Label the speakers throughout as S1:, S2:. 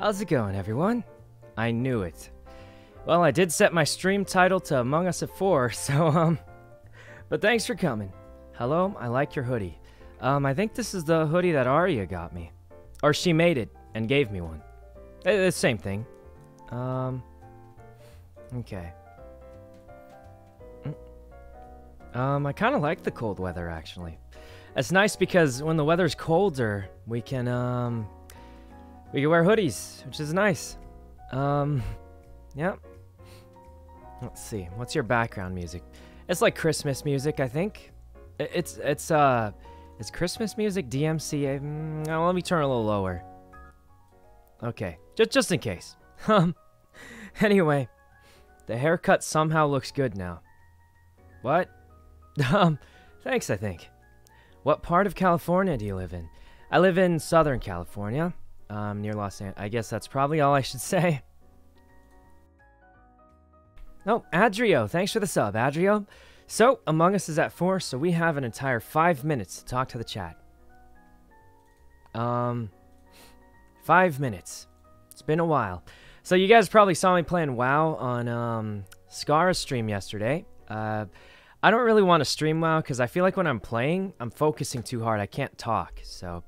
S1: How's it going, everyone? I knew it. Well, I did set my stream title to Among Us at 4, so, um, but thanks for coming. Hello, I like your hoodie. Um, I think this is the hoodie that Arya got me. Or she made it and gave me one. Eh, the same thing. Um, okay. Mm. Um, I kind of like the cold weather, actually. It's nice because when the weather's colder, we can, um, we can wear hoodies, which is nice. Um, yeah. Let's see. What's your background music? It's like Christmas music, I think. It's, it's, uh, it's Christmas music, DMCA. Mm, let me turn a little lower. Okay. Just, just in case. Um, anyway. The haircut somehow looks good now. What? Um, thanks, I think. What part of California do you live in? I live in Southern California, um, near Los Angeles. I guess that's probably all I should say. Oh, Adrio, thanks for the sub, Adrio. So, Among Us is at 4, so we have an entire 5 minutes to talk to the chat. Um, 5 minutes. It's been a while. So you guys probably saw me playing WoW on um, Scar's stream yesterday. Uh, I don't really want to stream WoW because I feel like when I'm playing, I'm focusing too hard. I can't talk. So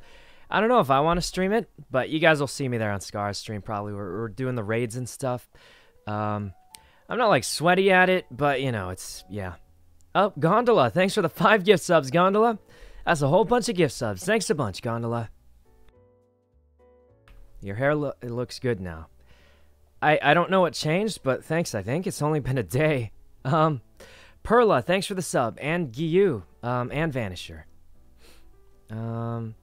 S1: I don't know if I want to stream it, but you guys will see me there on Scar's stream probably. We're, we're doing the raids and stuff. Um, I'm not like sweaty at it, but you know, it's, yeah. Oh, Gondola, thanks for the five gift subs, Gondola. That's a whole bunch of gift subs. Thanks a bunch, Gondola. Your hair lo it looks good now. I, I don't know what changed, but thanks, I think. It's only been a day. Um, Perla, thanks for the sub. And Giyu, um, and Vanisher. Um,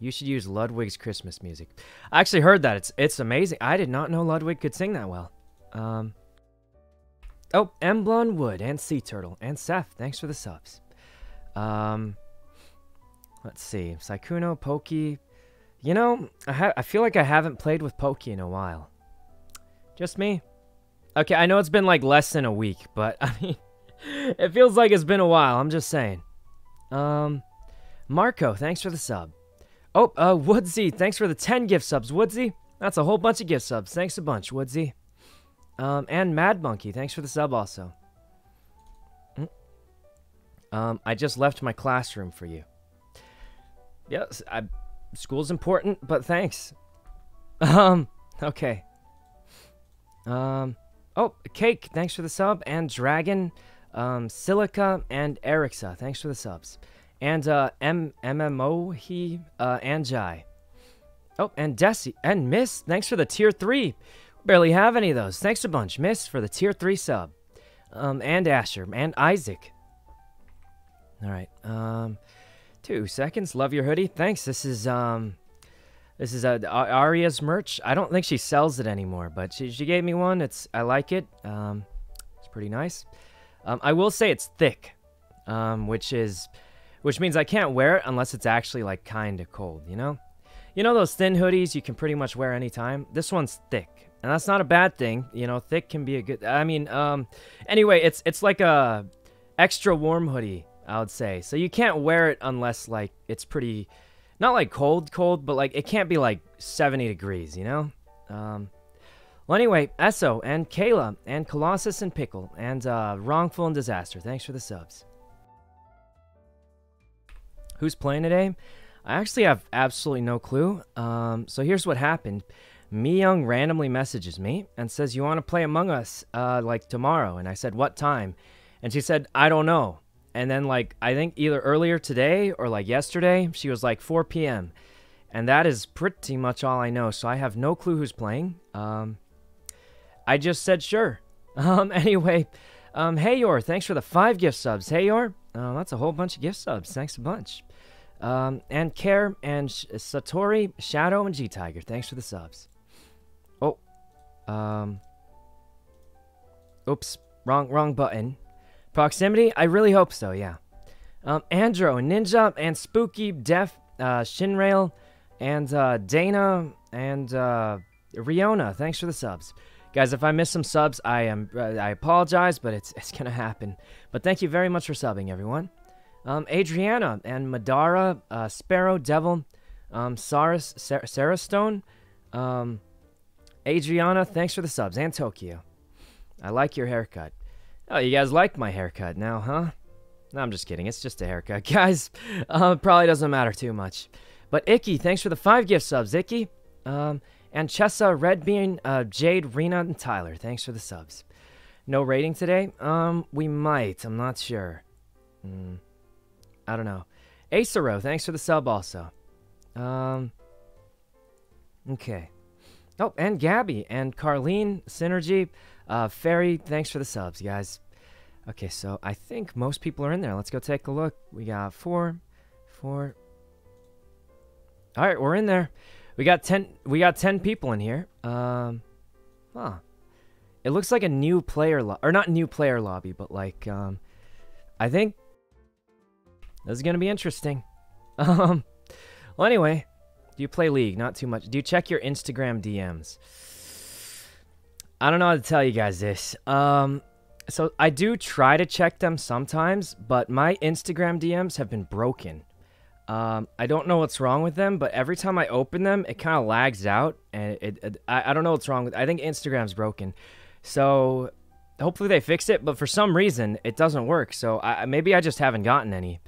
S1: you should use Ludwig's Christmas music. I actually heard that. It's it's amazing. I did not know Ludwig could sing that well. Um, oh, Emblon Wood and Sea Turtle and Seth, thanks for the subs. Um, let's see. Sykkuno, Pokey. You know, I, I feel like I haven't played with Pokey in a while. Just me? Okay, I know it's been like less than a week, but I mean, it feels like it's been a while. I'm just saying. Um, Marco, thanks for the sub. Oh, uh, Woodsy, thanks for the 10 gift subs, Woodsy. That's a whole bunch of gift subs. Thanks a bunch, Woodsy. Um, and Mad Monkey, thanks for the sub also. Mm. Um, I just left my classroom for you. Yes, I, school's important, but thanks. Um, okay. Um, oh, Cake, thanks for the sub. And Dragon, um, Silica, and Erixa, thanks for the subs. And, uh, M MMO, he, uh. Oh, and Desi, and Miss, thanks for the tier 3. Barely have any of those. Thanks a bunch, Miss, for the tier 3 sub. Um, and Asher, and Isaac. Alright, um, two seconds. Love your hoodie. Thanks. This is, um, this is uh, Aria's merch. I don't think she sells it anymore, but she, she gave me one. It's I like it. Um, it's pretty nice. Um, I will say it's thick, um, which is, which means I can't wear it unless it's actually like kind of cold. You know, you know those thin hoodies you can pretty much wear anytime. This one's thick, and that's not a bad thing. You know, thick can be a good. I mean, um, anyway, it's it's like a extra warm hoodie. I would say so. You can't wear it unless like it's pretty not like cold, cold, but like it can't be like 70 degrees, you know? Um, well, anyway, Esso and Kayla and Colossus and Pickle and uh, Wrongful and Disaster. Thanks for the subs. Who's playing today? I actually have absolutely no clue. Um, so here's what happened. Mi Young randomly messages me and says, You want to play Among Us uh, like tomorrow? And I said, What time? And she said, I don't know. And then, like, I think either earlier today or like yesterday, she was like 4 p.m. And that is pretty much all I know. So I have no clue who's playing. Um, I just said sure. Um, anyway, um, hey Yor, thanks for the five gift subs. Hey Yor, uh, that's a whole bunch of gift subs. Thanks a bunch. Um, and Care and Sh Satori, Shadow, and G Tiger, thanks for the subs. Oh, um, oops, wrong, wrong button. Proximity? I really hope so, yeah. Um, Andro, and Ninja, and Spooky, Def, uh, Shinrail, and uh, Dana, and uh, Riona. Thanks for the subs. Guys, if I miss some subs, I am uh, I apologize, but it's it's gonna happen. But thank you very much for subbing, everyone. Um, Adriana and Madara, uh, Sparrow, Devil, um, Saris, Stone, Um, Adriana, thanks for the subs. And Tokyo. I like your haircut. Oh, you guys like my haircut now, huh? No, I'm just kidding. It's just a haircut. Guys, uh, probably doesn't matter too much. But Icky, thanks for the five gift subs, Icky. Um, and Chessa, Red Bean, uh, Jade, Rena, and Tyler, thanks for the subs. No rating today? Um, we might. I'm not sure. Mm, I don't know. Acero, thanks for the sub also. Um, okay. Oh, and Gabby, and Carlene, Synergy, uh, Fairy, thanks for the subs, guys. Okay, so I think most people are in there. Let's go take a look. We got four, four. All right, we're in there. We got ten. We got ten people in here. Um, huh. It looks like a new player lo- or not new player lobby, but like um, I think this is gonna be interesting. Um, well, anyway, do you play League? Not too much. Do you check your Instagram DMs? I don't know how to tell you guys this. Um, so I do try to check them sometimes, but my Instagram DMs have been broken. Um, I don't know what's wrong with them, but every time I open them, it kind of lags out, and it, it I, I don't know what's wrong with. I think Instagram's broken, so hopefully they fix it. But for some reason, it doesn't work. So I, maybe I just haven't gotten any.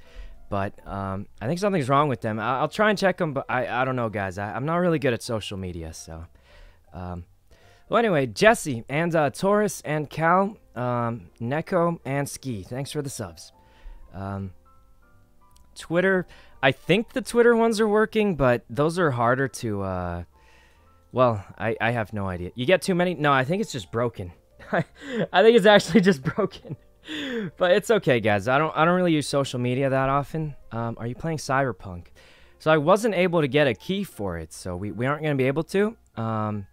S1: But um, I think something's wrong with them. I, will try and check them, but I, I don't know, guys. I, am not really good at social media, so. Um, well, anyway, Jesse and uh, Taurus and Cal, um, Neko and Ski, thanks for the subs. Um, Twitter, I think the Twitter ones are working, but those are harder to. Uh, well, I, I have no idea. You get too many? No, I think it's just broken. I think it's actually just broken but it's okay, guys. I don't I don't really use social media that often. Um, are you playing Cyberpunk? So I wasn't able to get a key for it, so we, we aren't going to be able to. Um,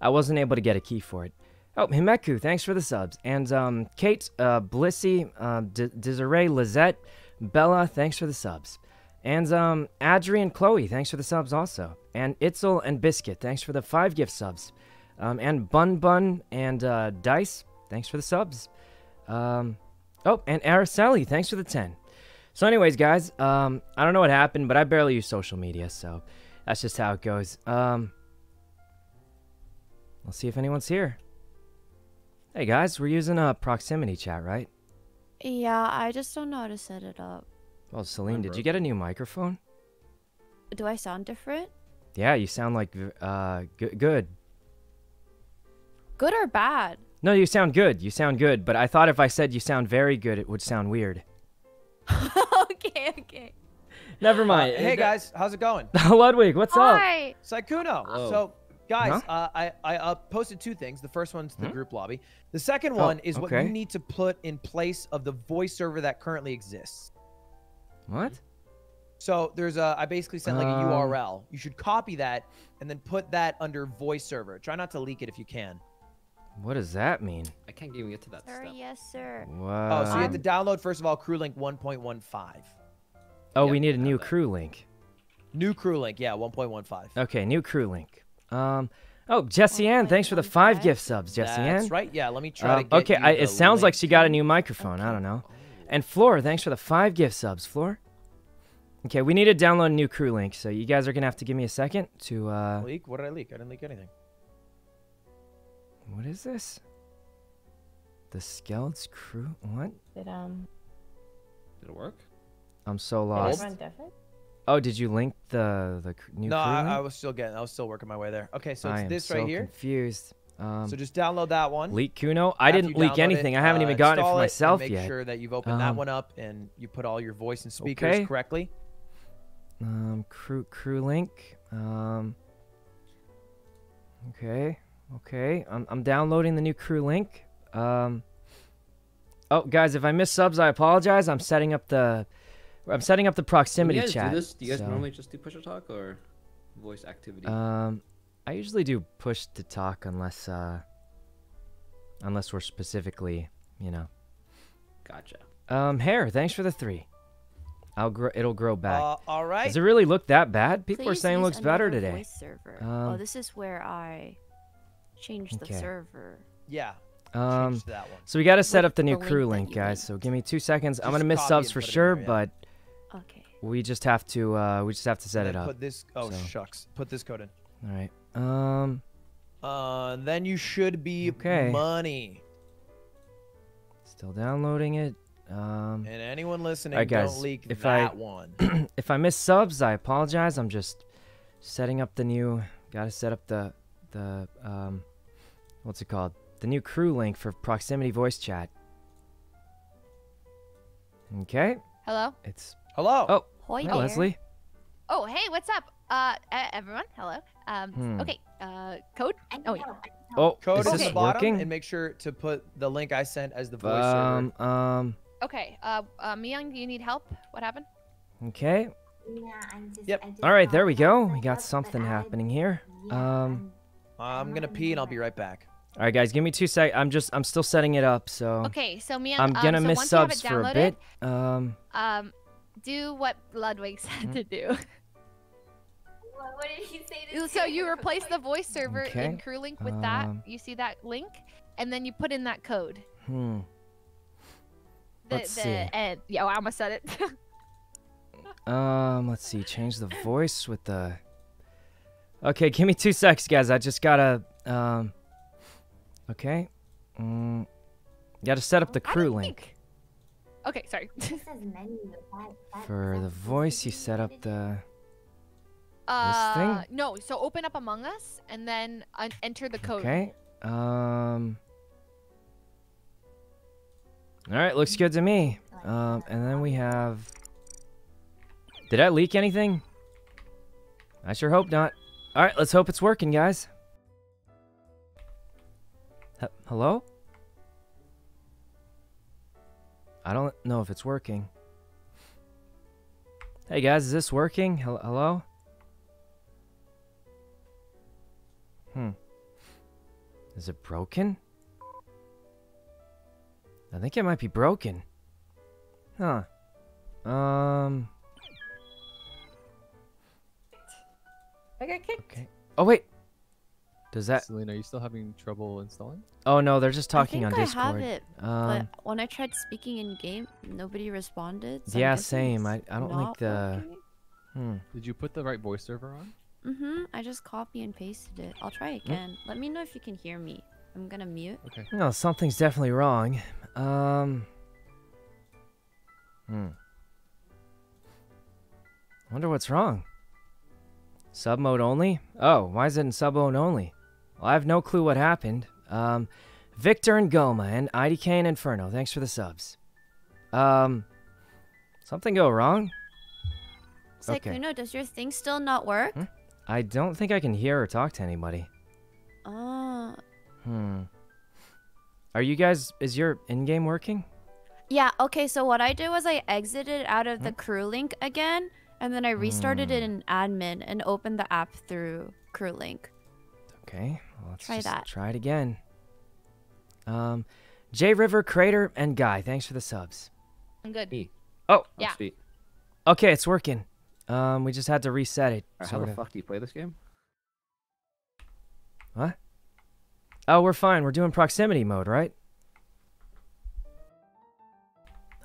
S1: I wasn't able to get a key for it. Oh, Himeku, thanks for the subs. And um, Kate, uh, Blissy, uh, D- Desiree, Lizette, Bella, thanks for the subs. And um, Adrian, Chloe, thanks for the subs also. And Itzel and Biscuit, thanks for the five gift subs. Um, and Bun Bun and uh, Dice, thanks for the subs. Um, oh, and Araceli, thanks for the 10. So anyways, guys, um, I don't know what happened, but I barely use social media, so that's just how it goes. Um, let's see if anyone's here. Hey, guys, we're using a proximity chat, right?
S2: Yeah, I just don't know how to set it up.
S1: Well, Celine, did you get a new microphone?
S2: Do I sound different?
S1: Yeah, you sound like uh, good.
S2: Good or bad?
S1: No, you sound good. You sound good. But I thought if I said you sound very good, it would sound weird.
S2: okay, okay.
S1: Never mind.
S3: Uh, hey guys, how's it going?
S1: Ludwig, what's
S2: Hi.
S1: up?
S3: Sykkuno. So, guys, huh? uh, I I uh, posted two things. The first one's the hmm? group lobby. The second oh, one is okay. what you need to put in place of the voice server that currently exists.
S1: What?
S3: So there's a. I basically sent like a um, URL. You should copy that and then put that under voice server. Try not to leak it if you can.
S1: What does that mean?
S4: I can't even get to that
S2: sir,
S4: step.
S2: Yes, sir.
S1: What?
S3: Oh, so you have to download first of all CrewLink 1.15.
S1: Oh, yep, we need a new CrewLink.
S3: New CrewLink, yeah, 1.15.
S1: Okay, new CrewLink. Um, oh, Jessie Ann, thanks for the five gift subs, Jessie Ann.
S3: That's right. Yeah, let me try uh, to get
S1: Okay, I, it sounds
S3: link.
S1: like she got a new microphone. I don't know. And Floor, thanks for the five gift subs, Floor. Okay, we need to download a new CrewLink, so you guys are gonna have to give me a second to uh.
S3: Leak? What did I leak? I didn't leak anything.
S1: What is this? The Scouts crew? What?
S2: Did um.
S4: Did it work?
S1: I'm so lost. Oh, did you link the the new?
S3: No, I, I, was still getting. I was still working my way there. Okay, so it's this right here.
S1: Confused. Um,
S3: so just download that one.
S1: Leak Kuno. I didn't leak anything.
S3: It,
S1: I haven't
S3: uh,
S1: even gotten it for myself
S3: make
S1: yet.
S3: Make sure that you've opened um, that one up and you put all your voice and speakers
S1: okay.
S3: correctly.
S1: Um, crew crew link. Um. Okay. Okay. I'm I'm downloading the new CrewLink. Um. Oh, guys, if I miss subs, I apologize. I'm setting up the, I'm setting up the proximity
S4: do you guys
S1: chat.
S4: Do, this? do you guys
S1: so.
S4: normally just do push to talk or voice activity?
S1: Um, I usually do push to talk unless, uh, unless we're specifically, you know.
S4: Gotcha.
S1: Um, hair. Thanks for the three. I'll grow. It'll grow back.
S3: Uh, all right.
S1: Does it really look that bad? People
S2: Please
S1: are saying it looks better today.
S2: server. Um, oh, this is where I changed
S1: okay.
S2: the server.
S3: Yeah.
S1: Um, so we got to set up the new crew link, guys. So give me two seconds. Just I'm gonna miss subs for sure, there, yeah. but
S2: okay.
S1: We just have to uh, we just have to set
S3: it
S1: up.
S3: Put this. Oh so. shucks. Put this code in.
S1: All right. Um.
S3: Uh, then you should be
S1: Okay.
S3: money.
S1: Still downloading it. Um.
S3: And anyone listening,
S1: Alright, guys,
S3: don't leak
S1: if I-
S3: that one.
S1: if I miss subs, I apologize. I'm just setting up the new. Gotta set up the the um. What's it called? The new crew link for proximity voice chat. Okay.
S2: Hello.
S1: It's.
S3: Hello.
S1: Oh.
S2: Hoi
S1: Hi,
S2: there.
S1: Leslie.
S2: Oh, hey, what's up? Uh, uh everyone. Hello. Um.
S1: Hmm.
S2: Okay. Uh, code. Oh, yeah.
S1: Oh,
S3: Code
S1: is
S3: is
S1: this
S3: in the bottom,
S1: working?
S3: and make sure to put the link I sent as the voice server.
S1: Um. Um.
S2: Okay. Uh, uh, Myung, do you need help? What happened?
S1: Okay.
S5: Yeah, I'm just,
S3: Yep.
S5: I just
S1: All right. There we go. We got something happening here.
S5: yeah,
S1: Um.
S3: I'm gonna pee, and I'll be right back.
S1: All right, guys. Give me two sec. I'm just. I'm still setting it up. So.
S2: Okay. So Myung,
S1: I'm gonna
S2: um, so
S1: miss
S2: once you have
S1: subs
S2: it
S1: for a
S2: downloaded,
S1: bit. Um.
S2: Um, do what Ludwig said
S1: Mhm.
S2: to do.
S5: What, what did he say to
S2: so
S5: do?
S2: you replace the voice server
S1: Okay,
S2: in CrewLink with that.
S1: um,
S2: You see that link, and then you put in that code.
S1: Hmm.
S2: The,
S1: Let's
S2: the
S1: see.
S2: And, yeah, I almost said it.
S1: Um, let's see. Change the voice with the. Okay, give me two secs, guys. I just gotta. Um. Okay. Mm, gotta set up the crew link.
S2: think- okay, sorry.
S5: It says menu. That, that,
S1: For the voice, you set up the.
S2: Uh,
S1: thing?
S2: no. So open up Among Us and then uh, enter the code.
S1: Okay. Um. All right, looks good to me. Um, and then we have. Did I leak anything? I sure hope not. All right, let's hope it's working, guys. Hello? I don't know if it's working. Hey guys, is this working? Hel- Hello? Hmm. Is it broken? I think it might be broken. Huh. Um.
S2: I got kicked.
S1: Okay. Oh wait. Does that?
S6: Selena, are you still having trouble installing?
S1: Oh no, they're just talking
S7: I
S1: on
S7: think
S1: Discord.
S7: I have it,
S1: Um.
S7: but when I tried speaking in game, nobody responded. So
S1: Yeah, same. I I don't think the. Hmm.
S6: Did you put the right voice server on?
S7: Mm-hmm. I just copy and pasted it. I'll try again. Let me know if you can hear me. I'm gonna mute.
S6: Okay.
S1: No, something's definitely wrong. Um. Hmm. Wonder what's wrong. Sub mode only? Oh, why is it in sub mode only? Well, I have no clue what happened. Um, Victor and Goma and IDK and Inferno, thanks for the subs. Um, something go wrong? Okay.
S7: Sykkuno, does your thing still not work?
S1: Hmm? I don't think I can hear or talk to anybody.
S7: Uh,
S1: Hmm. Are you guys? Is your in-game working?
S7: yeah. Okay. So what I did was I exited out of
S1: Hmm?
S7: the crew link again, and then I restarted it in admin and opened the app through crew link.
S1: Okay, well, let's
S7: Try
S1: just
S7: that.
S1: try it again. Um, J River, Crater, and Guy, thanks for the subs.
S2: I'm good.
S4: Me.
S1: Oh,
S2: Yeah.
S4: sweet.
S1: okay, it's working. Um, we just had to reset it.
S4: Alright, how
S1: sort
S4: the
S1: of.
S4: fuck do you play this game?
S1: What? Oh, we're fine. We're doing proximity mode, right?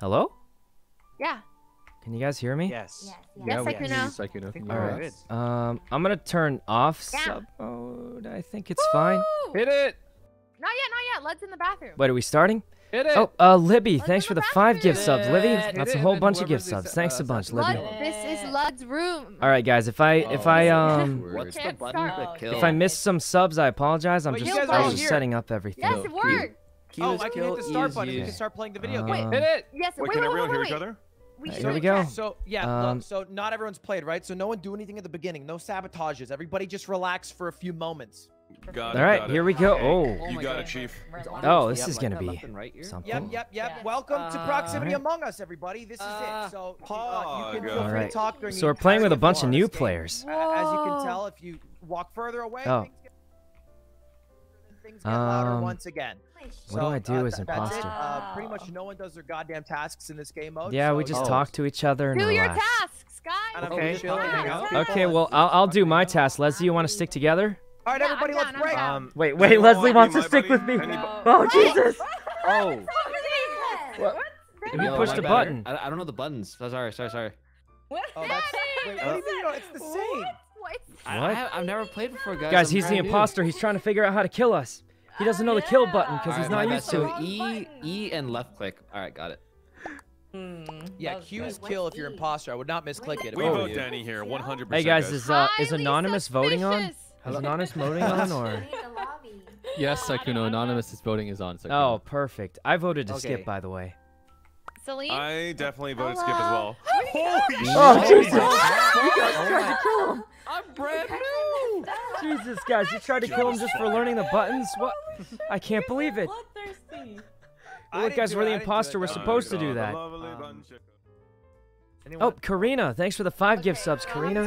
S1: Hello?
S2: Yeah.
S1: Can you guys hear me?
S8: Yes.
S5: Yes,
S2: Yes,
S6: yeah,
S2: I
S6: we
S2: can
S6: can hear
S2: now.
S6: you, Sykkuno.
S8: I think
S6: Can you
S8: we're
S6: hear
S8: good.
S6: us?
S1: Um, I'm gonna turn off
S2: Yeah.
S1: sub mode. I think it's fine.
S6: Hit it!
S2: Not yet, not yet. Lud's in the bathroom.
S1: Wait, are we starting?
S6: Hit it!
S1: Oh, uh, Libby,
S2: Let's
S1: thanks
S2: go
S1: for the
S2: back
S1: five gift subs, Libby.
S6: Hit
S1: That's a whole bunch of gift subs.
S6: uh,
S1: Thanks a bunch,
S2: Lud,
S1: Libby.
S2: this is Lud's room.
S1: All right, guys. If I if
S6: Oh,
S1: I um.
S4: What's the button to kill?
S1: if I miss some subs, I apologize. I'm
S3: Wait,
S1: just I
S2: are
S1: was just setting up everything.
S2: Yes, it worked.
S4: Q
S3: oh, I can hit the start button. We can start playing the video
S1: Um,
S3: game.
S6: Hit it!
S2: Yes.
S8: Wait,
S2: wait,
S8: can
S2: wait,
S8: everyone
S2: wait,
S8: hear
S2: wait,
S8: each other?
S2: We
S1: Hey,
S2: should
S1: here we go.
S3: So yeah,
S1: Um,
S3: look, so not everyone's played, right? So no one do anything at the beginning. No sabotages. Everybody just relax for a few moments.
S8: Got
S1: All right, here we go. Oh,
S8: You got it, Chief.
S1: Oh, this is gonna be
S4: right
S1: something.
S3: Yep, yep, yep.
S2: Yes.
S3: Welcome to
S4: Uh,
S3: Proximity
S1: Alright.
S3: Among Us, everybody. This is
S4: Uh,
S3: it. So uh,
S8: Pog.
S3: you can feel free to talk during
S1: So we're playing with a bunch of
S3: of
S1: new players.
S3: A- As you can tell, if you walk further away,
S1: Oh.
S3: things get, things get louder
S1: Um,
S3: once again.
S1: What do I do
S3: uh,
S1: as
S3: th- that's it. Uh, pretty much no one does their goddamn tasks in this game mode.
S1: Yeah,
S3: so
S1: we just
S4: Oh.
S1: talk to each other and
S2: Do your
S1: relax.
S2: tasks, guys.
S4: Okay,
S3: okay, chill and hang out.
S2: Yeah.
S1: Okay, well I'll I'll do my task. Leslie, you want to stick together?
S3: All right,
S2: Yeah,
S3: everybody,
S2: I'm
S3: let's
S2: down,
S3: break.
S8: Um,
S1: Wait, wait. Leslie wants
S8: You
S1: to stick
S8: my
S1: with me.
S8: buddy? Any-
S1: Oh Jesus!
S4: Oh,
S1: What?
S4: Yo,
S1: Who pushed
S4: my
S1: a button?
S4: I, I don't know the buttons. So sorry, sorry, sorry.
S3: Oh, that's. Wait, what do you mean? It's the same.
S7: What?
S4: I,
S1: What?
S4: I, have never played before, guys.
S1: Guys,
S4: I'm
S1: he's the
S4: brand
S1: imposter. He's trying to figure out how to kill us. He doesn't know the kill button because he's
S4: Alright,
S1: not used
S4: bad.
S1: to
S4: So
S1: it.
S4: E, E, and left click. All right, got it.
S8: Hmm,
S3: Yeah, Q is kill if you're imposter. I would not misclick it.
S9: We vote
S3: you.
S9: Danny here, 100%.
S1: Hey guys, is uh is
S7: Highly
S1: anonymous voting on?
S7: suspicious.
S1: Is anonymous voting on or?
S5: Leave the lobby.
S6: Yes, Sykkuno. Anonymous is voting is on. Sykkuno.
S1: Oh, perfect. I voted to
S3: Okay.
S1: skip, by the way.
S7: Celine?
S9: I definitely voted skip as well.
S1: Oh,
S3: Oh,
S1: Jesus!
S3: my God.
S4: I'm brand
S5: new.
S1: Jesus, guys, you tried to kill him just for learning the buttons? What? I can't believe it.
S8: Bloodthirsty.
S1: Look, guys, we're the
S3: I
S1: imposter. We're supposed to do
S9: Oh,
S1: that.
S3: Um, Anyone?
S1: Oh, Karina, thanks for the five gift subs, Karina.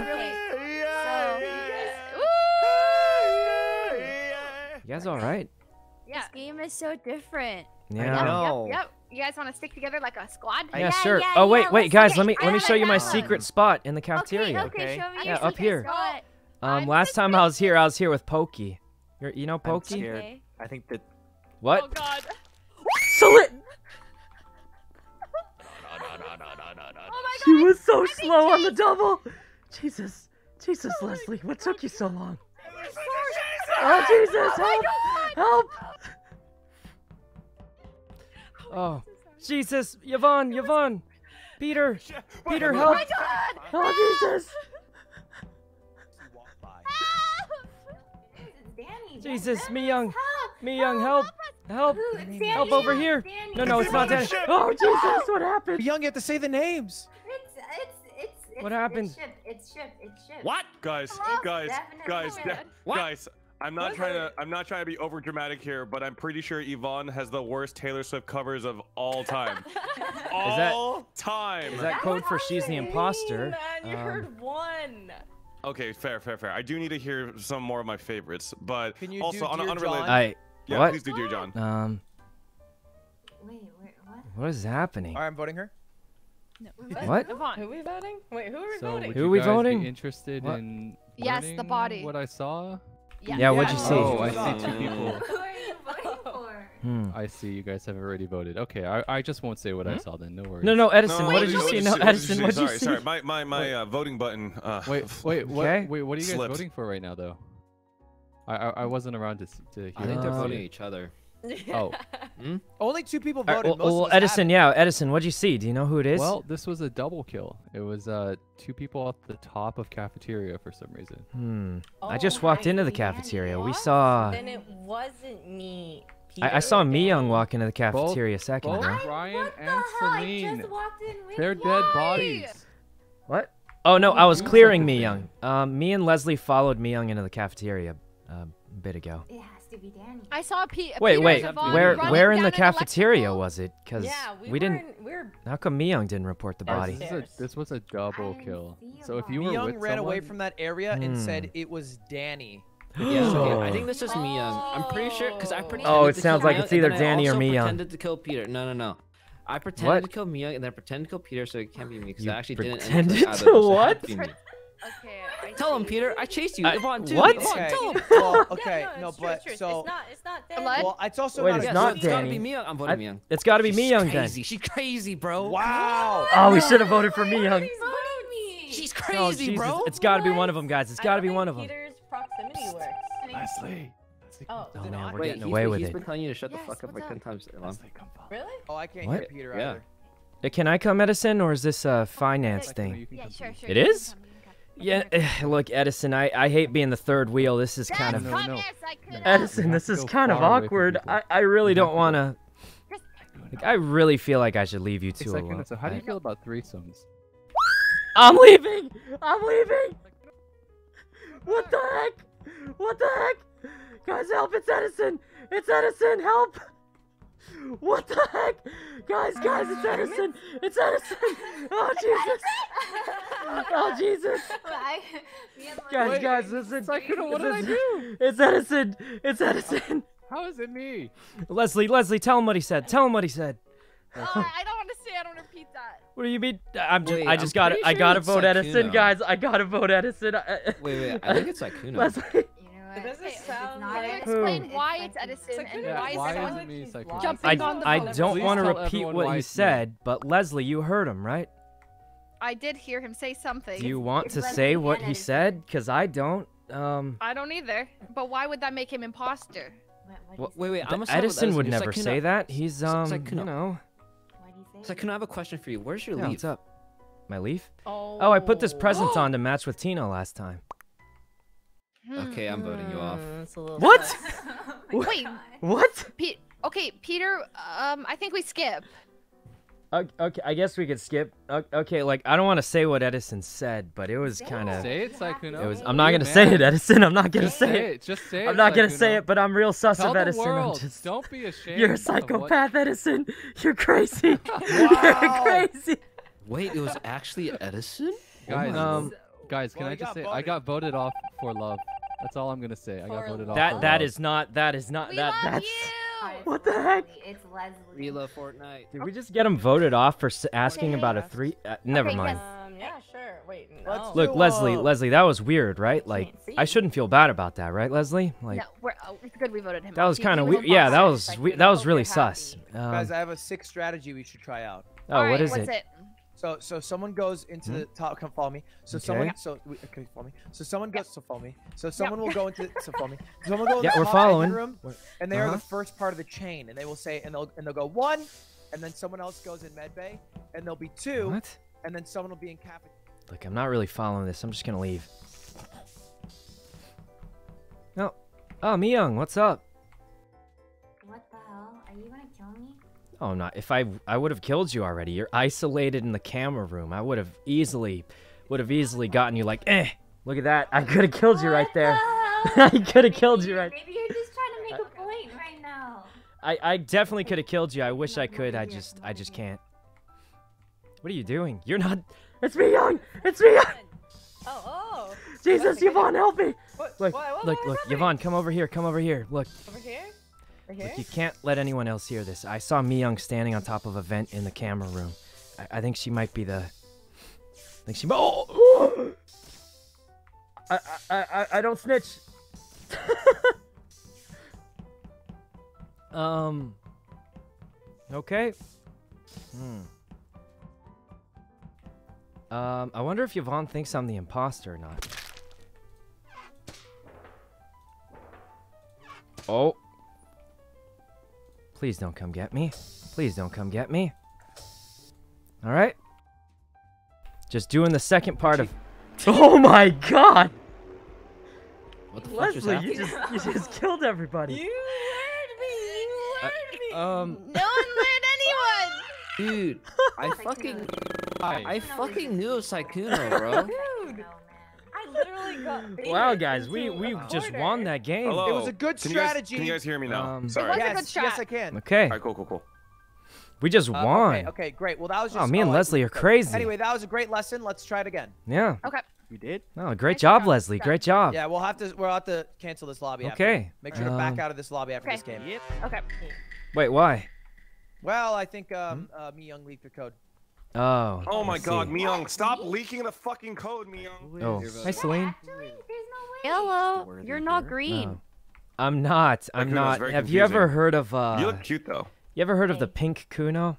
S1: You guys all right?
S7: This game is so different.
S1: Yeah.
S3: know.
S10: Yep, yep. You guys want to stick together like a squad?
S1: Yeah,
S7: Yeah,
S1: sure.
S7: yeah,
S1: oh wait,
S7: yeah,
S1: wait, guys,
S7: do
S1: let me let me show you my
S7: idea.
S1: secret spot in the cafeteria.
S7: okay,
S3: Okay.
S7: show me
S1: Yeah,
S7: your
S1: up here.
S7: spot.
S1: Um,
S7: I'm
S1: last time I was here, I was here with Pokey. You're, you know
S11: I'm
S1: Pokey?
S11: scared.
S7: Okay.
S11: I think that
S1: What?
S7: Oh god.
S1: Soli-
S7: Oh my
S1: She was so slow on the double. Jesus, Jesus, Leslie, what took you so long? Oh Jesus, help! Help! Oh, Jesus, Yvonne, Yvonne, Peter, Peter, help! Oh, oh Jesus,
S3: Walk by.
S5: It's Danny.
S1: Jesus, Mi Young, Mi Young, help, help,
S5: Who? Danny.
S1: help over here!
S5: Danny.
S1: No, no, it's not Danny. Oh Jesus, what happened?
S3: Young, you have to say the names.
S5: It's it's it's. it's
S1: What happened?
S5: It's ship. It's ship. It's ship.
S4: What?
S9: Guys,
S5: Hello?
S9: guys,
S5: Definitely
S9: guys,
S5: ship.
S4: What?
S9: guys. I'm not trying to. I'm not trying to be over dramatic here, but I'm pretty sure Yvonne has the worst Taylor Swift covers of all time. all time.
S1: Is that code for she's the imposter?
S8: Man, you
S1: Um,
S8: heard one.
S9: Okay, fair, fair, fair. I do need to hear some more of my favorites, but
S3: Can you
S9: also
S3: do
S9: on
S3: Dear
S9: unrelated.
S3: John?
S1: I
S9: yeah,
S1: what?
S9: please do, dear John.
S1: Um,
S5: Wait, wait, what?
S1: what is happening?
S3: All right, I'm voting her.
S1: What? Yvonne.
S8: Who are we voting? Wait, who are we
S6: So
S8: voting?
S1: Who
S6: are
S1: we voting?
S6: Interested
S1: What?
S6: in
S10: Yes, the body.
S6: What I saw.
S1: Yeah, what'd you see?
S6: Oh, I see two people.
S5: Who are you voting for?
S1: Hmm.
S6: I see you guys have already voted. Okay, I, I just won't say what I
S1: Hmm?
S6: saw then. No worries.
S1: No, no, Edison,
S9: No,
S1: what did
S9: did
S1: you
S9: what
S1: see?
S9: did
S1: No,
S9: what did
S1: Edison, what did you see?
S9: sorry. sorry. My my my uh, voting button. Uh,
S6: Wait, wait, what?
S1: Okay.
S6: Wait, what are you guys
S9: Slipped.
S6: voting for right now, though? I I, I wasn't around to to hear.
S4: I think they're voting each other.
S6: Oh,
S3: Only two people
S1: All right,
S3: voted.
S1: well, well, Edison,
S3: haven't.
S1: yeah, Edison, what'd you see? Do you know who it is?
S6: well, this was a double kill. It was uh two people at the top of cafeteria for some reason.
S1: hmm. I
S8: Oh
S1: just walked
S8: my
S1: into the
S5: Danny.
S1: cafeteria. We saw.
S8: Then it wasn't me.
S1: I, I saw
S8: or
S1: Mi Young walk into the cafeteria a second
S6: both
S1: ago.
S6: Brian and
S5: hell?
S6: Celine.
S5: just walked in
S6: They're
S5: you.
S6: dead bodies.
S1: What? Oh no, I was clearing
S6: said
S1: Mi Young. Um, me and Leslie followed Mi Young into the cafeteria uh, a bit ago.
S5: It has to be Danny.
S10: I saw Pete.
S1: Wait,
S10: Peter
S1: wait,
S10: Savon
S1: where where in the cafeteria
S10: electrical-
S1: was it? Cause
S8: Yeah, we,
S1: we didn't.
S8: We're
S1: How come Mi didn't report the
S6: Guys,
S1: body?
S6: This, a, this was a double kill. So if you were
S3: Young
S6: with
S3: ran away from that area and
S1: Hmm.
S3: said it was Danny.
S4: Yeah, okay, I
S1: Oh.
S4: think this is Mi Young. I'm pretty sure because I
S8: Oh.
S4: pretended.
S1: Oh, it
S4: to
S1: sounds
S4: kill
S1: like
S4: Mi
S1: it's either Danny or
S4: also
S1: Mi
S4: pretended to kill Peter. No, no, no. I pretended
S1: What?
S4: to kill Mi and then I pretended to kill Peter, so it can't be me because I actually didn't. and it
S1: pretended to
S4: that it was
S1: what?
S10: Okay. I
S4: Tell him. Peter. I chased you.
S1: I-
S4: Yvonne, too.
S1: what?
S4: Yvonne,
S3: Okay.
S4: tell him.
S3: Well, okay,
S8: yeah,
S3: no,
S8: it's true,
S3: but
S8: true.
S3: so
S8: it's not. It's not Danny.
S3: Well, it's also
S1: Wait,
S3: not
S1: it's
S4: Yeah,
S1: not
S4: so it's gotta be Mi Young. I'm
S1: I-
S4: voting Mi Young.
S1: It's got to be
S4: She's
S1: Mi Young then.
S4: crazy. She's crazy, bro.
S3: Wow.
S1: Oh, we should have voted for Mi Young.
S4: She's
S1: Oh,
S4: crazy,
S1: Jesus.
S4: bro.
S1: It's got to be one of them, guys. It's
S8: I
S1: got to be one of them.
S8: Peter's proximity works.
S6: Leslie.
S8: Oh,
S1: Oh
S3: it
S1: man, we're
S4: Wait,
S1: getting away
S4: been,
S1: with
S4: he's
S1: it.
S4: been telling you to shut
S10: Yes,
S4: the fuck up like ten times. Elon.
S6: Leslie, come by.
S8: really?
S3: Oh, I can't
S1: What?
S3: hear Peter
S4: Yeah.
S3: either.
S1: Uh, Can I come, Edison, or is this a finance
S6: Sykkuno,
S1: thing?
S10: Yeah, sure, sure.
S1: It
S10: you can
S1: is? Yeah, look, Edison, I, I hate being the third wheel. This is kind of
S6: No, no.
S10: yes, I could.
S1: Edison. This is kind of
S6: far away from
S1: awkward. I, I really don't want to. Like, I really feel like I should leave you
S6: Hey,
S1: two alone.
S6: so how do you feel about threesomes?
S1: I'm leaving. I'm leaving. What the heck? What the heck? Guys, help! It's Edison. It's Edison. Help! What the heck? Guys, guys, it's Edison. It's Edison. Oh Jesus. Oh Jesus.
S5: I, me
S1: Guys, guys, listen.
S6: Sykkuno, what did I
S1: It's-
S6: do?
S1: It's Edison. It's Edison.
S6: How is it me?
S1: Leslie, Leslie, tell him what he said. Tell him what he said.
S10: Oh, I don't want to say. I don't repeat that.
S1: What do you mean? I'm just.
S4: Wait,
S1: I just got to
S4: pretty
S1: I gotta
S4: it's
S1: vote Edison,
S4: Sykkuno.
S1: guys. I gotta vote Edison. I- I-
S4: Wait, wait. I think it's Sykkuno.
S1: Leslie.
S5: You?
S8: It doesn't
S5: If
S8: sound
S5: not
S8: like-
S10: Explain
S5: it's
S10: why
S5: like
S10: it's Edison and
S8: Yeah,
S10: why
S6: why is it me,
S8: keeps
S10: jumping
S1: I,
S10: on the
S1: I
S10: phone?
S1: don't want to repeat what
S6: why
S1: you
S6: it's me.
S1: said, but Leslie, you heard him, right?
S10: I did hear him say something.
S1: Do you want to
S5: Leslie
S1: say what he said? Cause I don't. Um,
S10: I don't either. But why would that make him imposter?
S5: What,
S4: Wha- Wait, wait. I'm
S1: Edison would never
S4: Sykkuno-
S1: say that. He's
S4: S-
S1: um,
S4: Sykkuno.
S1: you know.
S5: What do you
S4: I have a question for you. Where's your
S1: Yeah,
S4: leaf?
S1: what's up? My leaf?
S8: Oh.
S1: Oh, I put this present on to match with Tino last time.
S4: Okay, I'm voting you off.
S8: Mm, it's a little
S1: What?
S8: sus.
S10: Wait,
S1: What?
S10: Pete. Okay, Peter. Um, I think we skip.
S1: Okay, I guess we could skip. Okay, like I don't want to say what Edison said, but it was kind of.
S6: Say it,
S5: You have.
S1: It was. I'm not gonna
S6: a
S1: say it. Edison. I'm not gonna say
S6: say
S1: it.
S6: it. Just say it.
S1: I'm not gonna say it, but I'm real sus
S6: Tell
S1: of
S6: the
S1: Edison. I'm just-
S6: Don't be ashamed.
S1: You're a
S6: of what-
S1: psychopath, Edison. You're crazy.
S3: Wow.
S1: You're crazy.
S4: Wait, it was actually Edison?
S6: Guys,
S1: Um,
S6: guys, can
S3: Well,
S6: I just
S3: got
S6: say I got voted off for love. That's all I'm gonna say. I got voted off.
S1: That
S6: for
S1: that
S6: love.
S1: is not. That is not.
S10: We
S1: that
S10: love
S1: that's.
S10: you.
S1: What the heck?
S5: It's Leslie.
S4: We love Fortnite.
S1: Did we just get him voted off for asking
S10: Okay,
S1: about a three? Uh, never
S10: Okay,
S1: mind.
S10: yes.
S8: Um, yeah, sure. Wait,
S3: Let's
S8: no.
S1: Look, Leslie,
S3: uh,
S1: Leslie, that was weird, right? Like. I shouldn't feel bad about that, right, Leslie? Like,
S10: no, we're, oh, it's good we voted him.
S1: that
S10: off.
S1: was kind of weird. Yeah, that was
S8: Like,
S1: we-
S8: we
S1: that was really sus. Um,
S3: Guys, I have a sick strategy we should try out.
S1: oh,
S10: All
S1: what
S10: right,
S1: is
S10: what's
S1: it?
S10: it?
S3: So so someone goes into
S1: Hmm?
S3: the top. Come follow me. So
S1: Okay.
S3: someone. So we- okay, follow me. So someone goes. So follow me. So someone will go into. So follow me. Someone will go
S1: Yeah, we're following.
S3: room, and they are
S1: Uh-huh.
S3: the first part of the chain, and they will say, and they'll and they'll go one, and then someone else goes in med bay, and there'll be two,
S1: What?
S3: and then someone will be in cafeteria.
S1: Look, I'm not really following this. I'm just gonna leave. No. Oh, Miyoung, what's up?
S5: What the hell? Are you gonna kill me?
S1: Oh, I'm not. If I I would have killed you already. You're isolated in the camera room. I would have easily, would have easily gotten you. Like, eh. Look at that. I could have killed you right there. I could have killed you right.
S5: Maybe you're just trying to make a point right now.
S1: I I definitely could have killed you. I wish I could. I just I just can't. What are you doing? You're not. It's me, young. It's me, young.
S8: Oh, oh.
S1: Jesus,
S8: What's
S1: Yvonne, help me.
S8: What?
S1: Look,
S8: what, what,
S1: look,
S8: what's
S1: look,
S8: happening?
S1: Yvonne, come over here. Come over here. Look,
S8: Over here?
S1: Look. You can't let anyone else hear this. I saw Myung standing on top of a vent in the camera room. I, I think she might be the. I think she. Oh! I, I, I, I don't snitch. um. Okay. Hmm. Um, I wonder if Yvonne thinks I'm the imposter or not. Oh. Please don't come get me. Please don't come get me. All right. Just doing the second part of. Oh my God,
S4: What the fuck just
S1: Leslie, you
S4: happened?
S1: just you just killed everybody.
S8: You lured me. You
S1: Uh,
S8: me.
S1: Um.
S10: No one lured anyone.
S4: Dude, I fucking,
S6: Hi.
S4: I fucking knew it was Sykkuno, bro.
S8: Dude.
S5: No, man.
S8: I literally got
S1: Wow, guys, we we just
S8: corner.
S1: won that game.
S9: Hello.
S3: It was a good
S9: Can you guys-
S3: strategy.
S9: Can you guys hear me now?
S1: Um,
S9: Sorry.
S10: was a
S3: yes,
S10: good
S3: yes. I can.
S1: Okay,
S9: All right, cool, cool, cool.
S1: we just
S3: Uh,
S1: won.
S3: Okay, okay, great. Well, that was
S1: Oh, me and
S3: all
S1: Leslie are crazy.
S3: Anyway, that was a great lesson. Let's try it again.
S1: Yeah.
S10: Okay.
S6: You did?
S1: No, great
S10: Nice
S1: job,
S10: job.
S1: Leslie. Great job.
S3: Yeah, we'll have to. We'll have to cancel this lobby. after.
S1: Okay,
S3: Make sure to back
S1: um,
S3: out of this lobby after this
S10: Okay.
S3: Yep.
S10: Okay.
S1: Wait, why?
S3: Well, I think um, uh, Mi Young leaked the code.
S1: Oh.
S9: Oh my
S1: I
S9: god,
S1: see.
S9: Myung, stop leaking the fucking code, Myung.
S1: Oh,
S4: You're
S1: hi. Celine.
S5: There's no way.
S7: Hello, you're not green.
S1: No. I'm not. I'm
S9: Kuno's
S1: not.
S9: very
S1: Have you ever heard of uh?
S9: You look cute though.
S1: you ever heard of the pink Kuno?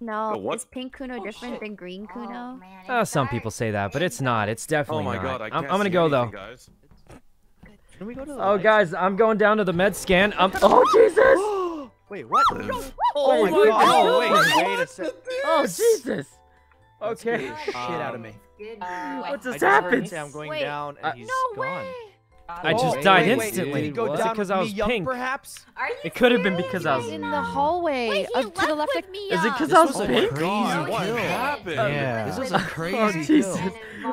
S7: No,
S9: The what?
S7: is pink Kuno different than green
S5: Oh,
S7: Kuno?
S5: man,
S1: Oh, some people say that, but it's
S5: It's
S1: not. It's definitely not.
S9: Oh my
S1: not.
S9: god, I
S1: I'm,
S9: can't
S1: I'm gonna go
S9: anything,
S1: though.
S9: Guys.
S4: Can we go to the
S1: Oh,
S4: lights?
S1: guys, I'm going down to the med scan. I'm. Oh Jesus!
S11: Wait, what?
S1: Oh
S11: my
S1: my
S11: god! Oh, wait, wait a sec.
S1: Oh Jesus! Okay.
S3: scared shit out of
S11: Um,
S3: me.
S8: Uh,
S1: What just
S11: just
S1: happened?
S11: say I'm going
S7: Wait,
S11: down, and
S1: uh,
S11: he's
S10: No
S11: gone.
S10: way.
S1: I
S3: Oh,
S1: just
S3: wait,
S1: died
S3: wait, wait,
S1: instantly.
S3: Did he go
S1: Was it
S3: down
S1: 'cause I was pink?
S3: perhaps?
S5: Are you
S1: It could have been because I was.
S10: in the hallway.
S7: Wait, he
S10: uh, to the
S7: left
S10: left.
S7: with me.
S1: Is it
S7: uh,
S1: because I was
S11: was
S1: pink?
S11: crazy
S9: What happened?
S11: Yeah. This
S5: was
S11: was a crazy
S1: Oh,
S11: kill.
S1: Jesus.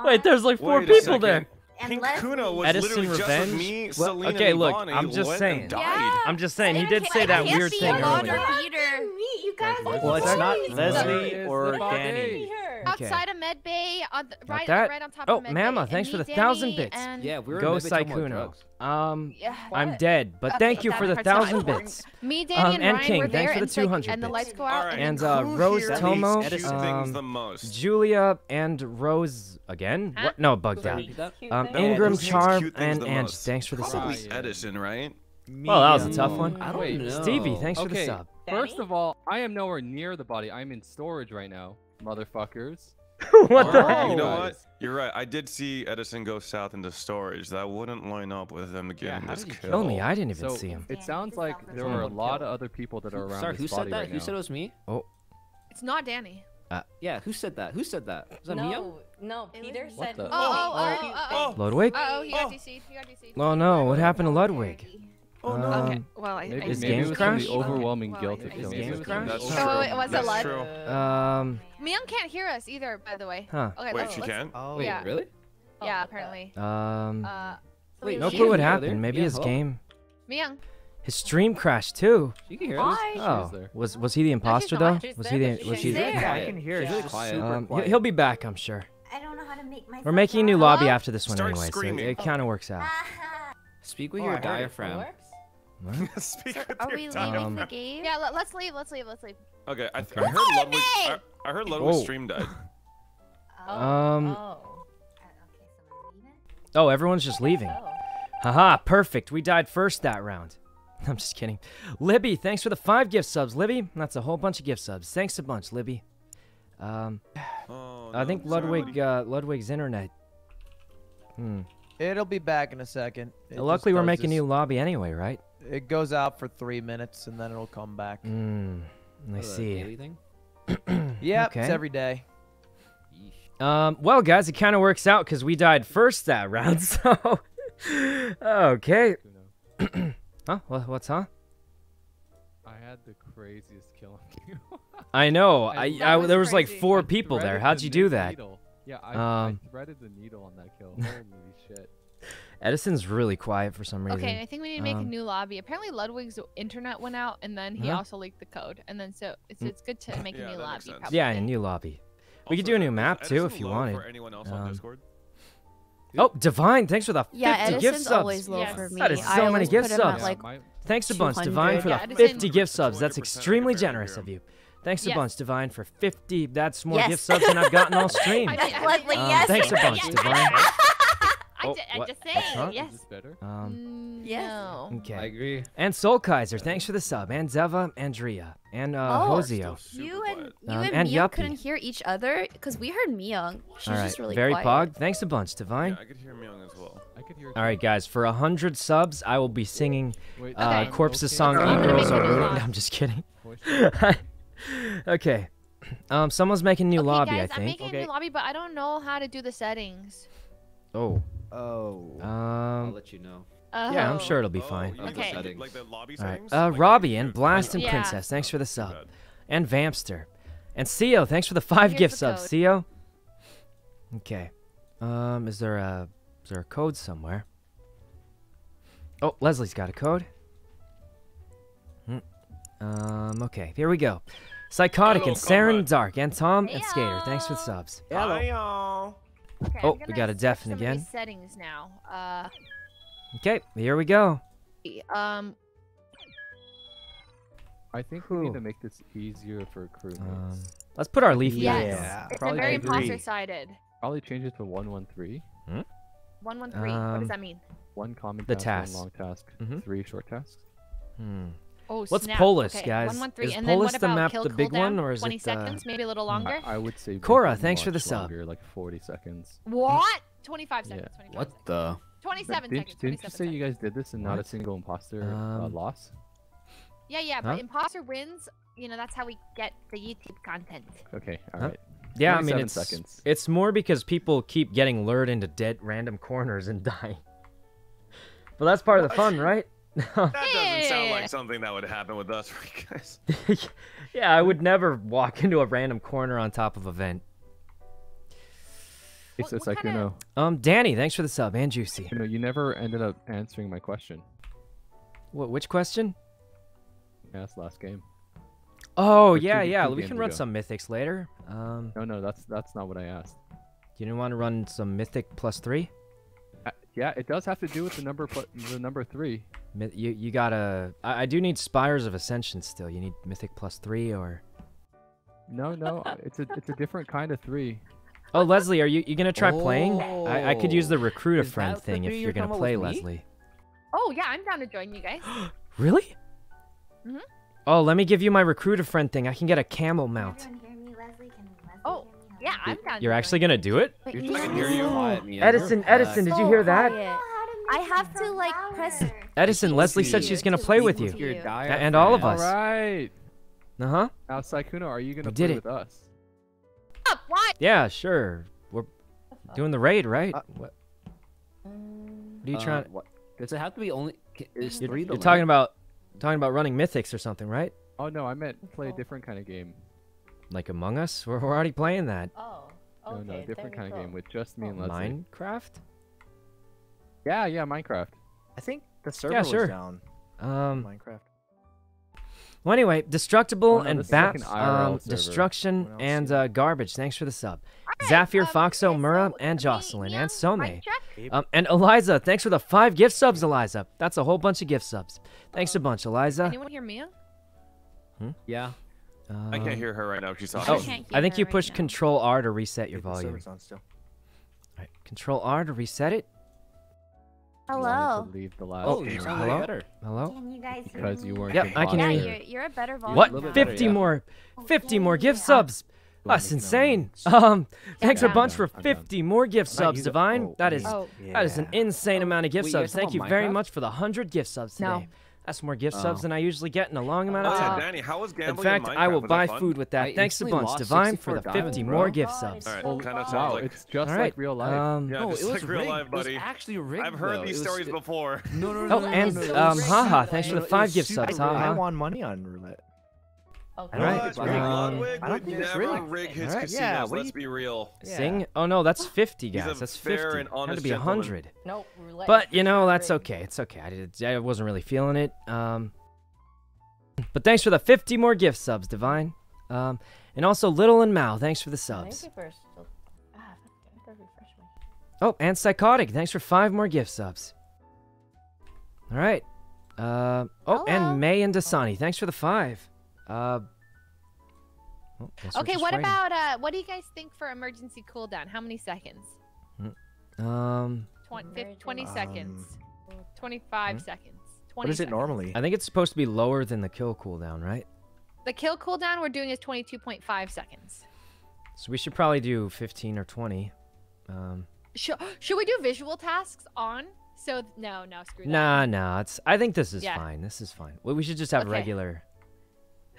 S1: Wait, there's like four
S9: Wait
S1: people there.
S5: And
S9: Pink
S5: Leslie.
S9: Kuno was
S1: Edison
S9: literally just
S1: Revenge?
S9: me,
S1: Well,
S9: Celine,
S1: okay, look,
S9: Yvonne,
S1: I'm just saying.
S9: Died.
S7: Yeah.
S1: I'm just saying, he did say that weird thing earlier.
S7: Peter.
S5: You guys.
S11: Well, it's not Leslie or? Danny.
S1: Okay.
S10: Outside of med bay, on the, right, right on top
S1: Oh,
S10: of med
S1: Mama, thanks for
S10: me,
S1: the thousand bits.
S4: Yeah, we were
S1: Go
S4: maybe talking about
S1: Sykkuno.
S4: drugs.
S1: Um,
S10: Yeah.
S1: I'm dead, but
S10: Okay,
S1: thank you for the thousand
S10: important.
S1: bits.
S10: Me, Danny,
S1: Um,
S10: and,
S1: and
S10: Ryan
S1: King,
S10: were
S1: thanks
S10: there,
S1: for the
S10: and, it's like-
S1: 200
S10: and the
S1: bits.
S10: lights go out.
S9: Alright.
S1: And
S9: Who
S1: uh, Rose
S9: thinks
S1: Tomo,
S9: Edison
S1: um,
S9: the most?
S1: Julia, and Rose again.
S10: Huh?
S1: What? No, bugged
S4: Sorry,
S1: out.
S4: repeat that?
S8: Cute
S1: Um, Ingram,
S9: who thinks
S1: Charm,
S9: cute
S1: and
S9: the
S1: Ange. Thanks for the
S9: Probably
S1: subs.
S9: Edison, right?
S1: Well, that was a tough one.
S4: I don't
S6: Wait,
S4: know.
S1: Stevie, thanks for the
S6: Okay.
S1: sub.
S6: First of all, I am nowhere near the body. I'm in storage right now, motherfuckers.
S1: what the
S9: Oh,
S1: heck?
S9: You know what? You're right. I did see Edison go south into storage. That wouldn't line up with him getting
S6: how
S9: this kill.
S1: Kill me. I didn't even
S6: So
S1: see him.
S6: it sounds like there were a lot of other people that are around
S4: Sorry, who said that?
S6: right
S4: Who said it was me?
S1: Oh,
S10: It's not Danny.
S4: Uh, yeah, who said that? Who said that? Was that Mia?
S8: No, no,
S10: It
S8: Peter
S10: was-
S4: What
S8: said.
S4: the-
S10: oh oh,
S8: oh,
S10: oh,
S8: Oh,
S10: oh, oh, oh,
S1: Ludwig?
S10: oh, oh he got
S9: Oh.
S10: DC'd. He got DC'd.
S1: Oh no, what happened to Ludwig?
S9: Oh no.
S10: Okay.
S1: Um,
S10: Well, I,
S6: Maybe,
S10: I
S1: Is
S6: maybe
S1: games
S6: it was from
S1: crashed?
S6: the overwhelming
S10: Well,
S6: guilt
S10: I-
S6: of
S10: Is
S6: killing
S1: games
S6: this
S1: crashed?
S6: person.
S10: Oh,
S9: true.
S10: it was a
S9: That's
S10: lot.
S9: true.
S1: Um,
S10: Myung can't hear us either, by the way.
S1: huh.
S10: Okay,
S9: Wait,
S10: let's,
S9: she
S10: let's,
S9: can?
S3: Oh.
S4: Wait,
S10: Yeah.
S4: really?
S10: Yeah, apparently.
S1: Um,
S10: Uh,
S4: Wait,
S1: no clue what happened. Maybe
S4: Yeah,
S1: his
S4: hello?
S1: game,
S10: Myung.
S1: his stream crashed too.
S4: She can hear us.
S7: Why?
S1: Oh, was was he the imposter
S10: not.
S1: though? Was he the? Was
S8: can't
S1: he?
S8: Yeah,
S3: I can hear.
S4: She's
S3: She's
S4: really quiet.
S3: super
S1: Um,
S3: quiet.
S1: he'll be back, I'm sure.
S5: I don't know how to make myself
S1: We're making a new lobby after this one
S9: Start
S1: anyway, so
S9: screaming.
S1: it kind of works out.
S4: Speak with
S3: Oh,
S4: your
S3: I heard it.
S4: diaphragm.
S8: Works?
S1: What?
S9: Speak
S7: So
S9: with
S7: are
S9: your
S7: we
S9: time.
S7: leaving
S1: Um,
S7: the game?
S10: Yeah, let, let's leave. Let's leave. Let's leave.
S9: Okay, I, th-
S1: Okay.
S9: I heard Ludwig. I, I heard Ludwig's
S1: Whoa.
S9: stream died.
S8: Oh,
S1: Um,
S8: Oh.
S5: Okay, so we're leaving.
S1: Oh, everyone's just leaving.
S8: Oh.
S1: Haha, perfect. We died first that round. I'm just kidding. Libby, thanks for the five gift subs. Libby, that's a whole bunch of gift subs. Thanks a bunch, Libby. Um,
S9: Oh,
S1: I
S9: no,
S1: think
S9: sorry,
S1: Ludwig, uh, Ludwig's internet. Hmm.
S3: It'll be back in a second. It
S1: Luckily, we're making
S3: this-
S1: new lobby anyway, right?
S3: It goes out for three minutes and then it'll come back.
S1: Hmm. I
S4: What,
S1: see.
S4: daily thing?
S3: Yep,
S1: Okay.
S3: it's every day.
S1: Um, well, guys, it kind of works out because we died first that round, so. okay. huh? What, what's huh?
S6: I had the craziest kill on you.
S1: I know.
S6: I-
S1: I, I
S10: was
S1: there was like four people there. How'd you do that?
S6: needle. Yeah, I,
S1: Um,
S6: I threaded the needle on that kill. Holy shit.
S1: Edison's really quiet for some reason.
S10: Okay, I think we need to make a
S1: Um,
S10: new lobby. Apparently, Ludwig's internet went out, and then he
S1: Huh?
S10: also leaked the code. And then so it's,
S1: Mm.
S10: it's good to make
S9: Yeah,
S10: a new lobby. Probably.
S1: Yeah, a new lobby. We could do a new
S9: is
S1: map too if you wanted.
S9: For anyone else on
S1: Um,
S9: Discord?
S1: Oh, Divine, thanks for the 50
S7: Yeah,
S1: gift
S7: Edison's
S1: subs.
S7: always low
S10: Yes.
S7: for me.
S1: That is
S7: I
S1: so many gift
S7: put him
S1: subs.
S7: like,
S6: my,
S1: Thanks a bunch, Divine, for the
S10: Yeah, Edison-
S1: 50 gift subs. That's
S9: 200% I can
S1: extremely generous of you. Thanks a
S10: Yes.
S1: bunch, Divine, for 50. That's more
S7: Yes.
S1: gift subs than I've gotten all stream.
S10: I
S7: That's
S10: did- I
S1: Um,
S7: yes.
S1: thanks a bunch,
S10: Yes.
S1: Divine.
S10: I
S1: Oh,
S10: did, I'm just
S1: What's
S10: saying.
S1: up?
S6: Is
S10: Yes.
S6: this better?
S1: Um,
S10: Mm,
S7: Yes.
S10: No.
S4: I agree.
S1: And Soul Kaiser, thanks for the sub. And Zeva, Andrea, and uh,
S7: Oh,
S1: Hosio.
S7: You and
S9: quiet.
S7: you
S1: Um,
S7: and,
S1: and
S7: Mia couldn't hear each other because we heard Myung. She's
S1: All right,
S7: just really
S1: very
S7: quiet.
S1: pog. Thanks a bunch, Divine.
S9: Yeah, I could hear Myung as well.
S6: I could hear.
S1: All right, guys, for 100 subs, I will be singing
S6: Wait,
S1: uh,
S10: Okay.
S1: Corpse's
S6: okay.
S1: song
S10: I'm gonna
S1: Egos
S10: make
S1: Are
S10: a new
S1: I'm just kidding. Okay. Um, someone's making a new
S10: okay,
S1: lobby,
S10: guys,
S1: I
S10: I'm
S1: think.
S10: making a new lobby, but I don't know how to do the settings.
S1: Oh.
S3: Oh.
S4: I'll
S1: Um.
S4: let you know.
S1: Yeah, I'm
S10: Oh.
S1: sure it'll be
S9: Oh,
S1: fine.
S9: you
S10: Okay.
S9: Like, the- like the lobby
S1: All right. Uh,
S9: Like,
S1: Robbie and Blast and
S10: Yeah.
S1: Princess, thanks for the
S9: Too
S1: sub.
S9: bad.
S1: And Vampster. And Theo, thanks for the five
S10: Here's
S1: gift
S10: the
S1: subs.
S10: code.
S1: Theo. Okay. Um, is there a is there a code somewhere? Oh, Leslie's got a code. Hmm. Um, okay, here we go. Psychotic
S9: Hello,
S1: and Saren
S9: comrade.
S1: Dark and Tom and Skater, thanks for the
S10: Heyo.
S1: subs.
S9: Hi, y'all.
S10: Okay,
S1: Oh, we got a
S10: switch
S1: deafen again.
S10: settings now. Uh,
S1: Okay, here we go.
S10: um,
S6: I think we need to make this easier for crewmates.
S1: Um, let's put our leafy
S10: Yes.
S1: on.
S10: it's
S6: Probably
S10: a very imposter sided.
S6: Probably change it to one one three.
S10: One one three. what
S1: Um,
S10: does that mean?
S6: One common
S1: The
S6: task,
S1: tasks.
S6: one long task,
S1: mm -hmm.
S6: three short tasks.
S1: Hmm.
S10: Oh,
S1: What's
S10: snap.
S1: Polus,
S10: okay.
S1: guys?
S10: One one three.
S1: Is
S10: and then
S1: Polus
S10: what
S1: the map
S10: kill
S1: the big
S10: cooldown?
S1: one, or is
S10: Twenty
S1: it, uh,
S10: seconds, maybe a little longer.
S6: I, I would say.
S1: Cora, thanks for the sub.
S6: longer, Like forty seconds.
S10: What? Twenty five
S6: Yeah.
S10: seconds. 25
S4: What
S10: seconds.
S4: the?
S10: Twenty-seven
S6: didn't,
S10: seconds.
S6: didn't you
S10: 27
S6: say you guys did this and not a single imposter uh,
S1: Um,
S6: loss?
S10: Yeah, yeah,
S1: Huh?
S10: but imposter wins. You know, that's how we get the YouTube content.
S6: Okay, all
S1: Huh?
S6: right.
S1: Yeah, I mean it's
S6: seconds.
S1: it's more because people keep getting lured into dead random corners and dying. But that's part of the fun, right?
S9: That doesn't sound like something that would happen with us, right, guys?
S1: yeah, I would never walk into a random corner on top of a vent.
S6: It's,
S10: What-
S6: it's
S10: what
S6: like, you
S10: kinda-
S6: know,
S1: Um, Danny, thanks for the sub and Juicy.
S6: you know, you never ended up answering my question
S1: What? Which question?
S6: I asked last game.
S1: Oh
S6: Or
S1: yeah,
S6: two-
S1: yeah.
S6: two
S1: We can run
S6: ago.
S1: some mythics later. Um,
S6: No, no, that's that's not what I asked.
S1: Do you didn't want to run some mythic plus three?
S6: Uh, yeah, it does have to do with the number, the number three.
S1: You you gotta. I, I do need Spires of Ascension still. You need mythic plus three or.
S6: No, no, it's a it's a different kind of three.
S1: Oh, Leslie, are you you gonna try playing? I, I could use the
S4: Oh,
S1: recruit a friend thing if you're
S4: you're
S1: gonna play,
S4: about with me?
S1: Leslie.
S10: Oh yeah, I'm down to join you guys.
S1: Really?
S10: Mhm.
S1: Oh, let me give you my recruit a friend thing. I can get a camel mount.
S10: Yeah, I'm down.
S1: You're actually gonna do it?
S7: Wait,
S4: You're just
S9: I can
S7: have
S9: hear you.
S4: quiet, Mia.
S1: Edison, Edison, did you hear that?
S7: I have to like press.
S1: Edison, Leslie said she's gonna play with you.
S7: Speak with
S4: Your
S7: you.
S4: dire
S1: A- and all of us.
S6: All right.
S1: Uh huh.
S6: Now, Sykkuno, are you gonna
S1: We did
S6: play
S1: it.
S6: with us?
S10: Up, why?
S1: Yeah, sure. We're doing the raid, right?
S4: Uh,
S1: what? What are you
S4: Uh,
S1: trying?
S4: what? Does it have to be only? ca- Is
S1: You're,
S4: three the
S1: you're talking about talking about running mythics or something, right?
S6: Oh no, I meant play a different kind of game.
S1: Like Among Us? We're, we're already playing that.
S8: Oh.
S6: No,
S8: Okay.
S6: no, different
S8: there
S6: kind
S8: we
S6: of game
S8: go.
S6: with just me and Leslie.
S1: Minecraft?
S6: Yeah, yeah, Minecraft.
S11: I think the server
S1: Yeah,
S11: was down.
S1: Um.
S11: Minecraft.
S1: Well, anyway, destructible
S6: Oh, no,
S1: and
S6: this is like an
S1: um, destruction and uh, garbage. Thanks for the sub.
S10: Alright,
S1: Zafir,
S10: um,
S1: Foxo,
S10: okay,
S1: Mura, and Jocelyn,
S10: Mia,
S1: and Some.
S10: mic?
S1: Um, and Eliza, thanks for the five gift subs, Eliza. That's a whole bunch of gift subs. Thanks a bunch, Eliza.
S10: Anyone hear Mia? Hmm?
S4: Yeah.
S9: I
S1: Um,
S9: can't hear her right now. She's
S1: Oh,
S9: talking.
S7: can't
S1: I think
S7: hear
S1: you
S7: right
S1: push
S7: now.
S1: Control R to reset your
S11: Wait,
S1: volume.
S11: server's on still.
S1: Right, Control R to reset it.
S7: Hello.
S6: to leave the last
S1: Oh,
S4: you
S6: game
S4: sound
S1: hello?
S4: better.
S1: Hello.
S5: Can you guys hear
S6: because you weren't.
S1: Yep,
S6: in
S1: I can hear
S6: class.
S1: you.
S7: you're you're a better volume.
S1: What?
S4: little bit better,
S1: 50
S4: yeah.
S1: more, 50 more gift
S5: Yeah.
S1: subs. That's insane. Um, thanks a bunch for
S6: done, I'm done.
S1: 50 more gift subs, Divine.
S11: oh,
S1: That is
S10: Oh,
S1: that is an insane amount of gift subs. Thank you very much for the 100 gift subs today.
S10: No.
S1: That's more gift
S4: Oh.
S1: subs than I usually get in a long amount of
S9: Oh,
S1: time.
S9: Danny, how was
S1: In fact,
S9: in
S1: I will buy
S9: fun?
S1: food with that.
S4: I
S1: Thanks a
S4: instantly
S1: bunch,
S4: lost
S1: Divine, for the 50
S4: diamonds,
S1: more gift subs.
S5: it's
S9: All right,
S5: so
S9: kind of
S6: Wow,
S9: like.
S6: it's just
S1: All
S6: like real life.
S1: Um,
S9: Yeah,
S4: no,
S9: just
S4: it was
S9: like real
S4: rigged.
S9: life, buddy.
S4: It was actually rigged.
S9: I've heard
S4: though.
S9: these
S4: It was-
S9: stories before.
S4: No, no, no,
S1: Oh,
S4: no, no,
S1: and
S4: no, no,
S1: um,
S4: it was
S1: haha, thanks for the five gift subs.
S11: I
S1: Haha.
S11: won money on roulette.
S8: Okay.
S1: All right,
S9: Ludwig,
S1: um,
S9: Ludwig
S11: I don't think it's
S9: never
S11: rigged.
S9: rig his
S11: All right,
S9: casinos.
S11: yeah,
S9: let's
S11: you-
S9: be real.
S11: Yeah.
S1: Sing? Oh no, that's 50,
S9: He's a
S1: guys. That's
S9: fair
S1: 50.
S9: and
S1: Had to
S9: honest
S1: be
S9: gentleman.
S1: 100.
S8: Nope. roulette
S1: But you know, that's okay. It's okay. I, did, I wasn't really feeling it. Um, but thanks for the 50 more gift subs, Divine. Um, and also Little and Mal, thanks for the
S8: Thank
S1: subs.
S8: you for still. Ah, I gotta refresh me.
S1: Oh, and Psychotic, thanks for five more gift subs. All right. Uh, oh,
S10: Hello.
S1: and May and Dasani, thanks for the five. Uh, oh,
S10: Okay, what
S1: waiting.
S10: about uh? What do you guys think for emergency cooldown? How many seconds?
S1: Um,
S10: 20, 20
S11: Um,
S10: seconds. 25
S1: Hmm?
S10: seconds. 20
S11: What is it
S10: seconds.
S11: normally?
S1: I think it's supposed to be lower than the kill cooldown, right?
S10: The kill cooldown we're doing is 22.5 seconds.
S1: So we should probably do 15 or 20. Um,
S10: Should, should we do visual tasks on? So no, no, screw that.
S1: nah, nah. It's. I think this is
S10: Yeah.
S1: fine. This is fine. Well, we should just have
S10: Okay.
S1: regular.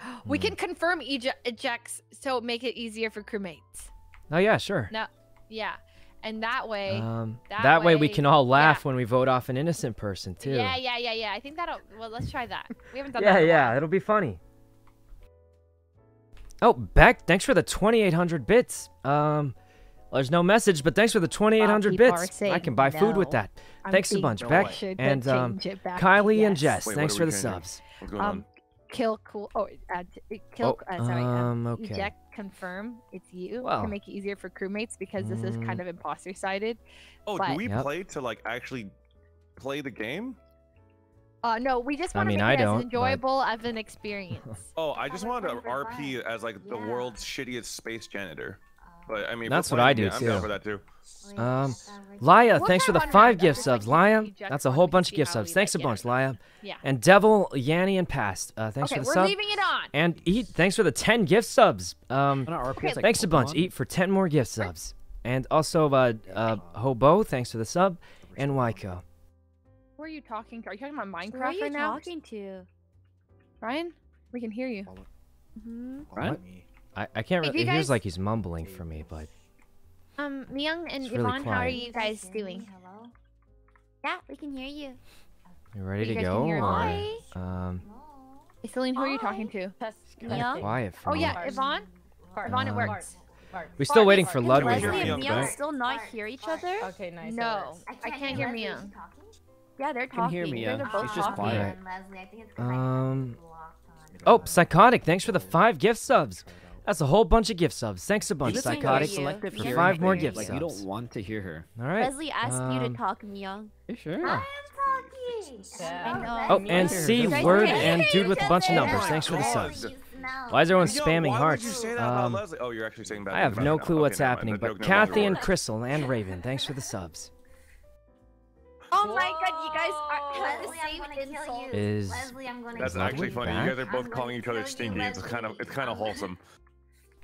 S10: We
S1: Hmm.
S10: can confirm eje- ejects so make it easier for crewmates.
S1: Oh yeah, sure.
S10: No, yeah, and that way.
S1: Um,
S10: that
S1: that, way, we can all laugh
S10: yeah.
S1: when we vote off an innocent person too.
S10: Yeah, yeah, yeah, yeah. I think that'll. Well, let's try that. We haven't done
S1: yeah,
S10: that. in a
S1: yeah. It'll be funny. Oh, Beck, thanks for the 2,800 bits. Um, well, there's no message, but thanks for the 2,800 bits. I can buy food with that.
S10: I'm
S1: thanks a bunch,
S9: No
S1: Beck. And um,
S10: change it to
S1: Kylie and. Jess,
S9: Wait,
S1: thanks for the
S9: changing?
S1: subs.
S9: What's going
S10: Um,
S9: on?
S10: Kill cool. Oh, uh, kill.
S1: Oh,
S10: uh, sorry.
S1: um,
S10: Um,
S1: okay.
S10: Eject. Confirm. It's you
S1: Well.
S10: to make it easier for crewmates because this is
S1: Mm.
S10: kind of imposter sided.
S9: Oh,
S10: but-
S9: do we
S1: Yep.
S9: play to like actually play the game?
S10: Uh, no, we just
S1: I
S10: want to
S1: mean,
S10: make
S1: I
S10: it
S1: don't,
S10: as
S1: but-
S10: enjoyable of an experience.
S9: Oh, I just
S5: Public
S9: wanted to RP as like the world's shittiest space janitor. But I mean,
S1: That's what I do,
S9: yeah, I'm down
S1: too.
S9: for that too.
S1: Um,
S5: uh,
S1: Laya,
S10: We'll
S1: thanks for the five
S10: round,
S1: gift subs.
S10: you
S1: Laya, that's a whole bunch of
S10: see
S1: gift subs. Thanks a
S10: get
S1: bunch,
S10: it.
S1: Laya.
S10: Yeah.
S1: And Devil, Yanni, and Past. Uh, thanks
S10: okay,
S1: for the
S10: we're
S1: sub.
S10: leaving it on.
S1: And Eat, thanks for the 10 gift subs. Um,
S4: Wanna like,
S1: thanks a bunch,
S4: Pokemon?
S1: Eat, for 10 more gift subs. And also, uh, uh, Hobo, thanks for the sub. And Wyko.
S10: Who are you talking to? Are you talking about Minecraft right now?
S7: Who are you
S10: right now?
S7: talking to?
S10: Ryan, we can hear you.
S7: hmm
S4: Right?
S1: I, I can't really.
S10: you
S1: It hears
S10: guys-
S1: like he's mumbling for me, but
S10: Um, Myung and
S1: really
S10: Yvonne, how are you guys
S5: Can you hear me?
S10: doing?
S5: Hello?
S7: Yeah, we can hear you.
S1: you ready
S10: You
S1: to go?
S10: hear
S1: Or,
S10: me?
S1: um,
S5: No.
S10: Celine, who are you talking to?
S8: Test.
S7: Myung?
S1: quiet for
S10: Oh
S1: me.
S10: yeah, Yvonne. Yvonne, it works.
S1: We're still waiting
S10: Bart,
S1: for
S10: can
S1: Ludwig.
S10: Leslie
S1: to
S10: and Myung
S1: back.
S7: still not hear each other?
S8: Okay, nice. it
S10: No,
S8: works.
S10: I can't hear
S5: Leslie,
S10: Myung.
S7: Yeah, they're
S4: can hear
S7: talking.
S4: me,
S7: They're
S4: yeah.
S7: both
S4: She's just
S7: talking.
S4: quiet.
S5: And Leslie, I think it's 'cause
S1: Um,
S5: you blocked on.
S1: Oh, Psychotic, thanks for the five gift subs. That's a whole bunch of gift subs. Thanks a bunch, Psychotic.
S7: you.
S4: selective
S7: For
S1: five more
S4: thing,
S1: gift
S4: Like you don't want to hear her.
S1: All right.
S7: Leslie asked you to
S1: um,
S7: talk, Myung.
S4: You sure?
S5: I am talking.
S8: Yeah.
S5: Oh,
S7: I
S1: Oh,
S7: know.
S1: and
S4: Sure.
S1: C
S7: You guys
S1: word
S7: can't
S1: and
S7: hear
S1: dude with a
S7: each
S1: bunch of
S7: other.
S1: numbers.
S9: Oh
S1: Thanks for the
S9: my
S1: subs.
S9: God.
S1: Why is everyone
S9: Yo,
S1: spamming
S9: why
S1: hearts?
S9: Would you say that about
S1: Um,
S9: Leslie? Oh, you're actually saying bad
S1: I
S9: things
S1: have
S9: about
S1: no
S9: her now.
S1: clue what's
S9: Okay, never mind.
S1: happening,
S9: The
S1: but
S9: joke no
S1: Kathy
S9: longer
S1: and
S9: works.
S1: Crystal and Raven, thanks for the subs.
S7: Oh my god, you guys are have the
S5: Leslie, I'm
S7: same
S5: gonna kill
S7: insult.
S5: you.
S1: Is-
S5: Leslie, I'm gonna
S9: That's
S5: kill
S9: actually
S5: you.
S9: funny.
S1: back?
S9: You guys are both
S5: I'm
S9: calling
S5: gonna
S9: each other
S5: kill you,
S9: stinky. It's kind of
S5: Leslie.
S9: it's kind of
S5: I'm gonna-
S9: wholesome.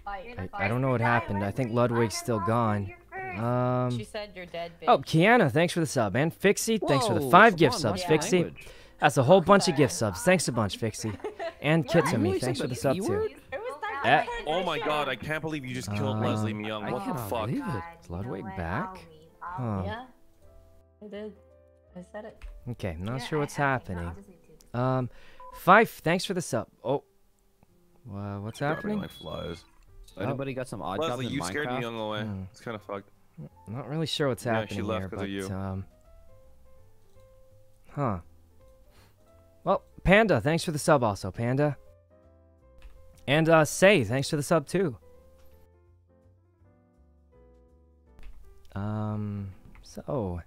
S1: I, I don't know what happened. I think Ludwig's still gone. Um.
S8: She said you're dead, bitch.
S1: Oh, Kiana, thanks for the sub. And Fixie, thanks for the five gift
S4: on,
S1: subs.
S4: watch
S1: Fixie,
S4: language.
S1: that's a whole bunch of gift subs. Thanks a bunch, Fixie. And Kitsumi,
S4: really
S1: thanks for the
S4: the
S1: sub
S4: B
S1: too.
S4: word?
S8: It was that
S1: Eh.
S9: Oh my god, I can't believe you just killed Leslie
S1: Um,
S9: Myung.
S4: I
S9: What the fuck?
S4: believe it.
S1: Is Ludwig back?
S5: I'll leave, I'll
S1: Huh.
S8: Yeah, I did. I said it.
S1: Okay, I'm not
S5: Yeah,
S1: sure what's
S5: okay, I'll
S1: happening.
S5: just leave too.
S1: Um, Fife, thanks for the sub. Oh, uh, what's
S9: Dropping
S1: happening?
S9: like flies.
S4: Anybody got some odd jobs
S9: Leslie,
S4: in
S9: you scared
S4: Minecraft?
S9: Myung away.
S1: Hmm.
S9: It's kind of fucked.
S1: Not really sure what's
S9: Yeah, she
S1: happening
S9: left
S1: here,
S9: 'cause
S1: but
S9: of you.
S1: um, huh. Well, Panda, thanks for the sub, also Panda. And uh, Say, thanks for the sub too. Um, so.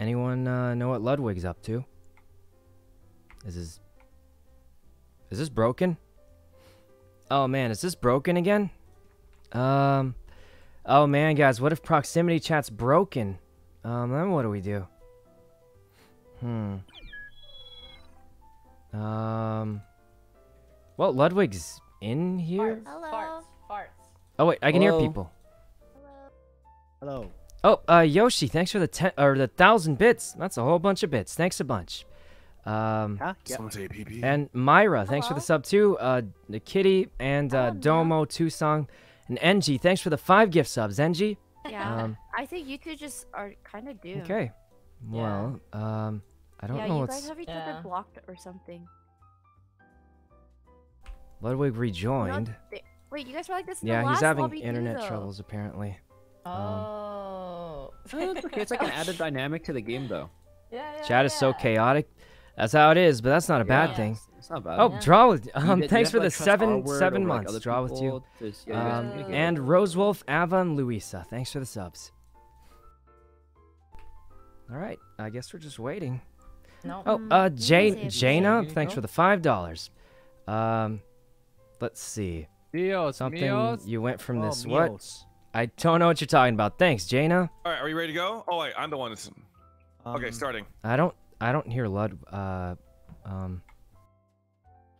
S1: Anyone uh, know what Ludwig's up to? Is this. Is this broken? Oh man, is this broken again? Um. Oh man, guys, what if proximity chat's broken? Um, then what do we do? Hmm. Um. Well, Ludwig's in here.
S8: Farts,
S2: Hello.
S8: farts, farts.
S1: Oh wait, I can hear people.
S4: Hello?
S1: people.
S11: Hello.
S1: Oh, uh, Yoshi, thanks for the ten or the thousand bits. That's a whole bunch of bits. Thanks a bunch. Um,
S11: Huh? Yeah.
S9: Someone say PP.
S1: and Myra, thanks for the sub too. Uh, the Kitty and uh,
S2: no.
S1: Domo Tusong and Engie, thanks for the five gift subs. Engie.
S2: Yeah.
S1: Um,
S2: I think you two just are kind of doomed.
S1: Okay. Well, um, I don't
S2: yeah,
S1: know
S2: you
S1: what's
S2: guys have each
S8: Yeah.
S2: other blocked or something.
S1: Ludwig rejoined.
S2: they- Wait, you guys were like this. In
S1: Yeah,
S2: the
S1: he's
S2: last
S1: having
S2: lobby too,
S1: internet
S2: though.
S1: troubles apparently.
S8: Oh.
S4: It's okay. It's like an added dynamic to the game, though.
S8: Yeah, yeah,
S1: Chat is so chaotic. That's how it is, but that's not a bad
S4: Yeah.
S1: thing.
S4: It's, it's not bad.
S1: Oh,
S8: Yeah.
S1: draw with
S4: You
S1: um.
S4: you
S1: thanks
S4: have
S1: for the
S4: like,
S1: seven seven
S4: over, like,
S1: months. Draw with you.
S4: people to- yeah,
S1: Um,
S4: communicate.
S1: and Rosewolf, Ava, and Luisa. Thanks for the subs. All right, I guess we're just waiting.
S8: No.
S1: Oh,
S2: Mm,
S1: uh,
S2: let me
S1: Jane,
S2: see if-
S1: Jaina,
S6: There you
S1: thanks for the five dollars. Um, let's see.
S6: Dios
S1: Something
S6: míos.
S1: you went from
S11: Oh,
S1: this. What?
S11: meals.
S1: I don't know what you're talking about. Thanks, Jana.
S9: All right, are we ready to go? Oh wait, I'm the one that's. Okay,
S11: Um,
S9: starting.
S1: I don't. I don't hear Lud. Uh, um,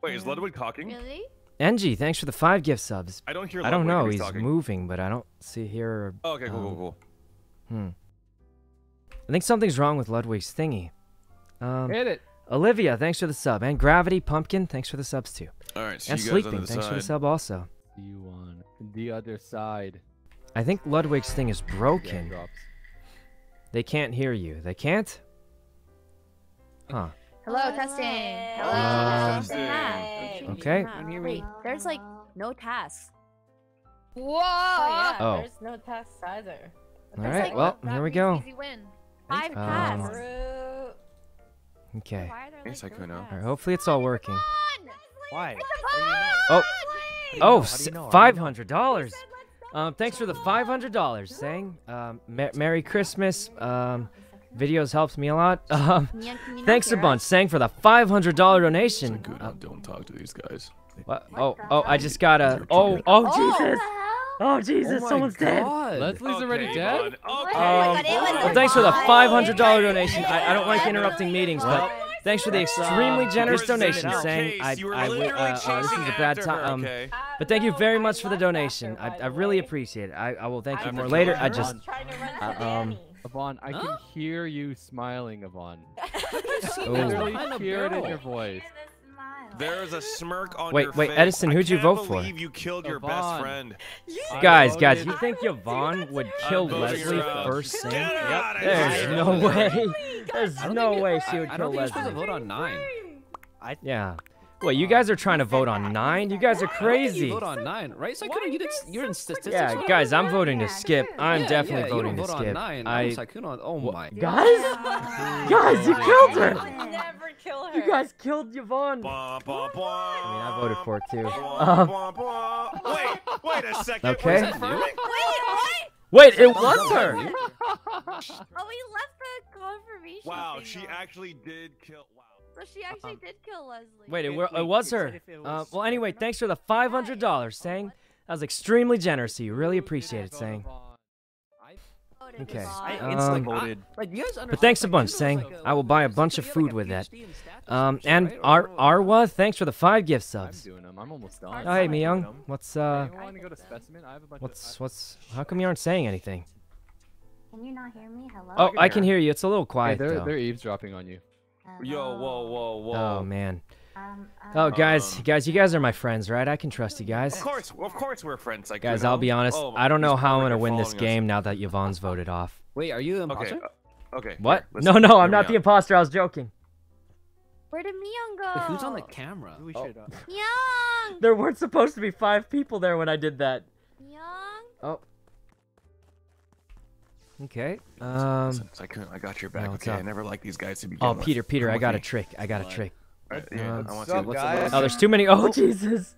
S9: Wait, is Ludwig talking?
S2: Really?
S1: Engie, thanks for the five gift subs.
S9: I don't hear.
S1: Ludwig I don't know.
S9: when
S1: He's
S9: talking.
S1: moving, but I don't see here.
S9: Oh, okay, cool,
S1: um,
S9: cool, cool.
S1: Hmm. I think something's wrong with Ludwig's thingy. Um,
S6: Hit it.
S1: Olivia, thanks for the sub, and Gravity Pumpkin, thanks for the subs too,
S9: All right, see
S1: and
S9: you guys on
S1: Sleeping,
S9: the
S1: thanks for the sub also.
S6: See you on the other side.
S1: I think Ludwig's thing is broken.
S6: drops.
S1: They can't hear you. They can't? Huh.
S10: Hello,
S2: Hello.
S10: testing.
S2: Hello.
S1: Uh,
S9: Testing.
S2: Hi.
S1: Okay.
S2: Hi. Wait, there's like no tasks.
S10: Whoa!
S8: Oh, yeah.
S1: Oh.
S8: There's no tasks either.
S1: All
S2: That's
S1: right,
S2: like
S1: well, here we go.
S10: Easy win.
S2: Five
S1: Um,
S2: tasks.
S1: Okay.
S2: Why are there
S9: Yes,
S2: like
S9: I
S2: no
S9: could know.
S1: All right, hopefully it's all working.
S11: Why?
S10: It's
S11: How do you know?
S1: Oh,
S11: How do you
S1: oh,
S11: know? How do you know? How do you
S1: five
S11: know?
S1: hundred dollars. Um, thanks for the five hundred dollars. Saying, um, Merry Christmas. Um, videos helps me a lot. Um,
S2: Can you- can you not
S1: thanks a bunch. Sang, for the five hundred dollar donation.
S9: Good,
S1: Uh,
S9: don't talk to these guys.
S1: what? Oh, oh, I just got a. Oh, oh, Jesus. Oh, Jesus,
S4: my
S1: someone's dead.
S4: God.
S6: Leslie's already
S9: Okay,
S6: dead.
S9: Yvonne,
S2: Oh
S9: Okay.
S1: Um,
S2: God,
S1: Well, thanks for the $500 donation. I, I don't like interrupting meetings, but thanks for the extremely generous
S9: Present
S1: donation.
S9: your
S1: Saying I,
S9: case.
S1: I, would- uh, uh, this is a bad time. Um,
S9: okay?
S1: but thank you very much for the donation. I, I really appreciate it. I, I will thank you more later. I just.
S8: run- trying to run
S1: uh, um,
S8: Danny.
S6: Yvonne, I can hear you smiling, Yvonne. Literally
S4: Behind
S6: hear it in your voice.
S9: There is a smirk on
S1: Wait,
S9: your
S1: wait,
S9: face.
S1: Edison, who'd you vote for?
S9: believe you killed your best friend.
S6: I
S1: Guys, guys, you think Yvonne would kill Leslie first thing?
S9: Get her out of
S1: There's no way. There's no way she would
S4: I
S1: kill
S4: don't think you're supposed to vote on nine.
S1: I, Yeah. Wait, you guys are trying to vote on nine? You guys are
S4: I don't
S1: crazy.
S4: You vote on nine, right? Sykkuno, you did. You're in statistics.
S1: Yeah, guys, I'm voting to skip. I'm
S4: Yeah,
S1: definitely
S4: yeah,
S1: voting to
S4: vote on
S1: skip.
S4: nine.
S1: I
S4: I'm Oh my.
S1: guys, guys, you killed her.
S8: Never kill her.
S1: You guys killed Yvonne. I mean, I voted for it too.
S9: Bwah,
S1: Um,
S9: bwah, bwah. Wait, wait a second.
S1: Okay.
S9: Was that Furman?
S1: wait, it was her.
S2: Oh, we left the confirmation.
S9: Wow, she
S2: off.
S9: actually did kill. Wow.
S2: So she actually did kill Leslie.
S1: Wait, it,
S11: Wait,
S1: it was her.
S11: said if it
S1: Uh, well, anyway,
S11: Yvonne?
S1: thanks for the five hundred dollars. Saying that was extremely generous of you. Really appreciate it. Saying.
S7: Voted
S1: Okay.
S11: I
S1: Um,
S11: instantly
S4: I- you guys
S1: But
S4: understand,
S1: thanks a bunch,
S4: Yuno's
S1: Sang.
S4: like a-
S1: I will buy a bunch of food with that.
S4: PhD in stats or
S1: Um, and
S4: right?
S1: Ar- Arwa, thanks for the five gift
S6: I'm
S1: subs.
S6: doing them. I'm almost done.
S1: Oh, hey,
S11: I'm doing
S1: Myung.
S11: 'em.
S1: What's uh,
S6: you want to go to specimen? I have a bunch
S1: what's what's? How come you aren't saying anything?
S5: Can you not hear me? Hello?
S1: Oh, I can hear you. It's a little
S6: Hey,
S1: quiet
S6: they're
S1: though.
S6: they're eavesdropping on you.
S9: Yo, whoa, whoa, whoa.
S1: Oh man.
S5: Um,
S1: Oh
S5: um,
S1: guys,
S9: Um,
S1: guys, you guys are my friends, right? I can trust you guys.
S9: Of course, of course we're friends. Like,
S1: Guys,
S9: you
S1: I'll be honest.
S9: Oh,
S1: I don't know how I'm gonna win this
S9: following us.
S1: game now that Yvonne's voted off.
S4: Wait, are you the
S9: Okay.
S4: imposter?
S9: uh, Okay.
S1: What?
S9: here,
S1: No, no, I'm not the imposter. I was joking.
S7: Where did Myung go?
S4: Wait, who's on the camera?
S11: We
S9: Oh.
S11: should. Uh,
S7: Myung!
S1: There weren't supposed to be five people there when I did that.
S7: Myung?
S1: Oh. Okay. Um.
S9: Listen, I couldn't. I got your back.
S1: No,
S9: okay,
S1: up?
S9: I never liked these guys to begin
S1: Oh,
S9: with.
S1: Peter, Peter,
S9: Come
S1: I
S9: with
S1: got a trick. I got a trick.
S9: Alright, yeah,
S1: Um,
S3: What's up,
S4: What's
S3: guys?
S1: Oh, there's too many. Oh, Jesus.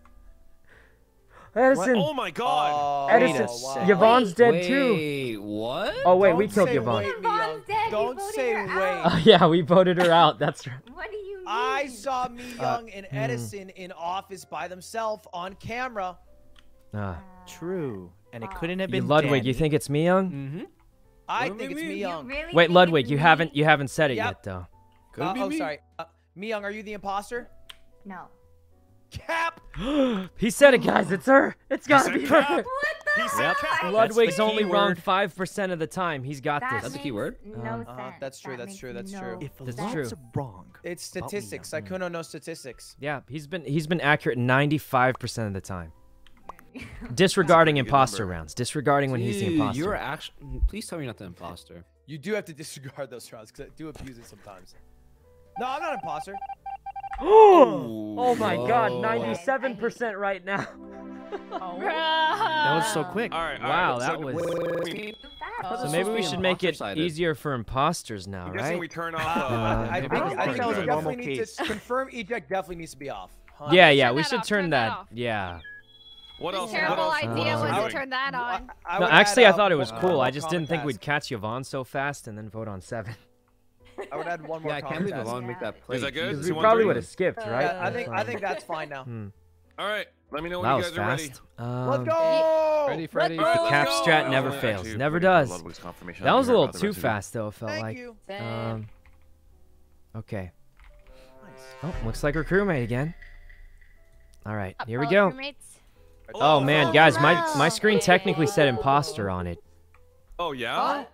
S1: Edison.
S9: Oh my God!
S3: Oh,
S1: Edison.
S3: wow.
S1: Yvonne's dead
S4: wait,
S1: too.
S4: what?
S1: Oh wait,
S3: Don't
S1: we killed Yvonne.
S3: wait,
S5: Yvonne's dead,
S3: Don't
S5: voted
S3: say
S5: her
S3: wait.
S5: out.
S1: Oh yeah, we voted her out. That's right.
S5: What do you mean?
S3: I saw Mi Young and
S1: hmm.
S3: Edison in office by themselves on camera.
S1: Uh,
S11: True. And it
S5: Oh.
S11: couldn't have
S1: you
S11: been
S1: Ludwig, you think it's me, young?
S11: Mm-hmm.
S3: I
S4: What do
S3: think it's Me
S4: mean?
S3: Young.
S5: really
S1: Wait, Ludwig, you
S5: me?
S1: haven't you haven't said it
S3: Yep.
S1: yet though.
S4: Could
S3: Uh,
S4: be
S3: oh,
S4: me.
S3: sorry. Uh, Mi Young, are you the imposter?
S5: No.
S3: Cap.
S1: he said it, guys. It's her. It's gotta
S9: said
S1: be her.
S9: cap. He said
S11: Yep.
S1: Ludwig's
S11: the
S1: only
S11: key
S1: wrong five percent of the time. He's got
S5: That
S1: this.
S4: That's the
S5: makes
S4: key word?
S5: No
S1: Um,
S5: sense.
S3: Uh-huh, that's true,
S5: That
S3: that's true, that's
S5: no
S3: true.
S11: If
S1: That's
S11: lots
S1: true.
S11: are wrong.
S3: It's statistics.
S11: Young.
S3: Sykkuno knows statistics.
S1: Yeah, he's been he's been accurate ninety five percent of the time. Disregarding
S9: That's a pretty good
S1: imposter rounds. Disregarding when he's the
S4: Dude,
S1: imposter.
S4: You're actually. Please tell me you're not the imposter.
S3: You do have to disregard those rounds because I do abuse it sometimes. No, I'm not an imposter.
S1: oh my god, ninety seven percent right now.
S11: That was so quick.
S9: All right. all
S1: Wow,
S9: right,
S1: that
S9: so-
S1: was-
S9: I mean,
S5: Too fast.
S4: How's
S1: So maybe we should make it
S4: imposter-sided?
S1: easier for imposters now,
S9: I'm
S1: right?
S9: we turn
S3: Uh,
S9: off. the-
S1: Uh,
S3: I, think,
S1: we
S3: I
S1: can
S3: think we
S1: do that.
S3: definitely
S11: Normal case.
S3: confirm eject definitely needs to be off. Huh?
S1: Yeah, yeah, we should turn
S10: turn
S1: that.
S10: that off.
S1: Yeah.
S9: What else?
S10: Terrible
S9: what else?
S10: idea
S1: Uh,
S10: was
S3: I
S10: to
S3: would-
S10: turn that on.
S3: I
S1: No, actually, I thought
S3: uh,
S1: it was cool.
S3: more
S1: I just didn't think
S3: comment
S1: we'd catch Yvonne so fast and then vote on seven.
S3: I would add one more
S4: Yeah, I can't
S3: comment
S4: believe
S3: task.
S4: Yvonne make that play.
S9: Is that good?
S1: Because we probably would have skipped, right?
S3: Yeah, I think I
S1: That's
S3: think that's fine now.
S1: Hmm.
S9: All right. Let me know when
S1: That
S9: you
S1: was
S9: guys are ready.
S1: fast. Um,
S3: Let's go.
S6: Ready, Freddy?
S9: All right, let's
S1: Cap
S9: go.
S1: strat
S9: I
S1: never
S9: only
S1: fails.
S9: actually
S1: Never
S9: waited for
S1: does.
S9: Confirmation.
S1: That was a little too
S9: rest of you.
S1: fast, though. It felt
S3: Thank
S1: like.
S3: you.
S1: Um. Okay.
S3: Nice.
S1: Oh, looks like our crewmate again. All right, here we go.
S10: crewmates.
S1: Oh man, guys, my my screen technically said imposter on it.
S9: Oh yeah.
S3: What?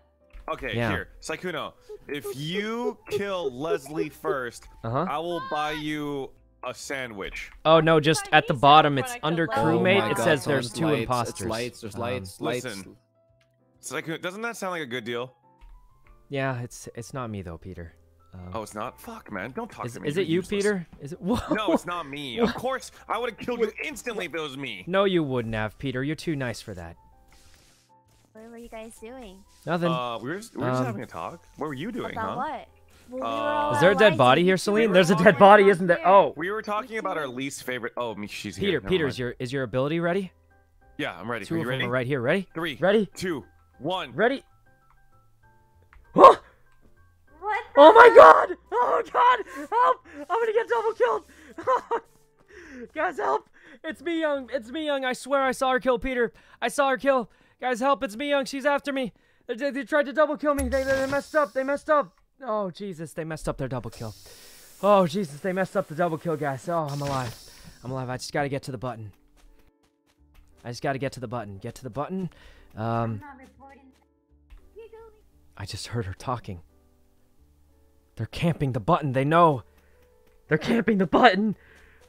S9: Okay,
S1: Yeah.
S9: here, Sykkuno. If you kill Leslie first,
S1: Uh huh.
S9: I will buy you a sandwich.
S1: Oh no, just at the bottom, it's under
S8: killed
S4: Oh
S1: crewmate. It says
S4: so
S1: there's two
S4: lights,
S1: imposters.
S4: It's lights. There's
S1: Um,
S4: lights. lights.
S9: listen. Sykkuno, doesn't that sound like a good deal?
S1: Yeah, it's it's not me though, Peter. Um,
S9: Oh, it's not. Fuck, man. Don't talk
S1: is,
S9: to me.
S1: is it you,
S9: useless.
S1: Peter? Is it? Whoa.
S9: No, it's not me. Of course, I would have killed you instantly if it was me.
S1: No, you wouldn't have, Peter. You're too nice for that.
S7: What were you guys doing?
S1: Nothing.
S9: Uh, we were just, we were just
S1: Um,
S9: having a talk. What were you doing,
S7: About
S9: huh?
S7: what?
S5: Well, we
S9: Uh,
S5: all
S1: Is there a dead body here, Celine?
S9: were
S1: There's a dead body,
S5: about
S1: isn't there? Oh,
S9: We were talking about our least favorite. Oh, me, she's here.
S1: Peter.
S9: Never
S1: Peter, is your is your ability ready?
S9: Yeah, I'm ready.
S1: Two
S9: are
S1: of
S9: you
S1: them
S9: ready?
S1: are right here. Ready?
S9: Three,
S1: Ready?
S9: two, one.
S1: Ready? Oh! Oh my god! Oh god! Help! I'm gonna get double killed! Guys, help! It's me, Young. It's me, Young. I swear I saw her kill Peter. I saw her kill. Guys, help! It's me, Young. She's after me. They, they, they tried to double kill me. They, they, they messed up. They messed up. Oh Jesus! They messed up their double kill. Oh Jesus! They messed up the double kill, guys. Oh, I'm alive. I'm alive. I just gotta get to the button. I just gotta get to the button. Get to the button. Um,
S5: I'm not reporting.
S1: I just heard her talking. They're camping the button. They know. They're camping the button.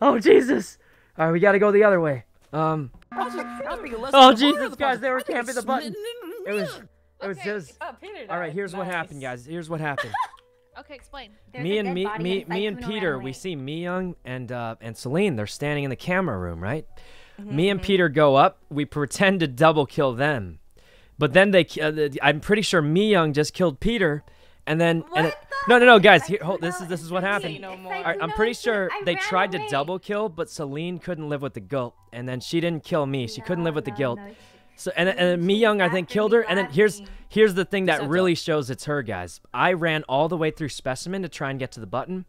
S1: Oh Jesus! All right, we gotta go the other way. Um. Oh Jesus, guys, they were camping the button. It was. It was just.
S8: Oh,
S1: All right, here's what happened, guys. Here's what happened.
S10: Okay, explain.
S5: There's
S1: me and me, me,
S5: and
S1: me and Peter, we see Mi Young and uh, and Celine. They're standing in the camera room, right?
S5: Mm-hmm,
S1: Me and Peter go up. We pretend to double kill them, but then they. Uh, I'm pretty sure Mi Young just killed Peter, and then and it, no, no, no, guys. Here, hold. This is this is what happened.
S8: no more.
S1: I'm pretty sure they tried to double kill, but Celine couldn't live with the guilt, and then she didn't kill me. She couldn't live with the guilt.
S5: no,
S1: So and and
S5: Mi
S1: Young, I think killed her. And then here's here's the thing that really shows it's her, guys. I ran all the way through Specimen to try and get to the button.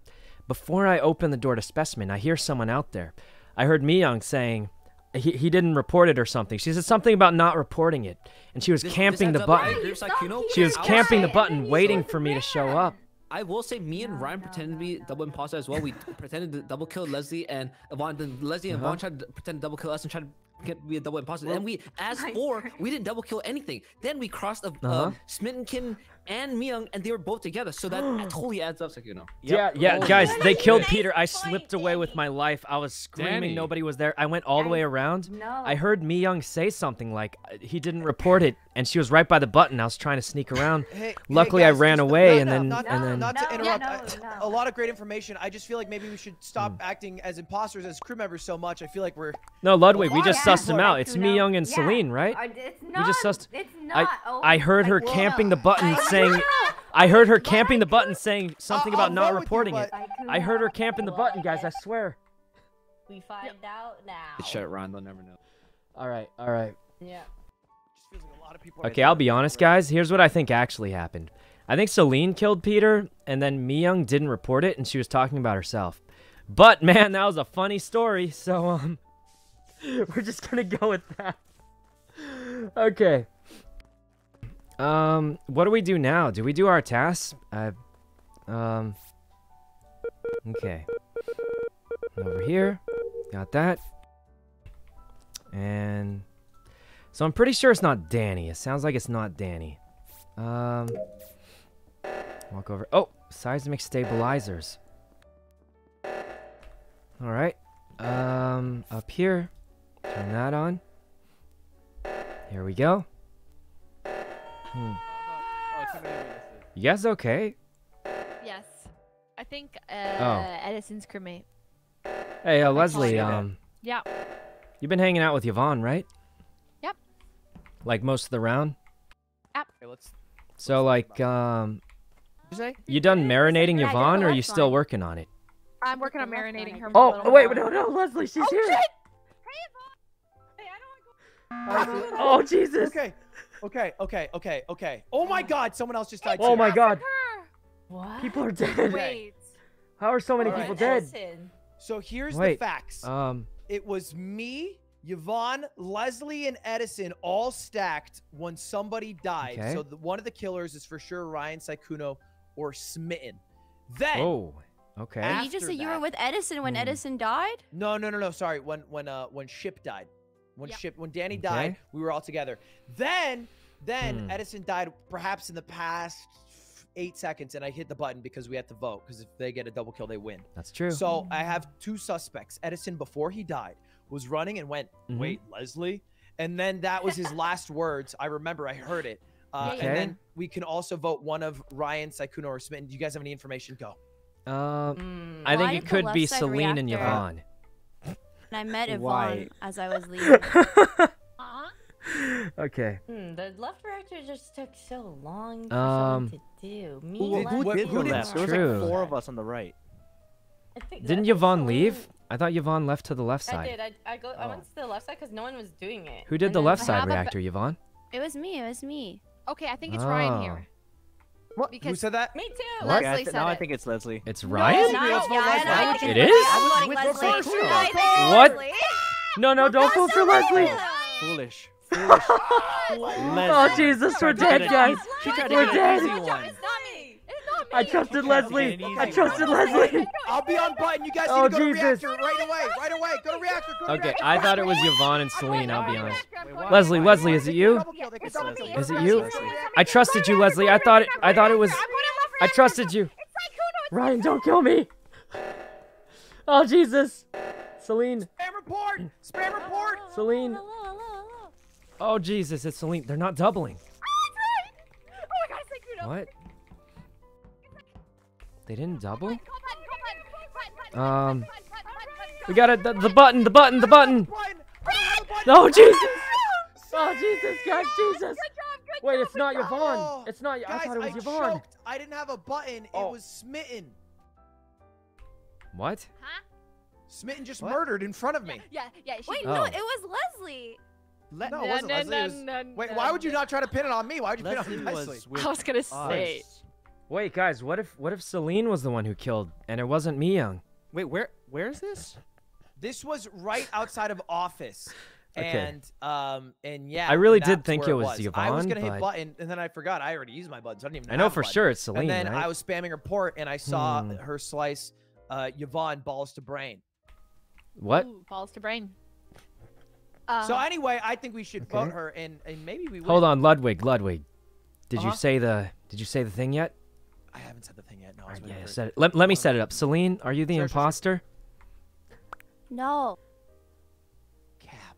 S1: Before I open the door to Specimen, I hear someone out there. I heard Mi Young saying, he, he didn't report it or something. She said something about not reporting it, and she was
S4: This- this
S1: camping the button.
S4: right? There's Sykkuno.
S1: She was camping the button, waiting for me to show up.
S4: I will say, me and Ryan pretended to be double imposter as well. We pretended to double kill Leslie and Yvonne. Then Leslie and
S1: Uh-huh.
S4: Yvonne tried to pretend to double kill us and tried to get be a double imposter. and we, as four, we didn't double kill anything. Then we crossed a
S1: Uh-huh.
S4: um, Smittenkin and Myung, and they were both together. So that totally adds up, Sykkuno.
S1: Yeah, yeah, guys, they killed Peter. I slipped away with my life. I was screaming,
S6: Danny.
S1: nobody was there. I went all the way around.
S5: No.
S1: I heard Mi Young say something like uh, he didn't report it, and she was right by the button. I was trying to sneak around.
S3: Hey, hey,
S1: Luckily, I ran
S3: just-
S1: away,
S3: no,
S1: and then
S3: not,
S1: and then.
S3: not to
S5: No,
S3: interrupt.
S5: no, no.
S3: A lot of great information. I just feel like maybe we should stop
S1: Hmm.
S3: acting as imposters as crew members so much. I feel like we're.
S1: No, Ludwig, we just
S3: yeah,
S1: sussed him out. It's Mi Young and
S5: Yeah.
S1: Celine, right?
S5: It's
S1: We just sussed.
S5: It's
S1: I
S5: not. oh
S1: I heard
S5: my
S1: her
S5: God.
S1: camping the button,
S5: Sykkuno.
S1: Saying. I heard her camping the button, saying something
S3: I'll
S1: about not
S3: vote with you,
S1: reporting it.
S3: but-
S1: I heard her camping the button, guys. I swear.
S8: We find out now.
S4: Shut Ryan, they'll never know.
S1: All right, all right.
S8: Yeah.
S3: Just feels like a lot of people are
S1: Okay, I'll be honest, guys. Here's what I think actually happened. I think Celine killed Peter, and then Mi Young didn't report it, and she was talking about herself. But man, that was a funny story. So um, we're just gonna go with that. Okay. Um, what do we do now? Do we do our tasks? I, um. Okay. Over here, got that. And so I'm pretty sure it's not Danny. It sounds like it's not Danny. Um, walk over. Oh, seismic stabilizers. All right. Um, up here, turn that on. Here we go. Hmm. You guys okay?
S10: Yes. I think uh,
S1: Oh.
S10: Edison's crewmate.
S1: Hey, uh, Leslie.
S10: see.
S1: Um,
S10: Yeah.
S1: you've been hanging out with Yvonne, right?
S10: Yep.
S1: Like most of the round.
S3: Okay, let's.
S1: So like, um,
S3: You say?
S1: you done marinating
S10: Yeah,
S1: Yvonne, or are you
S10: left
S1: still
S10: one.
S1: working on it?
S10: I'm working on marinating her.
S1: Oh, wait, no, no, Leslie, she's here.
S10: oh,
S1: here.
S10: Shit!
S1: Oh Jesus!
S3: Okay. Okay. Okay. Okay. Okay. Oh my God! Someone else just died.
S1: Oh
S3: too.
S1: my God!
S8: What?
S1: People are dead.
S8: Wait.
S1: How are so many
S3: All right.
S1: people dead?
S8: Edison.
S3: So here's
S1: Wait.
S3: the facts.
S1: Um,
S3: It was me, Yvonne, Leslie, and Edison all stacked when somebody died.
S1: Okay.
S3: So the, one of the killers is for sure Ryan Sykkuno or Smitten. Then
S1: oh, okay.
S7: You just
S3: After
S7: said you were with Edison when
S1: Hmm.
S7: Edison died?
S3: no, no, no, no. Sorry. When when uh when Ship died, when
S10: Yep.
S3: Ship when Danny
S1: Okay.
S3: died, we were all together. Then then
S1: Hmm.
S3: Edison died perhaps in the past eight seconds, and I hit the button because we had to vote. Because if they get a double kill, they win.
S1: That's true.
S3: So I have two suspects. Edison, before he died, was running and went,
S1: Mhm.
S3: "Wait, Leslie," and then that was his last words. I remember, I heard it. Uh,
S1: Okay.
S3: And then we can also vote one of Ryan, Sykkuno, or Smitten. Do you guys have any information? Go.
S1: um,
S8: Mm.
S1: I think
S7: Why
S1: it could be
S7: left side
S1: Celine and
S7: reactor-
S1: Yvonne.
S7: And I met Yvonne
S11: Why?
S7: as I was leaving.
S10: Uh-huh.
S1: okay.
S8: Hmm, the left reactor just took so long for
S1: Um,
S8: to do. Me,
S11: Who,
S3: Did-
S11: who did
S3: who
S11: the
S3: did-
S11: left? There was
S1: True.
S11: like four of us on the right.
S8: I
S1: Didn't Yvonne leave? I thought Yvonne left to the left
S8: I
S1: side.
S8: did. I, I go. I
S11: Oh.
S8: went to the left side because no one was doing it.
S1: Who did
S8: And
S1: the left side
S8: have a ba-
S1: reactor, Yvonne?
S7: it was me. It was me.
S10: Okay, I think it's Ryan
S1: Oh.
S10: here.
S3: What? Who
S10: Because-
S3: said that?
S8: Me too.
S1: What?
S11: I
S10: Leslie said
S11: now I think it's Leslie.
S1: It's Ryan?
S3: no, let's vote
S7: yeah,
S3: Leslie.
S7: no, I think it's. I'm voting
S3: With
S7: Leslie.
S3: reverse
S7: No,
S3: order.
S7: I think it's
S1: What? No, no, don't vote for Leslie.
S11: Foolish. Foolish.
S1: Oh Jesus, we're dead, guys.
S11: She tried to
S1: We're dead.
S11: an easy one.
S10: It's not me. It's not me.
S1: I trusted
S11: She tried to
S1: Leslie. I trusted. Leslie.
S3: I'll be on button. You guys
S1: Oh,
S3: need to go
S1: Jesus.
S3: to reactor right away. Right away. Go to reactor. Go to
S1: Okay,
S3: reactor.
S1: I thought it was Yvonne and Celine, I'll be honest.
S11: Wait,
S1: Leslie, Leslie, is it you?
S3: Double kill, they can
S11: It's Leslie.
S1: Is it
S3: Go
S1: you? I trusted you, Leslie. I thought it I thought it was I trusted you. Ryan, don't kill me. Oh Jesus. Celine.
S3: Spam report. Spam report.
S1: Celine. Oh Jesus, it's Celine. They're not doubling.
S10: Oh, oh my god, it's like Kuno.
S1: What? They didn't double? Um. We got it the, the button, the button, the button.
S3: Button. I don't have a button.
S1: Oh Jesus. Oh Jesus, guys, Jesus.
S10: Good job, good
S1: Wait, it's not
S10: good job.
S1: Yvonne. It's not I
S3: Guys,
S1: thought it was
S3: I
S1: Yvonne.
S3: choked. I didn't have a button. It
S1: Oh.
S3: was Smitten.
S1: What?
S10: Huh?
S3: Smitten just
S11: What?
S3: murdered in front of me.
S10: Yeah, yeah. She
S7: Wait,
S1: Oh.
S7: no, it was Leslie.
S11: Le-
S3: No, it wasn't
S10: no,
S3: Leslie. it was...
S10: no, no,
S3: Wait, why would you not try to pin it on me? Why would you
S11: Leslie
S3: pin it on
S11: was
S3: Leslie?
S11: with
S10: I was gonna say.
S11: us.
S1: Wait, guys, what if what if Celine was the one who killed and it wasn't Mi Young?
S11: Wait, where? Where is this?
S3: This was right outside of office.
S1: Okay.
S3: And um and yeah,
S1: I really did think it was Yvonne.
S3: I was gonna hit button and then I forgot I already used my buttons. I didn't even.
S1: I know for
S3: button.
S1: sure it's Celine,
S3: And then
S1: right?
S3: I was spamming report and I saw
S1: Hmm.
S3: her slice uh Yvonne balls to brain.
S1: What?
S10: Ooh, balls to brain.
S3: so
S10: Uh,
S3: anyway, I think we should
S1: Okay.
S3: vote her and and maybe we
S1: Will.
S3: Hold
S1: on, Ludwig. Ludwig, did you
S3: Uh-huh.
S1: say the Did you say the thing yet?
S3: I haven't said the thing yet. No, I was
S1: Yeah,
S3: waiting for it.
S1: set it. Let, let me set it up. Celine, are you the
S3: Sure, sure, sure.
S1: imposter?
S7: No. Cap.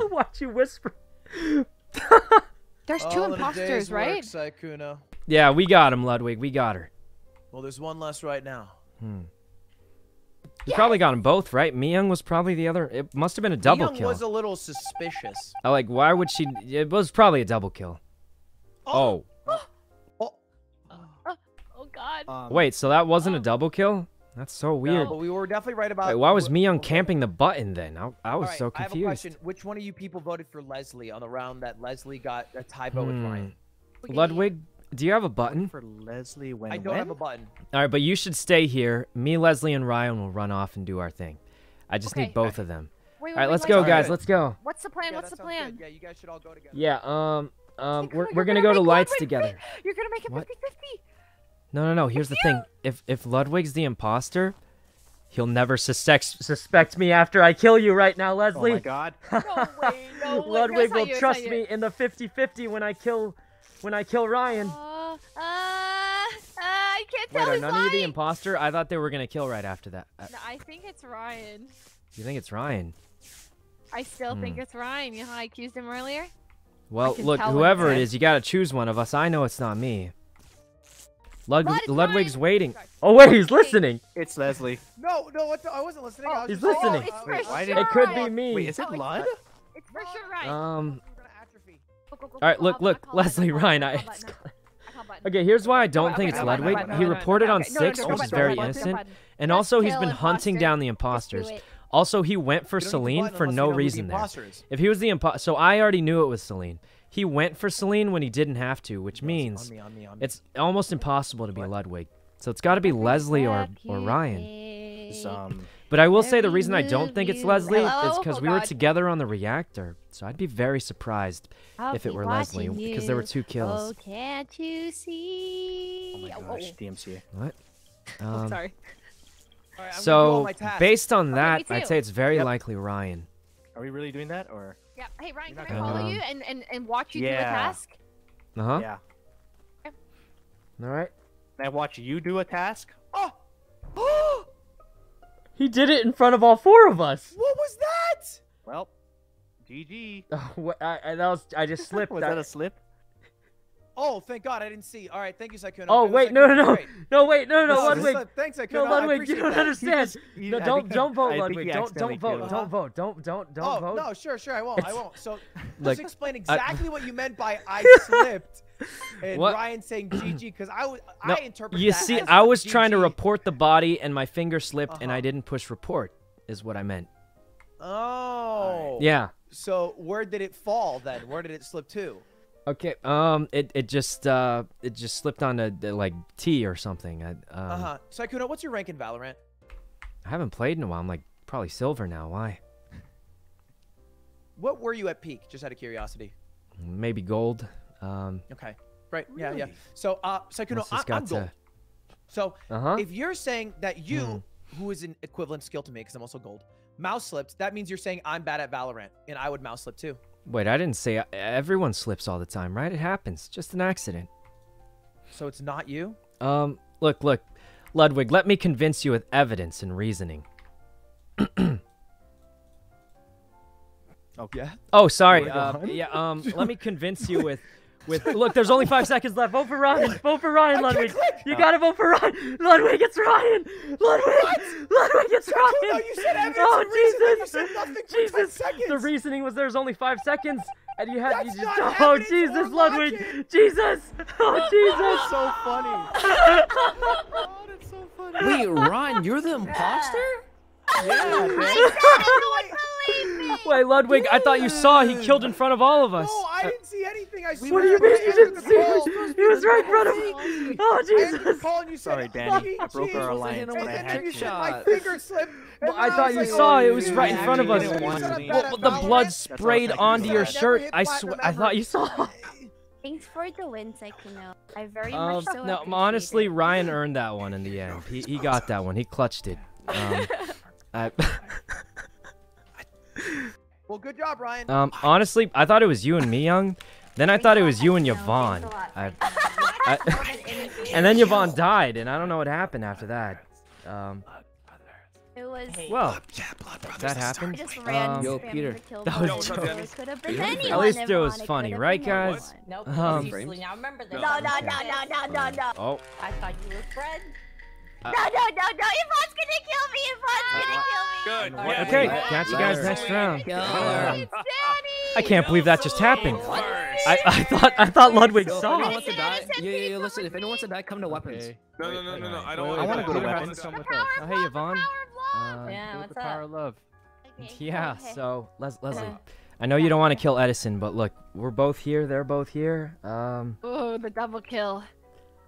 S7: Watch you whisper?
S10: There's two
S3: in a
S10: imposters,
S3: day's work,
S10: right?
S3: Sykkuno.
S1: Yeah, we got him, Ludwig. We got her.
S3: Well, there's one less right now.
S1: Hmm. We probably got them both, right? Myung was probably the other. It must have been a double
S3: Young
S1: kill.
S3: was a little suspicious.
S1: I like. Why would she? It was probably a double kill. Oh.
S10: Oh God.
S1: Wait, so that wasn't a double kill? That's so weird.
S3: No, but we were definitely right about.
S1: Wait, why was
S3: wh-
S1: Myung camping the button then? I, I was
S3: Alright,
S1: so
S3: I have a
S1: confused.
S3: question. Which one of you people voted for Leslie on the round that Leslie got a tie vote with
S1: Hmm.
S3: Ryan?
S1: Ludwig, do you have a button?
S11: For Leslie when
S3: I don't have a button.
S1: All right, but you should stay here. Me, Leslie, and Ryan will run off and do our thing. I just
S10: Okay.
S1: need both of them.
S10: Wait, wait,
S1: right,
S10: wait,
S1: let's go,
S10: wait.
S1: guys. Let's go.
S10: What's the plan?
S3: Yeah,
S10: What's the plan?
S3: good. Yeah, you guys should all go together.
S1: Yeah. Um. Um. We're,
S10: You're
S1: we're gonna
S10: gonna
S1: go to lights together.
S10: You're gonna make it
S1: What?
S10: 50-50.
S1: No, no, no. Here's the thing. If if Ludwig's the imposter, he'll never suspect suspect me after I kill you right now, Leslie.
S11: Oh my god.
S10: No way. No.
S1: Ludwig will
S10: you,
S1: trust me in the 50-50 when I kill when I kill Ryan.
S10: Uh, uh, I can't tell.
S1: Wait,
S10: tell.
S1: are
S10: He's
S1: none of you the imposter? I thought they were gonna kill right after that. Uh,
S10: No, I think it's Ryan.
S1: you think it's Ryan?
S10: I still think
S1: Hmm.
S10: it's Ryan. You know how I accused him earlier?
S1: Well, look, whoever
S10: it's
S1: it
S10: him.
S1: is, you gotta choose one of us. I know it's not me. Lud-
S10: Lud-
S1: Ludwig's
S10: Ryan.
S1: waiting. Oh wait, he's listening.
S11: It's Leslie.
S3: No, no, what the, I wasn't listening. I was
S1: He's
S3: just
S1: listening.
S10: Oh, it's
S11: Wait, why
S10: sure
S11: did-
S1: It could be me.
S11: Wait, is it
S10: Oh, it's
S11: Lud?
S10: It's for sure Ryan.
S1: Um. All
S10: go,
S1: right,
S10: go.
S1: look, look,
S10: I'll call button,
S1: Leslie, Ryan. I.
S10: I'll call button, I'll call button.
S1: Okay, here's why I don't
S10: No,
S1: think it's
S10: no,
S1: Ludwig.
S10: no, no,
S1: He
S10: no, no,
S1: reported on
S10: okay. No, no,
S1: six, which is very
S10: no, no,
S1: innocent, and also he's
S10: kill
S1: been hunting down the imposters. Also, he went for
S3: You don't need the
S1: Celine for no
S3: know who the
S1: reason there. If he was the imposter, so I already knew it was Celine. He went for Celine when he didn't have to, which means
S3: on me, on me, on me.
S1: it's almost impossible to be Ludwig. So it's got to be Leslie or or Ryan.
S11: Um,
S1: But I will say the reason I don't think it's
S10: you-
S1: Leslie is because
S10: Oh,
S1: we were together on the reactor. So I'd be very surprised
S10: I'll
S1: if it were Leslie
S10: watching
S1: because there were two kills.
S10: Oh, can't you see?
S11: oh my
S10: Oh,
S11: gosh, DMCA.
S1: What?
S10: oh,
S1: Um,
S10: sorry.
S3: All right, I'm gonna do all
S1: so based on
S10: me
S1: that, I'd say it's very
S11: Yep.
S1: likely Ryan.
S11: Are we really doing that or?
S10: Yeah. Hey, Ryan, can I follow
S1: Um,
S10: you and, and, and watch you do a task?
S1: Uh huh.
S11: Yeah.
S1: All right.
S11: Can I watch you do a task?
S3: Oh,
S1: He did it in front of all four of us.
S3: what was that?
S11: Well, GG.
S1: Oh, what, I, I, that was I just slipped.
S11: Was
S1: I-
S11: that a slip?
S3: Oh, thank God, I didn't see. All right, thank you, Sykkuno.
S1: oh wait, no, no, no, no, wait, no, no,
S3: No, this is
S1: Ludwig.
S3: Thanks, Sykkuno.
S1: No, Ludwig, you don't understand. no, don't, don't vote, Ludwig. Don't, don't vote. Don't vote. Don't, don't, don't vote.
S3: oh, no, sure, sure, I won't. I won't. So, just explain exactly what you meant by I slipped. And
S1: What?
S3: Ryan saying GG because I was
S1: No,
S3: I interpret
S1: you
S3: that
S1: see,
S3: as
S1: I was trying to report the body, and my finger slipped, and I
S3: Uh-huh.
S1: didn't push report. Is what I meant.
S3: Oh.
S1: Yeah.
S3: So where did it fall then? Where did it slip to?
S1: Okay. Um. It, it just uh it just slipped onto the, like T or something. I, um,
S3: Uh huh. Sykkuno, what's your rank in Valorant?
S1: I haven't played in a while. I'm like probably silver now. Why?
S3: What were you at peak? Just out of curiosity.
S1: Maybe gold. Um.
S3: Okay. Right. Yeah. Yeah. So, uh, Sykkuno, I, I'm gold.
S1: to-
S3: So,
S1: Uh-huh.
S3: if you're saying that you,
S1: Hmm.
S3: who is an equivalent skill to me, because I'm also gold, mouse slipped, that means you're saying I'm bad at Valorant, and I would mouse slip too.
S1: Wait, I didn't say everyone slips all the time, right? It happens. Just an accident.
S3: So it's not you.
S1: Um. Look, look, Ludwig. Let me convince you with evidence and reasoning.
S11: Oh
S3: yeah.
S1: Oh, sorry. Uh, yeah. Um. let me convince you with. With look, there's only five seconds left. Vote for Ryan. Vote for Ryan, Ludwig. You gotta vote for Ryan. Ludwig, it's Ryan. Ludwig. Ludwig, it's Ryan.
S3: No, you said evidence
S1: oh,
S3: and reasoning. You
S1: Jesus.
S3: said nothing for 10
S1: Jesus.
S3: seconds.
S1: The reasoning was there's only five seconds, and you had
S3: That's
S1: you just.
S3: not
S1: oh, Jesus,
S3: or
S1: Ludwig.
S3: logic.
S1: Jesus. Oh, Jesus.
S11: so funny.
S3: Oh, that's so funny.
S4: Wait, Ron, you're the imposter?
S11: Yeah,
S10: I said it, no one.
S1: Wait, Ludwig, I thought you saw he killed in front of all of us.
S3: No, I didn't see anything. I
S1: What do you mean you didn't see? He was right in front of
S3: me.
S1: Oh,
S3: Jesus. And you said,
S11: Sorry, Danny. I
S3: "Oh,
S11: broke our alliance,
S3: And
S11: but I
S3: then
S11: had
S3: you
S11: to.
S3: said my finger slipped.
S1: Well, I thought
S3: was
S1: you
S3: like,
S1: saw
S3: oh,
S1: it. It was right in front of us.
S3: actually,
S11: didn't want
S3: this is
S11: to
S3: not
S1: Well, the blood
S3: Valorant.
S1: sprayed onto your shirt. I swear, I thought you saw.
S7: Thanks for the win, Psycho. I very
S1: Um,
S7: much so
S1: no, honestly,
S7: it.
S1: Ryan earned that one in the end. He he got that one. He clutched it. Um, I,
S3: Well, good job, Ryan.
S1: um, honestly, I thought it was you and me, young. Then I thought it was you and Yvonne. I, I, and then Yvonne died, and I don't know what happened after that. Um,
S7: It was.
S1: well, that happened.
S7: just ran
S1: Um,
S4: Yo, Peter.
S1: That
S7: button,
S1: was
S7: so
S1: joke.
S7: could have been anyone.
S1: At least it was funny,
S7: could
S1: right, guys?
S8: Nope.
S1: Um,
S8: now remember this.
S7: No, no, no, no, no, no, no.
S1: Oh,
S8: I thought you were Fred.
S1: Uh,
S7: No, no, no, no. Yvonne's gonna kill me. Yvonne's gonna kill me.
S9: Good. Yeah,
S1: okay.
S9: you are.
S1: Catch you guys next round.
S4: Killer.
S1: Um, I can't believe that just happened. I, I thought I thought Ludwig
S4: Yo, if
S1: saw
S4: anyone
S1: it.
S4: wants to die, yeah, yeah, yeah, listen. If anyone wants to die, come to weapons.
S6: Okay.
S9: No, no, no, no, no. I don't
S6: Wait,
S9: want
S6: wait,
S11: wanna go to weapons.
S6: to come with
S7: Power
S6: us.
S1: Oh, hey, Yvonne. Uh,
S8: Yeah,
S6: With
S8: what's
S6: the power
S8: up?
S6: of love.
S1: Yeah,
S7: Okay.
S1: so Les- Leslie,
S8: Okay.
S1: I know you don't want to kill Edison, but look, we're both here. They're both here. Um,
S10: Ooh, the double kill.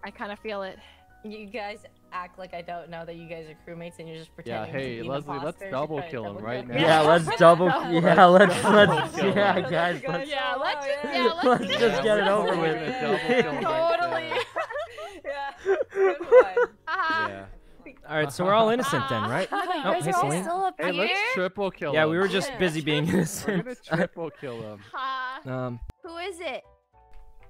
S10: I kind of feel it.
S8: You guys act like I don't know that you guys are crewmates and you're just pretending.
S6: Yeah,
S8: pretending
S6: hey,
S8: to be
S6: Leslie, let's double kill him
S8: double
S6: right now.
S1: yeah, let's double. Yeah, let's let's. Yeah, guys, let's.
S10: Yeah, let's just- yeah, let's
S1: Let's
S10: just-
S1: just get it over with.
S6: gonna double kill him right
S10: Totally.
S8: yeah. Good one.
S10: Haha.
S6: Yeah.
S1: All right, so we're all innocent then, right? Uh-huh.
S7: Oh, you
S1: Oh,
S7: guys
S1: hey,
S7: are
S1: Celine.
S7: still up
S6: Hey, let's triple kill
S1: Yeah, we were just busy being
S6: We're
S1: innocent.
S6: gonna triple kill him.
S10: Ha.
S1: Uh, um,
S7: Who is it?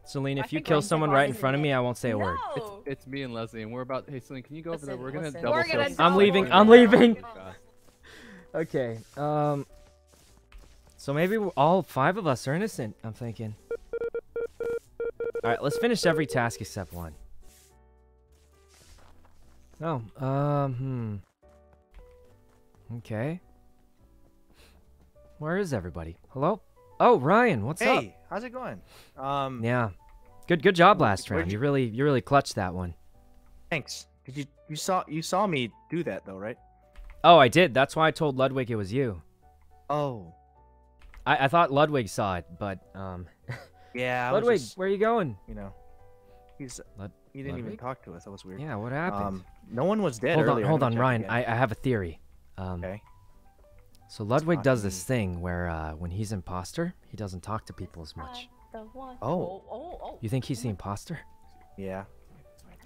S1: Celine,
S10: I
S1: if you kill someone right in front of me. I won't say a word.
S8: No.
S6: It's me and Leslie, and we're about. Hey, Celine, can you go over there? We're gonna
S8: listen.
S6: double
S10: We're
S6: kill.
S10: gonna
S6: someone.
S1: I'm leaving. I'm leaving. Okay. Um. So maybe all five of us are innocent. I'm thinking. All right, let's finish every task except one. Oh. Um. Hmm. Okay. Where is everybody? Hello. Oh, Ryan, what's up?
S11: Hey, how's it going? Um,
S1: Yeah. Good. Good job last round.
S11: you-
S1: You really, you really clutched that one.
S11: thanks. You you saw you saw me do that though, right?
S1: Oh, I did. That's why I told Ludwig it was you.
S11: Oh,
S1: I, I thought Ludwig saw it, but um.
S11: yeah. I was
S1: Ludwig,
S11: just,
S1: where are you going?
S11: you know, he's
S1: Lud-
S11: he didn't even talk to us. That was weird.
S1: Yeah. What happened?
S11: Um, no one was dead
S1: hold on, hold on, Ryan. I, I have a theory. Um,
S11: Okay.
S1: So Ludwig does this thing where uh, when he's imposter, he doesn't talk to people as much.
S11: Oh.
S8: Oh, oh,
S1: You think he's the imposter?
S11: Yeah,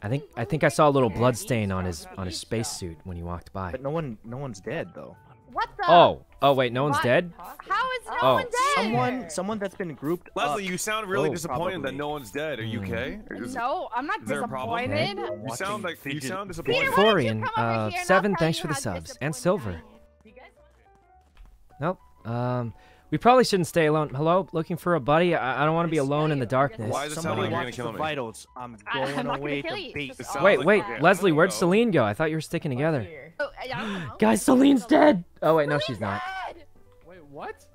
S1: I think I think I saw a little blood stain on his on his spacesuit when he walked by.
S11: but no one no one's dead though.
S10: What the?
S1: Oh, oh wait, no one's
S10: What?
S1: dead.
S8: oh.
S10: How is no
S1: Oh.
S10: one dead?
S11: Someone someone that's been grouped.
S9: Leslie,
S11: up.
S9: you sound really
S11: Oh,
S9: disappointed that no one's dead. Are you
S1: Hmm.
S9: okay? Or is-
S10: No, I'm not
S9: Is there a problem?
S10: disappointed.
S9: You sound like you
S11: fidget-
S9: sound
S10: Peter,
S9: disappointed.
S10: why don't you
S1: Florian,
S10: come over
S1: uh,
S10: here
S1: seven, thanks for the subs and
S10: disappointed
S1: silver. Nope. Um, we probably shouldn't stay alone. Hello, looking for a buddy. I, I don't want to be alone in the darkness.
S9: Why does it sound
S11: Somebody
S9: like gonna
S11: watch
S9: kill
S11: the
S9: me?
S11: vitals. I'm going
S10: I'm
S11: away to
S10: you.
S11: bait.
S10: It
S11: the
S9: sounds
S1: Wait,
S9: like-
S1: wait, Leslie,
S9: I'm
S1: where'd
S9: gonna go.
S1: Celine go? I thought you were sticking together.
S10: Oh, I don't know.
S1: Guys, Celine's dead. Oh wait, no, she's not.
S10: Dead.
S6: Wait, what?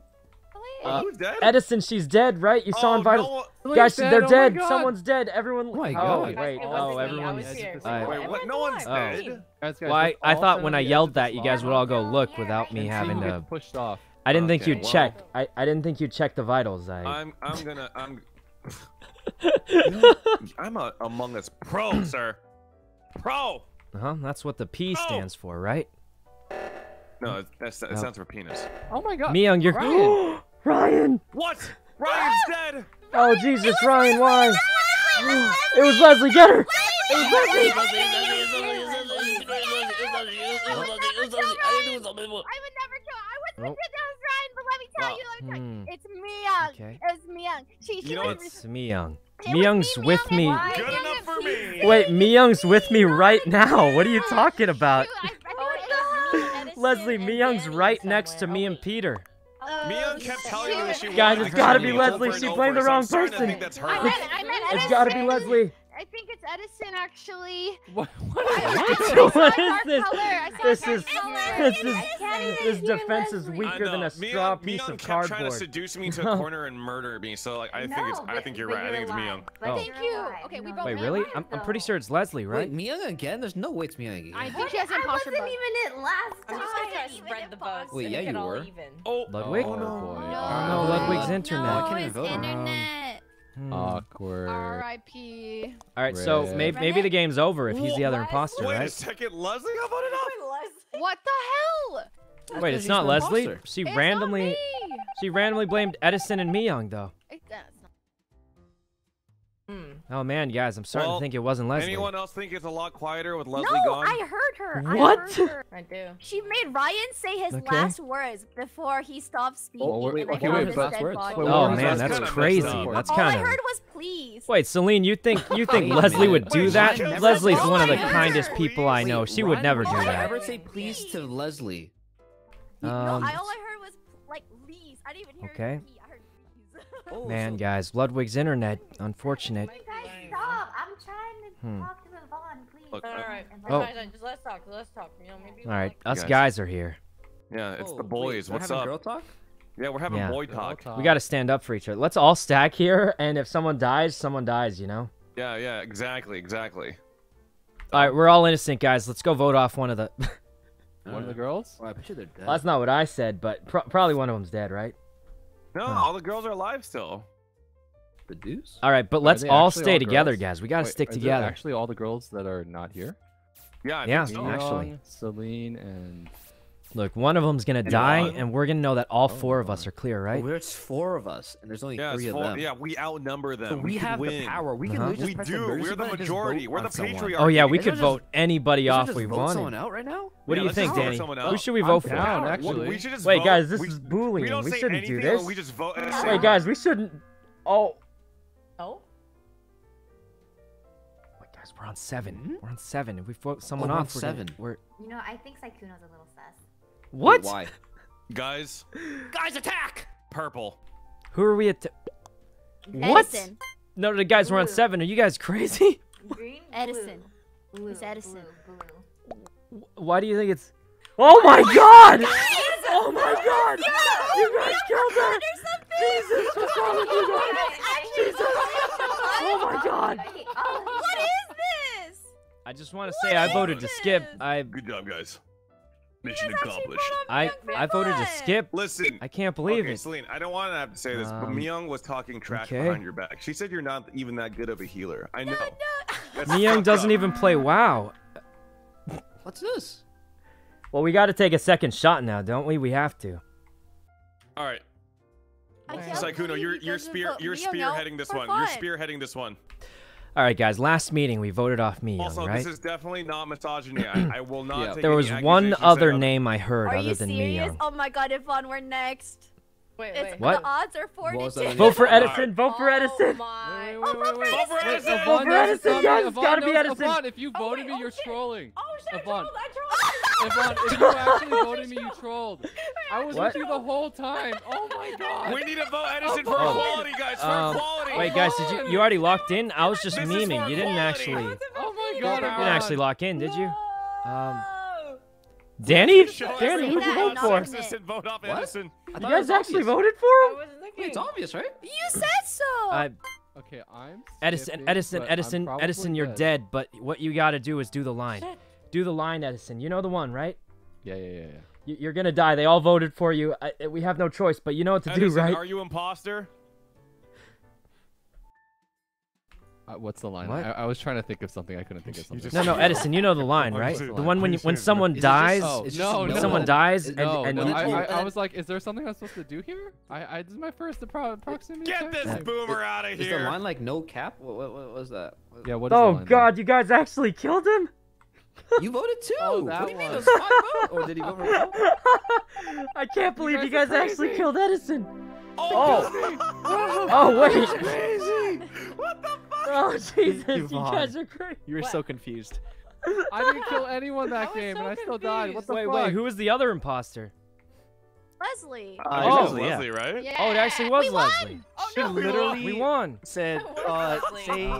S1: Uh,
S9: Who's dead?
S1: Edison, she's dead, right? You saw
S9: oh,
S1: in Vital.
S9: no,
S1: Guys,
S6: dead?
S1: they're
S6: Oh
S1: dead. Someone's dead. Everyone.
S4: Oh my
S1: Oh
S4: God.
S1: wait. Oh,
S8: me,
S1: everyone's.
S8: was here.
S9: Wait,
S8: Everyone's
S9: what? No one's
S8: alive.
S9: dead.
S6: Guys, guys,
S1: Well, I, I thought when I yelled that, you guys would all go look
S5: here,
S1: without me
S6: and
S1: having to.
S6: pushed off.
S1: I didn't think you'd
S9: well-
S1: check. I, I didn't think you'd check the vitals. I.
S9: I'm I'm gonna I'm I'm a Among Us pro, sir. Pro.
S1: Uh huh. That's what the P
S9: Oh.
S1: stands for, right?
S9: No, that's that
S1: Oh.
S9: sounds for penis.
S6: Oh my god.
S1: Myung, you're.
S6: Ryan.
S1: Ryan.
S9: What? Ryan's dead.
S1: Oh Jesus, Ryan, why? it was Leslie. Get her. It was Leslie.
S10: I would never kill. I was
S1: Nope.
S10: with that was Ryan, but let me tell
S9: Well,
S10: you, let me tell you,
S1: hmm.
S10: it's Myung.
S1: Okay.
S10: It was Myung. She, she
S9: You know
S10: was.
S9: what?
S1: It's Myung.
S10: It was
S1: Myung's
S10: me,
S1: with
S10: Myung,
S1: me.
S10: and Ryan.
S9: Good enough for me.
S1: Wait, Myung's with me right now. What are you talking about?
S10: I, I,
S8: Oh, it was me, Edison,
S1: Leslie,
S8: and
S1: Myung's
S8: Danny
S1: right next to
S8: somewhere.
S1: me
S8: Oh,
S1: and
S8: wait.
S1: Peter.
S9: Mian um, kept telling me that she
S1: Guys, it's gotta be Leslie.
S9: over and
S1: She blamed the wrong person.
S9: think that's.
S10: I meant, I meant
S1: It's gotta be Leslie.
S10: I think it's Edison actually.
S6: What?
S1: What, what is this?
S10: Color. I saw
S1: This is this is
S5: can't
S1: this defense is weaker than a straw
S9: Miyang-
S1: piece
S9: Miyang
S1: of
S9: kept trying to seduce me to a corner and murder me. So like, I think it's. I think you're
S5: but
S9: right. I think it's
S5: alive.
S9: Miyang.
S5: But
S1: Oh.
S10: Thank
S5: you're
S10: you. Okay, we both
S1: Wait,
S10: Miyang
S1: really?
S10: alive,
S1: I'm, I'm pretty sure it's Leslie, right?
S4: Wait, Miyang again? There's no way it's Miyang
S10: I think she has
S5: I wasn't even it last
S8: I'm
S5: time.
S8: just gonna try to
S5: Even
S8: spread the votes.
S4: Wait,
S8: and
S4: yeah,
S8: make it
S4: you
S8: all
S4: were.
S8: Even.
S9: Oh,
S1: Ludwig?
S6: Oh,
S9: no.
S6: boy.
S7: No,
S1: Oh, no, Ludwig's internet.
S4: I
S7: No,
S4: can't even
S7: his
S4: vote. Oh.
S7: internet.
S1: Hmm.
S6: Awkward.
S10: R.I.P.
S1: All right, so
S6: Rip.
S1: maybe maybe the game's over if he's the other
S8: What?
S1: imposter,
S9: Wait a second, Leslie got voted off.
S10: What the hell?
S1: Wait, it's not Leslie.
S4: imposter.
S1: She
S10: It's
S1: randomly she randomly blamed Edison and Mi Young though.
S10: It- that's not-
S8: Hmm.
S1: Oh man, guys, I'm starting
S9: Well,
S1: to think it wasn't Leslie.
S9: Anyone else think it's a lot quieter with Leslie
S2: no,
S9: gone?
S2: I heard her.
S1: What?
S2: I heard her.
S8: I do.
S2: She made Ryan say his
S1: Okay.
S2: last words before he stopped speaking.
S6: Oh, wait,
S2: and
S6: okay, wait,
S2: his
S6: but-
S2: dead
S4: words.
S6: Wait,
S1: Oh
S6: what was
S1: man,
S6: that?
S1: that's
S9: Kinda
S1: crazy. That's
S2: All I heard was please.
S1: Wait, Celine, you think you think Leslie would do
S9: Wait,
S1: that?
S9: Ryan,
S1: Leslie's one of the kindest
S9: heard.
S1: people I know.
S4: Wait,
S1: She would never do
S4: you
S1: that.
S4: ever say please to Leslie?
S2: no,
S1: Um,
S2: I, all I heard was like please. I didn't even hear
S1: Okay.
S2: P. I heard please.
S4: Oh,
S1: Man, guys, Ludwig's internet. Unfortunate.
S5: You stop. I'm trying to
S1: Hmm.
S5: talk to Yvonne, please.
S9: Look,
S8: All right.
S5: And
S1: Oh.
S8: Guys, guys, just let's talk. Let's talk. You know, maybe.
S1: All right,
S8: we'll,
S1: us
S9: Guys.
S1: guys are here.
S9: Yeah, it's
S4: Oh,
S9: the boys.
S4: we're
S9: What's
S4: having
S9: up?
S4: Girl talk?
S9: Yeah, we're having
S1: Yeah.
S9: boy
S6: Girl
S9: talk.
S1: We got to stand up for each other. Let's all stack here, and if someone dies, someone dies. You know.
S9: Yeah, yeah, exactly, exactly.
S1: All right, we're all innocent, guys. Let's go vote off one of the.
S6: One of the girls?
S4: Oh, I bet you they're dead.
S1: Well, that's not what I said, but pro- probably one of them's dead, right?
S9: No,
S1: Huh.
S9: all the girls are alive still.
S4: The deuce?
S1: All right, but let's all stay
S6: all
S1: together,
S6: girls?
S1: guys. We got to
S6: Wait,
S1: stick
S6: are
S1: together.
S6: Actually, all the girls that are not here.
S9: Yeah, I
S1: Yeah.
S9: think so.
S1: Actually.
S6: Mi Young, Celine, and
S1: Look, one of them's gonna die,
S9: Anyone?
S1: and we're gonna know that all
S6: Oh,
S1: four of us are clear, right?
S4: there's four of us, and there's only
S9: Yeah,
S4: three of
S9: full-
S4: them.
S9: yeah, we outnumber them.
S4: So we,
S9: can
S4: have
S9: win.
S4: the power. We can
S1: Uh-huh.
S4: literally just
S9: We
S4: press
S9: do.
S4: the emergency
S9: We're the
S4: button and just
S9: majority. We're the
S4: someone.
S9: patriarchy.
S1: Oh yeah, we
S4: Is
S1: could
S4: there
S1: vote anybody
S4: Should we
S1: off
S4: just
S1: we
S4: vote
S1: wanted.
S4: someone out right now?
S1: What do you think, Danny? Who should we
S6: I'm
S1: vote for?
S6: down, actually.
S9: We should just
S1: Wait,
S9: vote.
S1: guys, this
S9: we,
S1: is
S9: We
S1: bullying.
S9: don't
S1: We shouldn't do
S9: anything, or
S1: this.
S9: we just vote.
S1: Wait, guys, we shouldn't. Oh. We're on 7 hmm? We're on seven. If we vote oh, someone
S4: Oh, we're on
S1: off, we're gonna-
S4: seven.
S1: We're
S5: You know, I think Sykkuno's a little sus.
S1: what?
S4: Wait, why?
S9: Guys,
S4: Guys, attack!
S9: purple.
S1: Who are we at? What?
S2: Edison.
S1: No, the guys we're on seven. Are you guys crazy?
S5: Green?
S2: Edison.
S5: Blue. Blue.
S2: It's Edison.
S5: Blue. Blue.
S1: Why do you think it's? Oh my God! Oh my God! You guys killed her! Jesus, what's wrong with you guys? Jesus! Oh my God!
S5: Okay, oh,
S2: What is this?
S1: I just want to say I voted to skip. I
S9: Good job, guys. Mission accomplished.
S1: I I voted to skip.
S9: Listen.
S1: I can't believe
S9: okay,
S1: it.
S9: Celine, I don't want to have to say this, but
S1: Um,
S9: Mi Young was talking trash
S1: okay.
S9: behind your back. She said you're not even that good of a healer. I know. That's
S1: Mi Young
S9: fucked
S1: doesn't
S9: up.
S1: even play WoW.
S4: What's this?
S1: Well, we got to take a second shot now, don't we? We have to.
S9: All right,
S2: I can't Sykkuno,
S9: you're
S2: you
S9: you're
S2: guys would
S9: spear you're spearheading this one. You're spearheading this one.
S1: All right, guys. Last meeting we voted off Mi Young,
S9: Also,
S1: right?
S9: this is definitely not misogyny. I, I will not.
S6: Yeah.
S9: take
S1: There
S9: any
S1: was one other
S9: that I'm-
S1: name I heard
S2: Are
S1: other
S2: you
S1: than
S2: serious?
S1: Mi Young.
S2: Oh my god, Yvonne, we're next.
S8: Wait,
S2: It's
S8: wait.
S1: What?
S2: the odds are four to two.
S1: Vote for Edison. Vote for
S8: Oh
S1: Edison.
S8: my.
S2: Oh,
S6: wait,
S2: vote
S6: wait,
S2: for
S6: wait.
S9: Vote for
S2: Edison.
S9: Edison.
S1: Vote for Edison,
S6: Yvonne-
S1: guys, it's
S6: Yvonne
S1: gotta be Edison.
S6: Yvonne, if you
S8: Oh,
S6: voted
S8: wait,
S6: me,
S8: oh,
S6: you're
S8: shit.
S6: trolling.
S8: Oh shit! I trolled. I trolled.
S6: Yvonne, if you actually voted me, you trolled. I was
S1: What?
S6: with you the whole time. Oh my god.
S9: We need to vote Edison for
S1: Oh.
S9: equality, guys. For
S1: Um,
S9: equality.
S1: Wait, guys, did you you already locked in? I was just
S9: This
S1: memeing. You didn't
S9: equality.
S1: actually.
S6: Oh my god.
S1: You
S6: didn't
S1: actually lock in, did you? Um,
S8: No.
S1: Danny? Danny,
S9: who
S1: who'd you
S2: that
S1: vote for?
S2: not
S9: Sexist and vote off
S4: What?
S9: Edison.
S4: I
S1: You guys actually
S4: obvious.
S1: voted for him?
S4: Wait, it's obvious, right?
S2: You said so.
S1: I,
S6: Okay, I'm.
S1: Edison,
S6: skipping,
S1: Edison,
S6: I'm
S1: Edison, Edison, you're dead. But what you gotta do is do the line. Do the line, Edison. You know the one, right?
S6: Yeah, yeah, yeah, yeah.
S1: You- You're gonna die. They all voted for you. I, we have no choice, but you know what to do, right?
S9: are you imposter?
S6: Uh, what's the line?
S1: What?
S6: I, I was trying to think of something. I couldn't think of something.
S9: just-
S1: No, no, Edison. You know the line, right? The one when you, when someone
S4: Is it just-
S1: dies.
S6: Oh,
S4: It's just
S6: no,
S4: a
S6: no,
S1: When someone
S6: no.
S1: dies and,
S6: No,
S1: and
S6: no,
S1: you,
S6: I, I, I was like, is there something I'm supposed to do here? I, I this is my first appro- proximity.
S9: Get
S6: attack.
S9: this boomer out of
S4: Is the
S9: here.
S4: line like no cap? What, what, what was that? What-
S6: Yeah, what is the
S1: oh
S6: line then?
S1: God, you guys actually killed him.
S4: You voted too.
S6: Oh,
S4: what do you mean?
S6: one.
S4: It was my vote? Or did he vote for no?
S1: I can't believe you
S6: guys
S1: guys, actually killed Edison.
S9: Oh,
S1: Oh, oh wait.
S9: crazy. What the fuck?
S1: Oh Jesus, you
S11: Yvonne.
S1: guys are crazy.
S11: You were
S8: What?
S11: so confused.
S6: I didn't kill anyone that
S8: was
S6: game,
S8: so
S6: and I still died. What the
S1: Wait,
S6: fuck?
S1: wait, who was the other imposter?
S2: Leslie.
S11: Uh,
S9: oh,
S11: Leslie, Leslie yeah.
S9: right?
S10: Yeah.
S1: Oh, it actually was
S2: we won.
S1: Leslie. Won!
S10: Oh,
S11: she
S10: We
S11: literally
S1: we won.
S11: said, uh, say,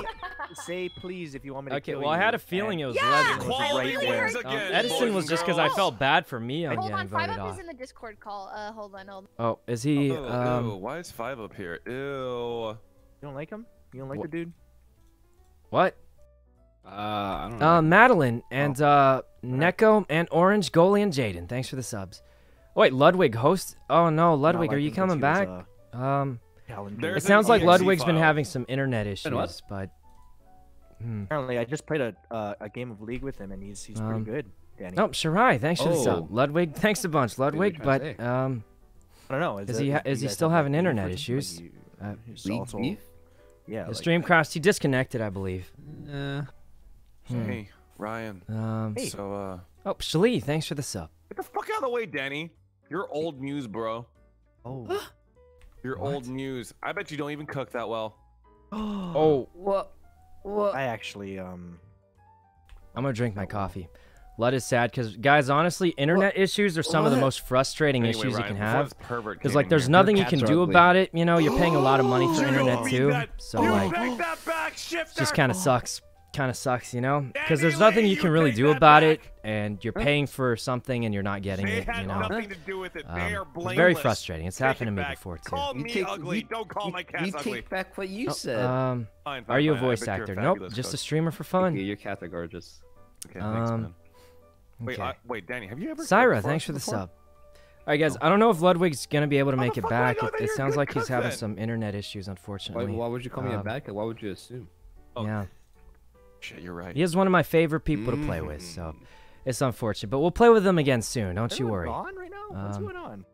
S11: say please if you want me to
S1: okay,
S11: kill
S1: well,
S11: you.
S1: Okay, well, I had a feeling it was
S10: yeah!
S1: Leslie.
S9: Equality was
S11: right there.
S1: Um,
S9: again,
S1: um,
S9: Edison
S1: was just because I felt bad for me on
S10: Hold on, Five Up
S1: off.
S10: is in the Discord call. Uh, hold on, hold on.
S1: Oh, is he?
S9: Oh,
S1: um,
S9: no. Why is Five up here? Ew.
S11: You don't like him? You don't like
S1: what?
S11: the dude?
S1: What?
S12: Uh, I don't know.
S1: Uh, Madeline and oh. uh, Neko and Orange, Goalie and Jaden. Thanks for the subs. Oh, wait, Ludwig host. Oh no, Ludwig, are you coming back? Um, it sounds like Ludwig's been having some internet issues, but hmm.
S11: apparently I just played a uh, a game of League with him, and he's he's
S1: um,
S11: pretty good. Danny.
S1: Oh, Shirai, thanks for oh. the sub. Ludwig, thanks a bunch, Ludwig. But um,
S11: I don't know.
S1: Is, is
S11: that,
S1: he is, he still having internet
S11: issues? Like you,
S1: uh,
S11: uh
S12: league?
S11: Yeah.
S1: The
S11: like
S1: stream uh, crashed. He disconnected, I believe.
S12: Uh,
S1: hmm.
S9: Hey, Ryan.
S1: Um,
S11: hey.
S9: So uh.
S1: Oh, Shali, thanks for the sub.
S9: Get the fuck out of the way, Danny. You're old news, bro.
S11: Oh.
S9: You're
S1: what?
S9: old news. I bet you don't even cook that well.
S1: oh.
S12: What? What?
S11: I actually um.
S1: I'm gonna drink my coffee. Lud is sad because guys, honestly, internet what? issues are some what? of the most frustrating
S9: anyway,
S1: issues
S9: Ryan,
S1: you can have. Because like, there's nothing you can do
S12: ugly.
S1: about it. You know, you're paying a lot of money for internet too,
S9: that,
S1: so like,
S9: that back, it
S1: just kind of sucks. Oh kind of sucks, you know? Because there's nothing you can really do about it, and you're paying for something and you're not getting
S9: they
S1: it, you know?
S9: nothing to do with it. They
S1: um,
S9: are
S1: very frustrating. It's
S9: take
S1: happened to me before, too.
S9: Call me
S12: take,
S9: ugly.
S12: You,
S9: Don't call
S12: you,
S9: my cats
S12: you
S9: ugly.
S12: You take back what you
S1: oh,
S12: said.
S1: Um,
S9: fine, fine, are
S1: you a voice actor? Nope,
S9: coach.
S1: just a streamer for fun.
S12: Okay, your cats are gorgeous.
S9: Okay, thanks, man. Um,
S1: wait.
S9: I, wait, Danny, have you ever...
S1: Syra, thanks for the sub. All right, guys. I don't know if Ludwig's gonna be able to make it back. It, it sounds like he's having some internet issues, unfortunately.
S12: Why, why would you call me a
S1: um,
S12: bad guy? Why would you assume?
S9: Oh.
S1: Yeah
S9: shit, you're right.
S1: He is one of my favorite people mm. to play with, so
S9: mm.
S1: it's unfortunate. But we'll play with him again soon. Don't They're
S11: you
S1: worry.
S11: Gone right now?
S1: Um, What's
S11: going on?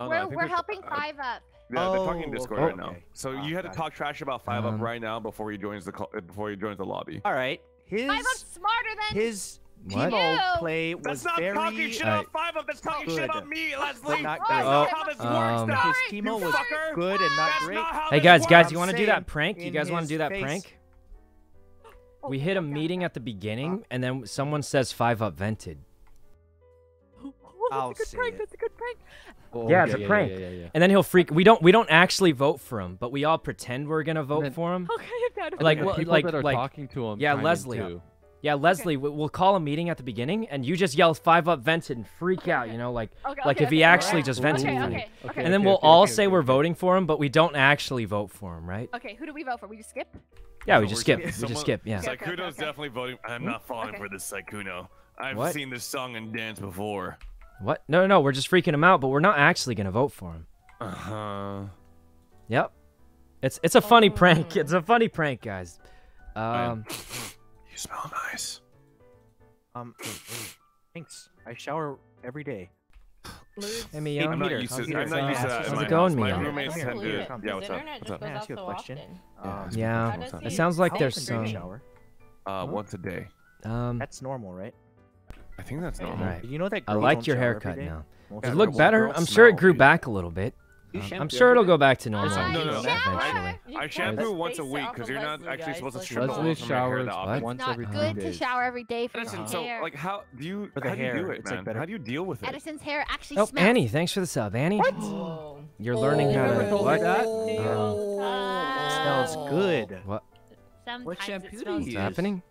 S9: Oh,
S10: we're, we're helping
S9: uh,
S10: Five Up.
S9: Yeah, they're talking
S11: oh,
S9: Discord
S11: oh,
S9: right now. So
S11: oh,
S9: you ah, had to talk trash about Five
S1: um,
S9: Up right now before he joins the before he joins the lobby.
S11: All right. His
S10: Five Up's smarter than
S11: his
S1: what?
S10: Teemo
S11: play was
S9: that's not
S11: very
S9: talking shit about Five Up. That's talking
S11: good.
S9: shit about me, Leslie.
S11: Not good.
S9: That's not how this
S1: um,
S9: works.
S11: His Teemo was good and not great.
S1: Hey guys, guys, you want to do that prank? You guys want to do that
S11: face.
S1: prank?
S10: Oh,
S1: we hit a meeting at the beginning, and then someone says five up vented.
S11: I'll see prank. It.
S10: That's a good prank.
S12: Oh,
S1: yeah, it's a yeah, prank.
S6: Yeah, yeah,
S1: and then he'll freak. We don't. We don't actually vote for him, but we all pretend we're gonna vote
S6: then,
S1: for him.
S10: Okay,
S6: that
S1: like, well, like,
S6: that are
S1: like,
S6: talking to him.
S1: Yeah, Leslie. Yeah, Leslie, okay. we'll call a meeting at the beginning, and you just yell five up vent and freak out. You know, like
S10: okay,
S1: like
S10: okay,
S1: if he actually just vented.
S10: Okay, okay,
S1: and then we'll all say we're voting for him, but we don't actually vote for him, right?
S10: Okay, who do we vote for? We just skip.
S1: Yeah, we just skip.
S9: Someone,
S1: we just skip. Yeah.
S10: Sykkuno's
S9: definitely voting. I'm not mm,
S10: falling
S9: for this Sykkuno. I've
S1: what?
S9: seen this song and dance before.
S1: What? No, no, no. We're just freaking him out, but we're not actually gonna vote for him.
S9: Uh huh.
S1: Yep. It's it's a funny
S10: oh.
S1: prank. It's a funny prank, guys. Um.
S9: You smell nice.
S11: Um, thanks. I shower every day.
S1: Hey, Mio.
S9: I'm not used to, I'm not used to that.
S1: How's it going,
S9: Mio? My roommates to. Yeah, what's up? What's up?
S11: Can I ask you a question?
S1: Yeah.
S9: It
S1: sounds like there's some.
S11: Shower?
S9: Uh, once a day.
S1: Um,
S11: that's normal, right?
S9: I think that's normal.
S1: Right.
S11: You know that.
S1: I like your haircut now. Does it look better? I'm sure it grew back a little bit. Um, I'm sure it'll go back to normal.
S9: No, no,
S8: no.
S9: I,
S8: I
S9: shampoo once a week because you're not actually supposed to shampoo
S6: Leslie showers once
S10: not
S6: every
S10: good to shower every day for Edison,
S9: so,
S10: hair.
S9: like, how do you, how hair, do you do it,
S11: it's
S9: man?
S11: Like better.
S9: How do you deal with it?
S10: Edison's hair actually
S1: oh,
S10: smells.
S1: Annie, thanks for the sub. Annie?
S8: What?
S1: You're learning how to... What?
S6: That?
S1: Um,
S11: smells good.
S1: What?
S10: Sometimes
S12: what shampoo do you use?
S1: What's happening?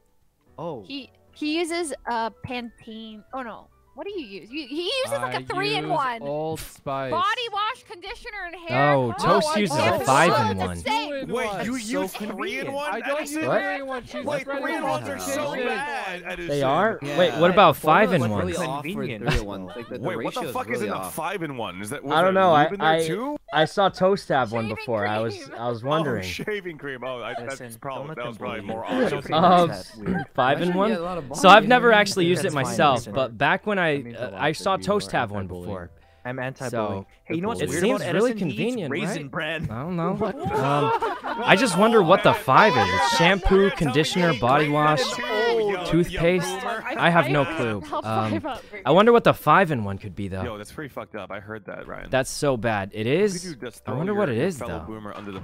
S11: Oh.
S10: He, he uses a Pantene. Oh, no. What do you use? You, he uses like a three in one.
S6: Old Spice.
S10: Body wash, conditioner, and hair.
S1: Oh, oh
S10: Toast
S1: uses
S6: a
S1: five in one.
S9: Wait, you use three in one?
S6: I don't use
S1: three
S6: in one.
S9: Wait, three in ones are so bad.
S1: They are. Wait, what about five in
S12: one? Convenient.
S9: Wait, what the fuck is in a five in one? Is that?
S1: I don't know. I I I saw Toast have one before. I was I was wondering.
S9: Oh, Shaving cream. Oh, that's probably that was probably more.
S1: Um, five in one. So I've never actually used it myself, but back when I
S6: I
S1: uh, I saw Toast have one before.
S11: I'm anti-bullying.
S1: So,
S11: hey, you know what's
S1: it
S11: weird
S1: seems
S11: about
S1: really
S11: Edison?
S1: convenient,
S11: raisin
S1: right?
S11: bread.
S1: I don't know. um, I just wonder what the five is. It's shampoo, conditioner, body wash, toothpaste. I have no clue. Um, I wonder what the five in one could be though.
S9: Yo, that's pretty fucked up. I heard that, Ryan.
S1: That's so bad. It is. I wonder what it is though.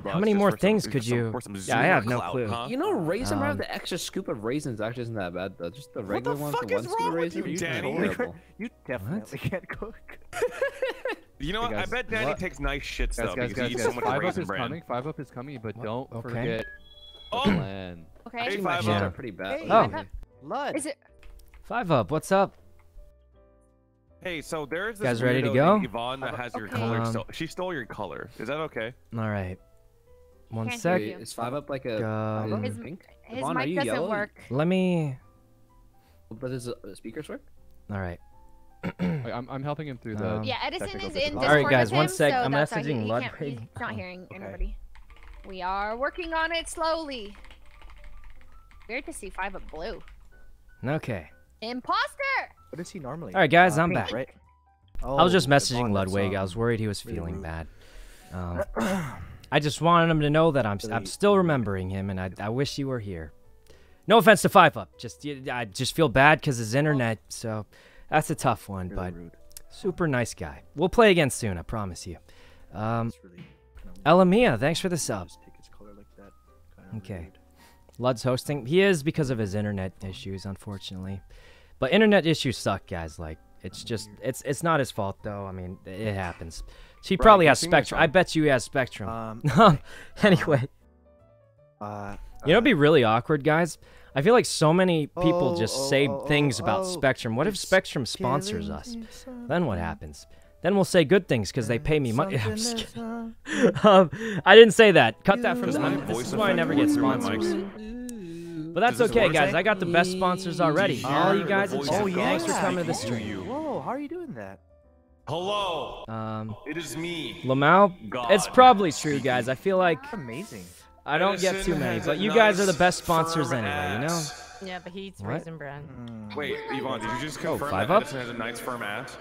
S1: How many more things could you? Yeah, I have no clue.
S12: You know, raisin
S4: bread.
S1: Um,
S4: the extra scoop of raisins actually isn't that bad though. Just the regular ones.
S9: What
S4: the fuck is
S9: wrong with you, Danny?
S13: You definitely can't cook.
S9: You know what?
S6: Hey,
S9: I bet Danny
S6: what?
S9: takes nice shits
S6: Guys,
S9: though
S6: guys,
S9: because
S6: guys,
S9: he eats
S6: guys,
S9: so much
S6: five up
S9: raisin
S6: is
S9: bran.
S6: coming. Five up is coming, but don't
S1: okay.
S6: forget the
S9: Oh!
S6: plan.
S10: Okay.
S12: Actually, my
S1: Yeah.
S12: shots are pretty bad.
S10: Hey,
S1: Oh.
S13: Lud.
S10: Is it?
S1: Five up. What's up?
S9: Hey, so there's this
S1: Guys ready to go?
S9: Yvonne that has your
S10: Okay.
S9: color.
S1: Um,
S9: still- she stole your color. Is that okay?
S1: All right. One
S10: Can't
S1: sec.
S10: hear
S12: Wait, is five up like a
S1: Um,
S10: His-
S12: pink?
S10: His
S12: Yvonne, are
S10: mic
S12: you
S10: doesn't
S12: yellow?
S10: work.
S1: Let me.
S12: But does the speakers work?
S1: All right.
S6: Wait, I'm, I'm helping him through the.
S1: Um,
S10: Yeah, Edison is in
S6: difficulties.
S10: Discord
S1: All right, guys,
S10: with
S1: one
S10: him,
S1: sec,
S10: so
S1: I'm messaging
S10: he, he can't-
S1: Ludwig.
S10: He's not
S1: Oh,
S10: hearing
S1: okay.
S10: anybody. We are working on it slowly. Weird to see five up blue.
S1: Okay.
S10: Imposter!
S13: What is he normally?
S1: All right, guys,
S13: Uh,
S1: I'm back.
S13: Right?
S1: I was just
S13: Oh,
S1: messaging
S13: Yvonne, that's,
S1: Ludwig. I was worried he was feeling
S13: rude.
S1: bad. Um, I just wanted him to know that I'm I'm still remembering him, and I I wish he were here. No offense to Five Up, just I just feel bad because his internet. So that's a tough one,
S13: Really
S1: but
S13: rude.
S1: super nice guy. We'll play again soon, I promise you. Um,
S13: really.
S1: Elamia, thanks for the sub.
S13: Just take his color like
S1: Okay.
S13: rude.
S1: Lud's hosting. He is because of his internet issues, unfortunately. But internet issues suck, guys. Like it's just it's it's not his fault though. I mean, it happens. She
S9: Right,
S1: probably has Spectrum. I bet you he has Spectrum.
S13: Um,
S1: anyway,
S13: uh,
S1: you know, it'd be really awkward, guys. I feel like so many people
S13: Oh,
S1: just
S13: oh,
S1: say
S13: oh,
S1: things
S13: oh,
S1: about
S13: oh,
S1: Spectrum. What if Spectrum sponsors us? Then what happens? Then we'll say good things because they pay me money. I'm just kidding. um, I didn't say that. Cut that from the.
S9: my
S1: This is why I never get sponsors. But that's okay, guys. I got the best sponsors already. All you guys,
S9: voice
S1: oh
S9: of
S1: yeah, thanks for coming to the stream.
S13: Whoa, how are you doing that?
S9: Hello,
S1: Um,
S9: it is me.
S1: Lamau, it's probably true, guys. I feel like
S13: amazing.
S1: I don't get too many, but you guys are the best sponsors
S9: firm
S1: anyway. You know.
S8: Yeah, but he eats
S1: What?
S8: raisin bran.
S13: Mm.
S9: Wait, Yvonne, did you just
S1: Oh,
S9: confirm
S1: five
S9: that
S1: up?
S9: Edison has a nice firm ass?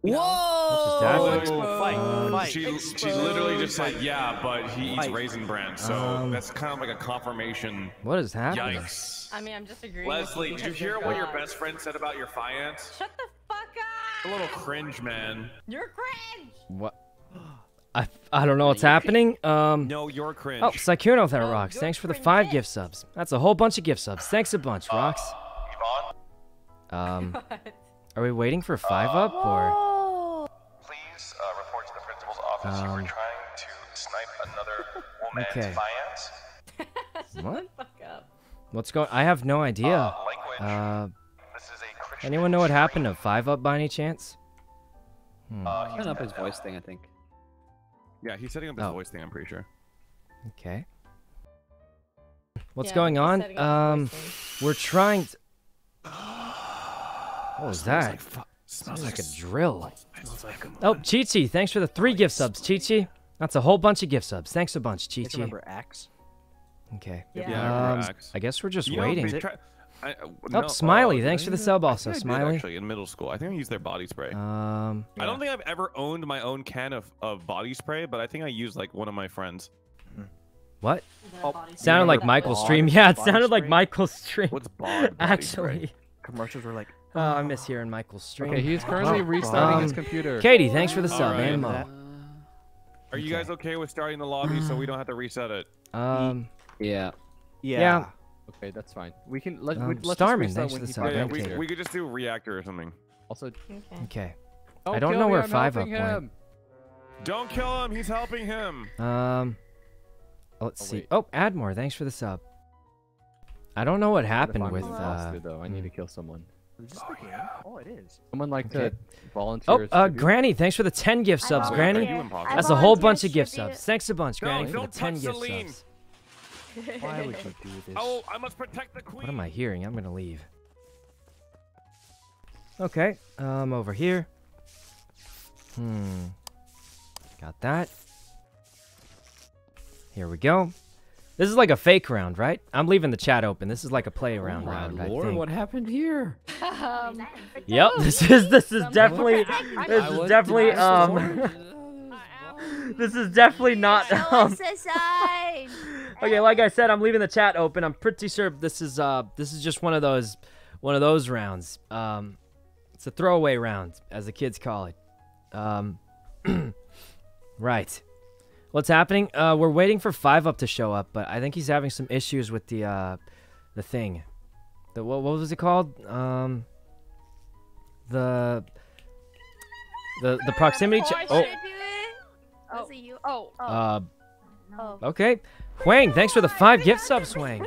S4: Whoa!
S1: What's
S13: Oh, fight,
S1: Um,
S13: fight.
S9: She, she literally just said, yeah, but he eats
S13: Fight.
S9: raisin bran, so
S1: Um,
S9: that's kind of like a confirmation.
S1: What is happening?
S9: Yikes.
S8: I mean, I'm just agreeing.
S9: Leslie,
S8: with
S9: did you hear
S8: you're
S9: what your best friend said about your finance?
S8: Shut the fuck up!
S9: A little cringe, man.
S8: You're cringe.
S1: What? I, I don't know what's happening. Um.
S9: No, you're cringe.
S1: Oh, Sykkuno that
S8: Oh,
S1: rocks.
S8: you're
S1: Thanks for the five
S8: shit.
S1: gift subs. That's a whole bunch of gift subs. Thanks a bunch, rocks.
S9: Yvonne,
S1: Um, are we waiting for five up or?
S9: Please uh, report to the principal's office. you were
S1: Um,
S9: trying to snipe another woman's
S1: Okay.
S9: finance.
S1: What?
S8: Fuck up.
S1: What's going? I have no idea.
S9: language.
S1: Uh,
S9: this is a
S1: anyone know what happened to five up by any chance? Hmm.
S9: Uh,
S12: Turn up his voice thing, I think.
S9: Yeah, he's setting up his
S1: Oh.
S9: voice thing, I'm pretty sure.
S1: Okay. What's
S8: Yeah,
S1: going on?
S8: setting up his
S1: Um, we're trying. To... What was that?
S9: like fu-
S1: Sounds
S9: smells
S1: like a drill.
S9: smells like a-
S1: Oh, Chi Chi, thanks for the three gift subs, Chi Chi. That's a whole bunch of gift subs. Thanks a bunch, Chi Chi.
S13: remember Axe?
S1: Okay.
S8: Yeah.
S9: Yeah, I remember
S1: Um,
S9: Axe.
S1: I guess we're just
S9: You
S1: waiting.
S9: they try- I, uh,
S1: Oh,
S9: no,
S1: Smiley,
S9: uh,
S1: thanks for the
S9: I
S1: sub also,
S9: I did,
S1: Smiley.
S9: actually, in middle school, I think I used their body spray.
S1: Um,
S9: I don't think I've ever owned my own can of, of body spray, but I think I used like one of my friends.
S1: what?
S13: Oh,
S1: Sounded like
S13: remember
S1: Michael's
S13: Bod
S1: stream. Yeah, it
S13: body
S1: sounded like
S13: spray?
S1: Michael's stream.
S9: What's bod body
S1: Actually.
S9: spray?
S13: Commercials were like,
S1: Oh, I miss hearing Michael's stream.
S6: Okay, he's currently
S1: Oh,
S6: restarting his
S1: um,
S6: computer.
S1: Katie, thanks for the sub,
S9: Alright.
S1: Animo.
S9: Are you guys okay with starting the lobby so we don't have to reset it?
S1: Um,
S12: Yeah.
S13: yeah.
S1: Yeah.
S6: Okay, that's fine. We can let
S1: Um,
S6: we, let's
S1: Starman,
S6: just
S1: thanks for the
S6: he
S1: sub,
S9: Yeah, yeah, we, we could just do reactor or something.
S6: Also,
S8: Okay.
S1: okay.
S6: don't
S1: I don't know
S6: me,
S1: where
S6: I'm
S1: five
S6: helping
S1: up went.
S9: Don't kill him. He's helping him.
S1: Um, let's
S6: Oh,
S1: see.
S6: wait.
S1: Oh, Admore, thanks for the sub. I don't know what
S6: What
S1: happened
S6: I'm
S1: with.
S6: imposter,
S1: Uh,
S6: though? I need to
S1: hmm.
S6: kill someone.
S13: Is this the? Oh, it is.
S6: Someone like
S1: Okay.
S6: to volunteer.
S1: oh, uh. Granny, thanks for the 10 gift subs, Granny.
S9: are you
S2: volunteer.
S9: imposter?
S2: I
S1: That's a whole bunch of gift subs. Thanks a bunch,
S9: No,
S1: Granny, for the 10
S9: touch
S1: gift subs.
S13: Why would you do this?
S9: Oh, I must protect the queen.
S1: What am I hearing? I'm gonna leave. Okay, um, over here. Hmm. Got that. Here we go. This is like a fake round, right? I'm leaving the chat open. This is like a play around
S12: My
S1: round, I think.
S12: what happened here?
S10: um,
S1: Yep, this is this is definitely this is definitely um this is definitely not um
S2: us a sign.
S1: Okay, like I said, I'm leaving the chat open. I'm pretty sure this is uh this is just one of those one of those rounds. Um it's a throwaway round, as the kids call it. Um Right. What's happening? Uh we're waiting for five up to show up, but I think he's having some issues with the uh the thing. The what what was it called? Um the the the proximity check. Oh,
S2: Should I do it? Was it you? Oh, oh,
S1: uh
S2: oh.
S1: okay. Huang, thanks for the five gift subs, Huang.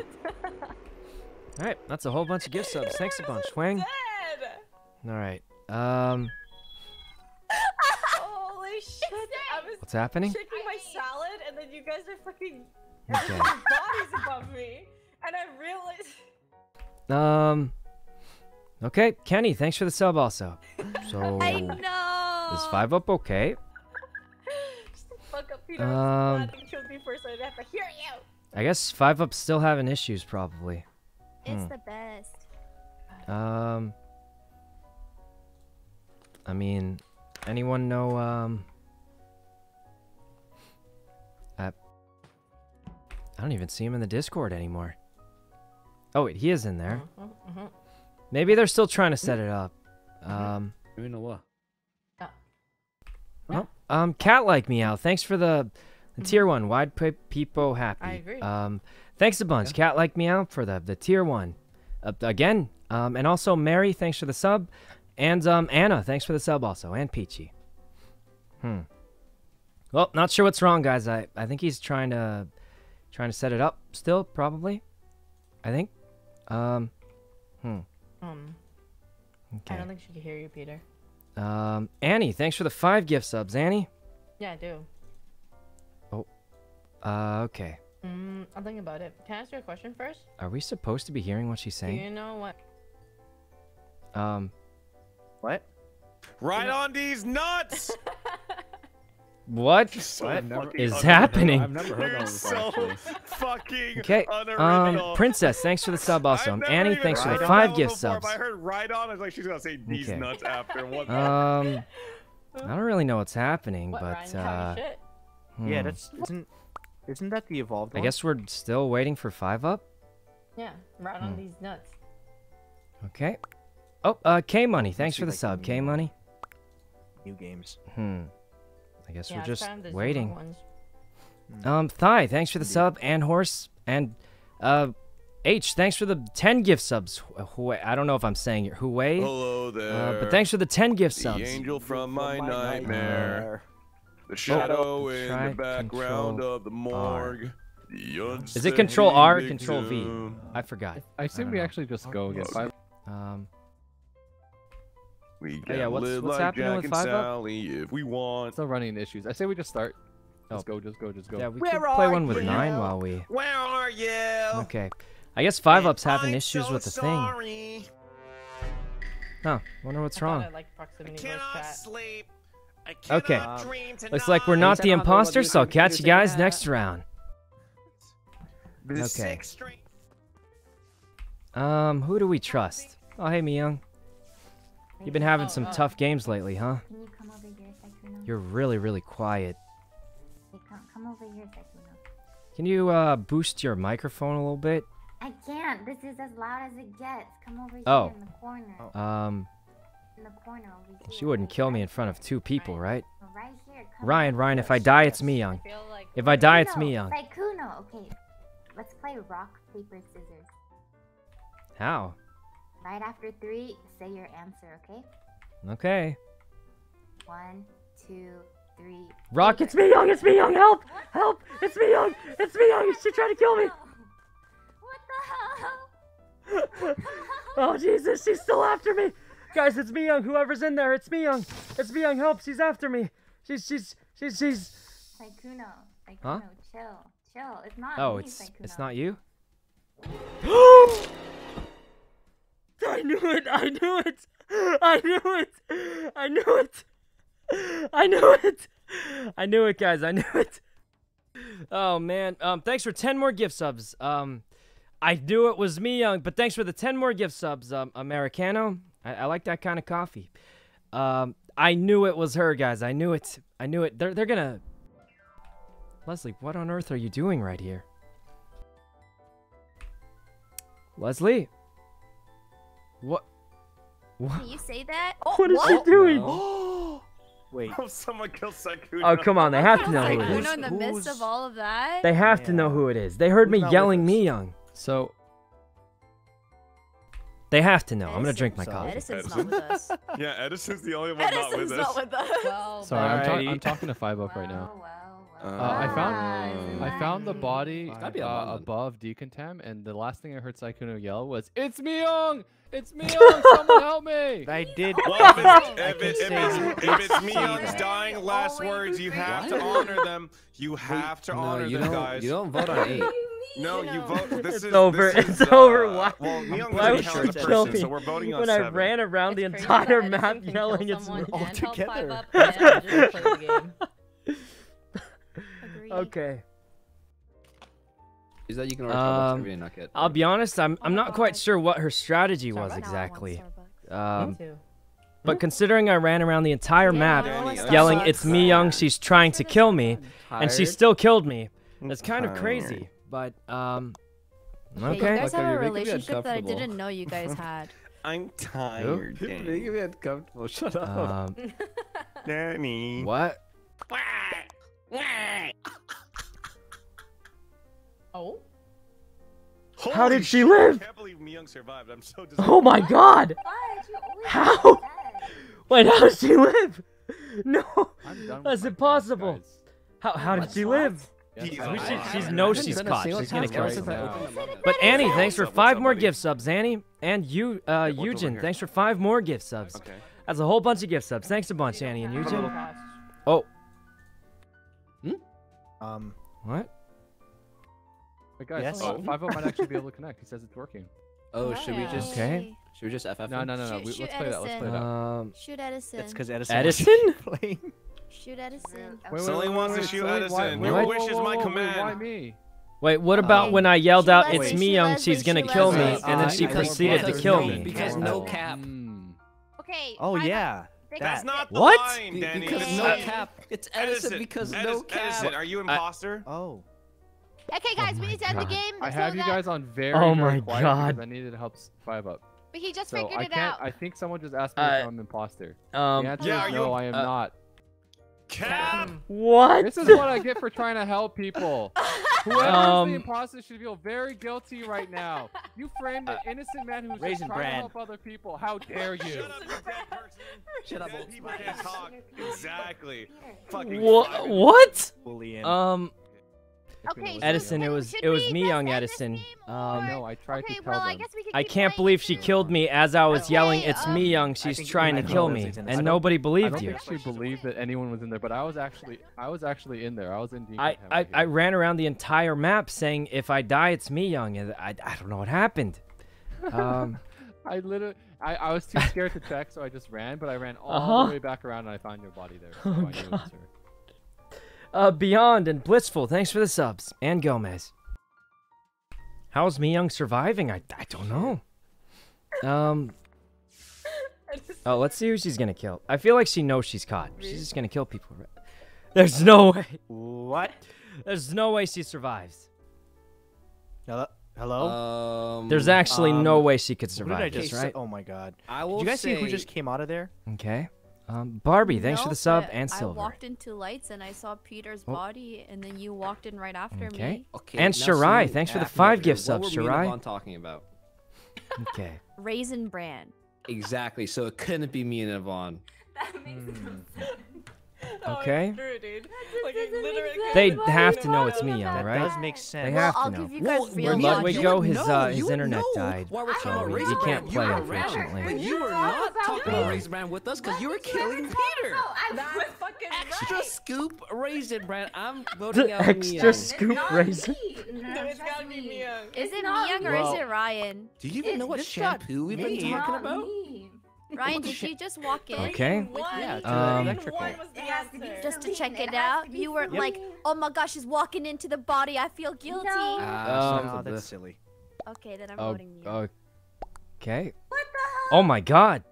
S1: All right, that's a whole bunch of gift subs. Thanks a bunch, Wang. All right. Um,
S8: Holy shit! I was
S1: What's happening?
S8: Shaking my salad, and then you guys are fucking
S1: Okay.
S8: bodies above me, and I realized.
S1: um. Okay, Kenny, thanks for the sub also. So
S7: I know.
S1: is five up okay?
S8: Fuck up, Peter.
S1: Um,
S8: I'm glad you killed me first, so I didn't have to hear you.
S1: I guess five up's still having issues probably.
S7: It's
S1: Hmm.
S7: the best.
S1: Um. I mean, anyone know um. I. I don't even see him in the Discord anymore. Oh wait, he is in there.
S8: Mm-hmm.
S1: Maybe they're still trying to set it up. Um.
S12: You know what?
S1: Oh, um, cat like meow. Thanks for the, the tier one. Wide pe- peepo happy.
S8: I agree.
S1: Um, thanks a bunch. Cat like meow for the the tier one. Uh, again. Um, and also Mary. Thanks for the sub, and um Anna. Thanks for the sub also, and Peachy. Hmm. Well, not sure what's wrong, guys. I I think he's trying to trying to set it up still, probably. I think. Um. Hmm.
S8: Um.
S1: Okay.
S8: I don't think she can hear you, Peter.
S1: Um, Annie, thanks for the five gift subs, Annie.
S8: Yeah, I do.
S1: Oh. Uh, okay.
S8: Mm, I'm thinking about it. Can I ask you a question first?
S1: Are we supposed to be hearing what she's
S8: Do you know what?
S1: Um,
S11: What?
S9: Right on these nuts.
S1: what
S9: So
S1: is
S9: fucking unoriginal.
S1: happening?
S12: I've never heard
S9: You're
S12: that before,
S9: so
S12: actually.
S9: fucking
S1: Okay.
S9: unoriginal.
S1: Um, Princess, thanks for the sub also.
S9: I've
S1: Annie, thanks for the five
S9: one
S1: gift
S9: before,
S1: subs.
S9: I heard right on. I was like, she's gonna say these
S1: Okay.
S9: nuts after what?
S1: Um, I don't really know what's happening,
S8: What,
S1: but
S8: Ryan,
S1: uh,
S8: shit?
S11: Yeah,
S1: hmm.
S11: that's isn't isn't that the evolved
S1: I guess we're still waiting for five up.
S8: Yeah, right on
S1: Hmm.
S8: these nuts.
S1: Okay. Oh, uh, K Money, thanks for the
S11: if
S1: sub. K Money.
S11: new games.
S1: Hmm. I guess
S8: yeah,
S1: we're just
S8: kind of the different
S1: waiting. Um, Thigh, thanks for the sub, and Horse, and uh, H, thanks for the ten gift subs. Hu- I don't know if I'm saying it. Huawei.
S9: Hello there.
S1: Uh, but thanks for the 10 gift
S9: The
S1: subs.
S9: angel from my
S11: my
S9: nightmare. The
S1: Oh,
S9: shadow in the background of the morgue. The
S1: Is it Control R or Control V? I forgot.
S6: I assume
S1: don't
S6: we
S1: know.
S6: actually just go get five.
S1: Um,
S9: We
S1: Oh, yeah, what's-
S9: live
S1: what's
S9: like
S1: happening
S9: Jack
S1: with
S9: and
S1: Five Up?
S9: If we want.
S6: Still running issues. I say we just start. Just
S1: Oh.
S6: go, just go, just go.
S1: yeah, we
S3: Where
S1: could play one with
S3: you?
S1: nine while we.
S9: Where are you?
S1: Okay. I guess five up's having
S9: I'm
S1: issues
S9: so
S1: with the thing.
S9: sorry.
S1: Huh? Wonder what's
S8: I
S1: wrong.
S8: I liked proximity voice
S9: Cannot
S8: chat.
S9: sleep. I cannot
S1: Okay.
S9: dream tonight.
S1: Looks like we're not the imposter, so I'll catch you guys next round.
S9: The
S1: Okay. Um, who do we trust? Oh, hey, Mi Young. You've been having
S8: Oh,
S1: some
S8: oh.
S1: tough games lately, huh?
S5: Can you come over here, Sykkuno?
S1: You're really, really quiet.
S5: Hey, come, come over here, Sykkuno.
S1: Can you uh boost your microphone a little bit?
S5: I can't. This is as loud as it gets. Come over
S1: Oh.
S5: here in the corner.
S1: Um,
S5: In the corner over here.
S1: she wouldn't kill me in front of two people, right?
S5: Right here.
S1: Ryan, Ryan, if I die, it's Mi Young.
S8: Like
S1: If I die, it's Mi Young.
S5: Sykkuno. Okay, let's play rock, paper, scissors.
S1: How?
S5: Right after three, say your answer, okay?
S1: Okay.
S5: One, two, three.
S1: Rock, it's Mi Young. It's Mi Young. Help! Help! It's Mi Young. It's Mi Young. She tried to kill me.
S5: What the hell?
S1: Oh Jesus, she's still after me. Guys, it's Mi Young. Whoever's in there, it's Mi Young. It's Mi Young. Help! She's after me. She's she's she's she's.
S5: Sykkuno, Sykkuno,
S1: Huh?
S5: chill, chill. It's not
S1: Oh,
S5: me,
S1: it's
S5: Sykkuno.
S1: it's not you. I knew it! I knew it! I knew it! I knew it! I knew it! I knew it, guys. I knew it. Oh man. Um, thanks for ten more gift subs. Um, I knew it was Mi Young, but thanks for the ten more gift subs. Um, Americano. I, I like that kind of coffee. Um, I knew it was her, guys. I knew it. I knew it. They're they're gonna. Leslie, what on earth are you doing right here? Leslie. What? What?
S7: Can you say that?
S1: oh What is oh, she oh, doing?
S11: Wait.
S9: Oh, someone killed Sykkuno.
S1: Oh, come on. They have to know who it
S7: Sykkuno in the midst of all of that?
S1: They have to know who it is. They heard
S11: Who's
S1: me yelling Mi Young.
S6: So
S1: They have to know. I'm gonna drink my coffee.
S7: Edison's
S9: Edison?
S7: not with us.
S9: Yeah, Edison's the only one not with
S8: Edison's
S9: us.
S8: not with us.
S7: Well,
S6: sorry, I'm, ta- I'm talking to Five Up right now.
S5: Well, well, well.
S6: Uh, I found
S5: Ah,
S6: I found the body
S4: be
S6: uh, above decontam, and the last thing I heard Sykkuno yell was, "It's Mi Young! It's Mi Young! Someone help me!"
S13: I did.
S9: Well, if it's, if,
S13: can
S9: if it's, if it's
S13: say
S9: dying last words, you have
S4: What?
S9: to honor them. You have to
S4: no,
S9: honor
S4: you
S9: them, guys.
S4: You don't vote on eight.
S9: No, you vote. This
S1: It's
S9: is
S1: over,
S9: This
S1: it's
S9: is,
S1: over,
S9: uh,
S1: why-
S9: Well, Mi
S1: Young
S9: Why
S1: would you
S9: as
S1: kill me
S9: so we're voting on
S1: when I
S9: seven.
S1: ran around the
S8: It's crazy
S1: entire map
S8: Edison can kill
S1: yelling it's me?
S13: all
S8: and help five
S13: together.
S8: Up and just play the game.
S7: Agreed.
S1: Okay.
S12: Is that you can order
S1: Um,
S12: every day and not get?
S1: I'll be honest, I'm I'm not quite sure what her strategy was
S8: Starbucks?
S7: Now
S1: exactly.
S7: Starbucks.
S1: Um,
S8: Too.
S1: but considering I ran around the entire
S7: Yeah,
S1: map
S7: I want
S9: Danny,
S1: yelling "It's Mi Young," she's trying to kill me, and she still killed me.
S13: I'm
S1: It's kind of crazy, but um,
S7: Yeah, you
S1: okay.
S7: guys
S4: Okay,
S7: have a
S4: you're making me
S7: relationship that I didn't know you guys had.
S9: I'm tired,
S12: You're making me uncomfortable. Shut up.
S1: Um,
S9: Danny.
S1: what?
S8: Oh.
S1: How did she
S9: shit,
S1: live?
S9: I can't believe Mi Young survived. I'm so disappointed.
S1: Oh my God!
S5: What? You
S1: How?
S5: do.
S1: Wait, how did she live? No,
S6: I'm done with
S1: that's impossible.
S6: task,
S1: How how did
S12: What?
S1: she live?
S6: guys.
S9: He's
S6: Yes,
S1: We
S6: I
S1: should-
S6: am.
S1: she's
S12: I
S1: knows she's caught. She's gonna kill us
S12: since I
S6: now.
S12: opened the manga.
S1: But Annie, thanks for five
S9: up,
S1: more
S9: buddy?
S1: gift subs, Annie, and you, uh,
S9: over
S1: Eugen. Thanks for five more gift subs.
S9: Okay.
S1: That's a whole bunch of gift subs. Thanks a bunch, Annie and
S8: Have
S1: Eugen. Oh,
S13: Um,
S1: what?
S6: Wait, guys,
S13: Yes?
S6: uh, Five might actually be able to connect. He says it's working.
S12: Oh, should we just?
S1: Okay.
S12: Should we just FF?
S6: No,
S12: him?
S6: no, no, no.
S7: Shoot-
S6: We,
S7: shoot
S6: let's play that. Let's play that.
S1: Um,
S7: Shoot Edison.
S13: that's because Edison.
S1: Edison?
S13: playing.
S7: Shoot Edison.
S6: Wait,
S9: Sully wants to shoot
S6: Sully,
S9: Edison.
S6: why-
S9: Your
S6: wait,
S9: wish
S6: whoa,
S9: is
S6: whoa,
S9: my
S6: whoa, wait,
S9: command.
S6: Why me?
S1: wait, what about
S12: Um,
S1: when I yelled out, "It's Mi Young"? She's gonna kill me, and then
S13: Uh,
S1: she proceeded to kill me.
S12: Because
S13: Oh.
S12: no cap.
S6: Hmm.
S10: Okay.
S13: Oh
S10: five up.
S13: yeah.
S10: They
S13: That.
S9: That's not the
S1: What?
S9: line, Danny.
S12: because
S9: It's
S12: no
S9: not-
S12: cap. It's Edison, because no cap.
S9: Edison, are you imposter?
S13: Oh.
S10: Okay, guys, we need to end the game.
S6: I have you
S10: that-
S6: guys on very,
S1: Oh
S6: very
S1: my
S6: quiet
S1: God.
S6: because I needed to help Five up.
S10: But he just
S6: So
S10: figured
S6: I
S10: it
S6: can't.
S10: out.
S6: I think someone just asked me
S1: Uh,
S6: if I'm an imposter.
S1: Um,
S6: the answer
S9: Yeah,
S6: is
S9: are you
S6: no,
S9: a-
S6: I am
S1: uh,
S6: not.
S9: Cap.
S1: what?
S6: This is what I get for trying to help people. Whoever
S1: Um,
S6: is the imposter should feel very guilty right now. You framed an innocent man who's just
S13: Raisin
S6: trying to help other people. How dare you?
S9: Shut up, you dead person.
S12: Shut up, old
S9: people can't talk. Exactly. Fucking
S1: What? What?
S13: Bully in.
S1: Um,
S10: Okay,
S1: Edison, it was it was
S10: Mi
S1: Young Edison. Um,
S6: No, I tried
S10: Okay,
S6: to tell
S10: well, I
S6: them.
S10: guess we can
S1: I
S10: keep
S1: can't believe she killed me as I was
S10: Okay,
S1: yelling, "It's me,
S10: um,
S1: young." She's trying to kill me,
S13: know Leslie's
S1: and
S13: innocent.
S1: nobody
S6: I
S1: believed
S6: don't
S1: you.
S6: actually believe that anyone was in there, but I was actually, I was actually in there. I was in.
S1: I, I, I ran around the entire map saying, "If I die, it's Mi Young." And I, I don't know what happened. Um,
S6: I literally, I, I was too scared to check, so I just ran. But I ran all
S1: Uh-huh.
S6: the way back around, and I found your body there. So
S1: Oh,
S6: I knew it was
S1: God.
S6: Her.
S1: uh, Beyond and Blissful, thanks for the subs, and Gomez. How's Mi Young surviving? I, I don't know. Um. Oh, let's see who she's gonna kill. I feel like she knows she's caught. She's just gonna kill people. right? There's no way.
S13: What?
S1: There's no way she survives.
S13: Hello? Hello?
S12: Um,
S1: There's actually no
S13: Um,
S1: way she could
S13: Who did
S1: survive
S13: I
S1: this,
S13: just
S1: right?
S13: Oh my god.
S12: I will
S13: Did
S12: will
S13: you guys see who just came out of there?
S1: Okay. Um, Barbie, thanks for the sub
S7: but
S1: and
S7: I walked into lights and I saw Peter's
S1: Oh.
S7: body, and then you walked in right after
S1: Okay.
S7: me.
S12: Okay,
S1: And
S12: now
S1: Shirai, thanks for the
S12: after
S1: five
S12: that,
S1: gift
S12: what
S1: subs,
S12: were me and
S1: Shirai.
S12: Yvonne talking about?
S1: Okay.
S7: Raisin bran.
S12: Exactly. So it couldn't be me and Yvonne.
S5: That makes no sense.
S1: Okay.
S8: True, dude.
S5: Like,
S1: They have to know it's Mi Young,
S13: That
S1: right?
S13: does make sense.
S1: They have
S7: I'll
S1: to know.
S7: give you guys
S12: Well,
S7: real
S1: Ludwig
S12: you
S1: go, his, uh, his internet died,
S12: Why we're talking
S1: so
S12: about
S1: he- he can't play,
S12: you around.
S1: unfortunately.
S12: But you were not talking about. Raisin Bran with us because you were killing Peter.
S5: I
S8: That's
S5: was
S8: fucking
S12: Extra scoop Raisin Bran. I'm
S1: The
S12: voting out
S1: extra scoop raisin.
S5: me. No,
S8: Dude, it's gotta be. Mia.
S7: Is it
S5: not
S7: Mi Young
S5: or
S7: is it Ryan?
S12: Do you even know what
S13: this got
S12: shampoo we've been talking about?
S5: Me.
S7: Ryan, did
S12: shit?
S7: you just walk in?
S1: Okay.
S8: One.
S13: Yeah, to
S1: Um,
S8: was the
S5: It has to be
S8: answer.
S7: Just to check
S5: It
S7: it out? You weren't
S5: Celine.
S7: like, oh my gosh, she's walking into the body. I feel guilty.
S5: No.
S12: Ah,
S1: Um,
S12: sons
S13: No, that's silly.
S7: Okay, then I'm
S1: Oh,
S7: voting you.
S1: okay.
S5: What the hell?
S1: Oh my god.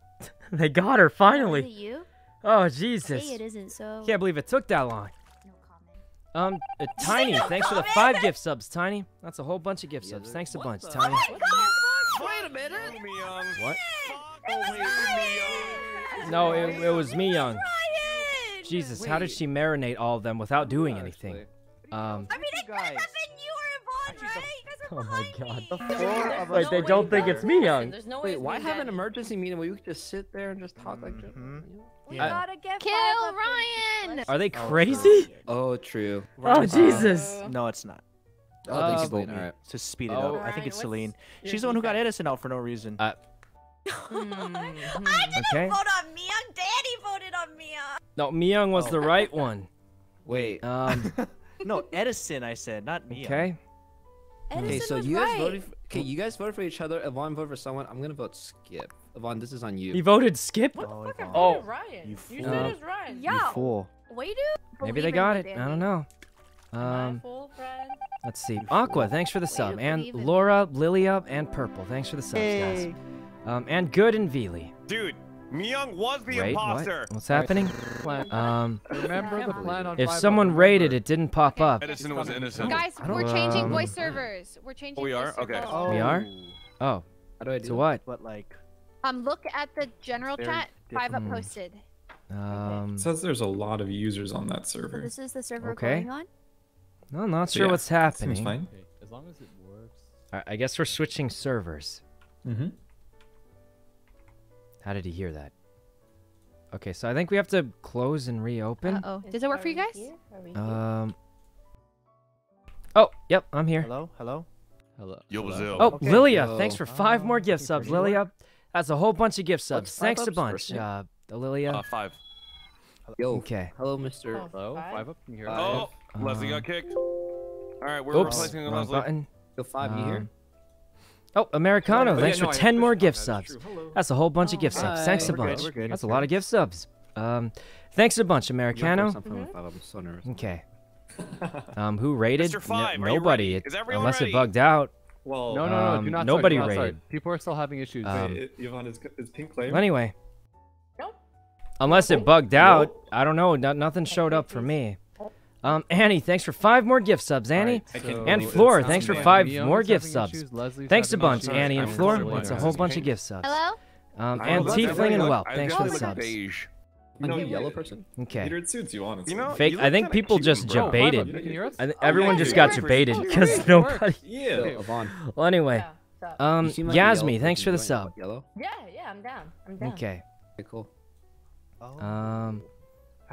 S1: they got her
S7: Is it
S1: finally.
S7: you?
S1: Oh,
S7: Say
S1: Jesus.
S7: it isn't so.
S1: Can't believe it took that long.
S5: No comment.
S1: Um, uh, Tiny, thanks for the five gift subs, Tiny. That's a whole bunch of gift
S12: Yeah,
S1: subs. Thanks a
S12: what
S1: bunch,
S12: the-
S1: Tiny.
S12: Wait a minute.
S9: Kill Mi Young.
S1: What?
S9: Fuck away from Mi Young.
S1: No, it, it was Mi Young.
S7: Ryan!
S1: Jesus, how did she marinate all of them without doing anything? Um,
S7: I mean, it could have been you or Yvonne,
S13: Actually,
S7: right? You guys were
S1: Oh my god.
S13: The four of
S1: Wait,
S13: us.
S1: they
S13: were
S1: don't think it's Mi Young.
S8: There's no way
S4: Wait, why have an emergency meeting where you could just sit there and just talk like this?
S7: We
S1: I-
S7: gotta get
S10: Kill
S7: five up in-
S10: Ryan!
S1: Are they crazy?
S4: Oh, true.
S1: Oh Jesus.
S13: No, it's not.
S4: Oh,
S13: I
S4: they
S13: think
S4: vote
S13: Celine.
S4: Alright.
S13: To speed it
S1: Oh.
S13: up, I think it's Celine. She's the one who got Edison out for no reason.
S1: Uh,
S7: I didn't
S1: Okay.
S7: vote on Mi Young. Danny voted on Mi Young.
S1: no, Mi Young was the right one.
S4: Wait.
S1: Um.
S13: no, Edison. I said, not me.
S1: Okay.
S4: Okay, so
S7: was
S4: you guys
S7: right.
S4: voted. For, okay, you guys voted for each other. Yvonne voted for someone. I'm gonna vote Skip. Yvonne, this is on you.
S1: He voted Skip.
S8: What the
S13: Oh,
S8: fuck? I
S13: Yvonne.
S1: Oh.
S8: Ryan.
S13: You
S8: You, said it was Ryan.
S7: Yeah.
S13: You fool.
S7: Way to
S1: Maybe they got
S7: you,
S1: it. I don't know.
S8: Am I a
S1: Um.
S8: fool.
S1: Let's see. Aqua, thanks for the sub, and
S7: believe in
S1: Laura, Lilia, and Purple, thanks for the subs, guys. Um, and Good and Vili.
S9: Dude, Mi Young was the
S1: Wait,
S9: imposter.
S1: what? What's happening? Um,
S6: Remember the plan on
S1: if someone
S6: up,
S1: rated, it didn't pop up.
S9: Edison was innocent.
S10: Guys, we're changing
S1: Um,
S10: voice servers. We're changing.
S9: Oh, we are? Okay.
S10: servers.
S1: We are? Oh,
S4: How do I do
S1: so
S4: that?
S1: what?
S13: But like,
S10: Um, look at the general
S13: Very
S10: chat. Five up posted.
S1: Um,
S14: It says there's a lot of users on that
S7: So
S14: server.
S7: this is the server
S1: Okay.
S7: going on.
S1: no, not
S14: So
S1: sure
S14: yeah,
S1: what's happening.
S14: Seems fine.
S6: Okay, as long as it works.
S1: I- I guess we're switching servers.
S14: Mm-hmm.
S1: How did he hear that? Okay, so I think we have to close and reopen.
S10: Uh oh.
S8: Is-
S10: Does it work for you guys?
S8: here? Are we here?
S1: Um. Oh, yep, I'm here.
S13: hello, hello.
S6: Hello.
S9: Yo. Brazil.
S1: Oh,
S13: Okay.
S1: Lilia,
S4: Yo.
S1: thanks for five more gift subs,
S13: Anyone?
S1: Lilia. That's a whole bunch of gift subs.
S4: What's five
S1: Thanks a bunch, uh, Lilia.
S9: Uh, five.
S4: Yo.
S1: Okay.
S4: Hello, Mr.
S8: Oh,
S6: Hello.
S8: Five?
S6: Five up. Can you hear
S9: Oh. Leslie
S1: Um,
S9: got kicked. All right, we're
S1: Oops,
S9: replacing
S1: wrong
S9: Leslie.
S1: button.
S4: Yo, Five, you here?
S1: Oh, Americano,
S14: Oh, yeah,
S1: thanks
S14: no,
S1: for
S14: I
S1: 10 more gift
S14: that,
S1: subs. That's a whole bunch of gift subs.
S4: Hi.
S1: Thanks a
S4: We're
S13: good,
S1: bunch.
S13: we're good,
S1: That's a lot of gift subs. Um, thanks a bunch, Americano.
S4: I'm.
S1: Okay. Um, who rated?
S9: Mr.
S1: No-
S9: Five, are
S1: nobody.
S9: ready?
S1: it-
S9: Is everyone
S1: unless
S9: ready?
S1: it bugged out.
S14: Well,
S6: No, no, no.
S1: Um,
S6: do not
S1: nobody
S6: start, do not start.
S1: rated.
S6: People are still having issues.
S1: Um,
S14: wait, Yvonne, is, is Pink Flame?
S1: Well, anyway,
S8: Nope.
S1: unless it bugged out, I don't know. No, nothing showed up for me. Um, Annie, thanks for five more gift subs, Annie.
S14: I can-
S1: And
S14: so
S1: Floor, thanks for five
S6: Mi
S1: Young
S6: more
S1: gift subs. Thanks a bunch,
S6: issues.
S1: Annie and
S14: I'm
S1: Floor.
S14: Celine.
S1: It's a whole bunch of gift subs.
S10: Hello.
S1: Um, and
S14: don't
S1: Tiefling and
S14: I
S1: Whelp,
S9: I
S1: thanks for the subs.
S9: beige.
S4: You a
S14: you-
S4: yellow person?
S1: Okay.
S14: Peter, it suits you, honestly.
S9: You know,
S1: Fake.
S9: you
S1: I think people just
S9: bro.
S6: Bro, five up.
S1: debated.
S6: You can hear us?
S1: I th-
S9: Oh,
S1: everyone
S9: yeah,
S1: just got
S9: yeah.
S1: debated because nobody.
S14: Yeah.
S4: Yo,
S1: Well, anyway,
S8: Yeah,
S1: um,
S4: You seem like a yellow
S1: Yasmi, thanks for the sub.
S4: Yellow?
S8: Yeah, yeah, I'm down. I'm down.
S1: Okay.
S4: Okay, cool.
S13: Oh.
S1: Um,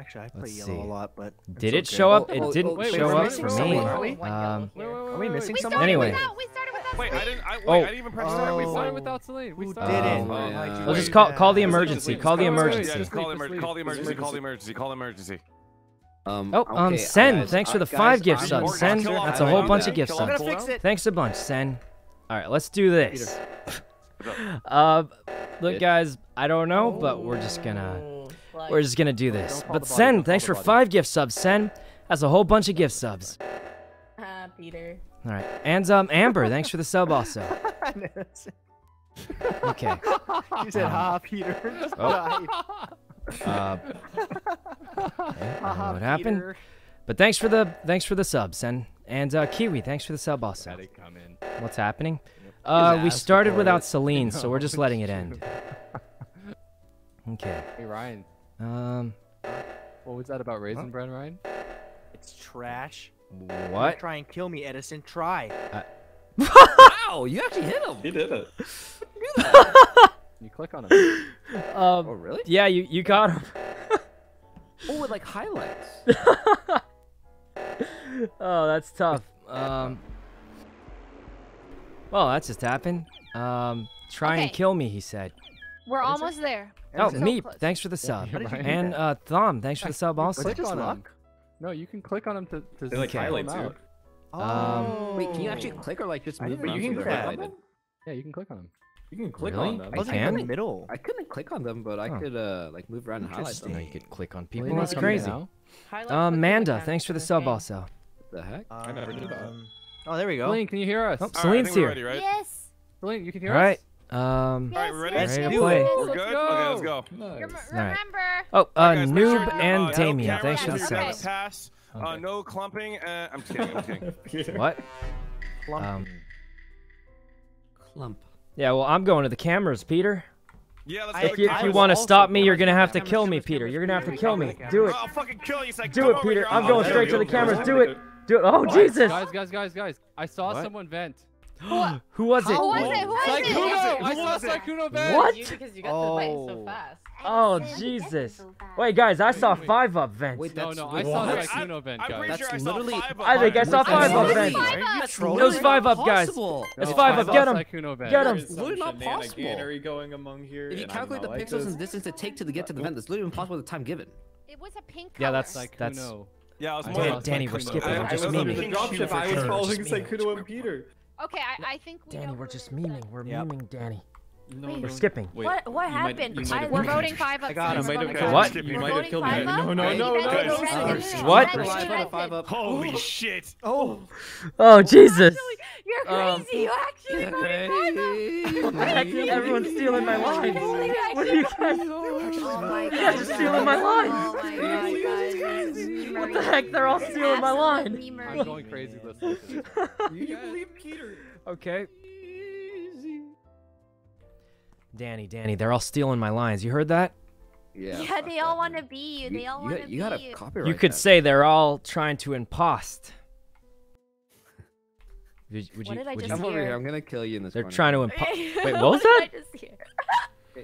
S13: Actually, I play
S1: let's
S13: yellow
S1: see.
S13: a lot, but
S1: did it
S13: okay.
S1: show up?
S4: Oh,
S1: It
S4: oh,
S1: didn't
S4: oh, wait,
S1: show up for me.
S13: are we?
S8: One yellow
S1: Um.
S13: Are we missing
S10: We
S13: someone?
S1: Anyway.
S10: without. We started without.
S9: Wait, I didn't. I, wait,
S1: Oh.
S9: I didn't even press start.
S13: Oh.
S9: We
S6: We started
S9: started
S6: without Celine. We
S13: Who didn't?
S4: Oh,
S13: Why'd
S4: yeah.
S1: We'll
S13: do
S1: just call call the emergency. Call the emergency.
S9: Yeah, call the emergency. Call the emergency. Call the emergency. Call the emergency.
S4: Um,
S1: Oh, um, Sen,
S4: guys,
S1: thanks for
S4: uh,
S1: the
S4: guys,
S1: five gift
S4: I'm-
S1: subs. Sen, that's a whole bunch of
S9: Kill
S1: gift subs.
S9: the
S13: I'm gonna fix it.
S1: Thanks a bunch, Sen. All right, let's do this. uh, look, guys, I don't know, but we're just gonna
S8: Oh, like-
S1: we're just gonna do this. But Sen, thanks for five gift subs. Sen, that's a whole bunch of gift subs.
S8: Ah, Peter.
S1: All right, and um, Amber, thanks for the sub also. Okay.
S13: you said,
S1: Um,
S13: "Ha, Peter." Just
S1: oh. Uh, okay, I don't know
S13: Ha,
S1: what happened?
S13: Peter.
S1: But thanks for the thanks for the sub, Sen. And uh, Kiwi, thanks for the sub also.
S6: Had it come in.
S1: What's happening? Uh, we started without
S6: it.
S1: Celine, so we're just letting it end. Okay.
S6: Hey Ryan,
S1: Um,
S6: what was that about raisin bread, Ryan?
S13: It's trash.
S1: what?
S13: Try and kill me, Edison. Try.
S4: Wow, you actually hit him.
S14: He did it.
S6: You click on him.
S1: Um,
S4: Oh, really?
S1: yeah, you you got him.
S4: Oh, with like highlights.
S1: oh, that's tough. Um, well, that just happened. Um, try and kill me, he said.
S10: We're almost there.
S1: Oh,
S10: So
S1: Meep,
S10: close.
S1: thanks for the sub.
S6: How did
S1: and
S6: that?
S1: uh, Thom, thanks for the sub also.
S6: Click on
S13: luck?
S6: No, you can click on them to to
S14: They like
S6: scroll
S14: highlight
S6: him
S14: too.
S6: out.
S1: Um,
S4: Wait, can you actually click or like just move
S13: didn't
S4: around
S13: you can
S4: they're
S13: click.
S4: highlighted?
S6: Yeah, you can click on them.
S14: You can click
S1: Really?
S14: on them.
S1: I
S13: was
S1: can?
S13: in the middle.
S4: I couldn't click on them, but I
S1: Oh.
S4: could uh like move around and highlight them.
S1: I know you could click on people.
S6: you know
S1: That's crazy.
S6: saying now?
S8: Highlight
S1: Um, Manda, thanks for the
S8: this
S1: sub
S8: game.
S1: also.
S4: What the heck?
S14: I never did that.
S13: Um, Oh, there we go.
S6: Celine, can you hear us?
S1: Oh,
S9: All right, I
S1: Celine's
S9: think we're
S1: here.
S9: ready, right?
S10: Yes.
S6: Celine, you can hear
S1: All right.
S6: us?
S1: Um,
S9: All right, ready?
S10: yes,
S1: Ready to
S10: yes,
S1: play.
S10: yes.
S9: We're good. Okay, let's go.
S10: Rem-
S1: right.
S10: remember.
S1: oh, uh,
S9: Alright, guys, sure
S1: Noob and
S9: uh,
S1: Damien,
S9: cameras,
S1: thanks for the
S9: if you're
S1: subs.
S9: Pass. Uh, no clumping. Uh, I'm just kidding. I'm kidding.
S1: What? Um,
S4: Clump.
S1: yeah, well, I'm going to the cameras, Peter.
S9: Yeah, let's go.
S1: If you, if you want to stop me, you're gonna have to kill me, Peter. You're gonna have to kill me. Do it.
S9: I'll fucking kill you.
S1: Do it, Peter. I'm going straight to the cameras. Do it. Do it. Oh, Jesus.
S6: Guys, guys, guys, guys! I saw someone vent.
S1: Who was it?
S10: Who was it? Who was it?
S6: Sykkuno! I
S10: Who was it?
S6: Sykkuno Vent!
S1: What?
S8: You because you got the button so
S13: Oh.
S8: fast.
S1: Oh Jesus! Wait, guys, I saw five up vent.
S4: Wait,
S6: No,
S4: that's
S6: no, I saw
S4: what?
S6: Sykkuno Vent, guys.
S4: That's
S9: sure I
S4: literally-
S1: I think I saw five up
S4: literally-
S1: vent.
S4: That's
S1: It was
S4: literally
S1: five up, guys. It's
S6: No,
S1: five up. Get him. Get him.
S4: It's literally not possible.
S14: going among here.
S4: If you calculate the pixels
S14: this.
S4: and distance it take to get to the vent, that's literally impossible with the time given.
S10: It was a pink
S1: Yeah,
S10: color.
S1: that's that's.
S9: Yeah, I was more.
S1: Danny, we're skipping.
S9: I-
S1: just
S9: was
S1: memeing.
S9: under
S14: the
S9: Pink
S14: dropship.
S9: shoe
S14: I was following
S1: Just
S14: and Peter.
S10: Okay, I, I think we
S1: Danny,
S10: know
S1: we're just
S10: it is
S1: memeing. We're
S13: Yep.
S1: memeing Danny.
S6: No,
S10: Wait.
S1: We're skipping.
S6: Wait,
S7: What what
S6: you might-
S7: happened?
S6: might
S7: I-
S6: have
S7: we're voting five up.
S13: I got him.
S7: we're
S13: Might have
S7: voting
S13: killed
S7: five
S1: me.
S7: up.
S1: You
S7: We're
S14: might have killed me.
S7: five up?
S14: No, no,
S7: Wait,
S14: no,
S7: you guys
S14: guys.
S7: voted five up?
S1: What?
S7: You guys
S4: Five
S7: voted
S4: up, five up.
S9: Holy shit!
S13: Oh.
S1: Oh Jesus!
S7: You're
S1: Um,
S7: crazy. You actually voted five up.
S1: What the heck? Everyone's stealing my lines. What are you guys
S7: Oh my
S1: You guys are stealing my lines.
S7: Oh my god.
S1: What the heck? They're all stealing my line.
S6: I'm going crazy listening.
S14: You believe Peter?
S1: Okay. Danny, Danny, they're all stealing my lines. You heard that?
S4: Yeah.
S7: Yeah, they all want to be you. They all
S4: You,
S7: want
S4: got-
S7: to
S4: you
S7: be
S4: gotta
S7: you.
S4: copyright
S1: You could
S4: that.
S1: say they're all trying to impost. Would, would
S7: What
S1: you,
S7: did I
S1: would
S7: just
S4: Come
S1: you,
S4: over here.
S7: hear?
S4: I'm gonna kill you in this
S1: They're
S4: corner.
S1: trying to impost. Wait, what was that?
S7: I just hear?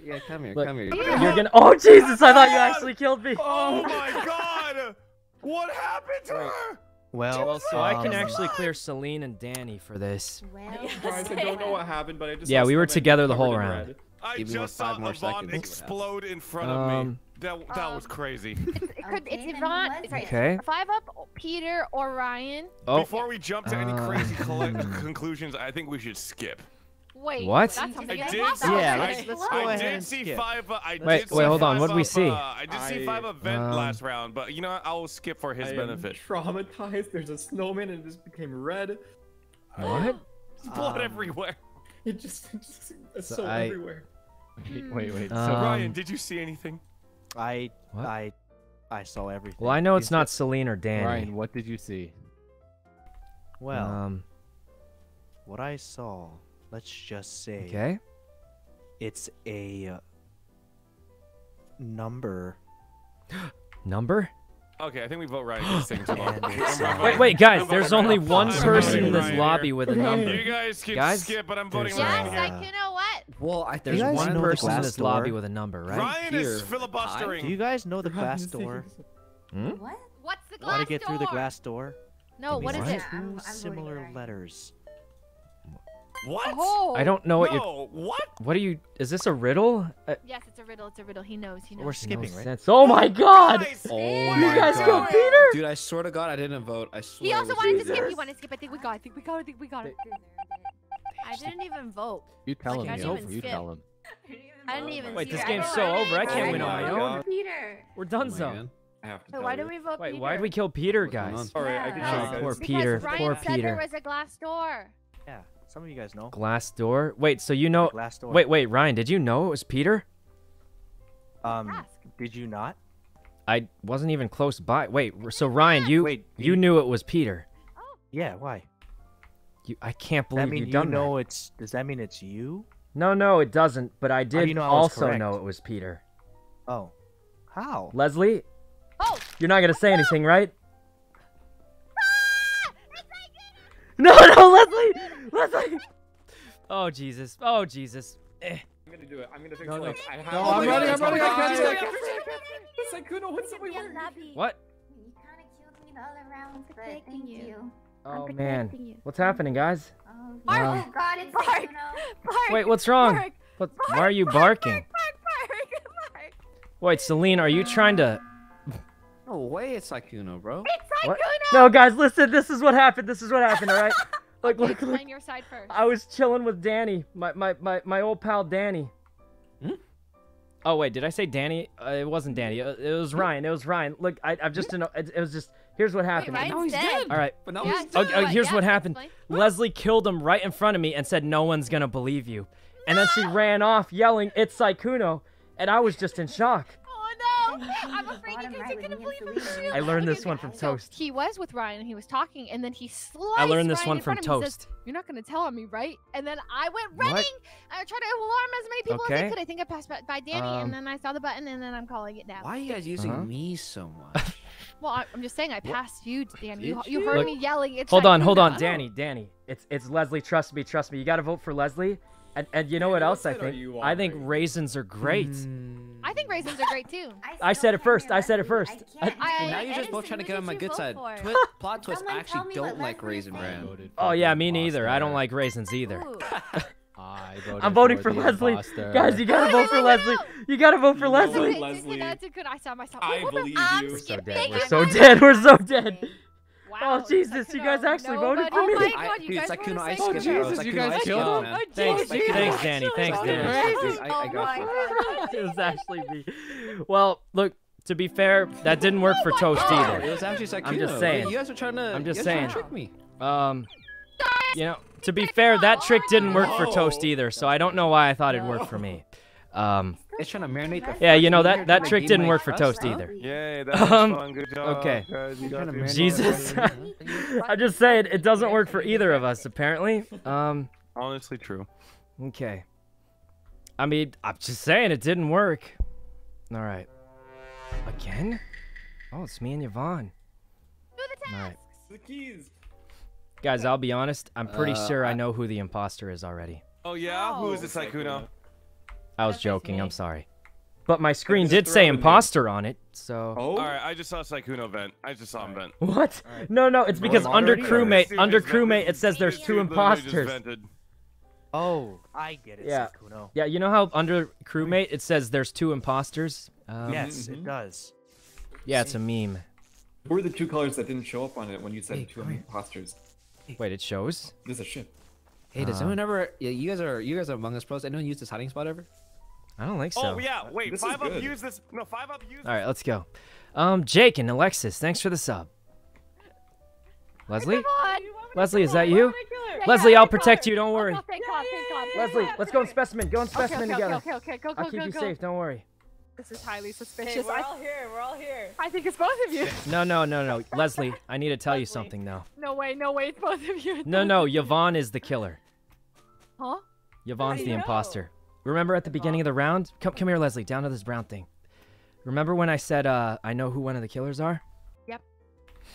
S4: Yeah, come here.
S1: Look,
S4: come here.
S1: You're gonna. Oh Jesus! I thought you actually killed me.
S9: Oh my god! What happened to her?
S13: Well,
S1: Well, so I can
S13: um,
S1: actually clear Celine and Danny for this.
S5: Well,
S14: Guys, I don't know what happened, but I just
S1: Yeah, we were together the whole round.
S14: red.
S9: I
S4: Give
S9: just saw
S4: more
S9: Yvonne
S4: seconds,
S9: explode in front of
S1: Um,
S9: me. That that was crazy.
S10: It could, it's
S5: Okay, then
S10: Yvonne.
S5: was
S10: it's?
S1: Okay.
S10: Five up, Peter or Ryan.
S1: Oh.
S9: Before we jump to any crazy
S1: Um,
S9: conclusions, I think we should skip.
S10: Wait.
S1: What?
S10: That
S9: I did see.
S13: Yeah, let's- let's go
S9: I
S13: ahead
S9: did see
S13: skip.
S9: five. Uh, I
S1: Wait,
S9: did
S1: wait, hold on, what did we see?
S9: Uh, I did see
S14: I-
S9: five event
S1: Um,
S9: last round, but you know what? I will skip for his
S14: I am
S9: benefit.
S14: traumatized. There's a snowman and it just became red.
S1: What?
S9: Blood
S13: Um,
S9: everywhere.
S14: It just, it just it's
S1: So
S14: so
S1: I-
S14: everywhere.
S6: Wait, wait, wait.
S1: Uh,
S6: so,
S9: Ryan,
S1: Um,
S9: did you see anything?
S13: I
S1: What?
S13: I I saw everything.
S1: Well, I know it's
S13: Is
S1: not
S13: it-
S1: Celine or Danny.
S6: Ryan, what did you see?
S13: Well,
S1: Um.
S13: what I saw, let's just say,
S1: Okay.
S13: it's a uh, number.
S1: Number?
S9: Okay, I think we vote Ryan against thing too long.
S13: And it's,
S9: I'm
S13: uh,
S1: Wait, wait, guys. There's only one person in this lobby with a number.
S9: You guys can
S1: Guys,
S9: skip, but I'm voting
S1: there's,
S9: Ryan here.
S10: Yes, I you know what?
S4: Well, I
S1: There's one
S13: know the
S1: person in
S13: glass
S1: this lobby with a number, right?
S9: Ryan
S4: Here.
S9: is filibustering.
S13: Do you guys know the glass door?
S1: Hmm?
S5: what?
S10: What's the
S5: How
S10: glass
S13: How to get through the glass door?
S10: No, what is it?
S5: Yeah, I'm- I'm
S13: Two similar letters.
S9: What?
S10: Oh.
S1: I don't know what you.
S9: no, what?
S1: What are you? Is this a riddle? Uh,
S10: Yes, it's a riddle. It's a riddle. He knows. He knows.
S13: We're
S1: no
S13: skipping, right?
S1: sense. Oh my God!
S9: Guys,
S4: Oh
S1: You
S4: my
S1: guys
S4: god.
S1: killed Peter?
S4: Dude, I swear to God, I didn't vote. I swear.
S10: He also wanted to
S4: Jesus.
S10: skip. He wanted to skip. I think we got. it, I think we got. it, I think we got it.
S7: I didn't even vote.
S6: You tell
S7: Like,
S6: him,
S7: I
S6: Neil.
S7: didn't even
S6: You
S7: skip.
S6: tell him.
S7: I didn't even.
S1: Wait, this game's
S7: I
S1: so over. I can't
S4: Oh
S1: win on
S4: my
S1: my
S4: God.
S1: own.
S5: Peter.
S1: We're
S4: Oh
S1: done,
S4: my
S1: so.
S4: God.
S14: I have to
S7: So why did we vote
S1: Wait,
S7: Peter?
S1: why did we kill Peter,
S4: What's going on?
S1: guys?
S14: Sorry, I can show
S5: Yeah.
S14: you guys.
S1: Poor Peter.
S10: Ryan
S1: Poor
S10: said there
S1: Peter.
S10: was a glass door.
S13: Yeah, some of you guys know.
S1: Glass door. Wait, so you know?
S13: Glass door.
S1: Wait, wait, Ryan. Did you know it was Peter?
S13: Um,
S10: Ask.
S13: did you not?
S1: I wasn't even close by. Wait, so Ryan, you
S13: Wait,
S1: you
S13: you-
S1: knew it was Peter.
S13: Yeah, why?
S1: You, I can't
S13: Does that
S1: believe
S13: mean
S1: you
S13: you
S1: done
S13: know it's? Does that mean it's you?
S1: No, no, it doesn't. But I did
S13: you know I
S1: also
S13: correct?
S1: know it was Peter.
S13: Oh, how?
S1: Leslie,
S10: Oh.
S1: you're not gonna say anything, right? No, no, Leslie, Leslie. Oh Jesus. Oh Jesus. Eh.
S14: I'm gonna do it. I'm gonna fix
S1: No, no.
S14: like I have.
S1: No, I'm running, I'm running, I can't
S14: guys.
S1: do it, I
S14: It's like Kuno, what's up? Wait, where?
S1: What?
S5: You kind of killed me the other round, but
S7: protecting
S5: thank
S7: you.
S5: You.
S1: Oh
S7: protecting
S1: man,
S7: you.
S1: what's happening, guys?
S5: Oh,
S1: Bark!
S5: oh God, it's
S7: Bark!
S5: like.
S7: Bark!
S1: Wait, what's wrong?
S7: Bark!
S1: What? Why are you barking?
S7: Bark! Bark! Bark!
S1: Wait, Celine, are you trying to?
S4: No way, it's Sykkuno, bro.
S10: It's
S1: What?
S10: Sykkuno!
S1: No, guys, listen. This is what happened. This is what happened. All right. Look,
S10: Okay,
S1: look, look.
S10: explain your side first.
S1: I was chilling with Danny, my my my, my old pal Danny.
S4: Hmm?
S1: Oh wait, did I say Danny? Uh, it wasn't Danny. Uh, it was Ryan. It was Ryan. Look, I, I'm just in. A, it, it was just. Here's what
S10: Wait,
S1: happened.
S10: Ryan's
S4: now he's
S10: dead.
S4: dead.
S1: All right.
S4: But now
S10: Yeah,
S4: he's
S10: so
S1: Okay, uh,
S10: what?
S1: here's
S10: Yeah,
S1: what happened.
S10: explain.
S1: Leslie killed him right in front of me and said, "No one's gonna believe you," and then she ran off yelling, "It's Sykkuno!" and I was just in shock.
S10: Oh no! I'm afraid you guys
S5: right
S10: are gonna believe
S5: and
S10: it too.
S1: I learned this one
S10: okay,
S1: from
S10: so
S1: Toast.
S10: He was with Ryan and he was talking, and then he sliced
S1: I learned this
S10: Ryan
S1: one
S10: in
S1: from
S10: front of me. He says,
S1: Toast.
S10: You're not gonna tell on me, right? And then I went
S1: What?
S10: running. I tried to alarm as many people as I could. I think I passed by, by Danny,
S1: Um,
S10: and then I saw the button, and then I'm calling it now.
S4: Why are you guys using
S1: Uh-huh.
S4: me so much?
S10: Well, I- I'm just saying I passed you, Danny. You,
S1: Did
S10: you
S1: you?
S10: heard
S1: Look-
S10: me yelling. It's
S1: hold on, hold on,
S10: Sykkuno.
S1: Danny, Danny. It's it's Leslie. Trust me, trust me. You gotta vote for Leslie. And and you know what else I think?
S14: you
S1: I think raisins are great.
S10: I think raisins are great too.
S1: I said it first. I said it first. I-
S10: I-
S4: now you're just both trying to get on my good side. Twi- plot twist. I actually don't like Raisin Bran.
S1: Oh yeah, me neither. I don't like raisins either.
S6: I voted
S1: I'm voting for
S6: the
S1: Leslie.
S6: imposter.
S1: Guys, you gotta vote for Leslie. You gotta vote for Leslie.
S10: Leslie. That's a good. I saw myself.
S14: I
S10: Hold
S14: believe
S10: I'm
S14: you.
S1: We're so dead. We're so dead. We're so dead.
S10: Wow,
S1: Oh Jesus, you guys
S10: Sykkuno,
S1: actually voted for me.
S10: Oh my god, you
S4: Dude,
S10: guys
S4: Sykkuno,
S10: voted
S4: I
S10: for
S4: skipped
S10: me.
S4: it.
S6: Jesus, you
S4: Sykkuno,
S6: guys
S4: I
S6: killed him?
S1: Thanks, thanks, Danny. Thanks,
S10: Oh
S1: Danny.
S4: I, I
S10: Oh
S4: got
S10: my
S4: you.
S10: god.
S1: it was actually me. Well, look. To be fair, that didn't work for Toast either.
S4: It was actually Sykkuno.
S1: I'm just saying.
S4: You guys were trying to.
S1: I'm just
S4: you guys were trying
S1: saying.
S4: to trick me.
S1: Um, you know, to be fair, that trick didn't work for Toast either. So I don't know why I thought it'd work for me. Um,
S4: It's trying to marinate the.
S1: yeah, you know that that trick didn't work for Toast
S4: huh?
S1: either.
S9: Yay, that was
S1: Um,
S9: fun. Good job.
S1: okay.
S9: Guys. You
S4: trying
S9: got
S4: to
S9: this.
S4: marinate
S1: Jesus. I'm just saying it doesn't work for either of us apparently. Um,
S9: Honestly, true.
S1: okay. I mean, I'm just saying it didn't work. All right. Again? Oh, it's me and Yvonne. All right.
S14: The keys.
S1: Guys, I'll be honest. I'm pretty
S4: Uh,
S1: sure I
S4: I-
S1: know who the imposter is already.
S9: Oh yeah, who is it, Sykkuno?
S1: I was joking. I'm sorry. But my screen did say
S14: it in there.
S1: imposter on it, so.
S14: Oh.
S9: All right, I just saw Sykkuno vent. I just saw him vent.
S1: What? No, no, it's because
S11: Roll
S1: under crewmate, under crewmate, it says there's two imposters.
S13: Oh, I get it,
S1: Yeah.
S13: Sykkuno.
S1: Yeah, you know how under crewmate it says there's two imposters? Um,
S13: yes, it does.
S1: Yeah, it's a meme.
S14: Who were the two colors that didn't show up on it when you said
S1: Hey,
S14: two
S1: come here.
S14: imposters?
S1: Wait, it shows?
S14: There's a ship.
S4: Hey, does
S1: Uh,
S4: anyone ever? You guys are. You guys are Among Us pros. Anyone use this hiding spot ever?
S1: I don't think so.
S9: Oh yeah, wait,
S14: This
S9: five up
S14: good.
S9: use this. No, five up use.
S1: All right, let's go. Um, Jake and Alexis, thanks for the sub. Leslie? Leslie, is that you? Leslie, I'll protect you. Don't worry.
S10: Thank God, thank God.
S1: Leslie, let's go in specimen. Go in
S10: Okay,
S1: specimen
S10: okay,
S1: together.
S10: Okay, okay, okay, go, go,
S1: I'll keep
S10: go,
S1: you
S10: go.
S1: safe. Don't worry.
S10: This is highly
S8: Hey,
S10: suspicious.
S8: we're
S10: I,
S8: all here. We're all here.
S10: I think it's both of you.
S1: No, no, no, no. Leslie, I need to tell you something now.
S10: No way, no way, it's both of you.
S1: No, no, Yvonne is the killer.
S10: Huh?
S1: Yvonne's the
S8: know?
S1: imposter. Remember at the beginning of the round? Come, come here, Leslie. Down to this brown thing. Remember when I said uh, I know who one of the killers are?
S10: Yep.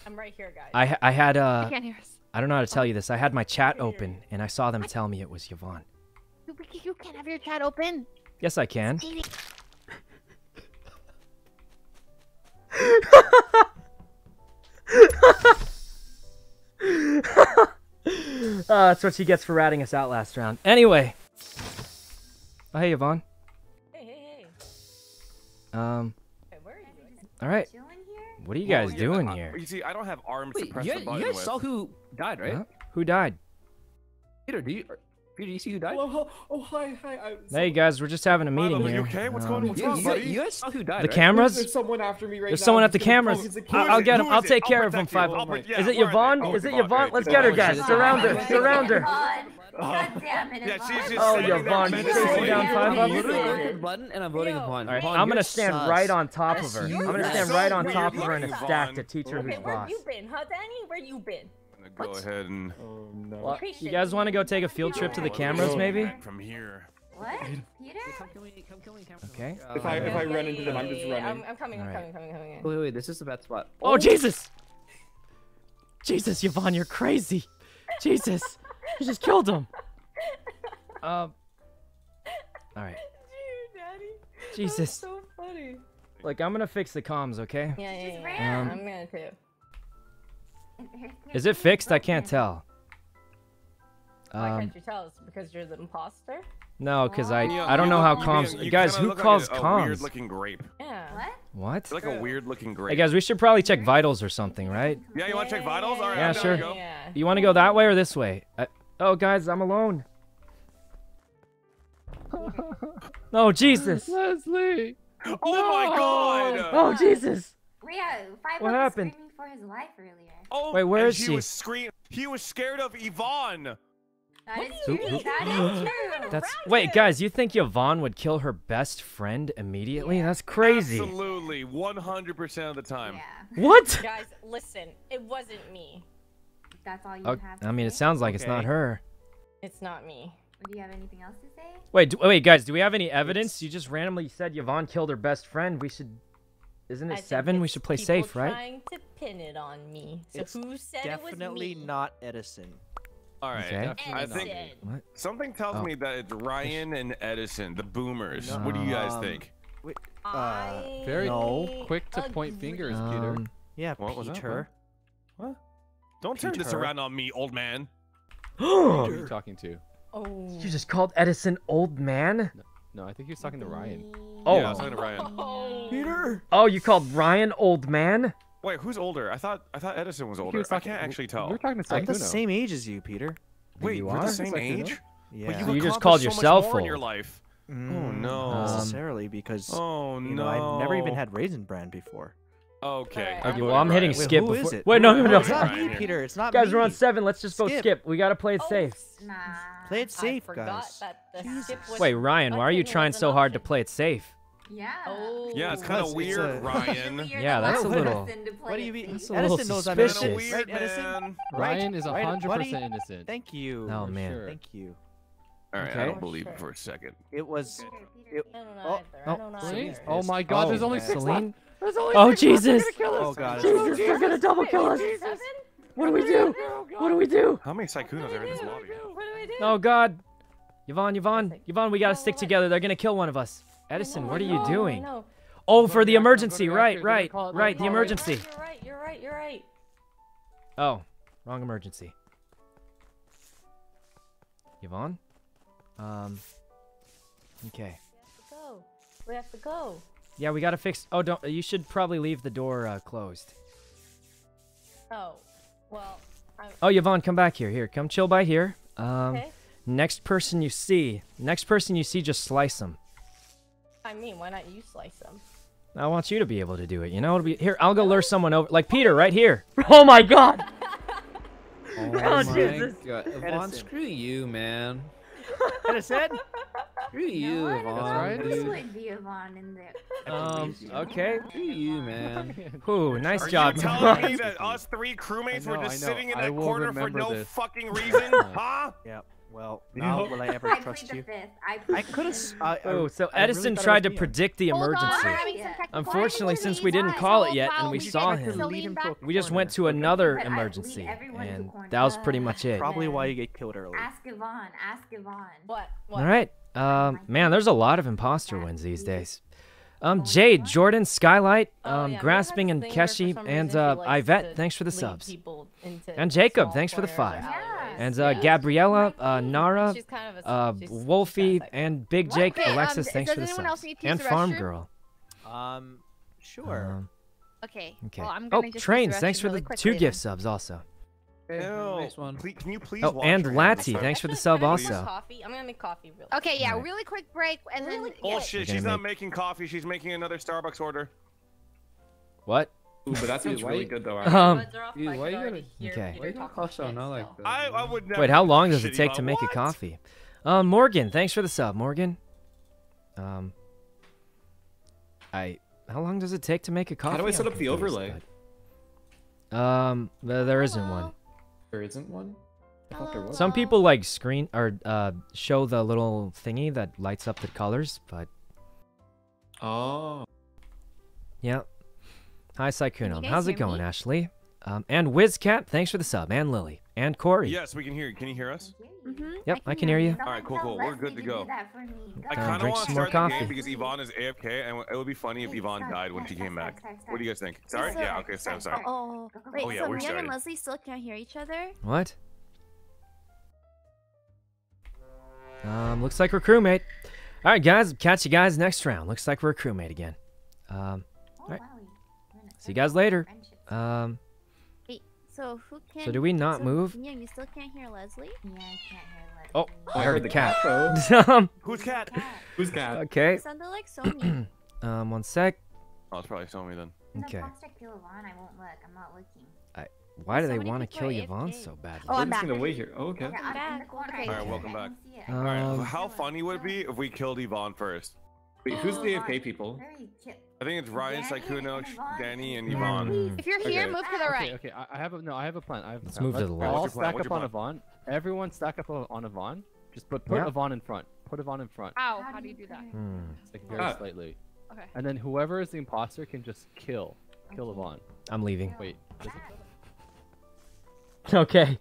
S8: I'm right here, guys.
S1: I I had uh,
S10: I can't hear us.
S1: I don't know how to tell you this. I had my chat open and I saw them tell me it was Yvonne.
S10: You, you can't have your chat open.
S1: Yes, I can. Uh, that's what she gets for ratting us out last round. Anyway. Oh, hey, Yvonne.
S8: Hey, hey, hey.
S1: Um,
S8: Hey, where are you?
S1: all right. What are you guys
S9: Oh, yeah,
S1: doing
S9: uh,
S1: here?
S9: You see, I don't have arms to press
S4: you,
S9: the
S4: guys-
S9: button
S4: you guys
S9: with.
S4: saw who died, right?
S1: Huh? Who died?
S4: Peter, do you? Or- Peter, do you see who died?
S14: Hello, oh, oh, hi, hi. I,
S1: Hey, guys, we're just having a meeting
S9: Milo, you
S1: here.
S9: okay? What's
S1: Um,
S9: going on? What's
S4: You,
S9: wrong,
S4: you,
S9: buddy?
S4: you guys saw who died,
S1: The
S4: right?
S1: cameras?
S14: There's someone after me right
S1: There's
S14: now.
S1: someone
S14: I'm
S1: at the cameras. I'll,
S14: camera.
S1: I'll get him. I'll take care of him.
S9: protect.
S1: Five.
S9: I'll yeah,
S1: Is it
S9: who are they?
S1: Yvonne?
S9: Oh,
S1: Is it Yvonne? Let's get her, guys.
S5: Oh,
S1: Surround her. Surround her.
S5: God damn it,
S9: Yeah, she's just
S1: Oh,
S9: standing there
S1: Yvonne, you
S9: menacingly.
S1: chasing down five
S4: I'm
S1: of
S4: literally
S1: them?
S4: going to the button and I'm voting
S8: Ew.
S4: upon.
S1: All right,
S4: Upon,
S1: I'm gonna stand
S4: sus.
S1: right on top of her. I'm gonna stand right on top of her in a stack to
S9: Yvonne.
S1: teach her
S8: Okay,
S1: who's
S8: where
S1: boss.
S8: you been, huh, Danny? Where you been?
S9: I'm gonna go ahead and
S14: Oh, no.
S1: Well, you guys want to go take a field trip to the cameras, maybe?
S9: from here.
S5: What? Peter?
S4: Come kill come kill me.
S1: Okay.
S14: If I- if I run into them, I'm just running.
S8: I'm, I'm coming, I'm
S1: Alright.
S8: coming, coming, coming in.
S4: Wait, wait, this is the bad spot.
S1: Oh Jesus! Jesus, Yvonne, you're crazy. Jesus, you just killed him. Um. All right.
S8: Dude, Daddy.
S1: Jesus.
S8: That's so funny.
S1: Like I'm gonna fix the comms, okay?
S8: Yeah, yeah, yeah.
S1: Um,
S8: I'm gonna too.
S1: Is it fixed? I can't tell.
S8: Why
S1: Um,
S8: can't you tell us? Because you're the imposter?
S1: no, because I
S9: Yeah,
S1: I don't
S9: you
S1: know how
S9: look-
S1: comms.
S9: you you
S1: Guys, who
S9: look like
S1: calls
S9: a, a
S1: comms?
S9: Weird looking grape.
S8: Yeah.
S5: What?
S1: What?
S9: You're like a weird looking grape.
S1: Hey guys, we should probably check vitals or something, right?
S9: Yeah, you want to check vitals? All right,
S1: Yeah, sure.
S9: go.
S8: Yeah.
S1: You want to go that way or this way? I, oh, guys, I'm alone. oh Jesus!
S6: Leslie.
S9: Oh my god!
S1: Oh Jesus!
S5: Yeah, Five
S1: What happened?
S5: Screaming for his life earlier.
S9: Oh,
S1: Wait, where is and
S9: he
S1: she?
S9: was scream. He was scared of Yvonne.
S5: That is
S1: Who-
S5: true. That is true.
S1: That's wait, guys. You think Yvonne would kill her best friend immediately? That's crazy.
S9: Absolutely, 100% of the time.
S5: Yeah,
S1: What?
S8: Guys, listen. It wasn't me.
S5: that's all you
S1: Oh,
S5: have to
S1: I mean, it sounds like it's not her.
S8: It's not me.
S5: Do you have anything else to say?
S1: Wait, do, wait, guys. Do we have any evidence? You just randomly said Yvonne killed her best friend. We should. Isn't it
S8: think
S1: seven? We should play
S8: people
S1: safe, right?
S8: Trying to pin it on me. So
S13: It's
S8: who said it was
S13: definitely
S8: me?
S13: not Edison.
S9: All right.
S1: Okay.
S9: I think
S1: What?
S9: something tells
S1: Oh.
S9: me that it's Ryan and Edison, the boomers. What do you guys
S13: Um,
S9: think?
S13: Wait,
S8: I
S6: Very
S13: no.
S6: quick to point fingers, Peter.
S1: Um,
S13: Yeah,
S9: What was that,
S13: Peter.
S9: What? Don't turn this around on me, old man.
S6: Who are you talking to?
S8: Oh.
S1: you just called Edison old man?
S6: No, I think he was talking to Ryan.
S1: Oh.
S9: Yeah, I was talking to Ryan.
S13: Peter.
S1: Oh, you called Ryan old man?
S9: Wait, who's older? I thought I thought Edison was older.
S6: was
S9: I can't actually tell.
S6: We
S9: tell.
S6: were talking to
S13: I'm the same age as you, Peter.
S9: Wait,
S1: You
S9: we're
S1: are?
S9: the same
S6: Sykkuno?
S9: age?
S13: Yeah.
S9: But
S1: So
S9: you
S1: you just called
S9: accomplished so
S1: yourself
S9: much more in
S1: old.
S9: your life. Oh
S13: Mm,
S9: no.
S13: Not
S1: Um,
S13: necessarily because
S9: oh
S13: you know I've never even had Raisin Bran before.
S9: Okay.
S1: Okay, well, I'm
S8: Ryan.
S1: hitting
S13: Wait,
S1: skip
S13: who is
S1: before.
S13: it?
S1: Wait, no, no,
S13: no,
S1: no.
S13: it's not me. Peter. It's not
S1: Guys,
S13: me.
S1: we're on seven. Let's just vote
S13: Skip.
S1: skip. We gotta play it
S8: Oh,
S1: safe.
S5: Nah.
S13: Play it safe,
S8: I
S13: guys.
S8: that the
S5: Jesus.
S8: was
S1: Wait, Ryan, why are you trying so hard to play it safe?
S5: Yeah.
S8: Oh.
S9: Yeah, it's kind of weird,
S13: a-
S9: Ryan.
S5: You're
S1: Yeah, that's a little-
S5: person to play
S13: What do you mean?
S1: That's a little
S13: Edison knows I'm
S1: suspicious.
S13: Innocent,
S9: weird,
S13: right, Edison?
S6: Ryan is
S13: Right,
S6: 100%
S13: buddy?
S6: innocent.
S13: Thank you.
S1: Oh, man.
S6: sure.
S13: Thank you.
S9: All right, I don't believe it for a second.
S13: It was.
S5: Peter, Peter,
S13: It,
S8: I don't
S13: Oh,
S8: either.
S1: Oh,
S8: don't know
S6: Celine?
S8: either.
S6: Oh my god,
S1: Oh,
S6: there's only
S13: man.
S6: six
S1: Celine?
S6: left. There's only
S1: Oh,
S6: six left. They're
S1: Jesus.
S6: gonna kill us.
S13: oh god.
S1: Jesus, you're gonna double kill us.
S8: Seven?
S1: What do we do? What do we do?
S9: How many Sykkunos are in this lobby?
S8: What do we do?
S1: Oh God, Yvonne, Yvonne, Yvonne, we gotta stick together. They're gonna kill one of us. Edison, what are you doing? Oh, for the emergency, right,
S6: reactor, they're gonna
S1: right, right, the
S6: they're gonna call it-
S1: emergency.
S8: You're right. You're right. You're right.
S1: Oh, wrong emergency. Yvonne? Um. Okay.
S8: We have to go. We have to go.
S1: Yeah, we gotta fix. Oh, don't. You should probably leave the door uh, closed.
S8: Oh. Well. I'm,
S1: Oh, Yvonne, come back here. Here, come chill by here. Um.
S8: okay.
S1: Next person you see, next person you see, just slice them.
S8: I mean, why not you slice them?
S1: I want you to be able to do it. You know, it'll be here. I'll go lure someone over, like Peter, right here. Oh my God!
S12: Oh,
S1: Oh,
S12: my
S1: Jesus.
S12: God. Yvonne, screw you, man.
S13: Edison.
S12: Screw you,
S5: No, I
S12: Yvonne.
S5: don't
S6: right,
S5: know. This
S12: dude.
S5: would be Yvonne in there.
S1: Um. Okay.
S12: Screw you, man.
S1: Ooh, nice
S9: Are
S1: job.
S9: you telling me that us three crewmates
S6: I
S9: were just sitting in
S6: I
S9: that corner for no
S6: this.
S9: fucking reason? huh?
S13: Yep. Well,
S14: You
S13: now will I ever
S5: I
S13: trust you?
S5: fifth. I,
S13: I could have.
S5: fifth.
S1: Oh, so
S13: I really
S1: Edison tried to
S13: me.
S1: predict the emergency.
S10: we're having some
S5: Yeah.
S1: Unfortunately,
S10: difficulties.
S1: since we didn't call it yet and
S10: while
S1: we saw him,
S13: Lead him
S10: back.
S13: to a
S1: We just went to another
S5: But
S1: emergency, and that was pretty much it.
S13: Probably why you get killed early.
S5: Ask Yvonne. Ask Yvonne.
S8: What? What?
S1: All right. Um, man, there's a lot of imposter wins these days. Um, Jade, Jordan, Skylight,
S8: Oh,
S1: um,
S8: yeah,
S1: Grasping, and
S8: this thing where for
S1: Keshi, and uh,
S8: likes
S1: Ivette, thanks for the subs. And Jacob, thanks for the five.
S8: alleyways.
S1: And uh,
S8: Yeah.
S1: Gabriella, uh, Nara,
S8: She's kind of a-
S1: uh,
S8: she's- she's
S1: Wolfie,
S8: kinda
S1: and Big Jake,
S10: Okay, um,
S1: Alexis,
S10: does
S1: thanks for the
S10: anyone else
S1: subs.
S10: need
S1: And
S10: the
S1: Farm? Girl.
S13: Um, sure.
S1: Um,
S10: Okay.
S1: okay.
S10: Well, I'm
S1: oh,
S10: gonna just
S1: Trains, thanks for
S10: really
S1: the two
S10: then.
S1: gift subs also.
S9: Ew.
S12: Nice one.
S9: Please, can you please
S1: Oh, and
S9: Ryan
S1: Latty,
S9: stuff?
S1: thanks for the
S8: I'm
S1: sub
S8: gonna make more
S1: also.
S8: Coffee. I'm gonna make coffee real.
S10: Okay, yeah,
S1: Right.
S10: really quick break, and then
S8: Really
S9: Bullshit.
S1: You're
S9: She's
S1: gonna
S9: not making coffee. She's making another Starbucks order.
S1: What?
S14: Ooh, but that sounds
S12: Dude, why
S14: really
S12: you-
S14: good though.
S1: Um,
S8: Buds are
S12: Dude, why you
S8: already
S12: gotta-
S8: hear
S1: Okay.
S12: Why you
S8: talking
S12: cost so
S8: shit,
S12: not like that?
S9: I, I would never.
S1: Wait, how long does it take to
S9: Yvonne.
S1: make a coffee? Um, Morgan, thanks for the sub, Morgan. Um, I. How long does it take to make a coffee?
S14: How do I set
S1: I'm
S14: up the overlay?
S1: but- Um, there, there isn't one.
S14: There isn't one. I thought there was.
S1: Some people like screen or uh show the little thingy that lights up the colors, but
S14: Oh.
S1: yeah. Hi, Sykkuno.
S10: guys
S1: How's it going,
S10: me?
S1: Ashley? Um, and WizCat, thanks for the sub, and Lily, and Corey.
S9: Yes, we can hear you. Can you hear us?
S10: Mm-hmm.
S1: Yep, I can hear you.
S9: All right, cool, cool. We're good to go. I kind of want to start the game because Yvonne is AFK, and it would be funny if Yvonne died when she came back. What do you guys think? Sorry? Yeah. Okay. So sorry.
S7: Oh, wait,
S9: Oh, yeah,
S7: so
S9: we're
S7: Mian
S9: starting.
S7: and Leslie still can't hear each other?
S1: What? Um, looks like we're crewmate. All right, guys. Catch you guys next round. Looks like we're a crewmate again. Um, all right. See you guys later. Um,
S7: Wait, so who can?
S1: So do we not
S7: so
S1: move?
S7: Yeah, you still can't hear Leslie?
S5: Yeah, I can't hear Leslie.
S1: oh, I
S14: I
S1: heard
S14: heard
S1: the
S14: the
S1: cat.
S14: cat,
S1: um,
S9: Who's cat?
S14: Who's cat?
S1: okay.
S7: It sounded like Sony.
S1: Um, one sec.
S9: Oh, it's probably Somi then.
S5: Okay.
S1: Okay.
S5: kill Yvonne, I won't look. I'm not looking.
S1: Why do
S7: So
S1: they want to kill
S7: are
S1: Yvonne
S7: AFK.
S1: so badly?
S10: Oh,
S14: We're
S10: I'm
S14: just
S10: back.
S14: gonna wait here. Oh, okay.
S5: Yeah, I'm in
S7: back.
S5: the.
S10: Okay.
S9: Alright, welcome back.
S5: can see it. I
S9: All
S5: can
S9: right.
S1: Um,
S5: see it.
S9: How funny would it be if we killed Yvonne first?
S14: Wait, who's the
S5: Yvonne,
S14: AFK people?
S5: very ki-
S9: I think it's Ryan,
S5: Danny Sykkuno,
S9: Danny, and
S5: and
S9: Yvonne.
S1: Mm.
S10: If you're here,
S14: Okay.
S10: move to the right.
S6: okay. I, I have a no. I have a plan. I have a
S1: Let's
S6: plan.
S1: move to the left.
S6: All
S9: What's your plan?
S6: stack up on Yvonne. Everyone stack up on on Yvonne. Just put put
S1: Yeah.
S6: Yvonne in front. Put Yvonne in front.
S10: How? How do you do that?
S1: Hmm.
S6: Like very
S14: Ah.
S6: slightly.
S10: Okay.
S6: And then whoever is the imposter can just kill, kill Yvonne.
S1: I'm leaving.
S6: Wait.
S1: Okay.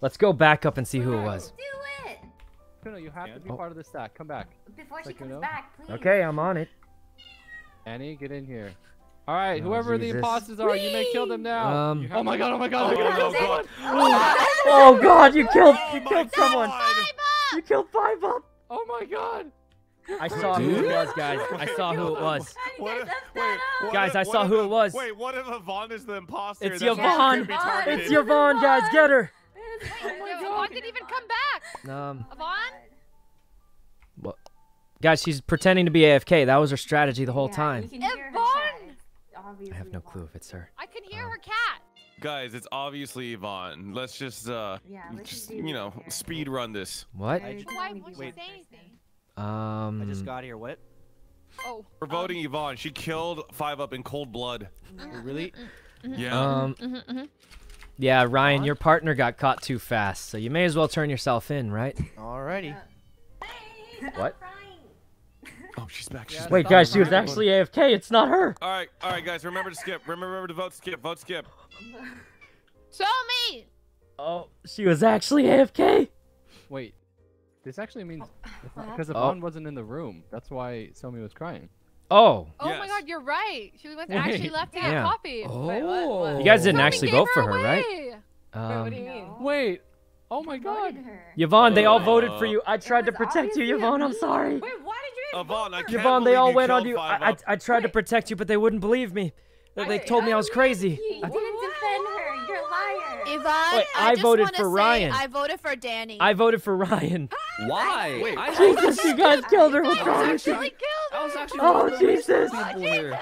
S1: Let's go back up and see who it was.
S5: Do it!
S6: No, no, you have to be
S1: Oh.
S6: part of the stack. Come back.
S5: Before she
S6: Like,
S5: comes back, please.
S1: Okay, I'm on it.
S6: Annie, get in here. All right,
S1: Oh,
S6: whoever the imposters are, you may kill them now.
S1: Um,
S6: oh my god! Oh my god!
S9: Oh,
S6: oh my
S9: no,
S6: god!
S9: God.
S1: Oh God, you killed
S9: Oh
S1: you
S9: my
S1: killed someone. You killed five up.
S6: Oh my god!
S1: I saw who it was, guys. I saw who it was.
S9: What wait, what
S1: Guys,
S9: if-
S1: I saw who it was.
S9: Wait, what if Yvonne is the imposter?
S1: It's
S9: That's why she
S1: Yvonne.
S9: can't be targeted?
S1: It's Yvonne, guys. Get her.
S10: Oh Yvonne didn't even come back.
S1: Um,
S10: Yvonne?
S1: What? Guys, she's pretending to be AFK. That was her strategy the whole
S5: Yeah,
S1: time.
S5: You can hear
S10: Yvonne!
S5: chat.
S1: I have no
S5: Yvonne.
S1: clue if it's her.
S10: I can hear her cat.
S9: Guys, it's obviously Yvonne. Let's just, uh,
S5: Yeah, let's
S9: just,
S5: just
S9: you know,
S5: here.
S9: speed run this.
S1: What?
S13: I
S10: Why
S5: only
S10: won't
S5: be
S10: she say anything?
S1: Um.
S13: I just got here. What?
S10: Oh.
S9: We're voting Yvonne. She killed Five Up in cold blood.
S13: Really?
S9: Yeah.
S1: Um.
S10: Mm-hmm,
S1: Yeah, Ryan, your partner got caught too fast, so you may as well turn yourself in, right?
S13: Alrighty.
S1: What?
S9: Oh, she's back. She's
S6: Yeah,
S9: back.
S1: Wait,
S6: stop
S1: guys, she was actually AFK. It's not her.
S9: All right, all right, guys. Remember to skip. Remember to vote skip. Vote skip.
S10: Show me.
S1: Oh, she was actually AFK.
S6: Wait, this actually means because
S1: Oh.
S6: Yvonne wasn't in the room. That's why Somi was crying.
S1: Oh.
S10: Oh my god, you're right. She went
S1: Wait,
S10: actually left to get
S1: yeah.
S10: coffee.
S1: Oh.
S8: Wait, what? What?
S1: You guys didn't
S10: Someone
S1: actually vote
S10: her
S1: for her, right?
S10: away.
S8: Wait, what do you
S1: Um,
S8: mean?
S6: Wait. Oh my god.
S5: Voted her.
S1: Yvonne, they all
S9: Uh,
S1: voted for you. I tried to protect you, Yvonne. I'm sorry.
S5: Wait, why did you
S9: Yvonne,
S5: vote
S9: I can't?
S1: Yvonne, they all went on you. I, I, I tried to protect you, but they wouldn't believe me. They, they told me I was crazy.
S5: You didn't defend her. You're a liar.
S7: Yvonne,
S1: Wait,
S7: I,
S1: I
S7: just
S1: voted
S7: wanna
S1: for
S7: say
S1: Ryan.
S7: I voted for Danny.
S1: I voted for Ryan.
S4: Why?
S9: Wait.
S4: I,
S1: Jesus, you guys killed her. What's
S4: I
S1: wrong
S4: was
S1: with you?
S4: actually, I was actually
S1: Oh,
S4: one of the nice
S1: Jesus.
S4: people here.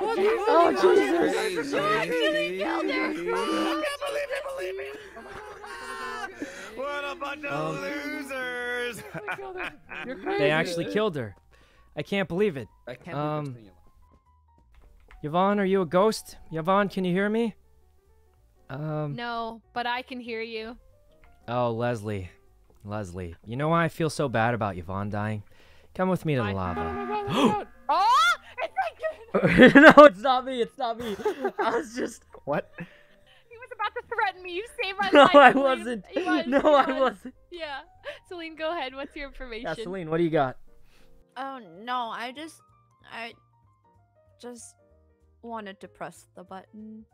S1: Oh, Jesus.
S9: What a bunch of
S1: Um,
S9: losers!
S6: You're crazy.
S1: They actually killed her. I can't believe it.
S4: I can't
S1: Um,
S4: believe it's
S1: Yvonne, are you a ghost? Yvonne, can you hear me? Um.
S10: No, but I can hear you.
S1: Oh, Leslie. Leslie. You know why I feel so bad about Yvonne dying? Come with me to the
S10: Why?
S1: lava.
S10: Oh, it's like
S1: no, it's not me. It's not me. I was just.
S13: What?
S10: He was about to threaten me. You saved my
S1: No,
S10: life.
S1: I wasn't.
S10: He was,
S1: No,
S10: he
S1: I
S10: was.
S1: wasn't.
S10: Yeah. Celine, go ahead. What's your information?
S1: Yeah, Celine, what do you got?
S7: oh no, I just, I just wanted to press the button.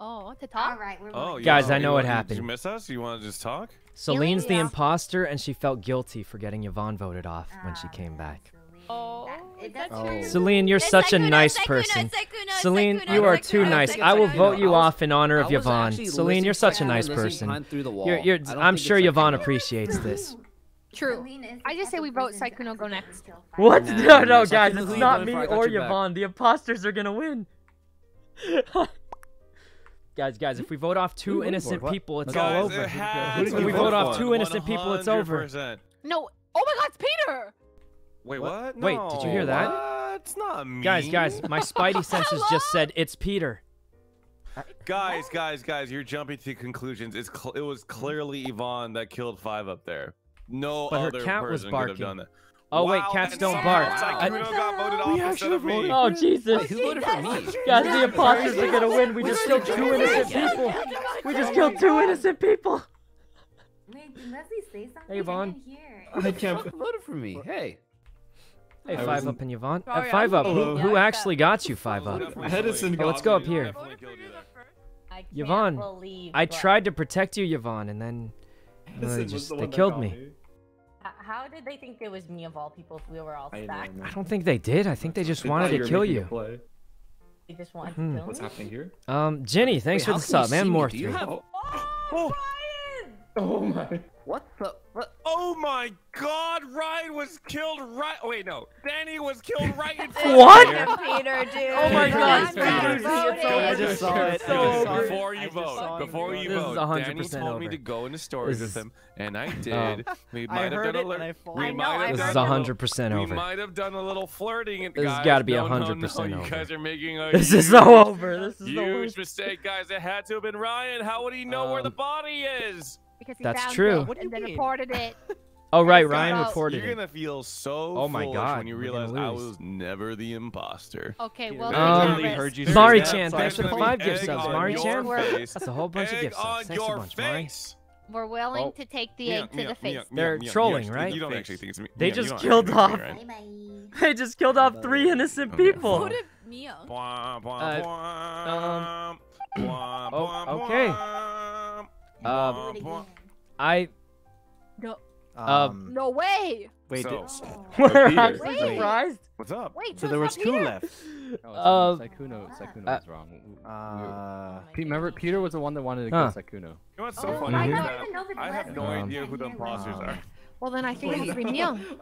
S10: Oh, to
S5: All
S10: talk.
S5: right, we're
S9: Oh,
S5: voting.
S1: Guys, I know
S9: you-
S1: what
S9: Did
S1: happened.
S9: you miss us? You want to just talk?
S1: Celine's the imposter, and she felt guilty for getting Yvonne voted off when she
S5: Ah,
S1: came
S5: man,
S1: back.
S5: Celine,
S10: Oh,
S5: that-
S10: is
S5: it-
S10: that
S5: that's
S13: true?
S5: true.
S1: Celine, you're
S7: It's
S1: such a nice
S7: Sykkuno,
S1: person.
S7: Sykkuno,
S1: Celine,
S7: Sykkuno,
S1: you are
S7: Sykkuno,
S1: too nice.
S7: Sykkuno.
S1: I will
S4: Sykkuno.
S1: vote you
S4: was-
S1: off in honor of Yvonne. Celine, you're such a nice person.
S4: behind Through the wall.
S1: You're, you're,
S4: I don't
S1: I'm sure Yvonne
S4: Sykkuno.
S1: appreciates this.
S10: True.
S5: Celine is the
S10: I just say we vote
S5: person to
S10: Sykkuno go next.
S1: What?
S5: people.
S1: No, no, guys, it's not me
S4: for I Got
S1: or Yvonne. The imposters are gonna win. guys, guys, if we vote off two innocent people, it's all over. If we vote off two innocent people, it's over.
S10: No. Oh my God, it's Peter.
S9: Wait, what?
S1: Wait, did you hear that?
S9: What? It's not me.
S1: Guys, guys, my spidey senses just said it's Peter.
S9: Guys, guys, guys, you're jumping to conclusions. It's cl- it was clearly Yvonne that killed five up there. No
S1: But her
S9: other
S1: cat was
S9: person could have
S1: barking.
S9: done that.
S1: Oh wait, cats don't
S9: somehow
S1: bark. I-
S9: Sykkuno got voted off instead of me.
S1: Oh Jesus!
S4: Wait, who voted for me?
S1: Guys, the imposters are gonna win. We just killed two innocent people. We just killed two innocent people.
S5: Wait, did Leslie say something?
S1: Hey, Vaughn.
S5: I.
S14: I can't.
S4: Who voted for me? Hey.
S1: Hey,
S14: I
S1: five up and Yvonne. Uh,
S7: Sorry,
S1: five up. Who, who actually got you five up?
S14: Edison
S1: Oh, let's go up here.
S9: Definitely killed you there.
S8: I
S1: Yvonne,
S8: believe
S1: I tried to protect you, Yvonne, and then uh, they just
S14: the
S1: they killed
S14: got
S1: me.
S8: How did they think it was me of all people if we were all
S14: I
S8: stacked?
S14: know,
S1: I don't think they did. I think they just
S14: They
S1: wanted to kill
S14: making a
S1: you.
S8: They just wanted
S1: Hmm.
S8: to kill
S14: What's
S8: me?
S14: happening here?
S1: Um, Jenny, thanks
S4: Wait,
S1: for the
S4: can you
S1: sub,
S4: see
S1: and
S4: me?
S1: more
S4: Do
S1: three.
S4: have-
S14: Oh, oh my.
S4: What the? What?
S9: Oh my God! Ryan was killed right. oh, Wait, no. Danny was killed right in front
S1: What?
S9: of you.
S7: Peter, dude.
S1: Oh my God, Peter.
S13: I just saw it.
S1: So
S13: I just saw
S1: over.
S13: it.
S9: Before you vote, before you vote, Danny told me to go into storage
S1: This
S9: with him, and I did. we
S13: I
S9: might have
S13: heard
S9: done a little.
S13: I.
S9: We
S7: I know,
S9: might have
S1: This
S9: done
S1: is
S9: a
S7: heard
S9: little-
S1: 100%
S9: We might have done a little flirting.
S1: This has gotta be
S9: no, no,
S1: 100%
S9: no, You
S1: over.
S9: guys are making a
S1: This is
S9: huge,
S1: so over. This is the worst.
S9: mistake, guys. It had to have been Ryan. How would he know where the
S1: Um,
S9: body is?
S10: Because he
S1: That's
S10: found
S1: true.
S13: What do you
S10: and
S13: mean?
S10: then reported it.
S1: Oh right, Ryan
S10: out.
S1: reported.
S9: You're gonna feel so.
S1: Oh my god!
S9: When you realize I was never the imposter.
S10: Okay, well.
S1: Um,
S10: we
S13: heard you.
S1: Mari Chan, thanks for the five gift subs. Mari Chan, that's a whole bunch
S9: egg of
S1: gift subs. Thanks a bunch, Mari.
S10: We're willing
S1: oh.
S10: to take the egg yeah,
S9: to
S10: the face.
S9: Yeah,
S1: They're
S9: yeah,
S1: trolling, right?
S9: You don't
S13: face.
S9: actually think it's me.
S1: They just killed off.
S9: Me, right?
S1: They just killed off three innocent people.
S7: Who did
S9: Neo?
S1: Okay. Um, I.
S10: No.
S13: Um, um,
S10: no way.
S13: Wait,
S9: so,
S1: we're
S10: wait.
S1: surprised.
S9: What's up?
S10: Wait,
S13: so there was two left.
S6: Oh, um, Sykkuno
S1: uh,
S6: was wrong.
S13: Uh,
S6: Pete, remember, Peter was the one that wanted to
S1: huh.
S6: kill
S9: You know so
S5: oh,
S9: funny?
S5: I,
S9: I have no
S1: um,
S9: idea who the imposters
S13: um,
S9: are.
S10: Well, then I think it's Green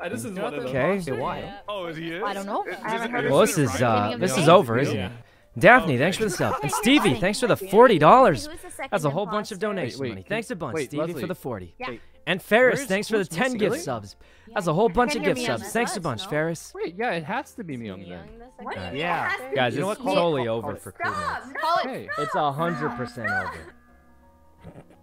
S12: I just is one of
S1: Okay.
S8: Why?
S9: Oh, is he?
S10: I don't know. I haven't heard
S1: this is uh, this is over, isn't it? Daphne,
S9: okay.
S1: thanks for the sub. And Stevie, thanks for the
S2: $40.
S1: That's a whole bunch of donation
S6: wait,
S1: wait,
S6: money.
S1: Thanks a bunch,
S6: wait,
S1: Stevie,
S6: Leslie.
S1: for the 40
S10: yeah.
S1: And Ferris,
S13: where's,
S1: thanks where's for the
S13: 10
S1: gift subs. That's a whole bunch of gift subs. Thanks a bunch,
S2: no?
S1: Ferris.
S6: Wait, yeah, it has to be me then.
S5: What? Uh,
S13: yeah.
S1: Guys, it's totally over for
S10: crew
S6: mates.
S1: It's 100% over.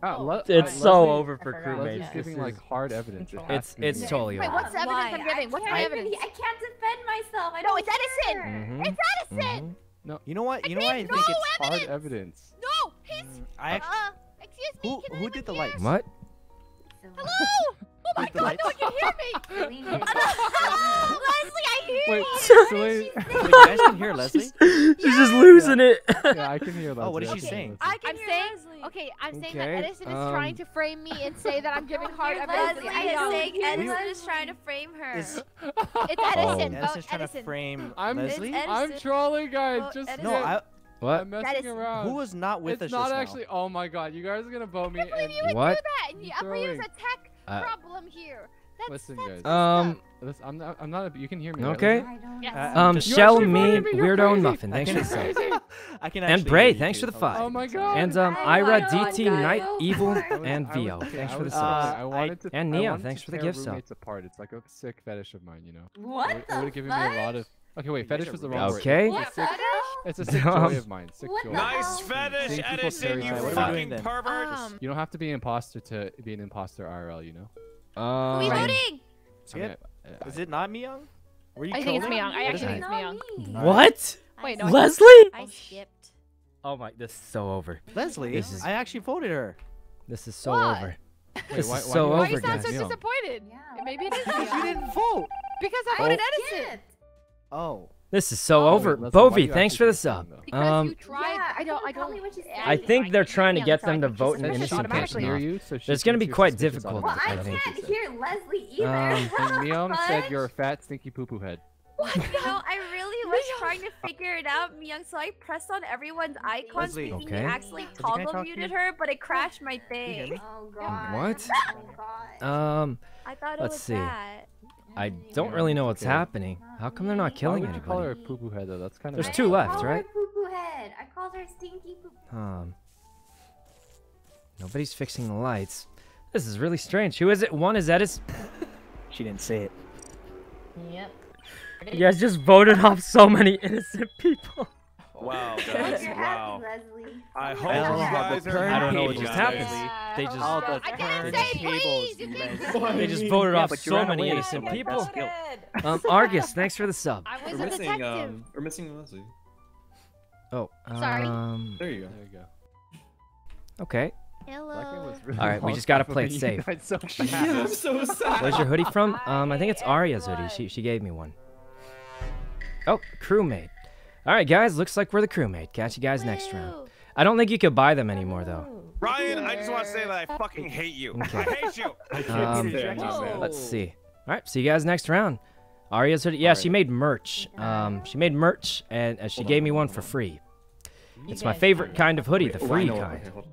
S6: Oh,
S1: it's so over for
S8: crewmates.
S6: Leslie's giving like hard evidence.
S1: It's it's totally over.
S10: Wait, what's evidence I'm giving? What's evidence?
S5: I can't defend myself. I
S10: no, it's Edison. It's Edison.
S1: No.
S13: You know what? You know why I
S10: no
S13: think it's evidence.
S6: hard
S10: evidence. No, he's. Mm.
S13: I. Uh,
S10: uh, excuse me.
S13: Who, who did the lights?
S1: What?
S10: Hello. Oh my god, no one can hear me! Leslie, I hear
S6: Wait,
S10: you!
S13: Wait, you guys can hear Leslie?
S1: She's, she's yeah. just losing yeah. it.
S6: yeah, I can hear Leslie.
S13: Oh, what is she
S6: okay.
S13: saying?
S10: I can
S7: am
S10: hear
S7: saying,
S10: Leslie. Okay, I'm saying that Edison is trying
S1: um,
S10: to frame me and say that I'm giving hard
S5: Leslie.
S10: I
S5: am
S7: saying Edison is trying to frame her.
S13: Is...
S10: It's
S1: oh,
S10: Edison.
S13: Oh.
S10: Edison's
S13: trying
S10: Edison.
S13: to frame
S6: I'm,
S13: Leslie?
S6: I'm trolling, guys. just
S13: no, I...
S1: What?
S6: I'm messing around.
S13: Who was not with
S6: it's
S13: us? It's not
S6: actually. Oh my god, you guys are gonna vote me.
S10: I can't believe you would
S1: what?
S10: do that. And you,
S1: uh,
S10: problem here. That's,
S6: listen,
S10: that's
S6: guys.
S1: Um,
S6: listen, I'm not. I'm not. A, you can hear me.
S1: Okay.
S5: Right?
S10: Yes.
S5: Uh,
S1: um, Shell, me, Weirdo, and Muffin. Thanks for the sub.
S13: I can
S1: and Bray, thanks for the five.
S6: Oh my god.
S1: And um, Ira, DT,
S5: god,
S1: Knight. Evil, and Vio. Thanks for the subs.
S6: I wanted to.
S1: And
S6: Neo,
S1: thanks for the gift sub.
S6: part. It's like a sick fetish of mine, you know.
S5: What?
S6: It would have given me a lot of Okay, wait, fetish was the wrong word.
S1: Okay.
S5: What
S6: it's a fetish?
S1: Sick
S6: joy of mine. Sick joy.
S9: Nice fetish, Edison, you fucking pervert.
S7: Um,
S6: you don't have to be an imposter to be an imposter IRL, you know?
S1: Um,
S7: we voting?
S13: Okay,
S6: I, I,
S13: Is it not Miyoung? Were you
S10: I think it's Miyoung. I actually think it's Miyoung.
S1: What?
S10: Wait, no,
S1: Leslie?
S7: I skipped.
S1: Oh my, this is so over.
S13: Leslie?
S1: Is,
S13: I actually voted her.
S1: This is so
S10: what?
S1: over.
S6: Wait,
S1: this
S6: why,
S1: is so
S10: why
S1: over, Why
S10: you sound so disappointed?
S5: Yeah.
S10: Maybe it is
S13: Because you didn't vote.
S10: Because I
S5: oh.
S10: voted Edison.
S13: Oh.
S1: This is so
S10: oh,
S1: over.
S6: Bovi.
S1: thanks for the sub. Um,
S5: yeah,
S10: I don't. I don't.
S1: I think they're trying to get them to vote
S10: in
S1: innocent person.
S6: Hear you, so
S1: it's going
S6: to be
S1: quite difficult.
S5: Well, I,
S1: I
S5: can't hear Leslie either.
S1: Um,
S6: said you're a fat, stinky poo poo head.
S7: What? I really was trying to figure it out, Miyoung, so I pressed on everyone's icon
S13: Leslie,
S7: thinking
S1: okay.
S7: actually toggle muted
S13: to
S7: her, but it crashed my thing.
S13: Oh,
S5: oh, God.
S1: What?
S5: Oh, God.
S1: Um,
S7: I thought it
S1: let's
S7: was
S1: see.
S7: that.
S1: I don't really know what's
S6: okay.
S1: happening. How come they're not killing Why
S6: would you anybody? call her a poo poo head though? That's kind of.
S1: There's two left, right?
S5: Poo poo head. I called her stinky poo. -poo.
S1: Um. Nobody's fixing the lights. This is really strange. Who is it? One is Edis.
S13: she didn't say it.
S8: Yep.
S1: You guys just voted off so many innocent people.
S9: Wow. Guys, wow. I hope you guys are
S1: I don't know what just happened. Yeah. They just
S13: all the
S10: I can't say please.
S1: They just voted off so many innocent people. Um, Argus, thanks for the sub.
S10: I was
S12: we're missing, um, we're missing Leslie.
S1: Oh,
S10: sorry.
S1: Um,
S12: there you go.
S6: There you go.
S1: Okay.
S7: Hello.
S6: Really
S1: All right, we just gotta play it safe.
S6: So
S12: yeah, I'm so sad.
S1: Where's your hoodie from? Um, I think it's Aria's hoodie. She she gave me one. Oh, crewmate. All right, guys. Looks like we're the crewmate. Catch you guys next round. I don't think you could buy them anymore, though.
S9: Ryan, I just want to say that I fucking hate you.
S1: Okay.
S9: I hate you.
S1: Um, let's see. All right, see you guys next round. Aria's hoodie. Yeah, Aria. she made merch. Um, she made merch, and uh, she
S12: hold
S1: gave
S12: on,
S1: me one
S12: on.
S1: for free.
S8: You
S1: it's my favorite kind of hoodie,
S12: Wait, the
S1: free
S12: oh,
S1: kind.
S12: Okay,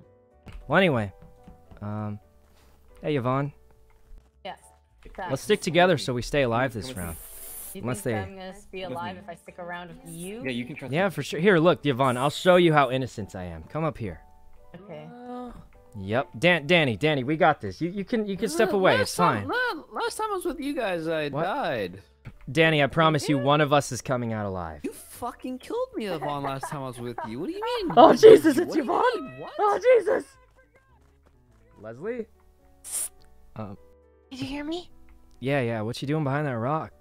S1: well, anyway. Um, hey, Yvonne.
S8: Yes.
S1: Let's stick together so we stay alive this round.
S8: You
S1: Unless
S8: think
S1: they...
S8: I'm gonna be alive if I stick around with you?
S12: Yeah, you can trust.
S1: Yeah, me. for sure. Here, look, Yvonne. I'll show you how innocent I am. Come up here.
S8: Okay.
S1: Yep, Dan, Danny, Danny, we got this. You, you can, you can step away.
S4: Last
S1: it's fine.
S4: Time, last time I was with you guys, I
S1: what?
S4: died.
S1: Danny, I promise you, one of us is coming out alive.
S4: You fucking killed me, Yvonne, last time I was with you. What do you mean?
S1: Oh, Jesus, it's
S4: what
S1: Yvonne!
S4: What?
S1: Oh, Jesus! Leslie? Um,
S10: Did you hear me?
S1: Yeah, yeah, what you doing behind that rock?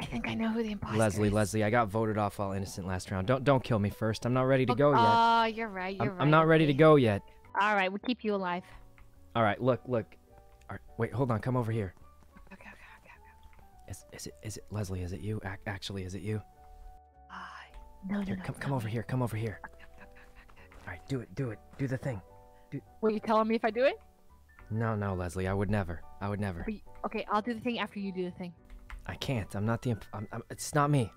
S10: I think I know who the imposter
S1: Leslie,
S10: is.
S1: Leslie, Leslie, I got voted off while innocent last round. Don't don't kill me first. I'm not ready to
S10: Oh,
S1: go yet.
S10: Oh, you're right. You're
S1: I'm,
S10: right.
S1: I'm not ready to go yet.
S10: All right, we'll keep you alive.
S1: All right, look, look. All right, wait, hold on. Come over here.
S10: Okay, okay, okay. okay.
S1: Is, is it is it Leslie? Is it you? Ac- actually, is it you?
S10: No, no,
S1: Here,
S10: no.
S1: come
S10: it's
S1: come over here. Come over here. All right, do it, do it, do the thing.
S10: Will you tell me if I do it?
S1: No, no, Leslie, I would never. I would never.
S10: Okay, I'll do the thing after you do the thing.
S1: I can't. I'm not the. imp- I'm, I'm, it's not me.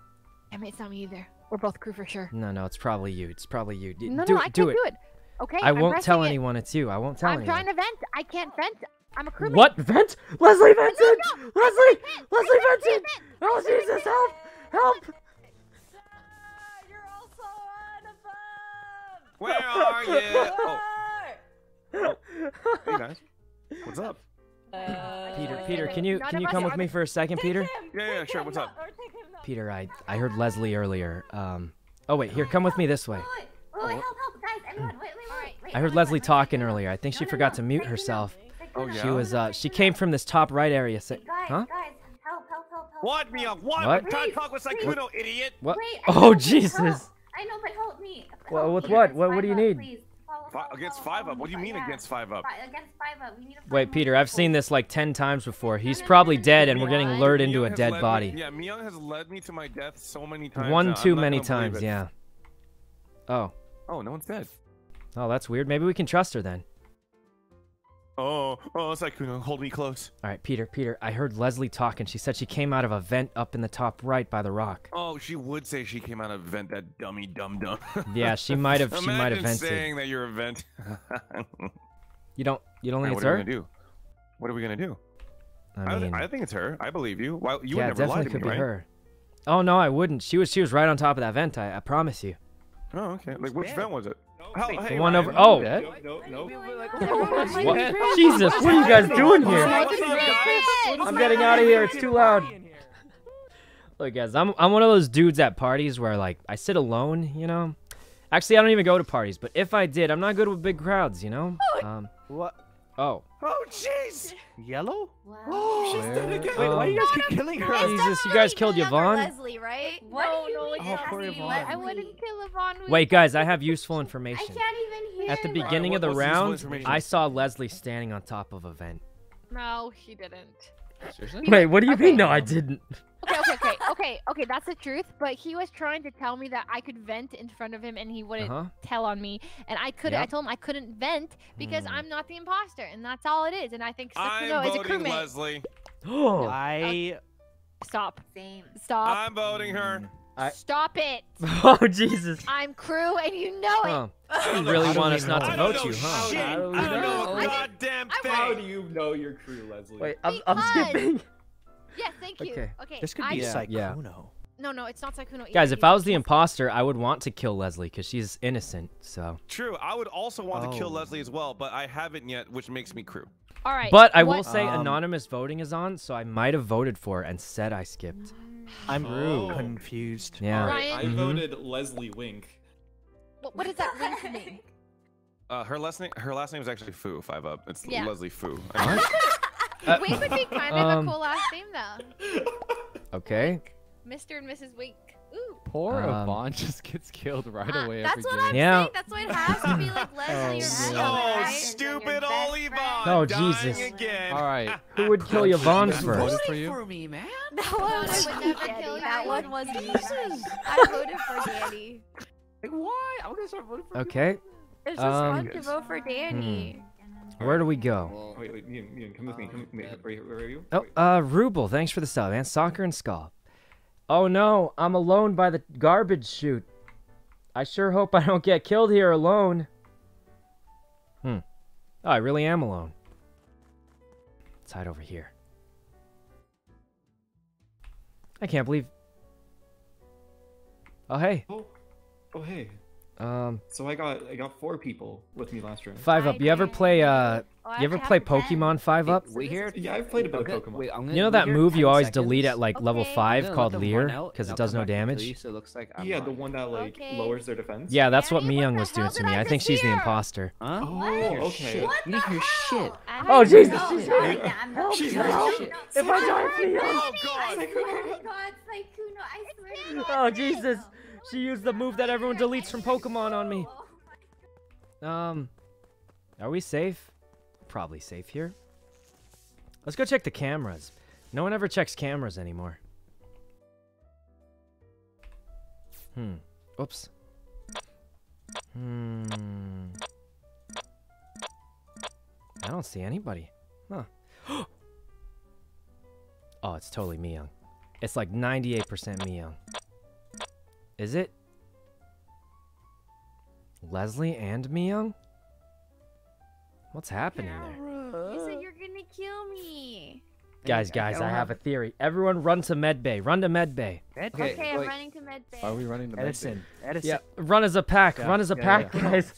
S10: Damn it, it's not me either. We're both crew for sure.
S1: No, no, it's probably you. It's probably you. D-
S10: No,
S1: do
S10: no,
S1: it,
S10: I
S1: do
S10: can't
S1: it.
S10: do it. Okay,
S1: I
S10: I'm
S1: won't
S10: pressing
S1: tell
S10: it.
S1: anyone it's you. I won't tell
S10: I'm
S1: anyone.
S10: trying to vent. I can't vent. I'm a crewmate.
S1: What? Vent? Leslie vented!
S10: no,
S1: Leslie!
S10: vent.
S1: Leslie
S10: I can't
S1: vented!
S10: vent.
S1: Oh,
S10: I can't
S1: Jesus, help! Help!
S9: Where are you? Oh. oh, hey guys. What's up?
S1: Peter, Peter, can you can you come with me for a second, Peter?
S9: Yeah, yeah, sure. What's up?
S1: Peter, I I heard Leslie earlier. Um. Oh wait, here, come with me this way.
S5: Wait, wait, wait, help, help, guys, everyone, wait, wait, wait, wait.
S1: I heard Leslie talking earlier. I think she
S5: No, no,
S1: forgot to mute herself.
S9: Oh, yeah?
S1: She was uh she came from this top right area. Say,
S5: Guys,
S1: huh?
S5: guys, help, help, help, help.
S9: What,
S5: help.
S9: Mia? What?
S1: What?
S9: I'm trying to
S5: Please,
S9: talk with
S5: please.
S9: Sykkuno, idiot.
S1: What?
S5: Wait, I
S1: Oh
S5: know, but
S1: Jesus!
S5: help. I know, but help me.
S1: Well,
S5: Help
S1: with
S5: me
S1: what?
S5: against
S1: What- what
S5: five
S1: do you
S5: up,
S1: need?
S5: please. Follow,
S9: Fi-
S5: follow,
S9: against
S5: oh,
S9: five up? Um, what do you mean
S5: Yeah.
S9: against five up?
S5: Fi- Against five up. We need to find
S1: Wait, Peter, I've seen this like ten times before. He's
S5: no, no,
S1: probably
S5: no, no,
S1: dead, and we're getting lured into a dead
S9: led me-
S1: body.
S9: yeah, Miyoung has led me to my death so many times.
S1: One
S9: now,
S1: too many times, yeah. Oh,
S9: Oh, no one's dead.
S1: oh, that's weird. Maybe we can trust her then.
S9: Oh, oh, Sykkuno, hold me close.
S1: All right, Peter, Peter, I heard Leslie talking. And she said she came out of a vent up in the top right by the rock.
S9: Oh, she would say she came out of a vent. That dummy, dumb, dumb.
S1: Yeah, she might have- she might have
S9: Imagine
S1: vented.
S9: saying that you're a vent.
S1: You don't you don't
S9: Alright,
S1: think
S9: what
S1: it's
S9: are we gonna do? What are we gonna do?
S1: I mean,
S9: I, think it's her. I believe you. Why you
S1: yeah,
S9: would
S1: it
S9: never lie
S1: definitely
S9: to
S1: could be
S9: right?
S1: her. Oh no, I wouldn't. She was she was right on top of that vent. I, I promise you.
S9: Oh, okay. Like which vent was it? How,
S1: The one
S9: Ryan.
S1: over. Oh,
S12: No, no, no.
S1: what? Jesus, what are you guys doing here? I'm getting out of here. It's too loud. Look, guys, I'm I'm one of those dudes at parties where like I sit alone. You know. Actually, I don't even go to parties. But if I did, I'm not good with big crowds. You know. Um.
S11: What?
S1: Oh.
S9: Oh, jeez.
S11: Yellow?
S5: Wow.
S12: Oh, She's dead again.
S11: Wait, why
S1: are
S11: you um, guys keep killing her?
S1: Jesus, you guys killed Yvonne.
S7: Leslie, right?
S5: What
S10: No,
S5: do you
S10: no,
S5: mean
S10: it's
S5: it
S10: not
S5: has to
S11: Corey
S5: be
S11: Vaughn.
S10: I wouldn't kill Yvonne. with
S1: Wait, guys, I have useful information.
S5: I
S1: information.
S5: can't even hear
S1: At the
S5: Leslie.
S1: beginning of the
S9: what- what's the
S1: round. I saw Leslie standing on top of a vent.
S10: No, he didn't.
S6: Seriously?
S1: Wait, what do you
S10: Okay.
S1: mean? No, I didn't.
S10: Okay, okay, okay, okay, okay. That's the truth. But he was trying to tell me that I could vent in front of him, and he wouldn't
S1: Uh-huh.
S10: tell on me. And I couldn't. I told him I couldn't vent because
S1: Hmm.
S10: I'm not the imposter, and that's all it is. And I think
S9: I'm
S10: is a
S9: voting
S10: crewmate.
S9: Leslie.
S1: Oh.
S11: I.
S10: Stop.
S5: Same.
S10: Stop.
S9: I'm voting her.
S1: I-
S10: Stop it.
S1: Oh Jesus.
S10: I'm crew, and you know it.
S1: Huh. You really want us not to vote you, huh?
S9: shit.
S12: How do we
S9: I don't
S12: know?
S9: know a
S10: I-
S9: goddamn
S10: I-
S9: thing.
S12: How do you know your crew, Leslie?
S1: Wait, I'm, I'm skipping.
S10: Yes, thank you.
S1: Okay.
S10: Okay.
S11: This could
S10: I,
S11: be
S1: Yeah, yeah.
S11: Sykkuno.
S10: No, no, it's not Sykkuno. either.
S1: Guys, if
S10: He's
S1: I was the imposter, I would want to kill Leslie because she's innocent. So,
S9: True. I would also want to kill
S11: Oh.
S9: Leslie as well, but I haven't yet, which makes me crew.
S10: All right.
S1: but I will say
S11: Um,
S1: anonymous voting is on, so I might have voted for her and said I skipped.
S11: I'm
S12: Oh.
S11: confused.
S1: Yeah.
S10: Ryan?
S12: I
S1: Mhm.
S12: voted Leslie Wink.
S10: What, what does that link mean?
S9: Uh, her last name, her last name is actually Fu. Five up. It's
S10: Yeah.
S9: Leslie Fu.
S1: Uh,
S10: Wink would be kind of
S1: um,
S10: a cool last name, though.
S1: Okay.
S10: Mr. and Mrs. Wink. Ooh.
S6: Poor
S1: Um,
S6: Yvonne just gets killed right
S7: Uh,
S6: away
S7: that's
S6: every
S7: what
S6: game.
S7: I'm
S1: Yeah.
S7: saying. That's why it has to be like Leslie or
S1: Oh,
S7: Mia,
S1: man.
S9: Oh,
S7: right?
S9: stupid
S5: best
S9: Olive
S5: friend.
S1: Oh, Jesus.
S9: again.
S6: All right.
S1: Who would kill Yvonne
S6: Who
S1: first?
S6: voted for you?
S4: for me, man.
S7: That one
S10: I would
S7: me,
S10: never
S7: Danny.
S10: kill
S7: That one was me. I voted for Danny.
S4: Like, why? I'm gonna start voting for
S1: Okay.
S7: It's just
S1: Um,
S7: fun to vote for Danny.
S1: Where do we go?
S12: Oh, wait, wait, Ian, Ian, come with me. Come, wait, where, where are you?
S1: Oh, uh, Ruble, thanks for the sub, and Soccer and Skull. Oh no, I'm alone by the garbage chute. I sure hope I don't get killed here alone. Hmm. Oh, I really am alone. Let's hide over here. I can't believe. Oh hey.
S12: Oh, oh, hey.
S1: Um,
S12: So I got I got four people with me last round.
S1: five up. You ever play uh? You ever play Pokemon Five Up?
S4: We here.
S12: Yeah, I've played a bit
S4: Okay,
S12: of Pokemon.
S4: wait, I'm gonna-
S1: You know that move you
S4: 10
S1: always delete at like level five called Leer because it does no
S4: back and kill
S1: damage?
S4: you, so it looks like I'm
S12: yeah,
S4: wrong.
S12: the one that like
S7: Okay.
S12: lowers their defense.
S1: Yeah, that's what
S7: Danny, what Miyoung
S1: was doing to me.
S7: I
S1: I think she's the imposter.
S4: Huh?
S12: Oh, okay.
S4: shit. You didn't hear shit.
S1: Oh Jesus! She's
S5: no,
S1: right.
S5: I'm not-
S12: She's
S5: no,
S12: right.
S5: no,
S12: Shit.
S5: no.
S1: If I die for you.
S9: Oh
S5: I
S9: god!
S5: swear to God, Sykkuno, I swear to God.
S1: Oh. Jesus! She used the move that everyone deletes from Pokemon on me. Um, are we safe? Probably safe here. Let's go check the cameras. No one ever checks cameras anymore. Hmm. Oops. Hmm. I don't see anybody. Huh. oh, it's totally Miyoung. It's like 98% Miyoung. Is it? Leslie and Miyoung? What's happening there?
S7: You said you're gonna kill me.
S1: Guys, guys, I have a theory. Everyone run to medbay. Run to medbay.
S4: Okay,
S7: Okay, I'm
S4: wait.
S7: running to med bay.
S6: Are we running to med
S13: Edison. Edison.
S1: Yeah, run as a pack.
S13: Yeah,
S1: Run as a
S13: yeah,
S1: pack,
S13: yeah.
S1: guys.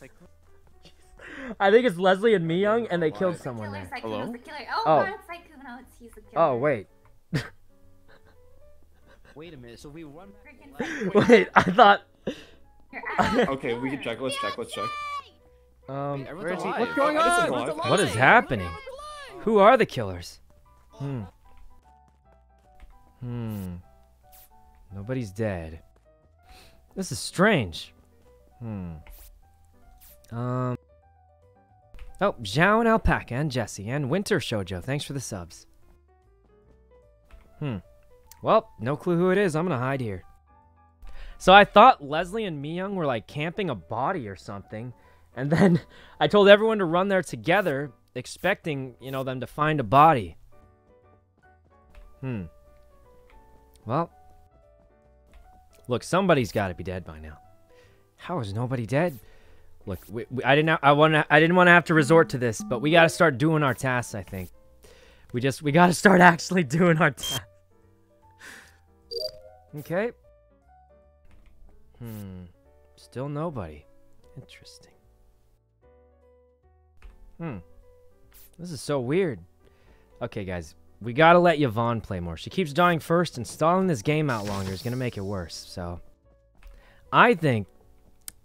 S1: I think it's Leslie and Miyung, and they killed someone
S5: Killer,
S1: there.
S5: Sykkuno's the. Oh,
S1: Oh.
S5: God, it's Sykkuno. It's he's the killer.
S1: Oh, wait.
S4: Wait a minute. So we run.
S5: Freaking
S1: Wait, I thought...
S12: Okay, we can check. Let's check. Let's check.
S1: Um,
S4: Everyone's alive.
S13: what's
S6: going on?
S12: alive.
S1: what is happening? Who are the killers? Hmm. Hmm. Nobody's dead. This is strange. Hmm. Um. Oh, Zhao and Alpaca and Jesse and Winter Shoujo. Thanks for the subs. Hmm. Well, no clue who it is. I'm gonna hide here. So I thought Leslie and Miyoung were like camping a body or something, and then I told everyone to run there together, expecting you know them to find a body. Hmm. Well, look, somebody's got to be dead by now. How is nobody dead? Look, we, we, I didn't. I wanna. I didn't want to have to resort to this, but we got to start doing our tasks. I think. We just. We got to start actually doing our tasks. Okay. Hmm. Still nobody. Interesting. Hmm. This is so weird. Okay, guys. We gotta let Yvonne play more. She keeps dying first, and stalling this game out longer is gonna make it worse. So, I think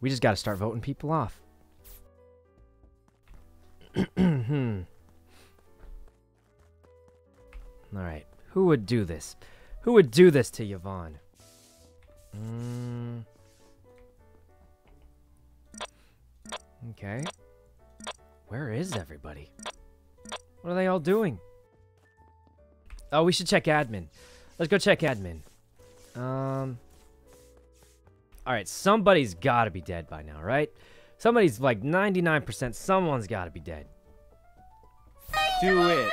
S1: we just gotta start voting people off. Hmm. All right. Who would do this? Who would do this to Yvonne? Mm. Okay. Where is everybody? What are they all doing? Oh, we should check admin. Let's go check admin. Um. All right, somebody's got to be dead by now, right? Somebody's like 99%. Someone's got to be dead.
S13: Do it.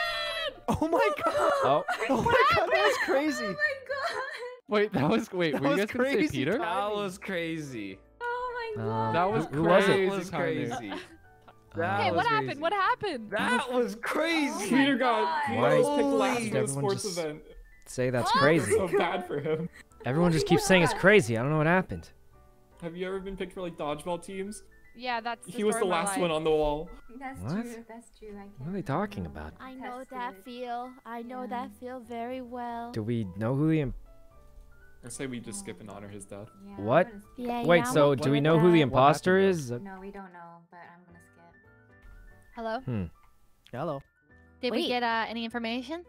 S13: Oh my god.
S1: Oh,
S13: Oh my god, that was crazy.
S5: Oh my God.
S6: Wait, that was wait.
S13: That
S6: were you
S13: was
S6: guys gonna say
S13: crazy
S6: Peter?
S4: That was crazy.
S5: Oh my God.
S1: um,
S6: That was
S1: who, who was it?
S6: crazy.
S4: That was crazy.
S6: That
S10: Okay,
S6: was
S10: what
S6: crazy.
S10: happened? What happened?
S4: That was crazy.
S12: Peter got Peter
S1: Why-
S12: was picked last
S1: Did
S12: in a
S1: everyone
S12: sports
S1: just-
S12: event.
S1: Say that's
S5: Oh,
S1: crazy.
S12: So bad for him.
S1: Everyone just keeps saying it's crazy. I don't know what happened.
S12: Have you ever been picked for like dodgeball teams?
S10: Yeah, that's.
S12: He was the last one on the wall.
S5: That's
S1: What?
S5: true. That's true. I can't
S1: What are they talking about?
S7: I know
S5: That's
S7: that feel. I know
S5: Yeah.
S7: that feel very well.
S1: Do we know who the imp-
S12: I say we just skip and honor his death.
S5: Yeah,
S1: What?
S7: Yeah,
S1: Wait,
S7: yeah,
S1: so
S7: okay
S1: do we
S7: with
S1: know who the
S7: that.
S1: imposter is?
S5: No, we don't know, but I'm gonna skip.
S10: Hello.
S1: Hmm.
S13: Hello.
S10: Did we get uh, any information?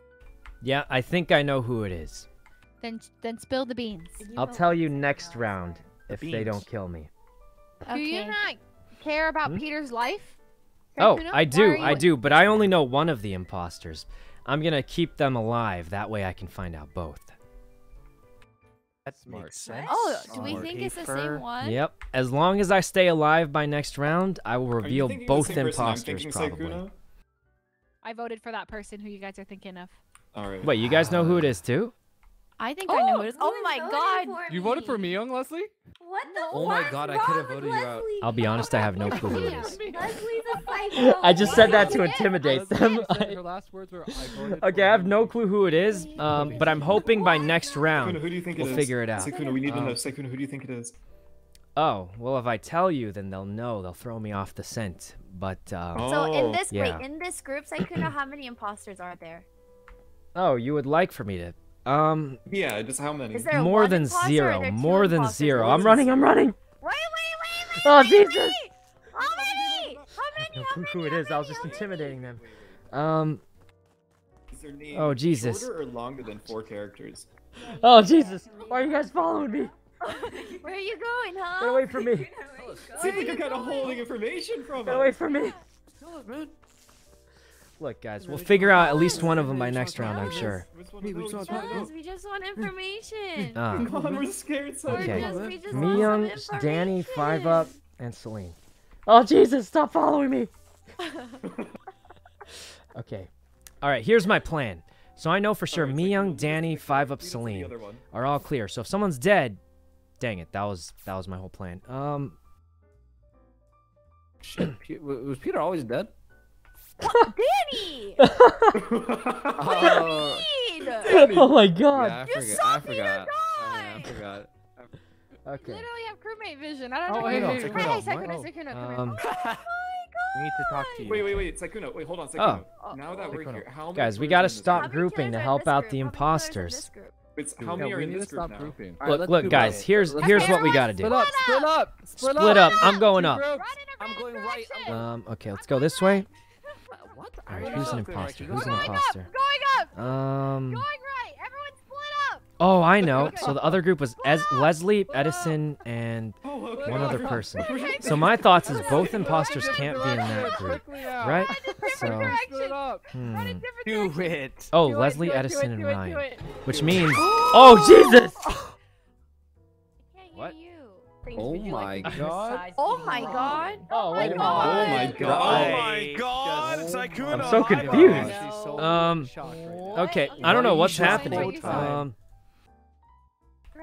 S1: Yeah, I think I know who it is.
S10: Then then spill the beans.
S5: If
S1: I'll tell you next round
S5: sorry.
S1: if they don't kill me.
S10: Do you not care about
S1: Hmm?
S10: Peter's life?
S1: Oh, I do,
S10: are
S1: I do, but I only know one of the imposters. I'm gonna keep them alive. That way I can find out both.
S13: That
S6: Smart.
S13: makes sense.
S7: Oh, do we
S13: Smart.
S7: think it's the same one?
S1: Yep. As long as I stay alive by next round, I will reveal both
S12: the same person I'm
S1: imposters probably.
S12: Sykkuno?
S10: I voted for that person who you guys are thinking of.
S12: All right.
S1: Wait, you guys know who it is too?
S7: I think I know who it is. Oh my god.
S6: You voted for
S5: me.
S6: me, young Leslie?
S5: What the
S4: Oh my God, I could've
S5: with
S4: voted you out.
S1: I'll be honest, I have no clue who it is.
S5: Leslie's a psycho.
S1: I just said that to intimidate them.
S6: said her last words were,
S1: okay, I have no clue who it is, um, but I'm hoping by next
S12: Sykkuno,
S1: round
S12: who do you think
S1: we'll
S12: it is?
S1: figure it out.
S12: Sykkuno, we need to
S1: Um,
S12: know. Sykkuno, who do you think it is?
S1: Oh, well, if I tell you, then they'll know. They'll throw me off the scent. But, um,
S7: So in this
S1: yeah.
S7: wait, in this group, Sykkuno, how many imposters are there?
S1: Oh, you would like for me to. Um,
S12: Yeah, just how many?
S1: More than zero. More than
S7: imposters?
S1: zero. I'm running. I'm running.
S7: Wait, wait, wait,
S1: Oh,
S7: wait, wait,
S1: Jesus.
S7: wait! How many? How many?
S1: Who, who it is? I was just intimidating them. Um,
S12: Is their name
S1: Oh, Jesus.
S12: shorter or longer than four characters?
S1: oh, Jesus. Why are you guys following me?
S7: Where are you going, huh?
S1: Get away from me.
S12: Seems like you're kind of holding information from
S1: Get
S12: us.
S1: away from me. Look, guys, we'll figure out at least one of them by next round, I'm sure.
S7: Guys, we just want information.
S1: Ah.
S12: Come on, we're scared. So
S1: Okay.
S7: just- we just want
S1: Miyoung,
S7: some
S1: Danny, Five Up, and Celine. Oh, Jesus, stop following me. Okay. All right, here's my plan. So I know for sure Miyoung, Danny, Five Up, Celine are all clear. So if someone's dead, dang it, that was that was my whole plan. Um,
S4: Shit, was Peter always dead?
S7: Danny!
S4: Oh,
S1: oh my God.
S4: Yeah, I
S7: You
S4: forgot.
S7: saw
S4: I
S7: Peter
S4: forgot. Oh, yeah, I forgot.
S1: Okay.
S10: Literally have crewmate vision. I
S1: Oh,
S10: don't know.
S1: wait, no,
S10: Hey,
S1: Sykkuno,
S10: hey,
S1: what?
S10: Sykkuno, Sykkuno, come here.
S1: Um,
S13: We need to talk to you.
S12: Wait, wait, wait, Sykkuno. Wait, hold on,
S1: Oh.
S12: Sykkuno. Now that we're
S13: Sykkuno.
S12: here, how many
S1: guys, we
S12: players
S1: gotta
S12: are in this
S1: stop
S12: group?
S1: grouping to help out the imposters.
S12: Wait, how many
S6: Yeah,
S12: are
S6: we
S12: in
S6: need
S12: this
S6: to
S12: group
S6: stop
S12: now?
S6: grouping.
S4: All right,
S1: Look,
S4: let's
S1: look,
S4: group
S1: guys.
S4: up.
S1: Here's
S4: Let's
S1: here's
S4: group
S1: what
S4: up.
S1: we gotta do.
S6: Split up, split up, split up.
S1: Split up. I'm going
S6: Two
S1: up.
S6: groups.
S4: I'm going right. I'm going.
S1: Um, okay, let's go this way.
S4: What?
S1: All right, who's an imposter? Who's an
S10: Going up,
S1: imposter?
S10: going up,
S1: Um.
S10: going right. Everyone split up.
S1: Oh, I know. So the other group was Ez- Leslie, Edison, and
S12: Oh,
S1: one other person. So my thoughts is both imposters can't be in that group, right? So, hmm.
S13: Do it.
S1: Oh, Leslie,
S10: do it, do
S1: Edison, and
S10: do it, do
S1: Ryan, which means, oh Jesus!
S8: Things
S4: Oh
S8: we do,
S4: my
S8: besides
S4: God.
S7: Oh my god.
S1: Oh, wait a minute.
S12: Oh my god.
S9: Oh my god, Sykkuno.
S1: I'm so confused. Um,
S13: shocked right now.
S1: Okay, I don't know what's happening. Um,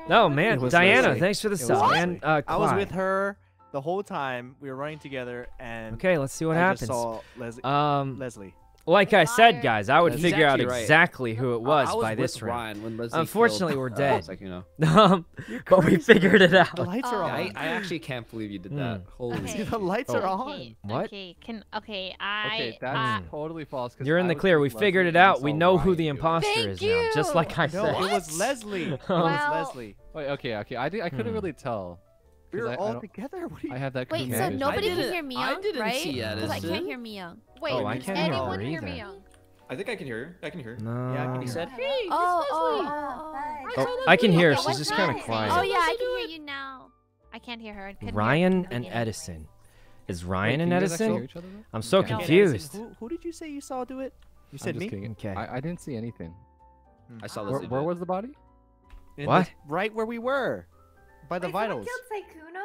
S1: no, man, Diana, thanks for the
S13: It
S1: sub, and uh,
S13: I was with her the whole time. We were running together, and
S1: Okay, let's see what
S13: I
S1: happens.
S13: Just saw Leslie.
S1: Um,
S13: Leslie.
S1: Like I said, guys, I would
S4: He's
S1: figure out
S4: actually right.
S1: exactly who it was,
S4: I was
S1: by this round.
S4: Ryan when Leslie
S1: Unfortunately,
S4: killed,
S1: we're
S4: uh,
S1: dead.
S4: Like, you know.
S1: Um, but we figured it out.
S13: The lights are
S10: Uh,
S13: on.
S4: I, I actually can't believe you did that. Holy.
S10: Okay.
S13: the lights
S1: Oh.
S13: are on.
S10: Okay,
S1: What?
S10: Okay, can okay, I
S6: Okay, that's
S10: uh,
S6: totally false. 'cause
S1: You're in the clear. We figured it out. We know who the imposter is now, just like I
S13: No,
S1: said.
S13: it was Leslie. It was Leslie.
S6: Wait, okay, okay. I, did, I couldn't
S1: Hmm.
S6: really tell.
S13: We
S6: 'cause
S13: were
S6: I, I
S13: all
S6: don't-
S13: together. What do you?
S6: I have that.
S7: Wait, so nobody can hear me,
S4: I didn't
S7: right?
S4: see
S7: Because I can't hear me.
S10: wait,
S1: Oh, I can't hear
S10: anyone hear
S1: either.
S10: Miyoung?
S12: I think I can hear her. I can hear her.
S1: No.
S13: Yeah,
S4: He said,
S10: Hey,
S7: Oh, oh,
S10: oh,
S7: oh, oh.
S1: Oh, I can hear her.
S10: Okay,
S1: She's
S10: what's
S1: just kind of
S10: that?
S1: quiet.
S7: Oh yeah, I can hear you now.
S10: I can't hear her. I couldn't hear
S1: Ryan
S10: her.
S1: and
S10: Okay.
S1: Edison. Is
S6: Wait,
S1: Ryan
S6: can
S1: and
S6: you guys actually
S1: Edison?
S6: hear each other though?
S1: I'm so
S6: Okay.
S13: No,
S1: confused.
S13: Who, who did you say you saw do it? You
S6: I'm
S13: said
S6: just
S13: me.
S6: kidding.
S1: Okay.
S6: I, I didn't see anything.
S4: I saw
S6: Where,
S4: Leslie.
S6: where
S4: do it.
S6: was the body?
S13: In the-
S1: What?
S13: right where we were, by the
S5: Wait,
S13: vitals.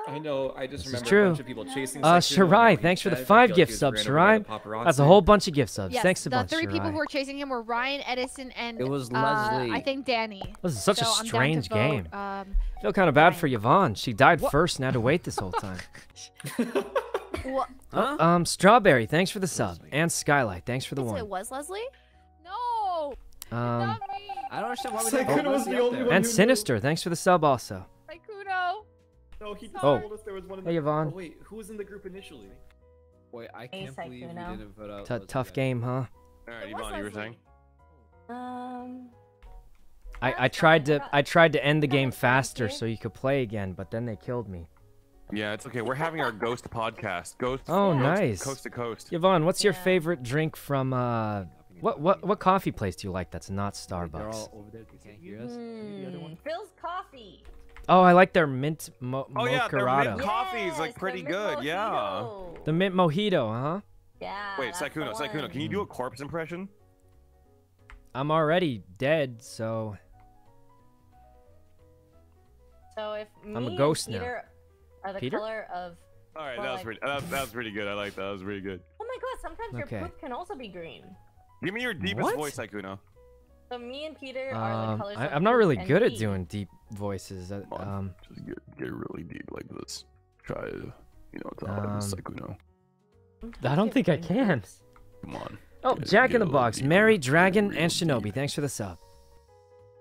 S12: I know. I just
S1: This
S12: remember
S1: true.
S12: a bunch of people chasing.
S1: Uh,
S12: Sykkuno
S1: Shirai, thanks for the five
S12: feel like
S1: gift subs,
S12: ran
S1: Shirai. That's a whole bunch of gift subs.
S10: Yes,
S1: Thanks a
S10: the
S1: bunch,
S10: three people who were chasing him were Ryan, Edison, and
S4: It was
S10: uh, I think Danny.
S1: This is such
S10: so
S1: a
S10: I'm down
S1: strange
S10: vote,
S1: game.
S10: Um,
S1: I feel kind of bad for Yvonne. She died first and had to wait this whole time.
S4: Huh?
S1: Um, Strawberry, thanks for the sub. And Skylight, thanks for the
S7: So it
S1: one.
S7: was Leslie?
S10: no,
S1: Um.
S4: I don't understand why we
S12: Sykkuno was
S4: Leslie
S12: the only one
S1: and
S12: who knew.
S1: Sinister, thanks for the sub also.
S10: Sykkuno.
S12: No, he just
S1: Oh.
S12: told us there was one in
S1: Hey,
S12: the...
S1: Yvonne.
S12: Oh, wait, who was in the group initially?
S4: Wait, I can't believe we
S8: Sykkuno.
S4: didn't vote out.
S1: T- tough
S4: yet.
S1: game, huh?
S9: All right, Yvonne, you were saying?
S5: Um.
S1: I, I tried to I tried to end the game faster so you could play again, but then they killed me.
S9: Yeah, it's okay. We're having our ghost podcast. Ghost.
S1: Oh,
S9: ghost-
S1: nice.
S9: Coast to coast.
S1: Yvonne, what's your favorite drink from uh what what what coffee place do you like that's not
S4: Wait, They're
S1: Starbucks?
S4: all over there. They can't hear us.
S8: Hmm. Philz coffee.
S1: Oh, I like their mint mo-
S9: Oh yeah, their mint coffee is like
S8: the
S9: pretty
S8: mint
S9: good. Yeah.
S1: The mint mojito, huh?
S8: Yeah.
S9: Wait,
S8: that's the
S9: Sykkuno, Sykkuno,
S8: one.
S9: can you do a corpse impression?
S1: I'm already dead, so
S8: So if me
S1: I'm a ghost
S8: and
S1: now.
S8: Peter are the
S1: Peter?
S8: color of.
S9: All right,
S8: Well,
S9: that was pretty. That, that was pretty good. I like that. That was pretty good.
S8: Oh my god! Sometimes
S1: Okay.
S8: your poop can also be green.
S9: Give me your deepest
S1: What?
S9: voice, Sykkuno.
S8: So me and Peter are the
S1: um,
S8: colors
S1: I,
S8: of
S1: I'm not really good at
S8: pee.
S1: doing deep voices. uh,
S9: Come on,
S1: Um,
S9: just get get really deep like this. Try to, you know, talk like this,
S1: Um,
S9: Sykkuno.
S1: I don't think I can.
S9: Come on.
S1: Oh,
S9: Get-
S1: Jack
S9: get
S1: in the Box,
S9: deeper.
S1: Mary, Dragon, and Shinobi.
S9: deep.
S1: Thanks for the sub.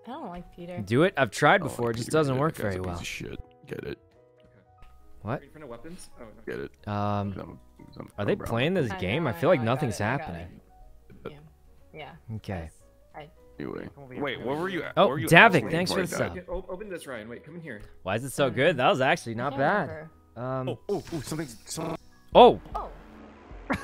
S8: I don't like Peter.
S1: Do it. I've tried
S9: Oh,
S1: before. It just
S9: Peter,
S1: doesn't work very
S9: a piece
S1: well.
S9: of Shit. Get it?
S1: What?
S12: In front of weapons. Oh, no.
S9: Get it.
S1: Um,
S9: Some- some
S1: are they playing this
S8: I
S1: game?
S8: know,
S1: I
S8: I
S1: feel like
S8: know, I
S1: nothing's
S8: it, I got
S1: happening.
S8: Yeah.
S1: Okay.
S8: I,
S9: Anyway. Wait, what were you? At?
S1: Oh,
S9: what were you
S1: Davik, thanks for the
S9: I
S1: sub.
S12: Open this, Ryan. Wait, come in here.
S1: Why is it so good? That was actually not bad.
S8: remember.
S1: Um.
S9: Oh, oh, oh, something, some,
S1: Oh,
S8: oh.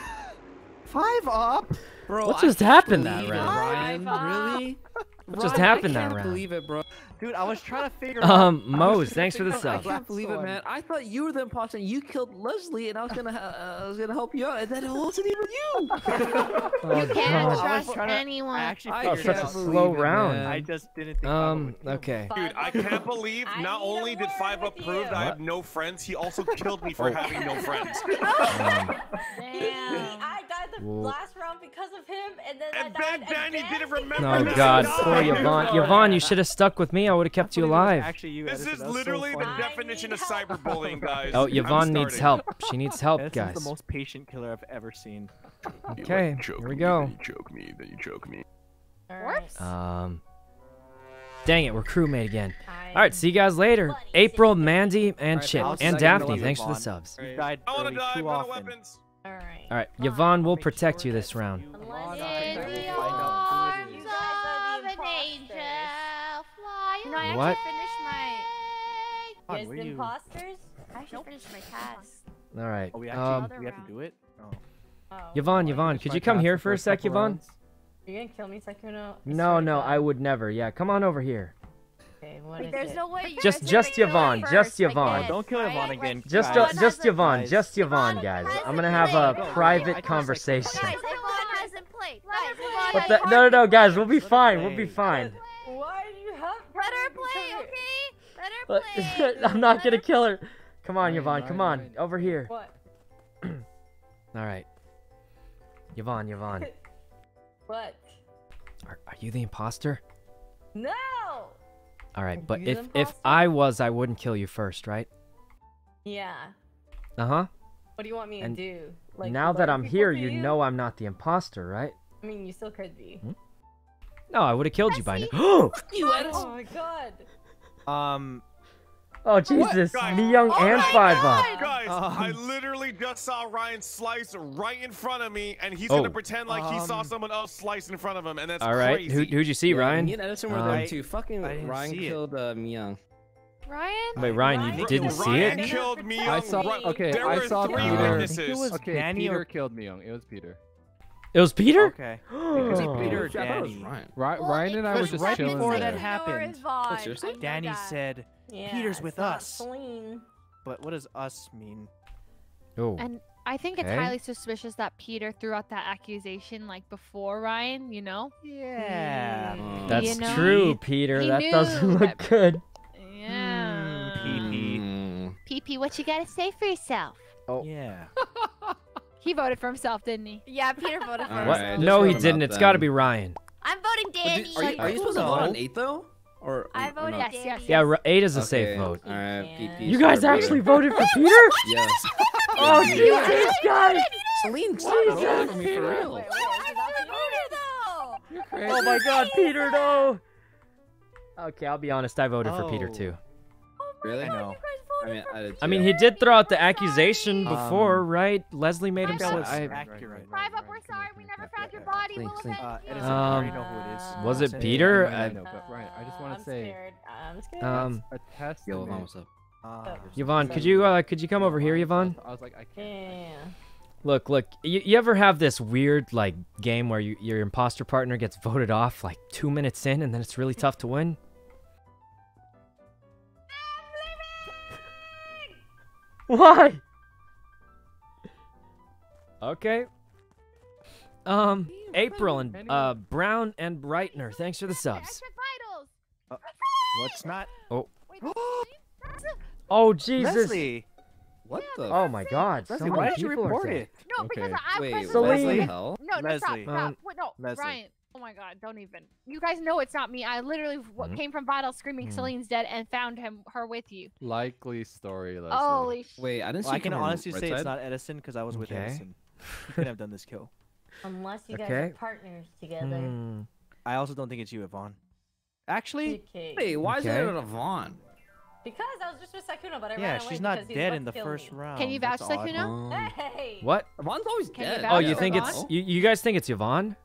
S11: Five up.
S4: Bro,
S1: What just
S4: can't
S1: happened that
S4: believe
S1: round?
S4: Ryan, really?
S1: What just
S4: Ryan,
S1: happened
S4: I can't believe it, bro.
S11: Dude, I was trying to figure
S1: Um,
S11: out. I was
S1: Mose, thanks for the
S11: figure
S1: sub.
S4: I can't believe it, man. I thought you were the imposter and you killed Leslie, and I was gonna, uh, I was gonna help you out, and then it wasn't even you.
S1: Oh,
S10: You can't
S1: God.
S11: I was
S10: trust
S11: trying to-
S10: anyone.
S11: I actually
S4: I
S1: Oh,
S11: figured
S1: such
S11: it
S1: a slow
S4: it,
S1: round.
S4: man.
S11: I just didn't think.
S1: Um.
S11: Papa would kill me.
S1: Okay.
S9: Dude, I can't believe not only did Five Up prove that I have no friends, he also killed me for
S1: Oh.
S9: having no friends.
S1: Um,
S8: Damn. I the
S1: Well-
S8: last round because of him, and then
S9: And
S8: I
S9: then
S8: died
S9: Danny
S8: again.
S9: didn't remember
S1: Oh
S9: this
S1: God, poor. Yvonne. Yvonne, you should have stuck with me. I would have kept you
S11: I believe it was
S1: alive.
S11: Actually, you,
S9: This is
S11: That was so
S9: literally the
S11: funny.
S9: definition of cyberbullying, guys.
S1: Oh, Yvonne needs help. She needs help,
S11: Edison's
S1: guys.
S11: the most patient killer I've ever seen.
S1: Okay,
S9: like, choke
S1: here we
S9: me,
S1: go.
S9: Then you choke me, then you choke me.
S8: Alright.
S1: Um. Dang it, we're crewmate again.
S8: I-
S1: All right, see you guys later. April, Mandy, and
S4: Alright,
S1: Chip, and Daphne. Thanks for the subs.
S11: You
S9: I want to die.
S11: too
S9: Run
S11: often.
S9: weapons.
S8: Alright.
S1: All right,
S8: fine.
S1: Yvonne will protect
S11: sure
S1: you this round.
S11: you
S8: Unless
S11: log
S8: you
S11: on
S8: guys
S11: and
S8: are
S11: find
S8: the
S11: out who it
S10: arms
S11: is.
S8: You guys are
S10: of
S8: the
S10: an
S8: imposters.
S7: No, I
S1: What?
S7: actually finished my.
S8: You guys the imposters?
S7: I actually finished my task.
S1: All right.
S11: Oh, we
S1: Um,
S11: actually we have to do it. Oh.
S8: Oh.
S1: Yvonne,
S11: I
S1: Yvonne, could you come here for a sec, Yvonne?
S11: rounds.
S8: You're gonna kill me, Sykkuno? I
S1: No, no, I would never. Yeah, come on over here.
S8: Okay, what
S7: Wait,
S8: is
S7: there's
S8: it?
S7: no way. you
S1: Just-
S7: guys
S1: just Yvonne, just Yvonne.
S7: again,
S11: Don't kill
S7: right?
S11: Yvonne again.
S1: Just, uh,
S11: guys.
S1: just Yvonne,
S11: Guys.
S1: just Yvonne, guys. I'm gonna have a
S7: Guys,
S1: private
S11: I
S1: conversation.
S7: Guys, Yvonne hasn't played. Guys, Yvonne
S1: What
S7: has
S1: the? No, no, no, guys. We'll be fine. We'll be fine.
S8: Why do you have
S7: Let her play, okay? Let her play.
S1: I'm not gonna kill her. Come on, Yvonne. Come on, over here.
S8: What?
S1: All right. Yvonne, Yvonne,
S8: What?
S1: are, are you the imposter?
S8: No!
S1: All right, but
S8: you the
S1: if if? I was, I wouldn't kill you first, right?
S8: Yeah.
S1: Uh huh.
S8: What do you want me
S1: And
S8: to do? Like
S1: now that I'm here,
S8: to
S1: you know I'm not the imposter, right?
S8: I mean, you still could be.
S1: No, I would have killed you by now.
S4: You
S8: Oh my god.
S11: Um.
S1: Oh Jesus,
S9: Guys.
S1: Miyoung
S7: Oh
S1: and
S7: my
S1: five up.
S9: Guys, I
S11: Um,
S9: literally just saw Ryan slice right in front of me, and he's
S1: Oh.
S9: gonna pretend like he saw
S11: Um,
S9: someone else slice in front of him, and that's
S1: All right,
S9: crazy.
S1: who who'd you see,
S4: Yeah,
S1: Ryan?
S4: Me and Edison were
S1: Um,
S4: there too. Fucking
S11: I didn't
S4: Ryan
S11: see it.
S4: killed uh, Miyoung.
S10: Ryan?
S1: Wait, Ryan, you
S8: Ryan-
S1: didn't see
S9: Ryan
S1: it?
S9: killed me.
S6: I saw. Okay,
S9: there
S6: I
S9: were
S6: saw
S9: three
S6: Peter.
S9: witnesses.
S11: It was
S6: Okay,
S11: Danny
S6: Peter
S11: or-
S6: killed Miyoung. It was Peter.
S1: It was Peter.
S11: Okay.
S1: Oh.
S11: Was Peter or
S4: I thought it was
S11: Danny?
S4: Ryan.
S6: Ry-
S7: Well,
S6: Ryan and I were
S11: Because
S6: just
S11: right
S6: chilling.
S11: before that happened,
S7: is Vaughn.
S4: seriously?
S7: I know
S11: Danny said,
S8: Yeah,
S11: Peter's with us.
S8: Celine.
S11: "But what does us mean?"
S1: Oh.
S10: And I think it's highly suspicious that Peter threw out that accusation like before Ryan, you know?
S11: Yeah.
S4: Mm.
S1: That's
S10: you know?
S1: true, Peter.
S10: He
S1: that doesn't look
S10: that-
S1: good.
S10: Yeah.
S11: PP.
S4: Mm.
S10: PP, what you gotta say for yourself?
S1: Oh.
S11: Yeah.
S10: He voted for himself, didn't he?
S7: Yeah, Peter voted for
S4: All
S1: What?
S4: right,
S7: himself.
S1: no, he didn't.
S4: out
S1: It's got to be Ryan.
S7: I'm voting
S4: But
S7: Danny.
S4: did- Are you, are you supposed to vote on eight though? Or
S7: I
S4: or
S7: voted
S4: not?
S10: Yes, yes,
S1: Yeah,
S10: yes.
S1: eight is a
S4: Okay,
S1: safe vote.
S4: All right,
S8: Yeah.
S1: You guys actually
S4: brother.
S1: voted for Peter?
S4: Yes.
S1: Oh,
S4: Yeah.
S1: Jesus, guys!
S4: Celine, stop voting for me for
S8: Wait,
S4: real.
S8: wait,
S7: I
S8: is it not
S7: voted
S8: Peter?
S7: Peter.
S1: Oh my God, Peter, no! Okay, I'll be honest. I voted for Peter
S11: Oh.
S1: too.
S4: Really?
S11: I know.
S4: I mean, I did.
S1: I mean, he did throw out the accusation
S11: Um,
S1: before, right? Leslie made him say. I-
S11: accurate.
S10: Five up, we're sorry, we never found your body.
S4: Clink,
S10: We'll
S4: clink.
S11: Uh,
S10: avenge you.
S11: Edison,
S1: Um,
S11: know who it is.
S1: was it Peter?
S6: I, I
S1: I-
S6: know, but Ryan, I just
S8: Uh,
S6: want
S8: I'm
S6: to say
S8: scared. I'm scared.
S1: Um,
S6: a test.
S4: Yo, Yvonne, what's up?
S11: Uh,
S1: Yvonne, could you uh, could you come over here, Yvonne?
S6: I was like, I can't.
S8: yeah.
S1: Look, look. You, you ever have this weird like game where you, your imposter partner gets voted off like two minutes in, and then it's really tough to win? Why? Okay. Um, April and uh Brown and Brightner, thanks for the subs.
S10: Extra vitals.
S11: what's not?
S1: Oh, oh Jesus!
S11: Leslie.
S4: What the?
S1: Oh my God! So
S11: Leslie,
S1: many
S11: why did you
S1: people are
S11: report
S1: saying-
S11: it?
S10: no, because
S6: Okay.
S10: I, I
S4: Wait,
S10: pressed
S1: Celine.
S4: what the
S10: Leslie.
S4: hell?
S10: No, no, stop,
S11: Leslie.
S10: stop.
S1: Um,
S10: Wait, no,
S11: Leslie.
S10: Ryan. Oh my God, don't even. You guys know it's not me. I literally w-
S1: Mhm.
S10: came from Vital screaming
S1: Mhm.
S10: Celine's dead and found him, her with you.
S6: Likely story, Leslie.
S10: Holy sh!
S4: Wait, I didn't see.
S11: Well, I can honestly
S4: right
S11: say it's not Edison because I was with
S1: Okay.
S11: Edison. He couldn't have done this kill.
S8: Unless you guys
S1: Okay.
S8: are partners together.
S1: Hmm.
S11: I also don't think it's you, Yvonne. Actually,
S8: Okay.
S4: Wait, why is it Yvonne?
S8: Because I was just with Sykkuno, but I
S13: Yeah,
S8: ran away
S13: she's not
S8: because he was
S13: dead in the first
S8: me.
S13: round.
S10: Can you vouch,
S13: That's odd.
S8: Hey!
S1: What?
S4: Yvonne's always
S10: Can
S4: dead.
S10: vouch
S1: Oh, you think
S10: Yvonne?
S1: it's you? You guys think it's Yvonne?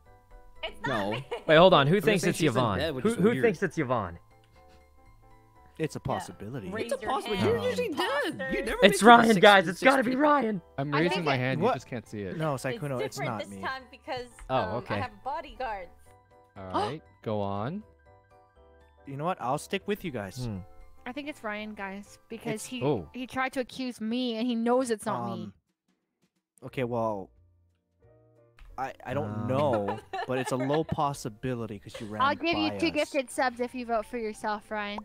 S8: It's
S4: No.
S1: Wait, hold on. Who
S4: gonna
S1: thinks it's Yvonne?
S4: undead, which
S1: Who
S4: is
S1: who thinks it's Yvonne?
S13: It's a possibility.
S8: Raise
S4: It's a
S8: possibility.
S4: You're usually dead. You
S8: imposters.
S4: never
S1: It's Ryan,
S4: six-
S1: guys. It's got to be. Ryan.
S6: I'm raising my
S10: it-
S6: hand.
S13: What?
S6: You just can't see it.
S13: No,
S8: It's
S13: Sykkuno, it's,
S8: different
S13: not
S8: this
S13: me.
S8: time because
S1: Oh,
S8: um,
S1: okay.
S8: I have bodyguards.
S6: All right, go on.
S13: You know what? I'll stick with you guys.
S1: Hmm.
S10: I think it's Ryan, guys, because
S13: It's-
S10: he
S1: Oh.
S10: he tried to accuse me, and he knows it's not me.
S13: Um, Okay, well, I I don't
S1: Um.
S13: know, but it's a low possibility because you ran.
S10: I'll give you two
S13: us.
S10: gifted subs if you vote for yourself, Ryan.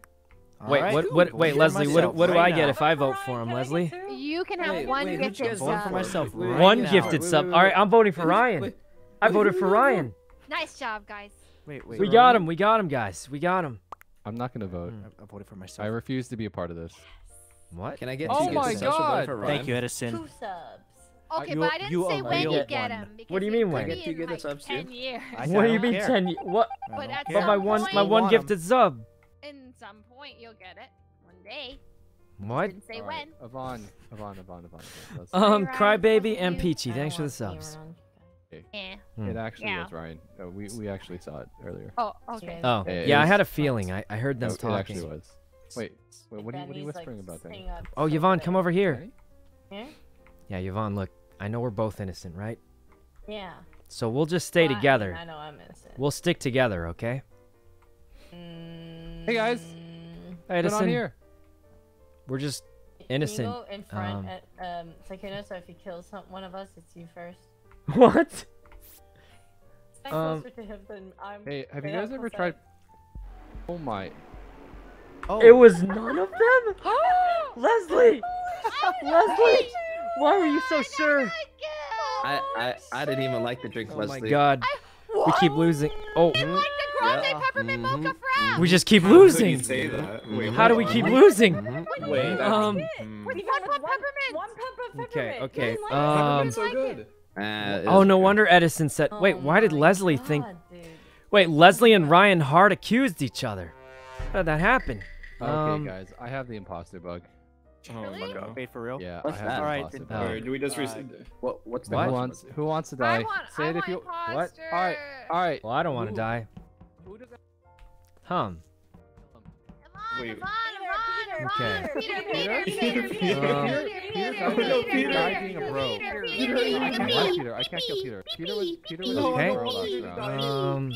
S13: All
S1: Wait,
S13: right,
S1: what? What? Wait,
S13: for
S1: Leslie. What? What do
S13: right
S1: I get
S13: now.
S1: if I vote for him,
S8: Can
S1: Leslie?
S10: You can have
S4: Wait,
S10: one
S4: wait,
S10: gifted sub.
S13: for myself
S4: Wait, wait,
S13: right
S1: One
S13: now.
S1: gifted
S4: Wait,
S1: sub.
S4: wait,
S1: All right,
S4: wait.
S1: I'm voting for
S4: Wait,
S1: Ryan.
S4: wait.
S1: I voted for
S4: did you vote
S1: Ryan.
S10: Nice job, guys.
S13: Wait, wait.
S1: We got him. We got him, guys. We got him.
S6: I'm not gonna vote.
S13: I, I voted for myself.
S6: I refuse to be a part of this.
S1: What?
S4: Can I get
S6: Oh
S4: two
S6: my
S4: gifted subs for voting
S6: God.
S13: Thank you, Edison.
S8: Two subs.
S10: Okay,
S13: you-
S10: but I didn't
S13: you
S10: say when you get
S13: one.
S10: him.
S1: What do you mean when?
S10: be
S4: I get two
S10: in,
S4: gifted
S10: like,
S4: subs, too?
S10: Ten years.
S1: What do you
S13: don't
S1: mean
S13: care.
S1: ten? What?
S10: But
S13: don't
S10: at
S13: care.
S1: But my one, my one
S13: Want 'em.
S1: gifted sub.
S10: In some point, you'll get it. One day.
S1: What?
S10: Didn't say
S6: All
S10: when.
S6: right, Yvonne, Yvonne, Yvonne, Yvonne.
S1: Um, Crybaby and. Peachy. Thanks for the
S8: wanna
S1: subs.
S8: around.
S10: Yeah.
S1: Hmm.
S6: It actually
S10: Yeah.
S6: was Ryan. Uh, we we actually saw it earlier.
S10: Oh, okay.
S1: Oh,
S6: Yeah, it
S1: yeah. I had a feeling. I, I heard them
S6: No, it actually was. Wait, wait. What are you, what are you
S8: Benny's, like,
S6: whispering about, Benny?
S1: Oh, Yvonne, come over here.
S8: Yeah?
S1: Yeah, Yvonne. Look, I know we're both innocent, right?
S8: Yeah.
S1: So we'll just stay
S8: Well, I mean,
S1: together.
S8: I know I'm innocent.
S1: We'll stick together, okay?
S6: Hey guys,
S1: Hey,
S6: what's going on here?
S1: We're just
S8: Can
S1: innocent.
S8: you go in front
S1: um,
S8: at um Sykkuno, so if you kill some one of us, it's you first.
S1: What?
S8: I'm
S1: Um,
S8: closer to him than I'm.
S6: Hey, have you guys ever
S8: closer.
S6: tried? Oh my!
S13: Oh,
S1: It was none of them. Leslie. Leslie. Why were you so sure?
S4: I, I I didn't even like the drink, Leslie.
S1: Oh my
S4: Leslie.
S1: God. We keep losing. Oh,
S10: Like the grande
S4: Yeah.
S10: peppermint
S4: Mhm.
S10: mocha frap.
S1: we just keep
S12: How could you
S1: losing.
S12: say that? Wait,
S1: How do we keep
S12: on.
S1: losing?
S12: Wait, that's,
S1: Um.
S12: mm.
S10: With one pump peppermint.
S8: One pump of peppermint.
S1: okay.
S8: You didn't like
S1: Um,
S12: Peppermint's so good.
S4: Ah, it
S1: Oh, no
S4: good.
S1: wonder Edison said.
S8: it.
S1: Wait,
S8: Oh
S1: why did
S8: my
S1: Leslie think?
S8: Dude.
S1: Wait, Leslie and Ryan Hart accused each other. How did that happen?
S6: Okay,
S1: Um,
S6: guys, I have the imposter bug.
S12: Oh my god.
S13: Wait for real?
S6: Yeah,
S4: What's that?
S13: Alright,
S6: imposter
S13: then-
S1: Oh.
S12: do we just
S13: Uh.
S4: What what's the
S1: What?
S6: Who wants Who wants to die?
S10: I want,
S6: Say
S10: I
S6: it if
S10: want
S6: you.
S10: imposter.
S6: All right, all right.
S1: Well, I don't want to die.
S6: Who does that?
S1: Hum.
S12: Wait.
S10: Yvonne, Yvonne,
S1: Okay.
S10: Yvonne. Peter,
S12: Peter,
S10: Peter,
S12: Peter,
S10: Peter,
S12: Peter,
S10: Peter,
S6: Peter,
S10: Peter,
S6: Peter,
S10: Peter,
S6: guy
S10: Peter,
S6: being a bro.
S10: Peter,
S12: Peter,
S10: Peter,
S6: I can't
S10: Peter,
S6: kill Peter. I can't kill Peter. Peter was Peter was
S1: Okay.
S6: a girl last round.
S1: Um,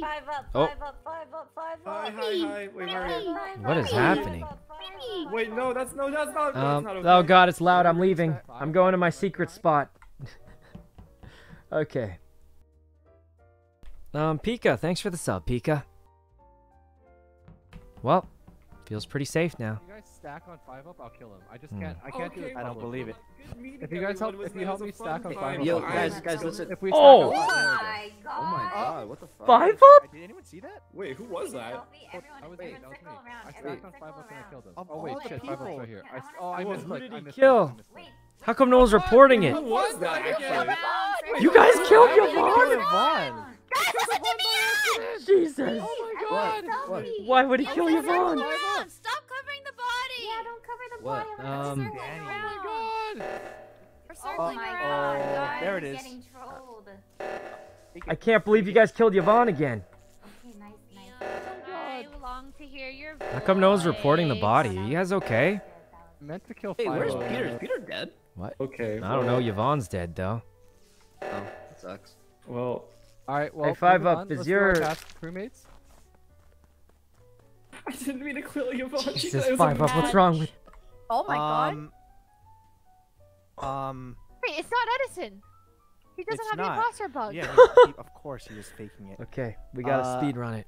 S8: Five up,
S1: Oh.
S8: five up, five up, five
S12: Hi,
S8: up.
S12: hi, hi. Wait, where?
S1: What is happening?
S12: Wait, no, that's no, that's not.
S1: um.
S12: that's not okay.
S1: Oh God, it's loud. I'm leaving. I'm going to my secret spot. okay. Um, Pika, thanks for the sub, Pika. Well, feels pretty safe now.
S6: If you guys stack on five up, I'll kill him. I just hmm. can't. I can't do it.
S13: I don't
S6: publicly.
S13: believe it.
S6: If you guys help, if you help me stack on
S12: time.
S6: five up,
S4: Yo, guys, guys, listen.
S6: If we
S1: Oh!
S6: stack on
S5: Oh
S6: five oh
S5: my god.
S4: Oh my god, what the fuck?
S1: Five up?
S13: Did anyone see that?
S12: Wait, who was that?
S5: Everyone,
S6: I was
S5: everyone
S6: that was me.
S5: around.
S6: I
S5: everyone
S6: stacked on five up and I killed him. Oh wait,
S13: all
S6: shit, five up's right here. I, oh, I
S1: Who
S6: missed
S1: did he
S6: I missed
S1: kill?
S6: click. I missed click.
S5: Wait,
S1: How come no one's reporting it?
S12: Who was that? Actually?
S1: You guys killed
S13: Why would you
S1: Yvonne?
S13: Yvonne?
S10: Guys, listen to me!
S1: Jesus.
S10: Oh my god!
S1: Why would he kill Yvonne?
S10: Stop covering the body!
S5: Yeah, don't cover the
S4: What?
S5: body. We're
S1: Um,
S5: circling
S13: Danny.
S5: around.
S10: We're
S5: Oh my
S10: around,
S5: god,
S10: guys.
S13: there it.
S5: Getting trolled.
S1: I can't believe you guys killed Yvonne again.
S5: Okay, nice, nice.
S10: I long to hear your
S1: How come no one's reporting the body? Are you guys okay?
S6: I meant to kill
S4: Hey, where's
S6: up.
S4: Peter? Is Peter dead?
S1: What?
S12: Okay.
S1: I don't know. Yvonne's dead though.
S4: Oh, that sucks.
S12: Well,
S6: All right, well,
S1: Hey,
S6: Five
S1: Up,
S6: on.
S1: is
S6: Let's
S1: your-
S6: crewmates?
S12: I didn't mean to kill you, Yvonne.
S1: Jesus,
S12: It
S1: five up. What's wrong with?
S7: Oh my god.
S13: Um. Um.
S10: Wait, it's not Edison. He doesn't have
S13: not.
S10: the imposter bug.
S13: Yeah, he- he- of course he was faking it.
S1: Okay, we gotta
S13: Uh,
S1: speed run it.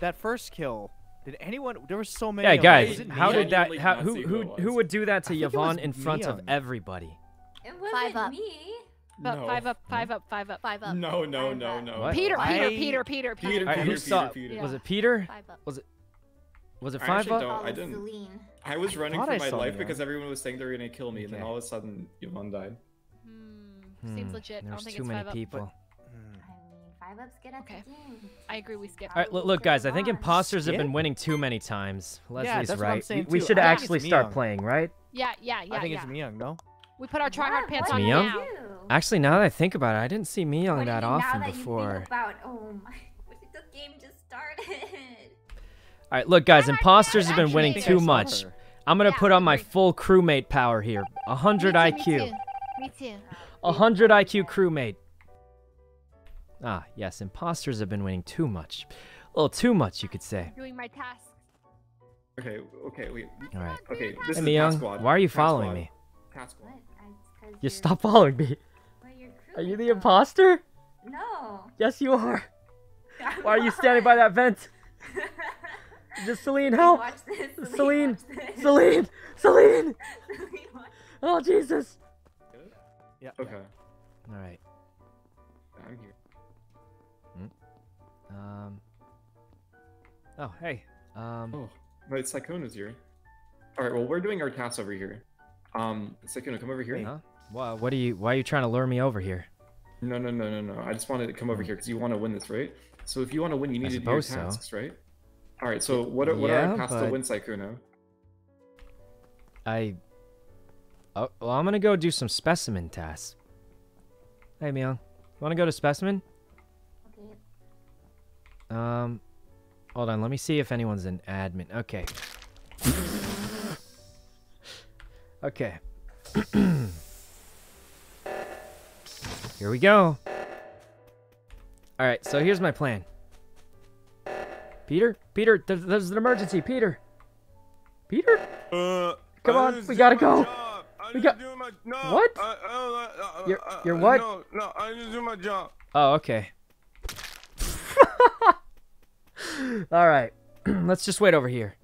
S13: That first kill. Did anyone? There were so many.
S1: Yeah, guys, how did that?
S12: genuinely
S1: How who
S12: who
S1: who
S12: it
S1: who
S12: was.
S1: would do that to
S13: I think it
S1: Yvonne in front of everybody?
S5: It wasn't
S10: Five up.
S12: No.
S10: five up, five up, five up, five up.
S12: No, no, no,
S5: Five
S12: no.
S1: What?
S10: Peter, Peter,
S13: I-
S10: Peter, Peter,
S12: Peter,
S10: Peter.
S1: Alright, who
S12: Peter,
S1: saw?
S12: Peter, Peter.
S1: Was it Peter?
S10: Five up.
S1: Was it? Was it
S12: I
S1: five
S12: actually
S1: up?
S12: don't- I didn't-
S5: Celine.
S12: I was running for my life
S13: Leon.
S12: because everyone was saying they were gonna kill me, and then all of a sudden Yvonne died.
S10: Hmm, seems
S1: Hmm,
S10: legit. I don't
S1: There's
S10: think
S1: too
S10: it's
S1: many
S10: five up.
S1: people.
S13: Hmm.
S5: I mean, five Five ups get at
S10: Okay.
S5: the game.
S10: I agree. We skip.
S1: All right, look, look, guys. I think imposters have been winning too many times. Leslie's
S13: that's what I'm
S1: right.
S13: saying
S1: we, we should
S13: I
S1: actually start
S13: Miyoung.
S1: playing, right?
S10: Yeah, yeah, yeah,
S13: I think
S10: yeah.
S13: it's Miyoung, no?
S10: We put our try hard
S5: What?
S10: pants
S5: What
S10: on
S1: did
S10: now.
S1: Actually, now that I think about it, I didn't see
S5: What
S1: Miyoung
S5: do
S1: that
S5: you mean
S1: often
S5: now that you
S1: before.
S5: think about, oh my, the game just started.
S1: All right, look, guys. Imposters have been winning too much.
S13: her.
S1: I'm gonna
S10: Yeah,
S1: put on my full crewmate power here. 100
S10: Me
S1: IQ.
S10: too, Me too. Me too.
S1: 100 IQ crewmate. Ah, yes, imposters have been winning too much. A little too much, you could say.
S10: Doing my task.
S12: Okay, okay, wait.
S1: All right.
S12: Okay,
S1: Hey,
S12: this is Task
S1: Miyoung,
S12: Squad.
S1: why are you
S12: Task
S1: following
S12: Squad.
S1: me?
S12: Task Squad.
S1: You
S5: you're-
S1: stop following me.
S5: well, you're
S1: Are you the
S5: though.
S1: imposter?
S5: No.
S1: Yes, you are. Why are you standing by that vent? Just Celine, help!
S5: Watch this.
S1: Celine,
S5: watch this.
S1: Celine, Celine!
S5: Celine, watch
S1: Oh Jesus!
S13: Yeah.
S12: Okay,
S1: All right.
S12: I'm here.
S1: Um. Oh, hey. Um.
S12: Oh, but Sykkuno's here. All right, well, we're doing our tasks over here. Um, Sykkuno, come over here.
S1: Huh? Wha what are you? Why are you trying to lure me over here?
S12: No, no, no, no, no. I just wanted to come over here because you want to win this, right? So if you want to win, you need to do your
S1: suppose so.
S12: tasks, right? All right. So what are, what are
S1: Yeah,
S12: our tasks to
S1: but-
S12: win, Sykkuno?
S1: I. Oh, well, I'm gonna go do some specimen tasks. Hey, Miyoung, want to go to specimen?
S5: Okay.
S1: Um, hold on. Let me see if anyone's an admin. Okay. okay. Here we go. All right. So here's my plan. Peter, Peter, there's, there's an emergency. Peter, Peter,
S9: Uh,
S1: Come on, we gotta go.
S9: job.
S1: We got-
S9: my- no,
S1: What?
S9: I- I- I-
S1: You're- you're what?
S9: No, no, I just do my job.
S1: Oh, okay. All right. Let's just wait over here.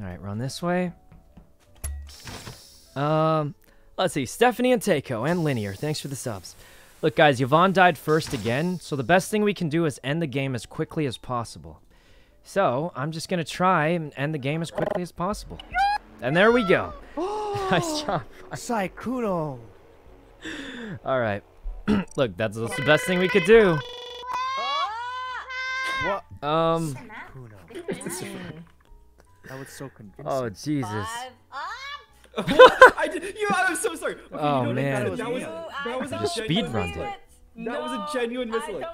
S1: All right, run this way. Um, let's see. Stephanie and Takeo and Linear, thanks for the subs. Look, guys, Yvonne died first again, so the best thing we can do is end the game as quickly as possible. So, I'm just gonna try and end the game as quickly as possible. And there we go. nice job.
S13: Sykkuno.
S1: All right. Look, that's, that's the best thing we could do.
S13: What?
S1: Um.
S13: That was so convincing.
S1: Oh Jesus.
S12: I did, you, I'm so sorry. Okay,
S1: Oh,
S12: you know
S1: man.
S12: That, that was that was
S1: You
S12: a
S1: just
S12: genuine
S1: speedrunned it.
S12: That was a genuine misclick.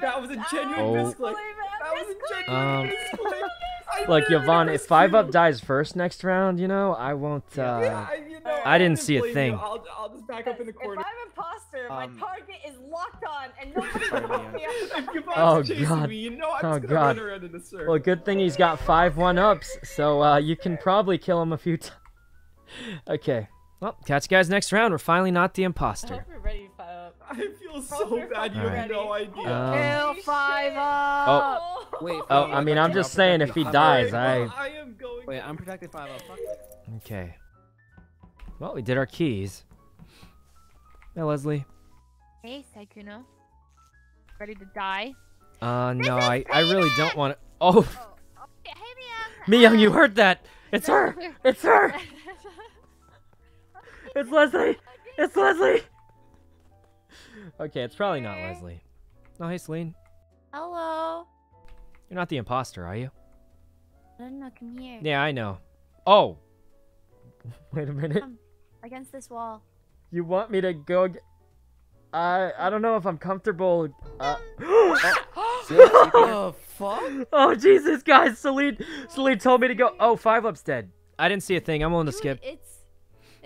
S12: That was a genuine
S1: Oh.
S12: misclick. That was a genuine
S1: Um,
S12: misclick. I
S1: Look, Yvonne, if. Five Up dies first next round, you know, I won't. Uh,
S12: Yeah, I, you know,
S1: I didn't see a thing.
S12: I'll, I'll just back up in the corner.
S8: If I'm imposter, my
S13: Um,
S8: target is locked on, and nobody
S13: Sorry,
S8: can help me
S12: If
S8: out.
S12: Yvonne's
S1: Oh, God.
S12: me, you know I'm
S1: Oh,
S12: just
S1: God.
S12: run around in a.
S1: Well, good thing he's got five one ups, so uh, you can probably kill him a few times. Okay. Well, catch you guys next round. We're finally not the
S8: I
S1: imposter.
S8: hope you're ready, Fire.
S12: I feel so bad. You
S1: Alright.
S12: have no idea.
S1: Um,
S10: Kill five up.
S1: oh,
S4: Wait.
S1: oh,
S4: wait,
S1: I mean,
S4: wait,
S1: I'm
S4: wait,
S1: just
S4: wait,
S1: saying if he
S4: wait,
S1: dies,
S12: Well,
S1: I.
S12: I am going.
S11: Wait, I'm protected five up.
S1: Okay. Well, we did our keys. Hey, Leslie.
S10: Hey, Sykkuno. Ready to die?
S1: Uh, no, I, I really don't want to. Oh,
S10: Oh, okay. Hey, Miyoung.
S1: Miyoung, you heard that. It's her. It's her. It's Leslie. It's Leslie. Okay, it's probably not Leslie. Oh, hey, Celine.
S2: Hello.
S1: You're not the imposter, are you?
S2: No, no, come here.
S1: Yeah, I know. Oh. Wait a minute.
S2: Come against this wall.
S1: You want me to go? G- I I don't know if I'm comfortable. Uh...
S11: the fuck?
S1: oh Jesus, guys! Celine, Celine told me to go. Oh, five up's dead. I didn't see a thing. I'm willing to
S2: Dude,
S1: skip.
S2: It's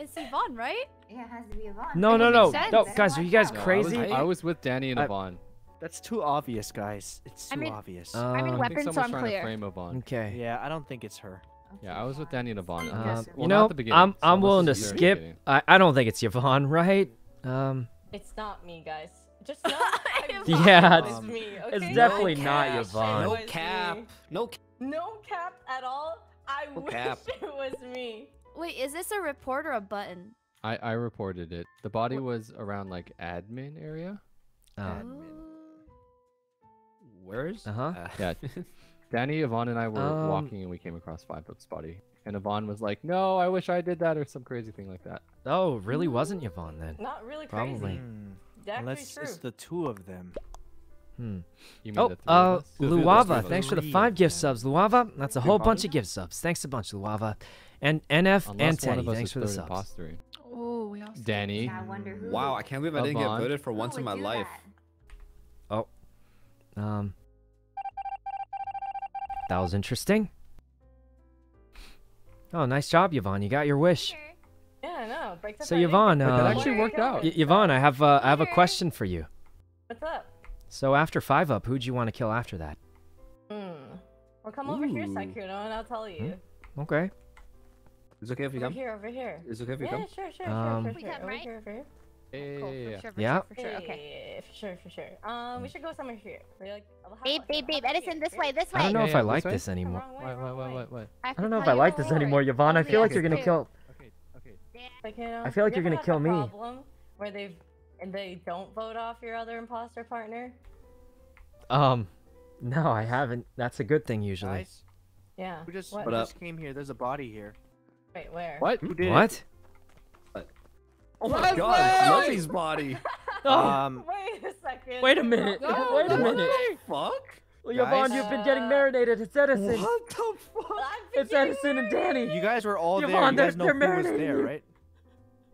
S2: it's Yvonne, right?
S5: Yeah, it has to be Yvonne.
S1: No, no, no, no, guys, are you guys
S5: out.
S6: No, I
S1: crazy?
S6: was, I was with Danny and
S1: I-
S6: Yvonne.
S13: That's too obvious, guys. It's too
S10: I mean-
S13: obvious.
S10: I'm in
S1: Um,
S6: I think
S10: weapons, so
S6: someone's
S10: I'm
S6: trying
S10: clear.
S6: to frame Yvonne.
S1: Okay.
S13: yeah, I don't think it's her.
S6: Yeah, I was with Danny and Yvonne.
S1: Um,
S6: Uh,
S1: you know,
S6: not the beginning.
S1: I'm
S6: so
S1: I'm
S6: unless
S1: willing to
S6: it's the very
S1: skip. I, I don't think it's Yvonne, right? Um,
S8: It's not me, guys. Just know. I
S1: Yeah,
S8: promise
S1: it's-
S8: me,
S1: it's
S8: okay?
S1: definitely
S8: No
S1: not
S8: cap.
S1: Yvonne.
S4: No cap. No cap.
S8: No cap at all. I
S4: No
S8: wish
S4: cap.
S8: it was me.
S2: Wait, is this a report or a button?
S6: I I reported it. The body was around like admin area.
S1: oh,
S11: Where's?
S1: uh huh.
S6: Yeah. Danny, Yvonne, and I were
S1: Um,
S6: walking and we came across Five Up's body. And Yvonne was like, "No, I wish I did that," or some crazy thing like that.
S1: Oh, really wasn't Yvonne then?
S8: Not really
S1: Probably.
S8: crazy.
S13: Hmm. Unless it's the two of them.
S1: Hmm.
S6: You mean
S1: oh,
S6: the three
S1: uh,
S6: us? The three of us,
S1: Luava, thanks for the five gift subs, Luava. That's a whole bunch of gift subs. Thanks a bunch, Luava. And NF
S6: Unless
S1: and Teddy, thanks for the
S6: third
S1: subs.
S6: imposter.
S10: Oh, we all.
S6: Danny.
S5: I wonder who.
S15: Wow, I can't believe I didn't get voted for once in my life.
S5: that?
S1: Oh. Um. That was interesting. Oh, nice job, Yvonne. You got your wish.
S8: Yeah, I know. Breaks up
S1: So, Yvonne, uh,
S6: that actually worked out.
S1: Y- Yvonne, I have uh, I have a question for you.
S8: What's up?
S1: So after five up, who'd you want to kill after that?
S8: Hmm. Well, come over here,
S15: Ooh.
S8: Sykkuno, and I'll tell you.
S1: Okay.
S15: Is it okay if you
S8: Over
S15: come?
S8: here, over here.
S15: Is it okay if you
S8: yeah,
S15: come?
S8: sure, sure,
S1: Um,
S8: sure,
S10: We
S8: sure, sure.
S10: come,
S8: Over
S10: right?
S8: here, over here.
S6: Yeah, yeah,
S10: Cool,
S6: yeah, yeah.
S10: for sure, for
S1: Yeah.
S10: sure, for sure. Okay.
S8: Yeah, for sure, for sure. Um, we should go somewhere here. We're like, how
S10: Babe, babe, babe, Edison, this way, this way.
S1: I don't know
S6: Yeah,
S1: if
S6: yeah,
S1: I
S6: this
S1: like
S6: way?
S1: this anymore.
S8: Wrong way,
S6: What,
S8: wrong
S6: what,
S8: way.
S6: what, what, what?
S10: I,
S1: I don't know if I like this anymore, Yvonne. I feel like you're gonna kill.
S6: Okay, okay.
S8: Like, you know,
S1: I feel like
S8: you
S1: you're gonna kill me.
S8: Problem where they and they don't vote off your other imposter partner.
S1: Um, no, I haven't. That's a good thing usually.
S13: Guys,
S8: Yeah.
S13: who just,
S8: what?
S13: who just came here? There's a body here.
S8: Wait, where?
S6: What?
S13: Who did
S1: What?
S15: Oh my god, Leslie's body.
S13: Um,
S8: Wait a second.
S1: Wait a minute.
S6: No,
S1: Wait a
S6: what
S1: minute.
S15: Fuck?
S1: Well, Yvonne,
S13: Guys?
S1: you've been getting
S8: Uh,
S1: marinated. It's Edison.
S15: What the fuck?
S1: It's Edison and Danny.
S13: you guys were all there. You guys
S1: they're-
S13: know
S1: they're
S13: who was there, right?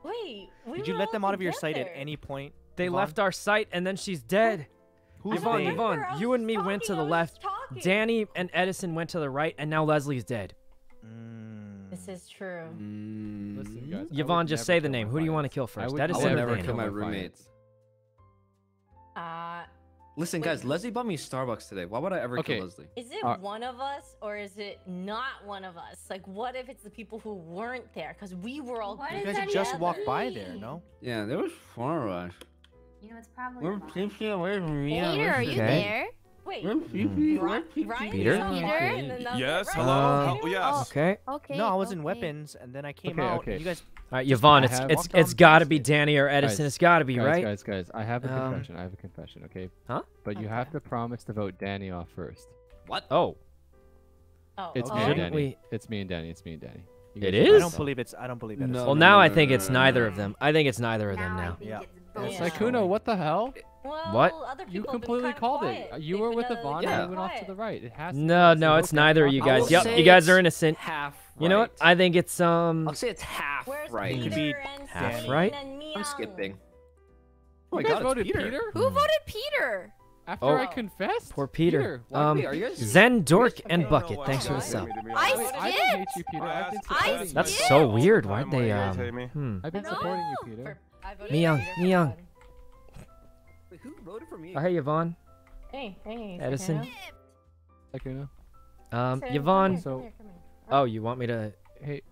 S8: Wait. We
S13: Did you let them out of your sight at any point?
S1: They
S13: Yvonne?
S1: left our site and then she's dead.
S13: Who's
S1: Yvonne,
S13: they?
S1: Yvonne, you and me went to the left.
S8: talking.
S1: Danny and Edison went to the right, and now Leslie's dead.
S13: Mm.
S8: This is true.
S6: Listen, guys.
S1: Yvonne, just say the name. Who do you want to
S6: clients.
S1: kill
S6: I
S1: first?
S6: would
S15: I would never kill my roommates.
S8: Uh,
S15: Listen, guys, Leslie bought me Starbucks today. Why would I ever
S6: Okay.
S15: kill Leslie?
S8: is it
S6: Uh,
S8: one of us or is it not one of us? Like, what if it's the people who weren't there? Because we were all.
S5: What
S13: You guys just
S5: even
S13: walked by there, no?
S15: Yeah, there was four of us.
S5: You know, it's probably.
S15: We're
S5: Yvonne.
S15: away from me.
S10: Peter, are you
S1: Okay.
S10: there?
S8: Wait,
S15: We're peeping.
S8: Ri-
S15: We're peeping.
S8: Ryan
S1: Peter?
S10: Peter?
S8: fire and then that's
S9: Yes,
S8: it,
S9: hello?
S8: right?
S9: How-
S8: Oh,
S9: yes.
S1: Okay.
S10: Okay.
S13: No, I was in weapons, and then I came
S6: Okay,
S13: out.
S6: okay.
S13: And you guys,
S1: All right, Yvonne,
S6: I
S1: it's it's
S13: walked
S1: it's
S13: on
S1: got to be. Danny or Edison.
S6: Guys,
S1: it's got to be
S6: guys,
S1: right.
S6: Guys, guys, I have a
S1: Um,
S6: confession. I have a confession. Okay.
S1: Huh?
S6: But you have to promise to vote Danny off first.
S15: What?
S1: Oh,
S8: Oh,
S6: It's
S8: oh.
S6: me and
S1: Shouldn't
S6: Danny.
S1: we-
S6: It's me and Danny. It's me and Danny. You
S1: It
S6: guys
S1: is?
S13: I don't believe it's. I don't believe it.
S15: No,
S1: well, now
S15: no,
S1: I think
S15: no,
S1: it's
S15: no,
S1: neither
S15: no.
S1: of them. I think it's neither of them
S5: Now I
S1: now.
S5: think
S13: Yep.
S5: it's both
S8: Yeah.
S5: of
S6: Sykkuno,
S5: them.
S6: what the hell?
S8: Well,
S1: What?
S8: Other
S6: You
S8: people have been
S6: completely called
S8: quiet.
S6: it. You
S8: They've
S6: were with Yvonne
S15: Yeah.
S6: and you went off to the right. It has to
S1: No,
S6: be-
S1: no, it's
S6: vote
S1: neither of you guys. Yep, you guys are innocent.
S15: Half.
S1: You know what? I think it's um
S15: I'll say it's half
S8: Where's
S15: right.
S8: Peter
S13: be
S8: and
S1: half
S8: Celine
S1: right.
S8: and
S15: I'm skipping. Oh my
S6: You guys
S15: god,
S6: voted
S15: Peter.
S6: Peter?
S10: Who voted Peter?
S6: After
S1: Oh.
S6: I confessed?
S1: poor Peter.
S6: why-
S1: Um,
S15: are you guys-
S1: Zen, Dork, and Bucket. Thanks for the sub.
S9: hate me, to be
S10: I
S9: honest.
S6: Wait, I don't you, Peter.
S9: I
S6: I've been
S9: asked-
S6: supporting
S9: I
S6: you.
S1: That's so weird.
S9: Why
S1: Why'd they
S9: I
S1: um? Hmm.
S6: I've been supporting you, Peter.
S8: for- I voted
S1: Miyoung,
S8: Peter for
S1: Miyoung.
S8: fun.
S15: Wait, who voted for me?
S1: Oh, hey, Yvonne.
S8: Hey, hey,
S1: Edison.
S8: Sykkuno.
S6: Sykkuno.
S1: Um,
S8: Say, come
S1: Yvonne.
S8: here,
S6: So-
S8: come here.
S1: Oh, you want me to?
S6: Hey,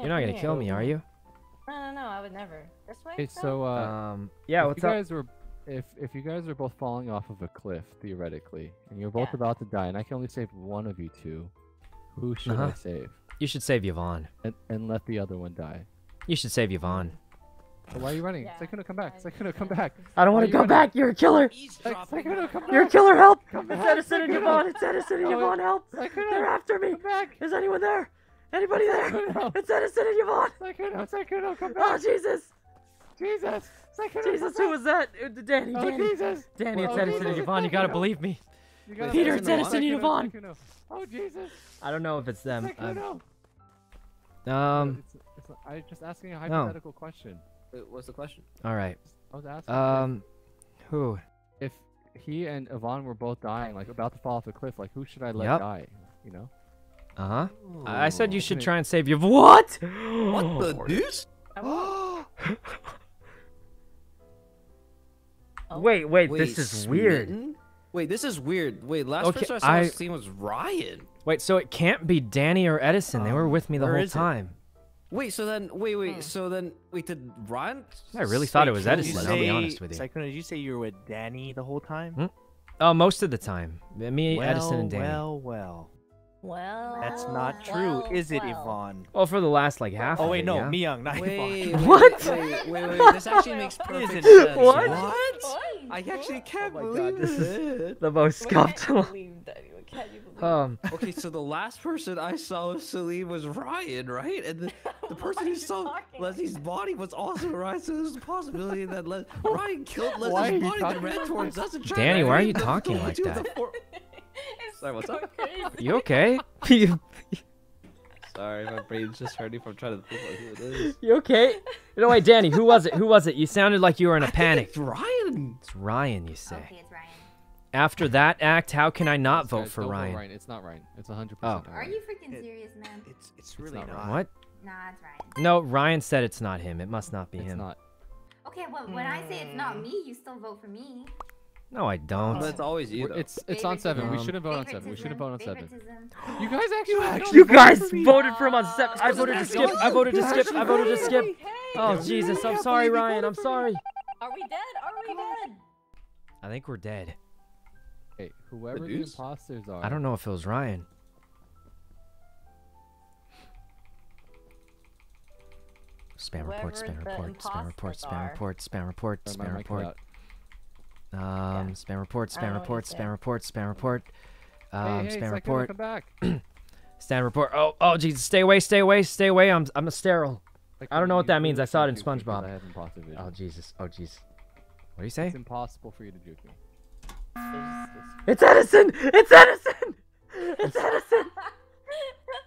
S1: You're not gonna
S8: here.
S1: kill me, are you?
S8: No, no, no, I would never. This way?
S6: hey, so uh,
S1: Um, yeah.
S6: if
S1: What's
S6: you
S1: up?
S6: guys were, if if you guys are both falling off of a cliff theoretically, and you're both
S8: Yeah.
S6: about to die, and I can only save one of you two, who should I
S1: Uh-huh.
S6: save?
S1: You should save Yvonne.
S6: And, and let the other one die.
S1: You should save Yvonne.
S6: So why are you running?
S8: Yeah,
S6: Sykkuno, come back.
S8: I-
S6: Sykkuno, come back.
S1: I don't want to go
S6: running?
S1: back. You're a killer.
S6: Syk- Sykkuno, come
S1: You're a killer. Help!
S6: Come
S1: It's
S6: back,
S1: Edison and
S6: Sykkuno.
S1: Yvonne. It's Edison and
S6: Oh,
S1: Yvonne. Help!
S6: Sykkuno,
S1: They're after me.
S6: Come back.
S1: Is anyone there? Anybody there?
S6: Sykkuno.
S1: It's Edison and Yvonne.
S6: Sykkuno, Sykkuno, come back.
S1: Oh
S6: back.
S1: Jesus!
S6: Jesus. Sykkuno,
S1: Jesus,
S6: come
S1: who was that? Uh, Danny.
S6: Oh,
S1: Danny.
S6: Jesus.
S1: Danny, it's
S6: Oh,
S1: Edison and
S6: Jesus.
S1: Yvonne. You gotta believe me.
S6: Gotta
S1: Peter, it's
S6: me know.
S1: Edison and
S6: Sykkuno,
S1: Yvonne.
S6: Sykkuno. Oh, Jesus.
S1: I don't know if it's them.
S6: Sykkuno.
S1: Uh, um.
S6: It's, it's, I'm just asking a hypothetical question.
S15: Wait, what's the question?
S1: All right.
S6: I was asking
S1: Um. Who?
S6: if, if he and Yvonne were both dying, like about to fall off a cliff, like who should I let
S1: Yep.
S6: die? You know?
S1: Uh huh. I I said you should try and save your. What?
S15: What the deuce?
S1: Wait, wait, This is weird.
S15: Wait, this is weird. Wait, last
S1: Okay,
S15: person I saw on
S1: I-
S15: the scene was Ryan.
S1: Wait, so it can't be Danny or Edison. They were with me the whole
S13: time. it?
S1: Time.
S15: Wait, so then, wait,
S8: Hmm.
S15: wait, so then, wait, did Ryan?
S1: I really thought it was
S15: say-
S1: Edison, I'll be honest with you.
S13: Sykkuno, did you say you were with Danny the whole time?
S1: Hmm? Oh, most of the time. Me,
S13: well,
S1: Edison, and Danny.
S13: well, well.
S8: Well,
S13: That's not true,
S8: well,
S13: is it,
S8: well.
S13: Yvonne?
S1: Well, for the last like half.
S13: Oh
S1: of
S13: wait,
S1: it,
S13: no,
S1: yeah.
S13: Miyoung, not
S15: Wait,
S13: Yvonne.
S15: wait,
S1: What?
S15: Wait, wait, wait, This actually makes perfect sense.
S1: What?
S15: What?
S8: What?
S4: I actually can't
S13: Oh my
S4: believe
S13: God,
S1: this is the most
S4: Wait, I
S1: scuffed.
S4: Believe that. What can you believe?
S1: Um,
S4: okay, so the last person I saw with Celine was Ryan, right? And the, the person who saw Leslie's body was also Ryan, so there's a possibility that Le- Ryan killed
S6: Why
S4: Leslie's body and ran towards us and tried
S1: Danny, why are you talking like that?
S4: Sorry, what's up?
S1: you okay?
S4: Sorry, my brain's just hurting from trying to think about who it is.
S1: you okay? No, wait, Danny. Who was it? Who was it? You sounded like you were in a panic.
S4: It's Ryan.
S1: It's Ryan. You say.
S5: Okay, it's Ryan.
S1: After that act, how can I not vote
S6: Guys,
S1: for
S6: don't vote
S1: Ryan?
S6: Ryan. It's not Ryan. It's 100%
S1: Oh.
S6: not
S5: Are you freaking serious, man?
S13: It's it's really
S6: not
S13: not.
S1: What?
S5: Nah, it's Ryan.
S1: No, Ryan said it's not him. It must not be
S6: It's
S1: him.
S6: It's not.
S5: Okay, well, when I say it's not mm. me, you still vote for me.
S1: No, I don't.
S4: But it's always you, though.
S6: It's it's on seven. We shouldn't vote on seven. We shouldn't vote on seven. You guys actually.
S1: You
S6: voted
S1: guys
S6: for
S1: voted for him on seven. Oh. I voted to skip. I voted to skip. I voted to skip.
S4: for me.
S1: Oh Jesus!
S4: I
S1: I'm sorry, Ryan. I'm sorry.
S8: Are we dead? Are we dead?
S1: I think we're dead.
S6: Hey, whoever the
S4: deuce?
S6: imposters are.
S1: I don't know if it was Ryan. Spam report, spam report, spam report, spam report, spam report,
S6: Sorry, my
S1: spam report.
S6: out.
S1: Um, spam report,
S8: I don't
S1: spam report, spam
S8: said.
S1: report, spam report. Um,
S6: hey, hey,
S1: spam
S6: Psycho,
S1: report.
S6: Come back.
S1: Stand report. Oh, oh, Jesus! Stay away, stay away, stay away. I'm, I'm a sterile.
S6: Like,
S1: I don't know what that means. I saw it in
S6: can't juke me 'cause
S1: SpongeBob.
S6: I have.
S1: Oh Jesus! Oh jeez. What do you say?
S6: It's impossible for you to juke me.
S1: It's Edison! It's Edison! It's Edison!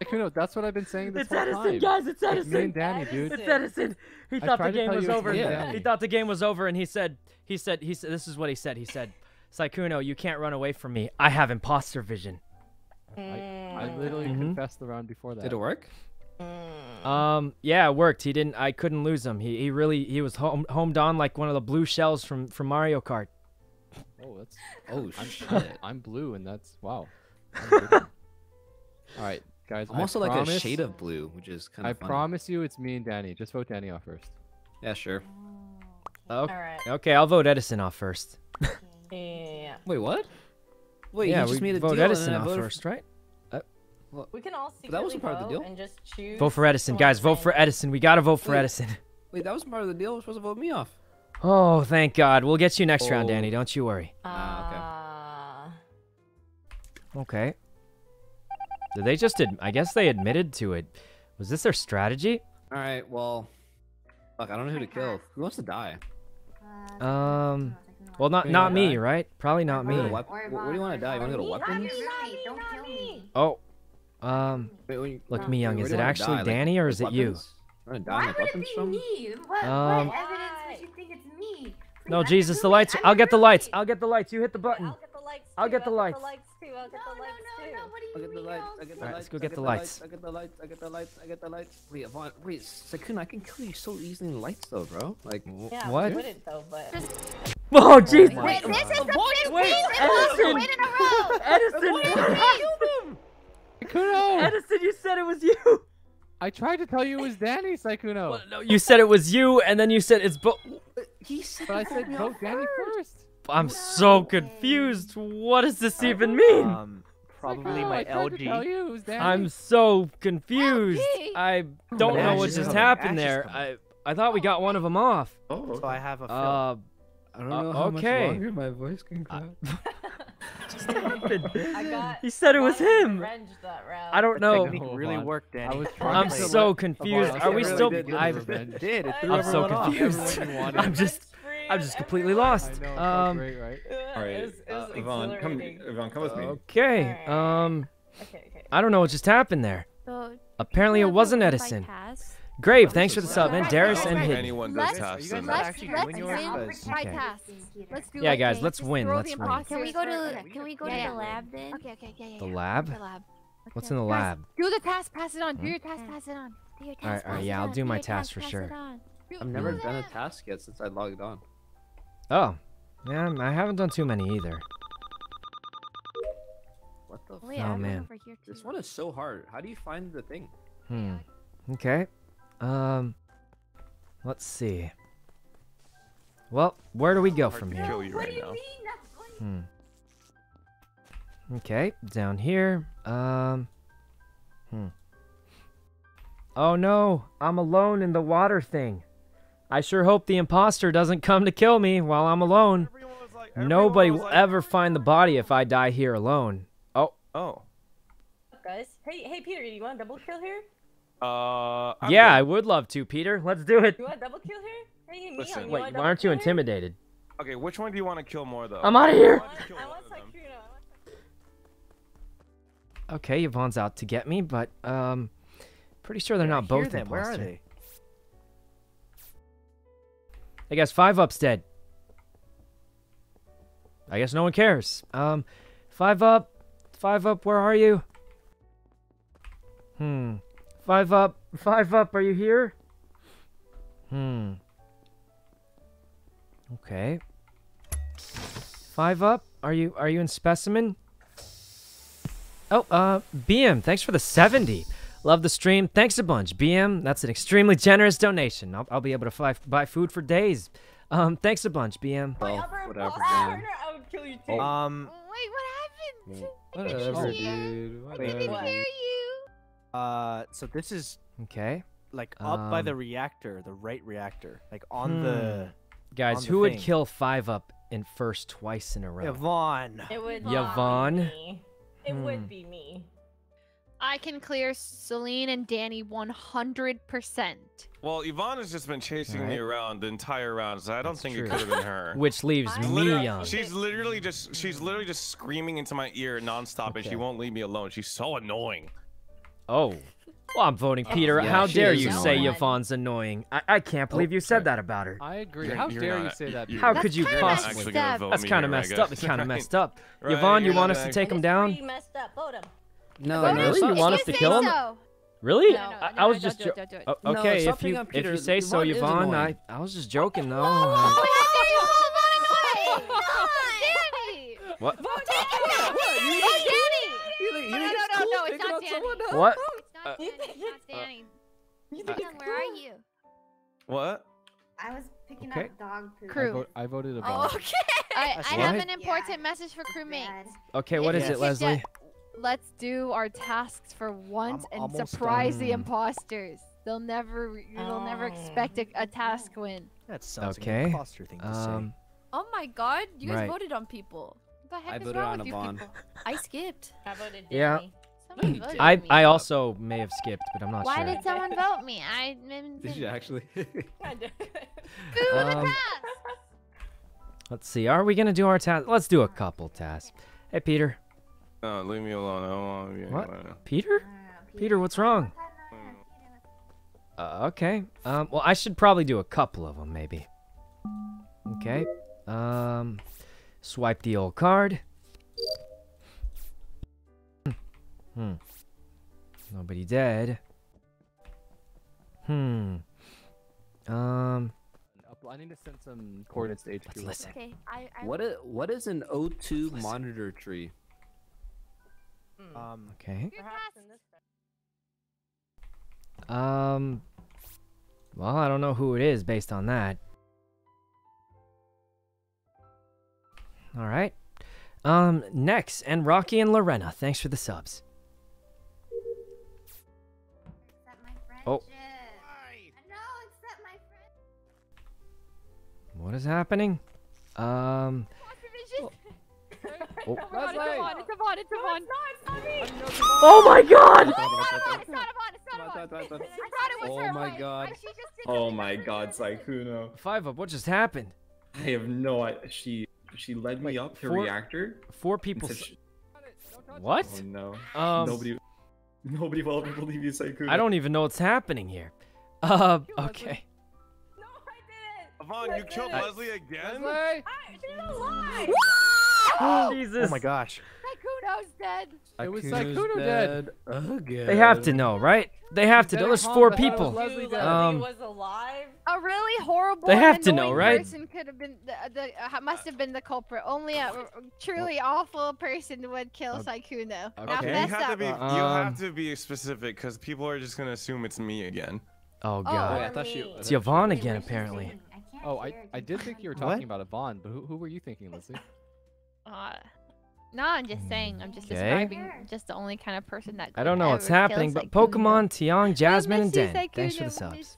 S6: Sykkuno, that's what I've been saying this
S1: It's
S6: whole
S1: Edison,
S6: time.
S1: guys! It's
S6: It's
S1: Edison!
S6: me and Danny, dude.
S1: It's Edison. He
S6: I
S1: thought the game was over.
S6: me
S1: He thought the game was over, and he said, he said, he said, this is what he said. He said, Sykkuno, you can't run away from me. I have imposter vision.
S6: I, I literally
S1: Mhm.
S6: confessed the round before that.
S4: Did it work?
S1: Um, yeah, it worked. He didn't. I couldn't lose him. He he really he was home homed on like one of the blue shells from from Mario Kart.
S6: Oh, that's.
S4: Oh
S6: I'm,
S4: shit.
S6: I'm blue, and that's wow. I'm good one. All right, guys.
S4: I'm
S6: I
S4: also like a shade of blue, which is kind
S6: I
S4: of. funny.
S6: promise you, it's me and Danny. Just vote Danny off first.
S4: Yeah, sure.
S1: Oh, oh
S8: Alright.
S1: okay. I'll vote Edison off first.
S8: Yeah.
S4: Wait, what? Wait,
S1: yeah,
S4: you just
S1: we
S4: made a
S1: vote
S4: deal
S1: Edison off
S4: voted
S1: first, right?
S8: Uh, we can all
S4: But that wasn't
S8: secretly
S4: part of the deal.
S8: and just choose.
S1: Vote for Edison, guys. Vote for. Edison. We gotta vote for
S4: Wait.
S1: Edison.
S4: Wait, that was part of the deal. We're supposed to vote me off.
S1: Oh, thank God. We'll get you next round,
S4: Oh.
S1: Danny. Don't you worry.
S4: Ah,
S8: Uh,
S1: Okay. Did they just? Ad- I guess they admitted to it. Was this their strategy?
S4: All right. Well, fuck. I don't know who to kill. Who wants to die?
S5: Uh,
S1: Um. Well, not not me,
S4: I-
S1: right? Probably not
S4: Wanna go to
S1: me.
S4: wep- wh- What do you want to die? You want to go to weapons?
S5: Really, don't kill me.
S1: Oh. Um.
S4: Wait, when you-
S1: Look,
S4: wait,
S1: Miyoung.
S4: where
S1: Is
S4: do
S1: it actually
S4: die?
S1: Danny or
S4: like
S1: is it you?
S4: weapons? You wanna die
S5: Why would it be
S4: from?
S5: me? What,
S1: Um,
S5: what evidence would you think it's me?
S1: No, Jesus,
S5: the
S1: the lights.
S5: I'm
S1: I'll get the lights. I'll get the lights. You hit the button.
S8: I'll get the lights.
S1: I'll get the
S8: I'll
S1: lights.
S8: Get the lights. I'll get
S5: No,
S8: the
S5: no,
S8: lights
S5: no, What do
S4: I
S5: you
S4: get the
S5: mean?
S4: lights.
S5: I'll
S4: get the lights.
S1: let's go
S4: I
S1: get the lights.
S4: I get the lights. I get the lights. I get the lights. Wait, Yvonne. Wait, Sykkuno, I can kill you so easily in lights, though, bro. Like,
S8: Yeah,
S1: What?
S8: we wouldn't though, but.
S1: Oh, Jesus.
S5: Wait, this is the fifth
S1: Wait,
S5: Edison.
S1: Edison.
S5: win in a row.
S1: Edison.
S6: Sykkuno!
S1: Edison, you said it was you.
S6: I tried to tell you it was Danny, Sykkuno.
S1: Well, no, you said it was you, and then you said it's. Bo-
S4: he said
S6: but I said vote Danny first.
S1: I'm so confused. What does this even mean?
S13: Um, probably
S6: Sykkuno,
S13: my
S6: I tried to tell
S13: LG.
S6: you it was Danny.
S1: I'm so confused. I don't know what just
S13: coming.
S1: happened
S13: Ashes
S1: there. I I thought we got one of them off.
S12: Oh,
S13: So I have a film.
S1: Uh,
S4: I don't
S1: Uh,
S4: know how
S1: okay.
S4: much longer my voice can go.
S8: I got.
S1: He said it was him.
S8: that round.
S1: I don't know.
S13: technique
S6: Hold
S13: really
S6: on.
S13: worked, Danny.
S6: I was trying
S1: I'm
S6: to
S1: so confused. Are we still?
S6: did
S1: I,
S13: did.
S1: I'm so confused.
S6: Everyone you wanted.
S1: I'm just, I'm just completely lost.
S6: Know,
S1: Um,
S6: great, right?
S12: All right,
S8: It was, it
S12: uh, Yvonne, come,
S8: exhilarating.
S12: Yvonne, come with me.
S1: okay.
S8: Alright.
S1: Um,
S8: Okay, okay.
S1: I don't know what just happened there.
S2: So,
S1: Apparently, it wasn't
S2: have voted by
S1: Edison.
S2: task.
S1: Grave, thanks for the sub,
S2: man.
S1: and Darius and
S2: right.
S1: Hidden.
S9: Anyone does
S2: Let's-
S9: tasks
S13: you guys
S9: in
S13: not
S9: this.
S2: Let's let's win
S13: Because-
S2: by
S1: Okay.
S2: Let's do
S1: Yeah, guys, let's win, let's
S2: the
S1: win.
S10: Can we go to. Can we go
S2: Yeah,
S10: to
S2: yeah.
S10: the lab then?
S2: Okay, okay, yeah, yeah.
S1: The lab?
S2: The lab.
S1: What's in the lab?
S10: Do the task, pass it on. Do your task, pass it on.
S2: Do your
S1: Alright,
S2: task,
S1: alright,
S2: pass
S1: yeah, I'll do my task for sure.
S4: I've never done a task yet since I logged on.
S1: Oh, yeah, I haven't done too many either.
S4: What the?
S2: Oh,
S4: F-
S2: yeah,
S1: Oh,
S2: I have one
S1: man.
S4: This one is so hard. How do you find the thing?
S1: Hmm. Okay. Um. Let's see. Well, where do we go from here?
S9: Kill you right now.
S1: Hmm. Okay, down here. Um. Hmm. Oh no, I'm alone in the water thing. I sure hope the imposter doesn't come to kill me while I'm alone. Nobody will ever find the body if I die here alone. Oh.
S9: Oh.
S8: Guys, hey, hey, Peter, you want a double kill here?
S9: Uh. I'm
S1: yeah,
S9: good.
S1: I would love to, Peter. Let's do it.
S8: You want a double kill here? Hey, Mion,
S9: Listen.
S8: you
S1: Wait,
S8: want
S1: why aren't you
S8: kill here?
S1: intimidated?
S9: Okay, which one do you want to kill more though?
S1: I'm outta here.
S8: I want Sykkuno, I want
S1: Okay, Yvonne's out to get me, but um, pretty sure they're
S13: Yeah,
S1: not
S13: hear
S1: both
S13: them. Where are they?
S1: I guess five up's dead. I guess no one cares. Um, five up, five up. Where are you? Hmm. Five up, five up. Are you here? Hmm. Okay. Five up. Are you are you in specimen? Oh, uh, BM, thanks for the 70. Love the stream. Thanks a bunch, BM. That's an extremely generous donation. I'll, I'll be able to fly, buy food for days. Um, thanks a bunch, BM.
S4: Well, whatever,
S8: Partner,
S4: man.
S8: I would kill you too.
S13: Um,
S10: Wait, what happened?
S6: Whatever,
S10: Did you-
S6: dude.
S10: I didn't hear you.
S13: Uh, so this is
S1: Okay.
S13: like up by the
S1: Um,
S13: reactor, the right reactor, like on the.
S1: Guys,
S13: on the
S1: who would
S13: thing.
S1: kill five up in first twice in a row?
S13: Yvonne.
S8: It would
S1: Yvonne?
S8: Be me. It
S1: Hmm.
S8: would be me.
S10: I can clear Celine and Danny 100%.
S9: Well, Yvonne has just been chasing me around the entire round, so I don't think
S1: true.
S9: it could have been her.
S1: Which leaves
S8: I'm
S1: me
S9: Literally-
S1: young.
S9: She's literally just she's literally just screaming into my ear nonstop, and she won't leave me alone. She's so annoying.
S1: Oh. Well, I'm voting Peter.
S6: yeah,
S1: How dare
S6: is
S1: you say. Yvonne's annoying? I, I can't believe
S6: Oh,
S1: you said
S6: sorry.
S1: that about her.
S6: I agree.
S9: You're-
S6: How
S9: you're
S6: dare you say that?
S9: you-
S1: How could you
S10: kinda
S1: possibly?
S10: messed up.
S1: That's kind of messed up. It's kind of messed up.
S9: Right,
S1: Yvonne, you want us to
S9: actually-
S1: take him down?
S8: pretty messed up. Vote him.
S4: No,
S1: Wait,
S4: no,
S1: really? You want us to kill him?
S10: so.
S1: Really?
S10: No,
S1: I,
S10: no,
S1: I was
S10: no,
S1: just
S10: don't do
S1: jo-
S10: it, don't do it.
S1: Oh,
S4: No,
S1: okay.
S4: stop
S1: if you
S4: picking on
S1: if
S4: Peter.
S1: you say so,
S4: Yvonne is
S1: Yvonne, I
S4: annoying.
S1: I was just joking though.
S10: Oh,
S1: Uh,
S10: how dare you hold on to Danny!
S1: what?
S10: Vote Danny! Vote Danny! No,
S4: it's
S10: no,
S4: cool
S10: no, it's
S4: picking
S10: not Danny.
S4: someone else?
S1: What?
S10: It's not Danny, it's not Danny.
S4: You think
S10: Young,
S4: it's
S10: where are you?
S9: What?
S5: I was picking
S1: Okay.
S5: up dog poop.
S6: I,
S10: Crew.
S6: vote, I voted a
S8: Oh, okay.
S10: I, I have an important message for crewmates.
S1: Okay, what is
S10: If
S1: it, Leslie?
S10: Let's do our tasks for once
S13: I'm
S10: and
S13: almost
S10: surprise the imposters. They'll never, you'll never expect a, a task win.
S13: That sounds like
S1: Okay.
S13: an imposter thing to
S1: Um,
S7: Oh my god, you guys
S1: Right.
S7: voted on people.
S10: What the heck
S4: I
S10: is
S4: voted
S10: wrong
S4: on
S10: with you
S4: Yvonne.
S10: people?
S7: I skipped.
S8: I voted
S1: Yeah.
S8: Danny.
S10: Someone voted
S1: I
S10: me.
S1: I also may have skipped, but I'm not sure.
S10: Why
S1: sure.
S10: did someone vote me? I didn't.
S6: Did you actually?
S8: I did.
S10: Who the
S1: Um,
S10: task?
S1: Let's see. Are we gonna do our task? Let's do a couple tasks. Hey, Peter.
S9: No, leave me alone. I don't want to be
S1: What?
S9: alone.
S1: Peter?
S5: I don't know,
S1: Peter, what's wrong? Uh, okay. Um. Well, I should probably do a couple of them, maybe. Okay. Um. Swipe the old card. Hmm. Nobody dead. Hmm. Um.
S6: I need to send some coordinates to HQ.
S1: Let's listen.
S7: Okay, I. I
S4: What is, what is an O2 monitor tree?
S13: Um,
S1: Okay.
S10: Your
S8: Perhaps
S10: task.
S8: in this
S1: Um. Well, I don't know who it is based on that. All right. Um. Next, and Rocky and Lorena. Thanks for the subs. What is happening? Um. Oh.
S10: It's it's it's.
S1: Oh my God!
S10: It's not Yvonne, it's not Yvonne, it's not Yvonne. I thought it was
S12: Oh my? God.
S10: I- she just did
S12: Oh my God,
S10: her.
S12: Sykkuno.
S1: Five up. What just happened?
S12: I have no idea. She she led me
S1: Wait,
S12: up to
S1: four-
S12: reactor.
S1: Four people.
S12: she-
S1: What?
S12: Oh no.
S1: Um.
S12: nobody nobody will ever believe you, Sykkuno.
S1: I don't even know what's happening here. Uh. Okay.
S8: No,
S9: Yvonne, you killed
S8: I-
S9: Leslie again?
S6: Leslie!
S8: I, she's alive.
S1: Jesus.
S13: oh my gosh.
S10: Sykkuno's dead.
S6: It was
S4: Sykkuno's
S6: Sykkuno dead.
S4: Again.
S1: They have to know, right? They have to know. There's four people.
S6: with Leslie
S8: You,
S6: dead.
S8: Leslie
S1: Um,
S8: was alive.
S10: A really horrible,
S1: They have to know, right?
S10: person could have been the, the uh, must have been the culprit. Only a truly awful person would kill Sykkuno. Now
S1: Okay.
S9: You have to
S10: up.
S9: be you
S1: Um,
S9: have to be specific because people are just gonna assume it's me again.
S1: Oh
S10: Oh,
S1: God.
S4: Wait, I thought she.
S1: It's Yvonne again,
S5: where's she
S1: apparently.
S5: Sitting? I can't
S6: Oh, I. I did think you were
S13: What?
S6: talking about Yvonne, but who, who were you thinking, Lizzie?
S10: Uh, no, I'm just saying. I'm just
S1: Okay.
S10: describing just the only kind of person that.
S1: I don't know what's happening, but
S10: Sykkuno.
S1: Pokemon, Tiong, Jasmine, and
S10: miss you,
S1: Den. Thanks for the
S10: Sykkuno,
S1: subs.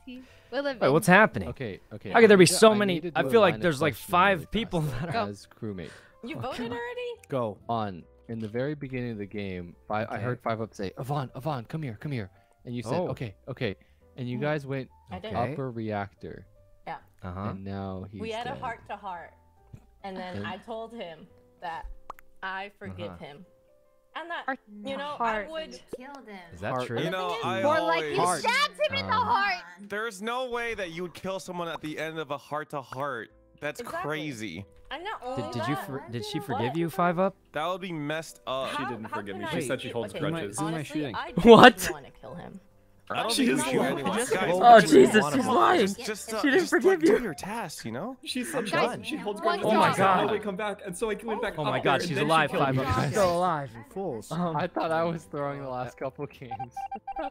S10: We're.
S1: Wait, what's happening?
S6: Okay, okay.
S1: How could there be so
S6: need-
S1: many? I feel like there's like five
S6: really
S1: people that are.
S6: as crewmate.
S8: You voted already?
S13: Go.
S6: On in the very beginning of the game, I, I heard Five Up say, "Avon, Avon, come here, come here," and you said,
S1: Oh.
S6: "Okay, okay," and you
S8: Mm.
S6: guys went
S8: I did.
S1: Okay.
S6: upper reactor,
S8: Yeah.
S1: Uh huh.
S6: and now he's
S8: we had a heart to heart, and then
S6: And-
S8: I told him that I forgive
S1: Uh-huh.
S8: him, and that
S10: Heart
S8: you know
S10: heart.
S8: I would.
S5: Killed him.
S1: Is that
S13: Heart.
S1: true?
S9: You know, I
S10: More like you
S9: always.
S10: stabbed him in the heart.
S9: There's no way that you would kill someone at the end of a heart to heart. That's
S8: Exactly.
S9: crazy.
S8: I'm not only
S1: Did, did you for, did she
S8: What?
S1: forgive you, Five Up?
S9: That would be messed up.
S12: She didn't forgive me. She said she holds
S8: okay,
S12: grudges.
S6: Who am I
S8: honestly,
S6: shooting?
S8: I
S1: What?
S8: didn't want to kill him.
S9: I don't
S12: She
S9: think
S12: just
S9: you
S12: wanted
S9: Guys,
S12: just
S9: guys,
S12: hold
S1: Oh, Jesus, she's lying.
S9: Just, just, uh,
S1: She didn't
S9: just, like,
S1: forgive
S9: do
S1: you.
S9: your task, you know?
S12: She said she, she holds
S10: one
S12: grudges.
S1: Oh my God.
S12: "How do we come back?" And so I went back
S1: Oh my God, she's alive, Five
S12: me.
S1: Up. She's still alive. You fools. Um,
S6: I thought I was throwing the last couple games.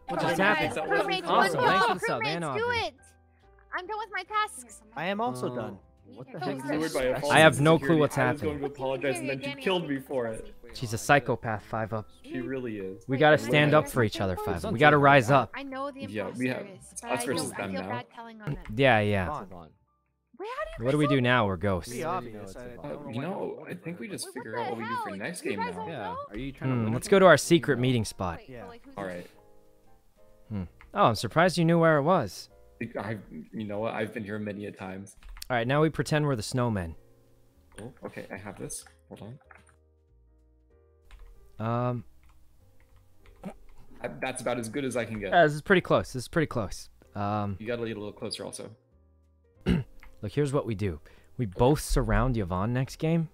S1: what just happened?
S12: That wasn't
S10: crewmates,
S12: correct.
S10: one
S1: Awesome,
S10: more.
S1: thanks for the sub,
S10: Crewmates, do it. I'm done with my tasks.
S13: I am also
S6: Uh,
S13: done.
S6: What the
S10: Who's
S6: heck?
S12: Lured by a
S1: I have no clue
S12: security.
S1: what's
S12: I was
S1: happening.
S12: going to apologize, and then she killed me for it.
S1: She's a psychopath, Five Up.
S12: She really is.
S1: We gotta stand up for each other,
S10: close?
S1: Five. We gotta rise up.
S10: I know the
S12: Yeah, we have
S10: is,
S12: us
S10: I,
S12: versus them now.
S10: bad telling on them.
S1: Yeah, yeah.
S6: Avon.
S10: Wait, how do you
S1: What do we do now? We're ghosts.
S13: Pretty
S6: Yeah, you know
S13: I,
S6: it's
S13: I
S6: a
S13: don't know
S12: You
S13: why
S12: know,
S13: no
S12: I think we just figure out what we do for next game now.
S6: Yeah. Are you trying
S1: Hmm,
S6: to?
S1: let's go to our secret meeting spot.
S10: Wait,
S13: Yeah.
S10: but, like, who's
S12: All
S10: this?
S12: right.
S1: Oh, I'm surprised you knew where it was.
S12: I, you know what? I've been here many a times.
S1: All right, now we pretend we're the snowmen.
S12: Oh, okay, I have this. Hold on.
S1: Um,
S12: I, that's about as good as I can get.
S1: yeah, this is pretty close. This is pretty close. Um,
S12: You gotta lead a little closer, also.
S1: look, here's what we do. We both surround Yvonne next game,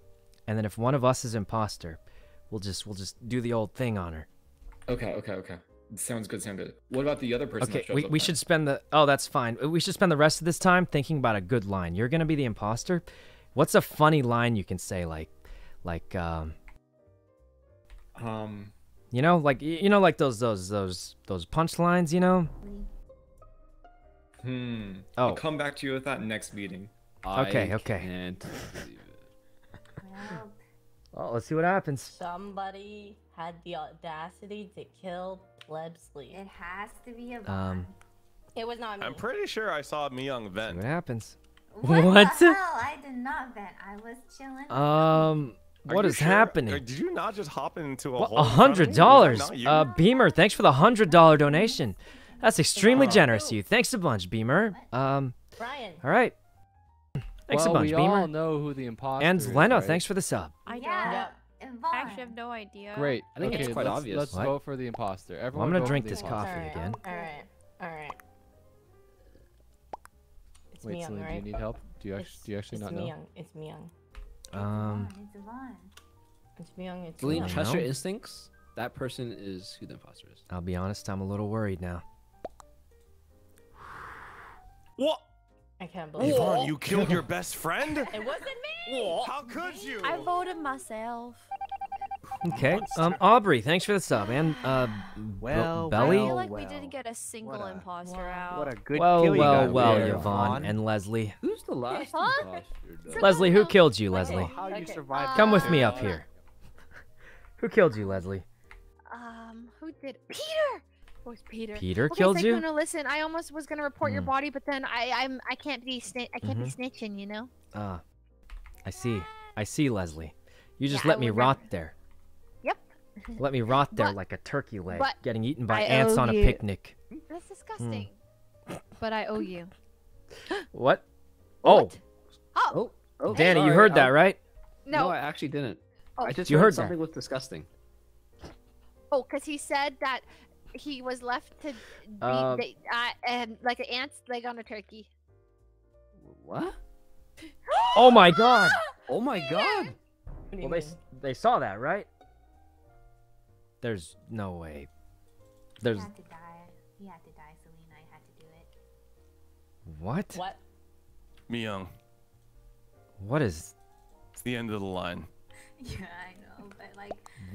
S1: and then if one of us is imposter, we'll just we'll just do the old thing on her.
S12: Okay, okay, okay. Sounds good. Sounds good. What about the other person?
S1: Okay,
S12: that shows
S1: we,
S12: up
S1: we should spend the oh that's fine. We should spend the rest of this time thinking about a good line. You're gonna be the imposter. What's a funny line you can say like, like um,
S12: Um.
S1: you know, like you know, like those those those those punchlines. You know.
S12: Hmm.
S1: Oh.
S12: I'll come back to you with that next meeting.
S1: Okay, okay.
S6: Can't
S1: Well, let's see what happens.
S8: Somebody had the audacity to kill Plebsley.
S5: It has to be a
S1: Um,
S8: It was not me.
S9: I'm pretty sure I saw Miyoung
S1: see
S9: vent.
S1: what happens.
S5: What,
S1: What?
S5: the hell? I did not vent. I was chilling.
S1: Um,
S9: Are
S1: what
S9: you
S1: is
S9: sure?
S1: happening?
S9: Did you not just hop into a
S1: What, a
S9: in front of me?
S1: hundred dollars. Uh, Beamer, thanks for the hundred dollar donation. That's extremely generous of you. Thanks a bunch, Beamer. Um,
S8: Brian.
S1: all right. Thanks
S6: well,
S1: a bunch,
S6: we
S1: Beamer.
S6: all know who the imposter
S1: And
S6: is,
S1: Leno,
S6: right?
S1: thanks for the sub.
S7: I don't.
S5: yeah.
S7: I actually have no idea.
S6: Great.
S13: I think it's
S6: okay,
S13: quite
S6: let's,
S13: obvious.
S6: Let's
S1: What?
S6: vote for the imposter.
S1: Well,
S6: Everyone
S1: I'm gonna drink this
S6: imposter.
S1: coffee
S8: Alright,
S1: again.
S8: Alright. Alright. It's
S6: Wait,
S8: Miyoung,
S6: Celine, do you need help? Do you actually,
S8: It's-
S6: do you actually
S8: it's
S6: not know?
S8: Miyoung. It's Miyoung.
S1: Um,
S5: It's Yvonne.
S8: It's Miyoung. It's
S13: Celine,
S1: I
S8: Miyoung.
S13: trust your instincts. That person is who the imposter is.
S1: I'll be honest, I'm a little worried now.
S9: What?
S8: I can't believe
S9: Yvonne,
S8: it.
S9: you killed your best friend?
S8: It wasn't me.
S9: How could you?
S7: I voted myself.
S1: Okay. Um, Aubrey, thanks for the sub. And uh,
S13: Well,
S1: Be-
S7: I
S1: Belly.
S7: feel
S13: well,
S7: like we
S13: well.
S7: didn't get a single
S13: What a-
S7: imposter out.
S13: What a good
S1: well,
S13: kill you
S1: well,
S13: got
S1: well,
S13: there,
S1: Yvonne and Leslie.
S13: Who's the last
S10: Huh?
S13: imposter?
S1: Leslie, who killed you, Leslie?
S13: How you
S8: Okay.
S13: survived?
S1: Come with me up here. Who killed you, Leslie?
S10: Um, who did? Peter. It was Peter.
S1: Peter
S10: okay,
S1: killed you?
S10: Listen, I almost was gonna report your
S1: Hmm.
S10: body, but then I, I'm, I can't be, sna- I can't
S1: Mhm.
S10: be snitching, you know.
S1: Ah, I see. I see, Leslie. You just
S10: Yeah, I
S1: let me rot
S10: rec-
S1: there.
S10: Yep.
S1: Let me rot there
S10: But-
S1: like a turkey leg, getting eaten by
S10: I
S1: ants on a
S10: you-
S1: picnic.
S10: That's disgusting. But I owe you.
S1: What? Oh,
S10: What?
S13: Oh,
S10: Oh,
S13: oh,
S1: Danny, you heard
S13: I-
S1: that, right?
S13: No,
S10: no.
S13: I actually didn't.
S10: Oh.
S13: I just
S1: You
S13: heard,
S1: heard that.
S13: something was disgusting.
S10: Oh, because he said that he was left to be they, uh, and like an ant's leg on a turkey.
S13: What?
S1: Oh my God!
S13: Oh my god!
S8: What do you
S1: Well, they they saw that, right? There's no way. There's
S5: He had to die. He had to die, Selena. I had to do it.
S1: what?
S8: What?
S9: Miyoung,
S1: What is
S9: it's the end of the line.
S5: Yeah, I know, but like.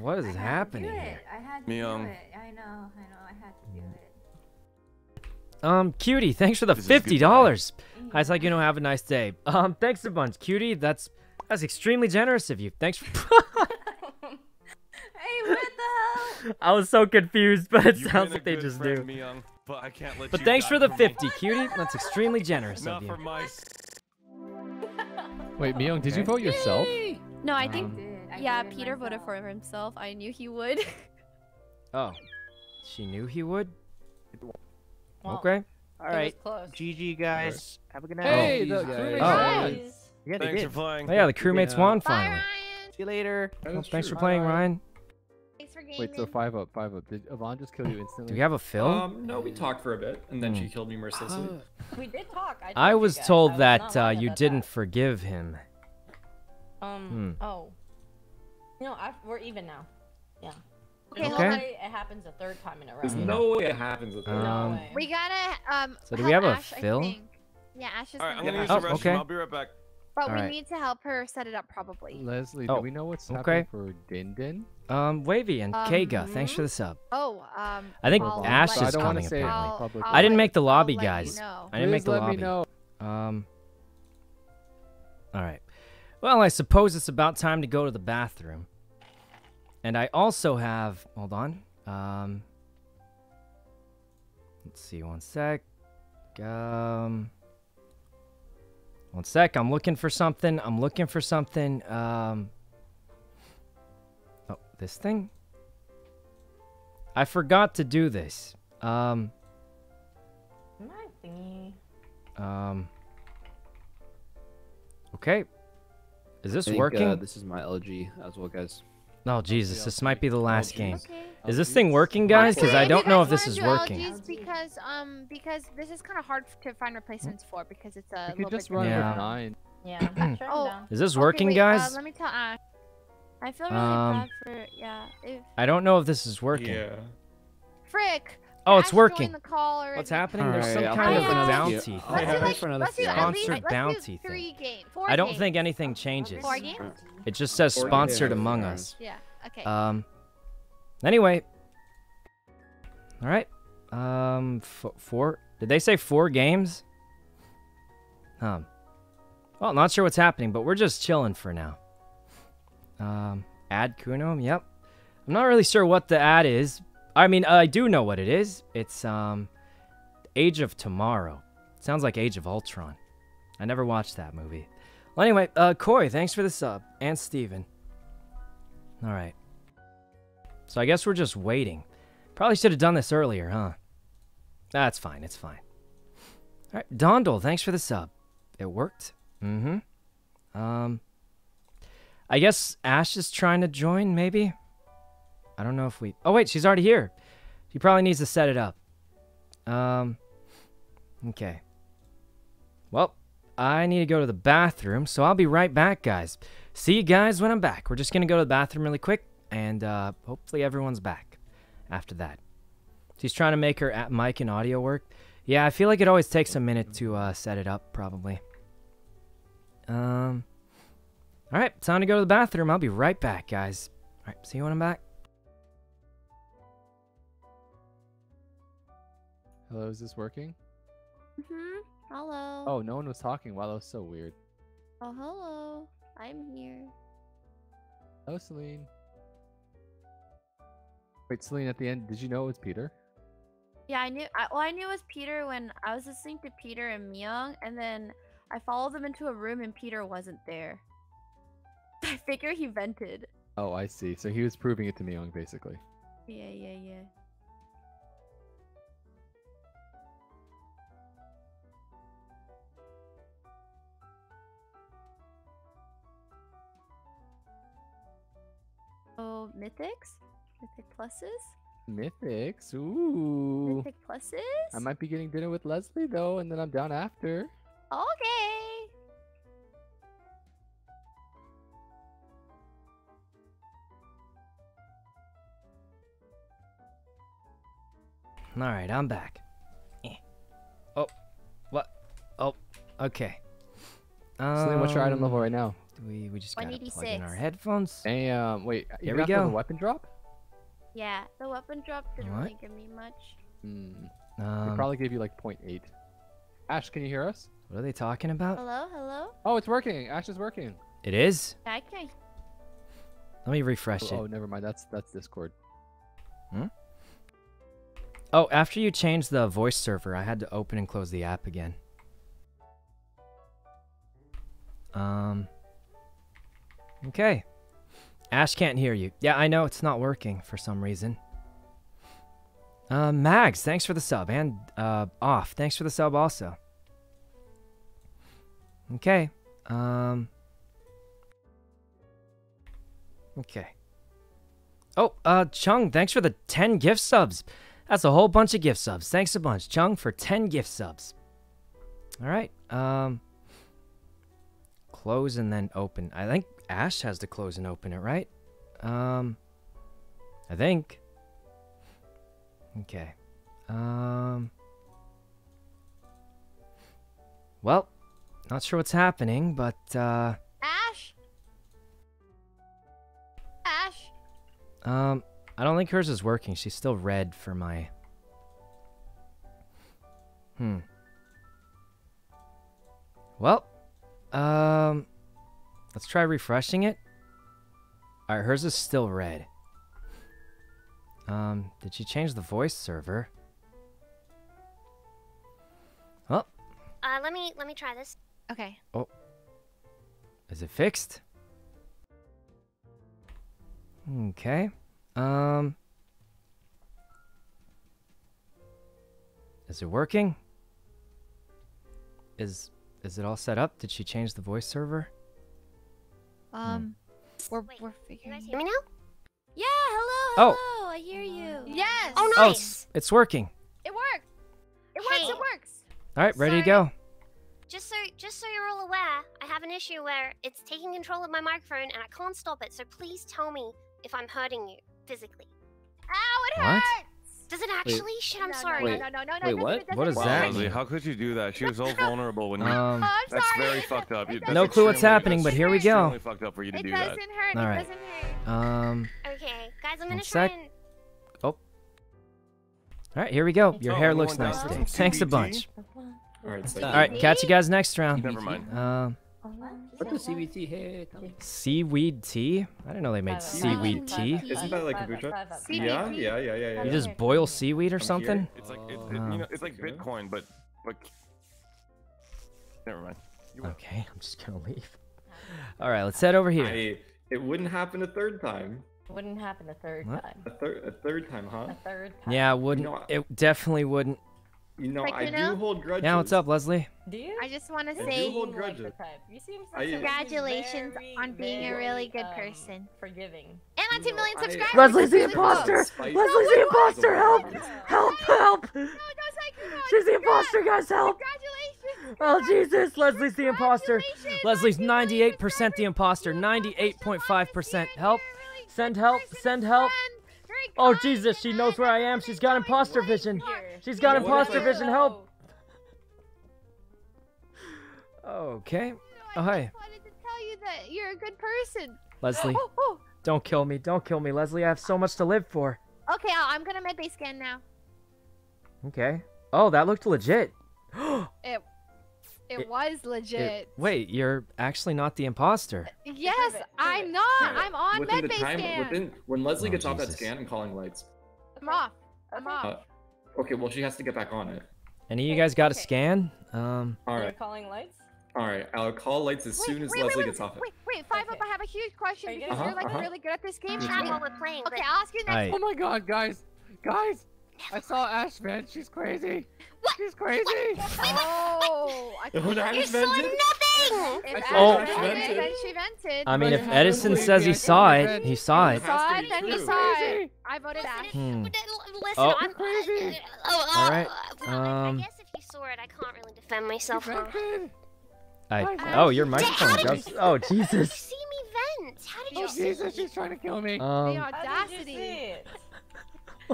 S1: What is
S5: I had to
S1: happening
S5: do
S1: here?
S5: it. I had to
S9: Miyoung.
S5: do it. I know. I know. I had to do it.
S1: Um, cutie, thanks for the
S9: This
S1: fifty dollars. I was like, you know, have a nice day. Um, thanks a bunch, cutie. That's that's extremely generous of you. Thanks. For
S5: Hey, what the hell?
S1: I was so confused, but it
S9: You've
S1: sounds like they just
S9: friend,
S1: do.
S9: Miyoung. but I can't let
S1: But
S9: you
S1: thanks for the
S9: me.
S1: 50, cutie. That's extremely generous
S9: Not
S1: of you.
S6: Wait, Miyoung, did you vote yourself?
S7: No, I think.
S6: Um,
S7: yeah, Peter voted for himself. I knew he would.
S1: Oh, she knew he would.
S8: Well,
S1: okay.
S11: All right. GG guys. Have a good night.
S6: Hey,
S11: Oh.
S6: the crewmates
S1: Oh.
S6: won.
S11: Yeah, they
S9: Thanks
S11: did.
S9: for playing.
S1: Oh yeah, the crewmates won finally.
S11: See you later.
S1: Well, thanks for playing, Ryan.
S10: Thanks for gaming.
S6: Wait, so five up, five up. Did Yvonne just kill you instantly?
S1: Do we have a Phil?
S12: Um, no, we talked for a bit, and then
S1: Hmm.
S12: she killed me mercilessly.
S8: We did talk. I,
S1: I was told
S8: I was
S1: that uh, you didn't forgive him.
S8: Um.
S1: Hmm.
S8: Oh. No, I, we're even now. Yeah.
S10: Okay,
S8: There's
S1: hold on.
S8: It happens a third time in a row.
S12: There's no way it happens with her.
S1: Um,
S8: way.
S10: We gotta um.
S1: So do we have a
S10: Ash, I
S1: Phil?
S10: Yeah, Ash is
S9: All right, I'm
S10: gonna
S9: gonna use
S1: Oh,
S9: the restroom.
S1: okay.
S9: I'll be right back.
S10: But we
S1: Alright.
S10: need to help her set it up probably.
S6: Leslie,
S1: Oh,
S6: do we know what's
S1: okay.
S6: happening for Din Din?
S1: Um, Wavy and
S10: Um,
S1: Kega, thanks for the sub.
S10: Oh, um.
S1: I think
S10: I'll
S1: Ash
S10: let
S1: is
S6: I don't
S1: coming
S6: say it
S1: apparently.
S10: I'll- I'll
S1: I didn't make the
S10: I'll
S1: lobby,
S10: let you
S1: guys.
S10: know.
S1: I didn't make
S6: Please
S1: the
S6: let
S1: lobby.
S6: me know.
S1: Um. All right. Well, I suppose it's about time to go to the bathroom. And I also have. Hold on. Um. Let's see. One sec. Um. One sec. I'm looking for something. I'm looking for something. Um. Oh, this thing. I forgot to do this. Um.
S8: My thingy.
S1: Um. Okay. Is this
S16: I think,
S1: working?
S16: Uh, this is my LG as well, guys.
S1: Oh Jesus, this might be the last game. Is this thing working, guys? Because I don't know if this is working.
S10: Because um because this is kind of hard to find replacements for because it's a little
S6: could just
S10: bit
S6: run
S1: Yeah.
S6: nine.
S8: Yeah.
S10: Oh.
S1: Is this
S10: Okay,
S1: working,
S10: wait,
S1: guys?
S10: Uh, let me tell Ash. I feel really
S1: Um,
S10: bad for yeah. If
S1: I don't know if this is working.
S12: Yeah.
S10: Frick.
S1: Oh, it's working.
S10: The call.
S1: What's happening? There's some
S16: Alright, I'll
S1: kind of a bounty
S16: few. I'll
S10: Let's do
S16: play
S10: like
S16: for another
S10: let's do
S16: few.
S10: at least
S1: Sponsored
S10: let's
S1: bounty
S10: do three
S1: thing.
S10: games. Four
S1: I don't
S10: games.
S1: think anything changes.
S10: Four games.
S1: It just says
S12: Four
S1: sponsored
S12: games.
S1: Among Us.
S10: Yeah. Okay.
S1: Um. Anyway. All right. Um. F- four. Did they say four games? Um. Well, not sure what's happening, but we're just chilling for now. Um. Ad Kuno. Yep. I'm not really sure what the ad is. I mean, I do know what it is. It's um, Age of Tomorrow. Sounds like Age of Ultron. I never watched that movie. Well, anyway, uh, Coy, thanks for the sub, and Steven. All right. So I guess we're just waiting. Probably should have done this earlier, huh? That's fine. It's fine. All right, Dondle, thanks for the sub. It worked. Mm-hmm. Um. I guess Ash is trying to join, maybe. I don't know if we. Oh wait, she's already here. She probably needs to set it up. Um. Okay. Well, I need to go to the bathroom, so I'll be right back, guys. See you guys when I'm back. We're just gonna go to the bathroom really quick, and uh, hopefully everyone's back after that. She's trying to make her mic and audio work. Yeah, I feel like it always takes a minute to uh, set it up, probably. Um. All right, time to go to the bathroom. I'll be right back, guys. All right, see you when I'm back.
S6: Hello, is this working?
S10: Mhm. Hello.
S6: Oh, no one was talking. Wow, that was so weird.
S10: Oh, hello. I'm here.
S6: Hello, Celine. Wait, Celine, at the end, did you know it was Peter?
S10: Yeah, I knew. I, well, I knew it was Peter when I was listening to Peter and Miyoung, and then I followed them into a room, and Peter wasn't there. I figure he vented.
S6: Oh, I see. So he was proving it to Miyoung, basically.
S10: Yeah, yeah, yeah. Mythics, mythic pluses,
S6: Mythics. Ooh.
S10: mythic pluses.
S6: I might be getting dinner with Leslie, though, and then I'm down after.
S10: Okay.
S1: All right, I'm back. Eh. Oh, what? Oh, okay.
S6: Celine, what's your item level
S1: Um,
S6: right now?
S1: We we just gotta plug in our
S10: 186.
S1: headphones.
S6: Damn. Wait,
S1: Here
S6: even
S1: we
S6: after
S1: go.
S6: the weapon drop?
S10: Yeah, the weapon drop didn't
S1: What?
S10: really give me much.
S6: Hmm.
S1: Um,
S6: it probably gave you like 0.8. Ash, can you hear us?
S1: What are they talking about?
S10: Hello, hello.
S6: Oh, it's working. Ash is working.
S1: It is.
S10: I can.
S1: Let me refresh
S6: Oh,
S1: it.
S6: oh, never mind. That's that's Discord.
S1: Hmm? Oh, after you changed the voice server, I had to open and close the app again. Um. Okay. Ash can't hear you. Yeah, I know it's not working for some reason. Uh, Mags, thanks for the sub. And, uh, Off, thanks for the sub also. Okay. Um. Okay. Oh, uh, Chung, thanks for the 10 gift subs. That's a whole bunch of gift subs. Thanks a bunch, Chung, for 10 gift subs. All right. Um. Close and then open. I think Ash has to close and open it, right? Um. I think. Okay. Um. Well, not sure what's happening, but, uh.
S10: Ash? Ash?
S1: Um, I don't think hers is working. She's still red for my. Hmm. Well, um, let's try refreshing it. Alright, hers is still red. Um, did she change the voice server? Oh,
S17: Uh, let me let me try this.
S10: Okay.
S1: oh. Is it fixed? Okay. Um. Is it working? Is is it all set up? Did she change the voice server?
S10: Um, we're we're figuring.
S17: Hear me now?
S10: Yeah. Hello.
S1: Oh.
S10: Hello. I hear you. Yes.
S17: Oh, nice.
S1: Oh, it's, it's working.
S10: It works. It works.
S17: Hey.
S10: It works.
S1: All right, ready to go.
S17: Just so just so you're all aware, I have an issue where it's taking control of my microphone and I can't stop it. So please tell me if I'm hurting you physically.
S10: Ow! It
S1: What?
S10: Hurts.
S17: Does it actually? Shit, I'm
S10: No, no,
S17: sorry.
S10: No, no, no, no, no.
S16: Wait,
S10: it
S16: what?
S10: doesn't-
S1: What does
S10: doesn't
S1: that
S10: hurt.
S9: Leslie,
S1: mean?
S9: how could you do that? She was so vulnerable when you.
S1: Um,
S10: Oh,
S9: that's
S10: sorry.
S9: very fucked up. You- that's
S1: No clue what's happening, but here we
S9: that's
S1: go.
S9: extremely fucked up for you to
S10: It
S9: do
S10: doesn't
S9: that.
S10: hurt.
S1: All
S10: it
S1: right.
S10: doesn't hurt.
S1: Um.
S17: Okay, guys, I'm gonna try
S1: sec.
S17: and.
S1: Oh. All right, here we go. Your
S9: Oh,
S1: hair looks nice today. Thanks a bunch.
S12: All right, so
S1: All right, catch you guys next round.
S9: Never mind.
S1: Um,
S16: What the CBT? Hey,
S1: seaweed tea. I didn't know they made
S8: Five, five,
S1: seaweed
S8: five,
S1: tea.
S8: five,
S12: Isn't that like
S8: five,
S12: kombucha?
S8: five, five,
S12: Yeah, yeah, yeah, yeah, yeah.
S1: You just boil seaweed or something?
S9: It's like it, it,
S1: Oh.
S9: you know, it's like Bitcoin, but but. Never mind.
S1: Okay, I'm just gonna leave. All right, let's head over here.
S12: I, it wouldn't happen a third time.
S8: Wouldn't happen a third
S1: What?
S8: time.
S12: A third, a third time, huh?
S8: A third time.
S1: Yeah, it wouldn't.
S12: know,
S1: It definitely wouldn't.
S12: You know,
S10: Like,
S12: I
S10: you know?
S12: do hold grudges.
S1: Yeah, what's up, Leslie?
S8: Do you?
S10: I just want to
S12: I do
S10: say
S12: hold
S8: seem like the
S12: grudges.
S8: You seem
S12: I-
S8: like
S10: congratulations
S8: very,
S10: on being a really good
S8: um,
S10: person.
S8: Forgiving.
S10: and on 2 million
S12: I-
S10: subscribers.
S1: Leslie's the
S10: Really cool.
S1: imposter!
S12: Spite-
S1: Leslie's the imposter! Help! Help! Help!
S10: No, don't say congrats.
S1: She's the imposter, guys! Help!
S10: Congratulations.
S1: Oh Jesus! Leslie's the imposter. Leslie's
S10: on 2 million
S1: 98% the imposter. 98.5%. Help! Send help! Send help!
S10: Friend.
S1: Oh Jesus! She knows where I am. She's got imposter
S10: right
S1: vision.
S10: here.
S1: She's got
S10: You're
S1: imposter vision. Help! Okay. Oh
S10: I
S1: hi,
S10: just wanted to tell you that you're a good person.
S1: Leslie.
S10: Oh.
S1: Don't kill me. Don't kill me, Leslie. I have so much to live for.
S10: Okay, I'll, I'm gonna med base scan now.
S1: Okay. Oh, that looked legit.
S10: It it,
S1: It-
S10: was
S1: It-
S10: legit.
S1: wait, you're actually not the imposter.
S10: yes,
S8: Prove it, prove
S10: I'm not.
S12: Yeah,
S10: I'm on
S12: within
S10: med
S12: the time,
S10: scan.
S12: within when Leslie
S1: Oh,
S12: gets off that scan, I'm calling lights.
S10: I'm off. I'm
S8: Okay.
S10: off.
S12: Uh, okay, well she has to get back on it.
S1: Any of you guys got a scan? Um,
S12: All right.
S8: You're
S12: right,
S8: calling lights?
S12: all right. I'll call lights as
S10: Wait,
S12: soon as
S10: wait,
S12: Leslie
S10: wait,
S12: gets
S10: wait,
S12: off it.
S10: Wait, wait, Five
S8: Okay.
S10: Up, I have a huge question
S8: you
S10: because
S8: gonna-
S10: you're like
S12: Uh-huh, uh-huh.
S10: really good at this game.
S17: Chat while we're playing.
S10: Okay, I'll ask you next.
S1: Aye.
S6: Oh my god, guys! Guys! I saw Ash, man. She's crazy. She's crazy.
S10: Oh, I
S12: Oh, that
S17: You
S12: is
S17: saw nothing!
S10: If
S12: saw
S1: Oh.
S10: Ash
S12: Ash
S10: vented,
S12: vented.
S10: then she vented.
S1: I mean, if Edison says he saw it, he saw it.
S12: has
S10: saw it, then he saw it. I voted Ash.
S1: Hmm.
S17: Listen,
S1: Oh.
S17: I'm
S6: Crazy.
S17: Oh,
S1: All right,
S17: uh, well, I-
S1: um,
S17: I guess if you saw it, I can't really defend myself.
S1: I, oh, your microphone
S17: did
S1: goes.
S17: you-
S1: Oh,
S17: How did you see me vent? How did
S6: Oh
S17: you see
S6: Jesus, she's trying to kill me.
S10: The
S1: Um,
S8: How did you
S10: audacity.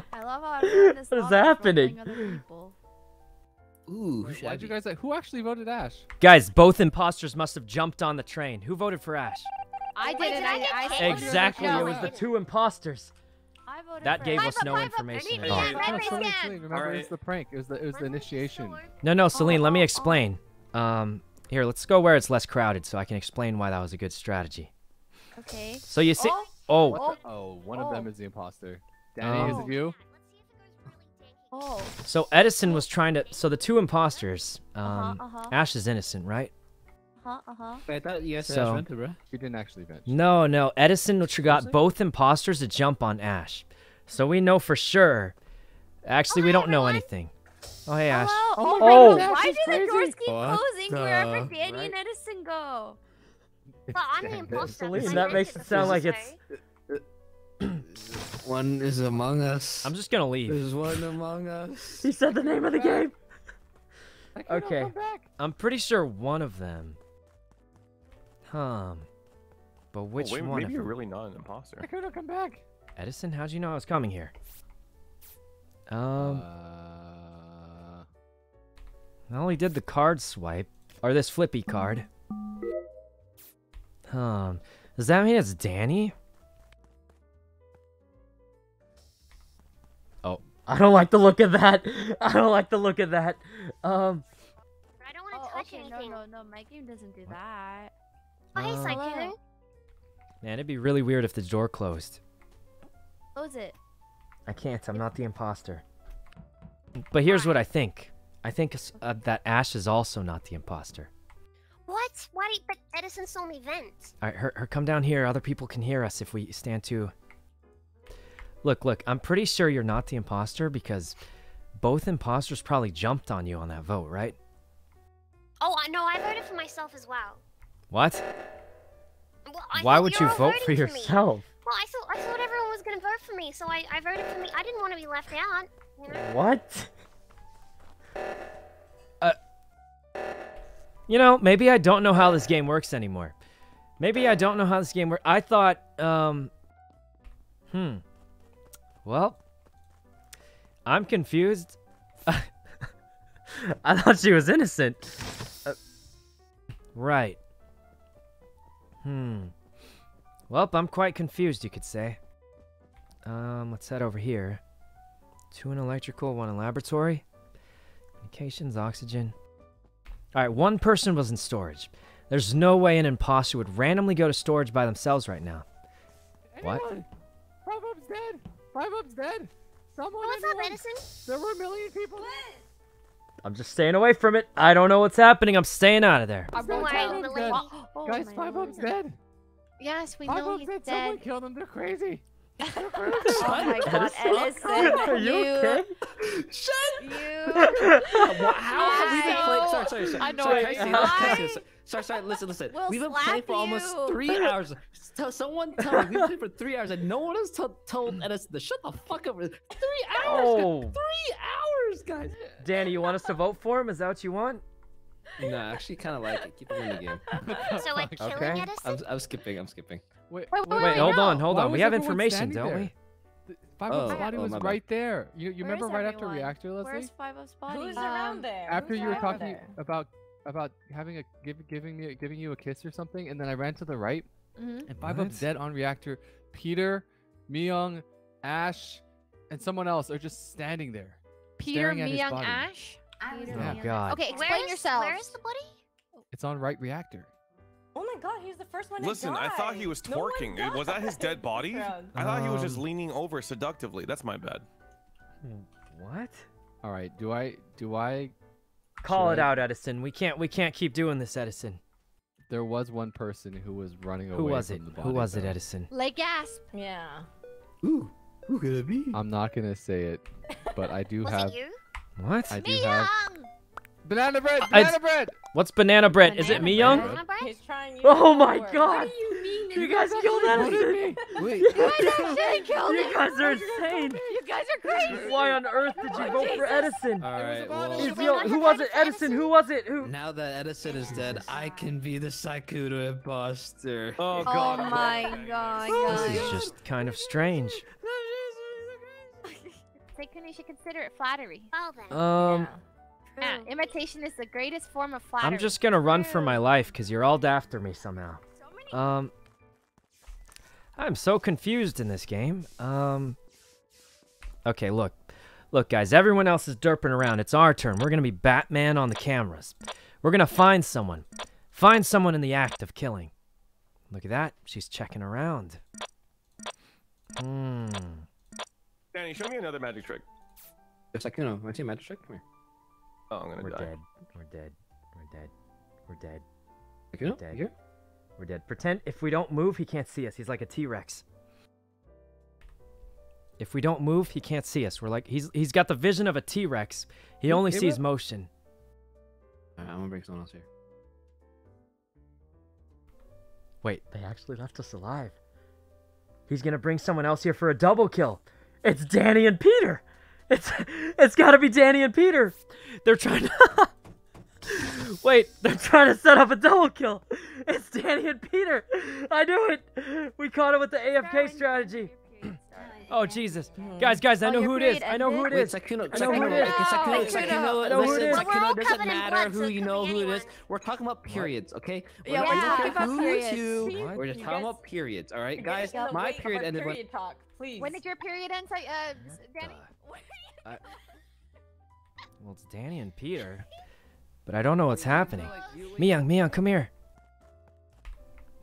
S8: See it?
S10: I love how everyone is
S1: What is happening?
S10: other people.
S16: Ooh,
S6: Why'd you guys like? Who actually voted Ash?
S1: guys, both imposters must have jumped on the train. Who voted for Ash?
S10: I
S17: Wait,
S10: did
S17: did. I
S10: I, I
S1: Exactly, it was the two imposters.
S10: I voted
S1: That
S10: for
S1: gave us no information at all.
S6: No,
S10: med base
S6: Celine,
S10: scan.
S6: Celine, remember,
S12: Alright.
S6: it's the prank. It was the it was the initiation.
S1: No, no, Celine, let me
S10: oh, oh.
S1: explain. Um, here, let's go where it's less crowded so I can explain why that was a good strategy.
S10: Okay.
S1: So you see,
S10: Oh.
S1: oh,
S6: What the- oh, one of them
S10: Oh.
S6: is the imposter. Danny, is
S1: Oh.
S6: it you?
S17: Let's see if it goes really danky
S10: Oh.
S1: So Edison was trying to. So the two imposters. Um,
S10: uh-huh.
S1: Ash is innocent, right?
S10: Uh huh. Uh huh.
S16: Wait, I thought you guys
S1: So-
S16: so, vented, bro.
S6: You didn't actually vent.
S1: No, no. Edison which got both imposters to jump on Ash, so we know for sure. Actually, we don't know anything. Oh hey Ash.
S10: Oh,
S1: Oh.
S10: my God. Why do the doors keep
S1: What
S10: closing wherever
S1: the-
S10: Danny and Edison go?
S17: But I'm the imposter.
S1: Celine,
S17: I
S1: that makes it sound like
S17: before,
S1: it's.
S4: One is among us.
S1: I'm just gonna leave.
S4: There's one among us.
S1: He said the name of the game. Okay. I'm pretty sure one of them. Huh. But which
S9: oh, wait,
S1: one?
S9: Maybe
S1: of
S9: you're
S1: them?
S9: really not an imposter.
S6: I couldn't come back.
S1: Edison, how'd you know I was coming here? Um.
S6: Uh,
S1: I only did the card swipe, or this flippy card. Um, does that mean it's Danny? I don't like the look of that. I don't like the look of that. Um,
S17: I don't want to
S10: Oh,
S17: touch
S10: okay, no,
S17: anything.
S10: no, no. My game doesn't do that.
S17: Oh, hey,
S1: Uh, man, it'd be really weird if the door closed.
S10: Close it.
S1: I can't. I'm not the imposter. But here's what I think. I think uh, that Ash is also not the imposter.
S17: What? Why? But Edison's only vent.
S1: All right, her, her, come down here. Other people can hear us if we stand too. Look, look. I'm pretty sure you're not the imposter because both imposters probably jumped on you on that vote, right?
S17: Oh, I know. I voted for myself as well.
S1: What?
S17: Well,
S1: Why would
S17: you
S1: you
S17: were all
S1: vote for yourself?
S17: Well, I thought I thought everyone was gonna vote for me, so I, I voted for me. I didn't want to be left out. You know.
S1: What? Uh, you know, maybe I don't know how this game works anymore. Maybe I don't know how this game works. I thought, um, hmm. Well, I'm confused. I thought she was innocent. Uh, right. Hmm. Well, I'm quite confused, you could say. Um, let's head over here. Two in electrical, one in laboratory. Communications, oxygen. Alright, one person was in storage. There's no way an imposter would randomly go to storage by themselves right now. What?
S6: Anyone? Five Up's dead. Five Up's dead. Someone.
S17: What's up,
S6: anyone?
S17: Edison?
S6: There were a million people.
S1: I'm just staying away from it. I don't know what's happening. I'm staying out of there.
S6: I'm
S17: Don't
S6: not
S17: worry,
S6: Five Up's dead.
S10: Oh,
S6: Guys, Five
S10: lord.
S6: Up's dead.
S10: Yes, we
S6: Five
S10: know
S6: Up's
S10: he's
S6: dead.
S10: dead.
S6: Someone killed him. They're crazy.
S10: oh my god, Edison.
S1: Are you okay?
S10: Shut you.
S4: How have we been playing? Sorry, sorry, sorry.
S10: I know
S4: Sorry,
S10: I
S4: can I this? Can I say
S10: know.
S4: this? Sorry, sorry. Listen, listen.
S10: We'll
S4: We've been playing
S10: slap
S4: for almost three hours. Tell someone tell me we've been playing for three hours and no one has told told Edison to shut the fuck up. Three hours.
S1: Oh.
S4: Three hours, guys.
S1: Danny, you want us to vote for him? Is that what you want?
S4: No, I actually kind of like it. Keep him in the game.
S17: So we're killing
S1: Okay.
S17: Edison.
S4: I'm, I'm skipping. I'm skipping.
S6: Wait,
S10: Wait,
S1: Wait,
S10: wait,
S1: hold
S10: no.
S1: on, hold
S6: Why
S1: on. We have information, don't
S6: there?
S1: we?
S6: The- Five
S4: Oh,
S6: Up's body
S4: oh,
S6: was
S4: my bad.
S6: right there. You, you
S10: Where
S6: remember
S10: is
S6: right after reactor, Leslie?
S10: Where's Five Up's body?
S8: Who's
S10: Um,
S8: around there?
S6: after
S8: Who's
S6: you were talking
S8: there?
S6: about about having a give, giving me giving you a kiss or something, and then I ran to the right,
S10: Mhm.
S6: and Five
S1: What?
S6: Up's dead on reactor. Peter, Miyoung, Ash, and someone else are just standing there.
S10: Peter,
S6: staring Miyoung.
S10: Ash. Peter,
S1: Oh God.
S10: Okay, explain
S17: Where is-
S10: yourself.
S17: Where is the body?
S6: It's on right reactor.
S8: Oh my god, he's the first one
S9: Listen,
S8: to
S9: I thought he was
S8: No
S9: twerking. was that his dead body? I thought he was just
S6: Um,
S9: leaning over seductively. That's my bad.
S1: What?
S6: All right. Do I do I?
S1: Call it
S6: I-
S1: out, Edison. We can't. We can't keep doing this, Edison.
S6: There was one person who was running away.
S1: Who was
S6: from
S1: it?
S6: The
S1: Who
S6: body,
S1: was it. Edison?
S10: Lake Gasp.
S8: Yeah.
S4: Ooh, who could it be?
S6: I'm not gonna say it, but I do
S17: Was
S6: have.
S17: it you?
S1: What?
S6: I do have
S10: Miyoung.
S6: Banana bread.
S1: I-
S6: Banana bread.
S1: What's banana bread? Is it
S8: Banana
S1: me,
S8: bread.
S1: young?
S17: Banana bread?
S8: He's trying.
S1: Oh my god!
S8: What do you mean?
S1: You guys killed Edison!
S4: Wait.
S10: You guys actually killed
S1: You guys are insane!
S10: You guys are crazy.
S1: Why on earth did you vote for Edison?
S4: All right. Well,
S1: Is
S17: we
S1: who was it?
S17: for
S1: Edison? Who was it? Who?
S4: now that Edison is dead, I can be the Sykkuno imposter.
S9: Oh
S10: Oh
S9: god.
S10: my god,
S1: This is just kind of strange.
S10: Taken, you should consider it flattery.
S17: Well then.
S1: Um,
S10: Yeah, imitation is the greatest form of flattery.
S1: I'm just gonna run for my life because you're all after me somehow. Um, I'm so confused in this game. Um, okay, look, look, guys. Everyone else is derping around. It's our turn. We're gonna be Batman on the cameras. We're gonna find someone. Find someone in the act of killing. Look at that. She's checking around. Hmm.
S9: Danny, show me another magic trick.
S4: Sykkuno, want to see a magic trick? Come here.
S9: Oh, I'm gonna
S1: We're
S9: die.
S1: dead. We're dead. We're dead. We're dead.
S4: Sykkuno,
S1: We're dead.
S4: you here?
S1: We're dead. Pretend if we don't move, he can't see us. He's like a T-Rex. If we don't move, he can't see us. We're like he's he's got the vision of a T-Rex. He
S4: You
S1: only
S4: came
S1: sees
S4: up?
S1: motion.
S4: Alright, I'm gonna bring someone else here.
S1: Wait, they actually left us alive. He's gonna bring someone else here for a double kill. It's Danny and Peter. It's it's gotta be Danny and Peter. They're trying to Wait, they're trying to set up a double kill. It's Danny and Peter. I knew it. We caught it with the AFK strategy. Oh Jesus, guys, guys! I
S10: Oh,
S1: know who it is. I know who it is.
S4: Wait,
S1: is.
S4: Sykkuno,
S1: I know who it
S4: Sykkuno,
S1: is. I know who it
S4: listen,
S1: is.
S4: Sykkuno,
S17: We're all
S4: doesn't matter who you know who it is. We're talking about periods, okay? We're
S10: Yeah, we're
S4: talking
S10: talking
S4: about
S10: about
S4: who
S10: periods.
S4: We're just
S8: You
S4: talking about periods, all right, guys?
S8: getting in the
S4: My period ended when.
S8: please.
S10: When did your period end, uh, Cy- uh, Danny?
S1: Well, it's Danny and Peter, but I don't know what's happening. Miyoung, Miyoung, come here.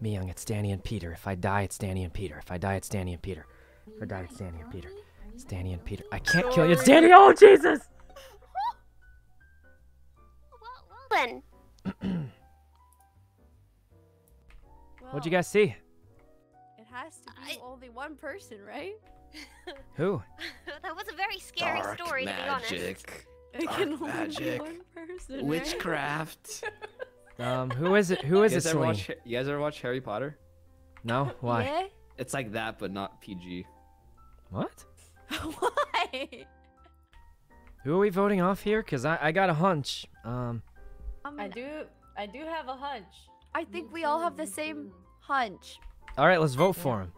S1: Miyoung, it's Danny and Peter. If I die, it's Danny and Peter. If I die, it's Danny and Peter. If I die, it's Danny and Peter. It's Danny and Peter. I can't kill you. It's Danny. Oh Jesus!
S17: Then
S1: What'd you guys see?
S10: It has to be only one person, right?
S1: Who?
S17: that was a very scary
S4: Dark
S17: story, to be honest.
S4: magic.
S10: It
S4: Dark
S10: can only be
S4: magic.
S10: one person, right?
S4: Witchcraft.
S1: Um, who is it? Who is
S4: you
S1: it,
S4: ever watch, You guys ever watch Harry Potter?
S1: No? Why?
S10: Yeah?
S4: It's like that, but not PG.
S1: What?
S10: Why?
S1: Who are we voting off here? Cause I, I got a hunch. Um,
S8: I do. I do have a hunch.
S10: I think we all have the same hunch.
S1: all right, let's vote for him.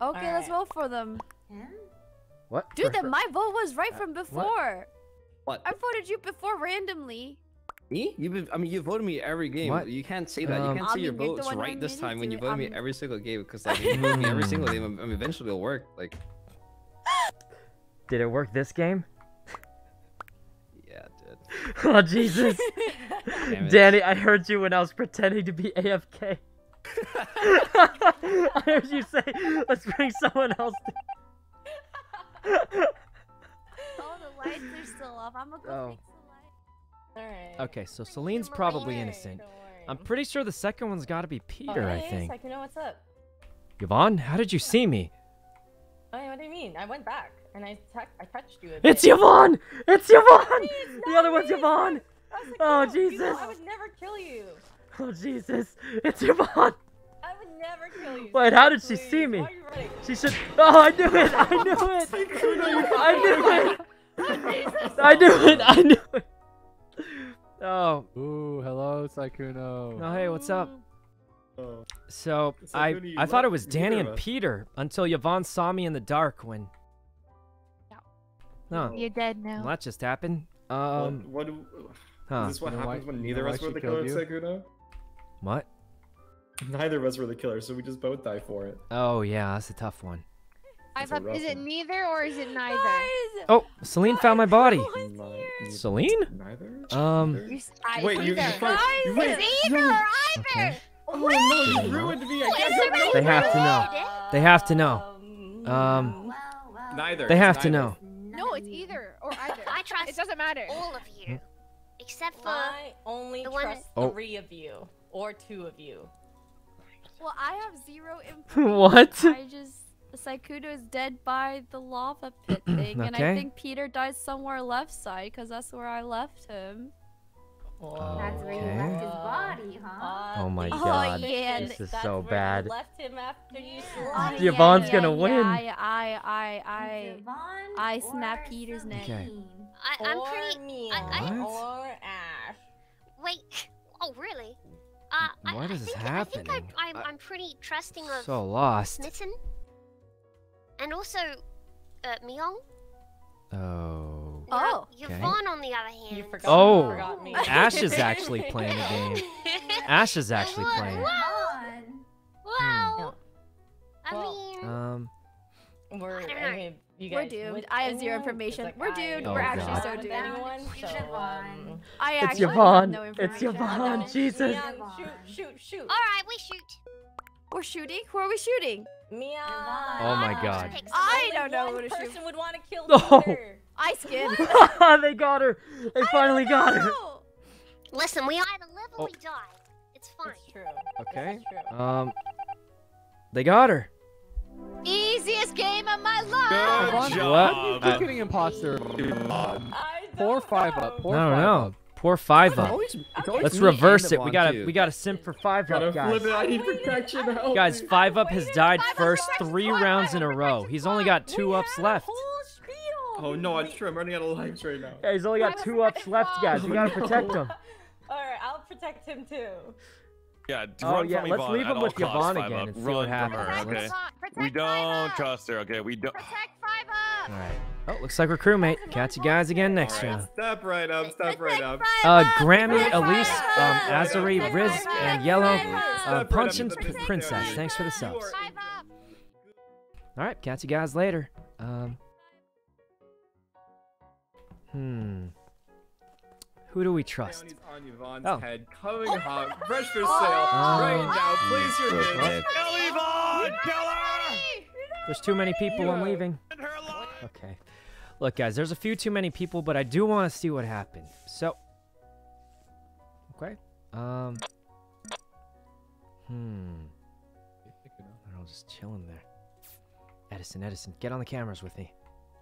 S10: Okay, let's vote for them.
S1: What?
S10: Dude,
S1: For-
S10: then my vote was right from before.
S4: What?
S10: I voted you before randomly.
S4: Me? You've been, I mean, you voted me every game.
S1: What?
S4: You can't say that.
S1: Um,
S4: you can't say your
S10: mean, you're
S4: votes right this time when
S10: to
S4: you
S10: it.
S4: voted me
S10: Um,
S4: every single game because like you vote me every single game, I mean, eventually it'll work. Like,
S1: Did it work this game?
S4: yeah, it did.
S1: oh Jesus! Danny, I heard you when I was pretending to be AFK. I heard you say, "Let's bring someone else."
S10: The lights are still off. I'm gonna go
S1: Oh.
S10: fix the lights.
S8: Alright.
S1: Okay, so Celine's probably innocent. I'm pretty sure the second one's got to be oh, Peter. I
S8: Hey,
S1: think.
S8: Sykkuno, what's up?
S1: Yvonne, how did you see me?
S8: Oh, what do you mean? I went back and I, I touched you.
S1: It's. Yvonne! It's Yvonne!
S8: It's
S1: The other one's Yvonne!
S8: Like,
S1: Oh
S8: no, you
S1: Jesus!
S8: know, I would never kill you.
S1: Oh Jesus! It's Yvonne!
S8: I would never kill you.
S1: Wait, how did she
S8: Please,
S1: see me?
S8: why are you running?
S1: She said, Oh, I knew it! I knew it! I knew it! I knew it! I knew it! Oh.
S6: Ooh, hello, Sykkuno.
S1: Oh, hey, what's up?
S12: Oh.
S1: So
S12: It's
S1: I
S12: like when you
S1: I thought it was Danny and
S12: us.
S1: Peter until Yvonne saw me in the dark when. Huh.
S10: You're dead now.
S1: Well, that just happened. Um.
S12: what? what
S1: Huh.
S12: Is this what
S6: You know why-
S12: happens when neither of us were
S6: she
S12: the
S6: killed
S12: killer,
S6: you?
S12: Sykkuno?
S1: What?
S12: Neither of us were the killer, so we just both die for it.
S1: Oh yeah, that's a tough one.
S10: I thought, is it
S12: one.
S10: neither or is it neither?
S1: Oh, Celine found my body.
S12: Ni-
S1: Celine?
S12: Neither?
S1: Um.
S10: You s-
S12: Wait, you, you
S10: either.
S12: found- you- wait,
S17: It's either or either.
S1: Okay.
S12: Oh no, you ruined me! I can't go
S1: They have to know. They have to know. Um.
S12: Neither.
S1: They
S12: it's
S1: have to know.
S10: No, it's either or either.
S17: I trust
S10: It doesn't matter.
S17: all of you, except for
S8: I only
S17: the one-
S8: trust
S1: Oh.
S8: three of you or two of you.
S10: Well, I have zero information.
S1: What?
S10: I just Sykkuno is dead by the lava pit thing, and I think Peter died somewhere left side because that's where I left him.
S5: That's where you left his body, huh?
S1: Uh, oh my
S10: Oh,
S1: god.
S10: yeah,
S1: This is
S8: That's
S1: so
S8: where
S1: bad.
S8: You left him after you
S10: Oh,
S8: oh
S10: slaughtered
S1: Yvonne's
S10: yeah,
S1: gonna
S10: yeah,
S1: win.
S10: I, I, I, I, I snap Peter's neck.
S1: Okay.
S17: I, I'm
S8: or
S17: pretty.
S8: me
S17: I, I,
S1: What?
S8: or Ash.
S17: wait. Oh really? Uh, I,
S1: What
S17: I
S1: is
S17: think, I think
S1: happening?
S17: I, I'm, I'm pretty trusting of
S1: So lost.
S17: Smitten, and also uh, Miyoung.
S1: Oh.
S10: Oh.
S1: Okay.
S17: Yvonne, on the other hand.
S8: You forgot.
S1: Oh.
S8: Forgot me.
S1: Ash is actually playing the game. Ash is actually
S17: Well,
S1: playing.
S5: Yvonne.
S17: Well, I
S8: Well,
S17: mean,
S1: Um.
S8: We're,
S17: I don't
S8: I mean, you
S10: We're doomed. I have zero information.
S8: like,
S10: We're doomed.
S1: Oh,
S10: We're actually
S1: God.
S10: so
S8: haven't
S10: doomed.
S8: been anyone,
S5: It's
S8: so,
S5: Yvonne.
S8: um,
S10: I
S1: It's
S10: actually
S1: Yvonne.
S10: have no
S1: It's
S10: information.
S1: Yvonne. Jesus.
S8: Mian, shoot, shoot, shoot.
S17: all right, we shoot.
S10: We're shooting. Who are we shooting?
S8: Mian.
S1: Oh my god.
S10: I don't know who to shoot.
S8: person would want to kill
S1: No.
S8: Peter.
S10: I skinned.
S1: they got her. They finally got her.
S17: Listen, we either live or we die. It's fine.
S8: It's true.
S1: Okay. Um, they got her.
S10: Easiest game of my life.
S6: Yvonne,
S9: job.
S6: What? You keep getting imposter. Pour five up. Pour
S1: I don't
S6: five
S1: know.
S6: up.
S1: Pour five up.
S11: always, it's
S1: Let's reverse it. We gotta
S11: too.
S1: we gotta simp for five
S12: Gotta
S1: up, guys.
S12: I need protection. Help
S1: Guys, five up has died first three rounds in a row. He's only got two ups left.
S12: Oh no, it's true. I'm running out of lives right now.
S1: Yeah, he's only got two ups left, guys. We gotta protect him.
S8: All right, I'll protect him too.
S9: Yeah,
S1: Oh,
S9: run
S1: yeah,
S9: from
S1: let's
S9: Yvonne
S1: leave him with Yvonne again
S9: up.
S1: and see
S9: Run
S1: what
S9: from
S1: happens.
S9: her, okay? We don't trust her. Okay, we don't. Protect five up.
S1: All right. Oh, looks like we're crewmate. Catch you guys again next round.
S12: Step right up. Step right up.
S1: Uh, Grammy, Elise, um, Azari, Riz, and Yellow, uh, Punch and Princess. Thanks for the subs. All right, catch you guys later. Um, hmm. Who do we trust?
S12: On Yvonne's
S1: Oh.
S12: head, coming hot, fresh for sale, right now. Place your bids.
S9: Kill Yvonne! Kill her!
S1: There's too many people. I'm leaving. Okay. Look, guys, there's a few too many people, but I do want to see what happened. So. Okay. Um. Hmm. They're all just chilling there. Edison, Edison, get on the cameras with me.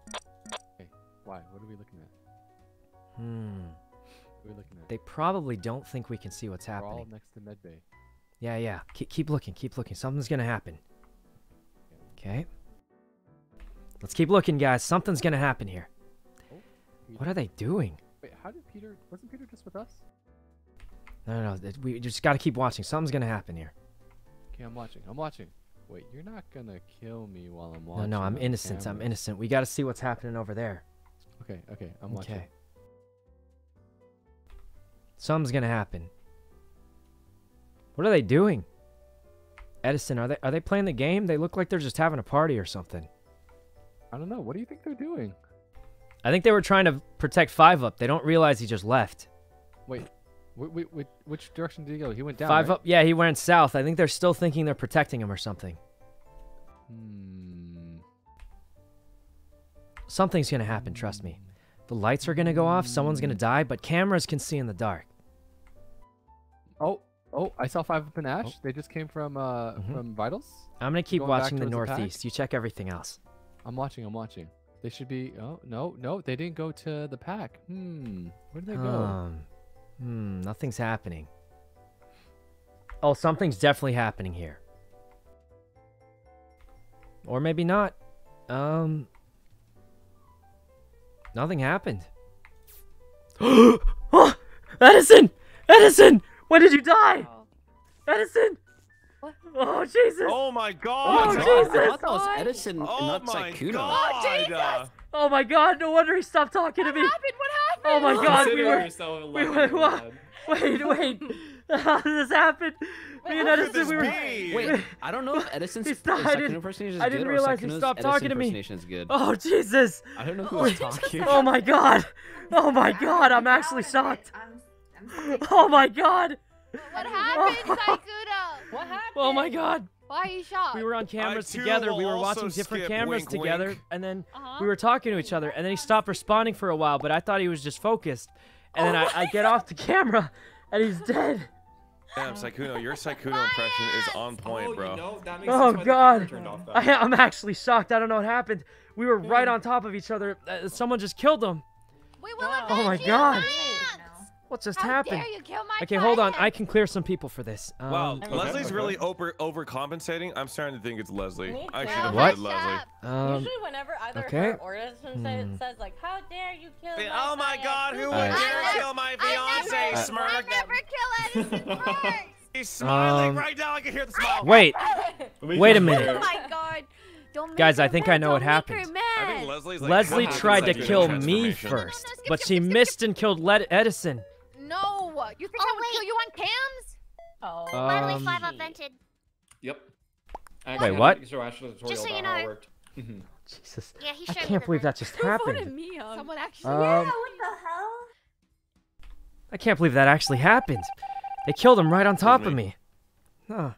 S6: Okay. Why? What are we looking at?
S1: Hmm.
S6: Are looking at?
S1: They probably don't think we can see what's
S6: We're all
S1: happening.
S6: next to medbay.
S1: Yeah, yeah. Keep, keep looking, keep looking. Something's gonna happen. Okay. Let's keep looking, guys. Something's gonna happen here. Oh, what are they doing?
S6: Wait, how did Peter? Wasn't Peter just with us?
S1: No, no, no. We just gotta keep watching. Something's gonna happen here.
S6: Okay, I'm watching. I'm watching. Wait, you're not gonna kill me while I'm watching.
S1: no, no,
S6: I'm
S1: innocent. I'm innocent. We gotta see what's happening over there.
S6: Okay, okay, I'm watching.
S1: Okay. Something's gonna happen. What are they doing? Edison, are they are they playing the game? They look like they're just having a party or something.
S6: I don't know. What do you think they're doing?
S1: I think they were trying to protect Five Up. They don't realize he just left.
S6: Wait, wait, wait, which direction did he go? He went down.
S1: Five
S6: right?
S1: Up, yeah, he went south. I think they're still thinking they're protecting him or something.
S6: Hmm.
S1: Something's gonna happen, trust me. The lights are gonna go off, someone's gonna die, but cameras can see in the dark.
S6: Oh, oh! I saw five up in Ash. They just came from uh
S1: Mhm.
S6: from Vitals.
S1: I'm gonna keep
S6: Going
S1: watching the
S6: towards pack?
S1: northeast. You check everything else.
S6: I'm watching. I'm watching. They should be. Oh no, no! They didn't go to the pack. Hmm. Where did they go?
S1: Um, hmm, nothing's happening. Oh, something's definitely happening here. Or maybe not. Um, nothing happened. oh, Edison! Edison! When did you die? Edison! Oh, Jesus!
S9: Oh my God!
S1: Oh,
S9: god!
S1: Jesus!
S16: I thought that was Edison, and
S9: Oh
S16: not
S9: my
S16: Sykkuno.
S9: god!
S1: Oh, uh, oh my god, no wonder he stopped talking to me.
S10: What happened? What happened?
S1: Oh my god, we were. We were. What?
S12: Yvonne.
S1: Wait, wait. How did this happen? Me and Edison,
S9: this
S1: we were.
S9: be?
S16: Wait, I don't know if Edison's
S1: He's not- I
S16: impersonation is
S1: I didn't
S16: or
S1: realize he
S16: Sykkuno's
S1: stopped
S16: Edison
S1: talking to me.
S16: is good.
S1: Oh Jesus!
S16: I don't know who was talking.
S1: Oh my god! Oh my god! I'm actually shocked. Oh my god!
S10: What happened, Sykkuno?
S8: What happened?
S1: Oh my god!
S10: Why are you shocked?
S1: We were on cameras together. We were watching different
S9: skip
S1: cameras
S9: wink,
S1: together,
S9: wink.
S1: and then
S10: Uh-huh.
S1: we were talking to each other. And then he stopped responding for a while, but I thought he was just focused. And then I, I get off the camera, and he's dead.
S9: Damn, Sykkuno, your Sykkuno impression is on point,
S12: Oh,
S9: bro.
S12: you know,
S1: Oh
S12: sense why the camera
S1: god!
S12: off.
S1: I, I'm actually shocked. I don't know what happened. We were right on top of each other. Uh, someone just killed him.
S10: We will
S1: Oh my
S10: avenge you,
S1: god!
S10: Lance!
S1: What just
S10: How
S1: happened?
S10: dare you kill my
S1: Okay, hold on. I can clear some people for this. Um,
S9: Wow,
S6: Okay,
S9: Leslie's
S6: okay.
S9: really over overcompensating. I'm starting to think it's Leslie.
S8: Me
S9: I should have
S1: What?
S9: Leslie.
S1: Um,
S8: Usually, whenever either
S1: okay.
S8: her or Edison
S1: Hmm.
S8: says, says like, "How dare you kill my
S9: Oh my
S8: client?"
S9: god, who would
S1: Alright.
S9: dare kill my
S10: I
S9: fiance?
S10: never, I
S9: Smirk.
S10: never kill Edison first.
S9: He's smiling
S1: Um,
S9: right now. I can hear the smile.
S1: wait, wait a minute.
S10: Oh my god. Don't make
S1: Guys, I think
S10: mad.
S1: I know what
S10: Don't make
S1: happened.
S10: her
S9: I think. Leslie's like
S1: Leslie tried to
S9: happened
S1: kill
S9: Sykkuno
S1: me
S9: transformation.
S1: first,
S10: skip,
S1: but
S10: skip,
S1: she
S10: skip, skip,
S1: missed and killed Led Edison.
S10: No. You think
S17: Oh,
S10: I would
S17: wait.
S10: kill you on cams?
S8: Oh.
S17: By the way,
S1: Um,
S17: five up vented.
S12: Yep.
S1: Wait, what?
S12: So Ash tutorial
S17: Just so you
S12: about how it
S17: know.
S12: worked. Mhm.
S1: Jesus,
S17: Yeah, he
S1: I
S17: showed me
S1: can't
S17: the
S1: believe that just
S10: Who
S1: happened.
S10: me on? Someone actually.
S1: Um,
S5: what the hell?
S1: I can't believe that actually happened. They killed him right on top of
S9: me.
S1: me. Huh.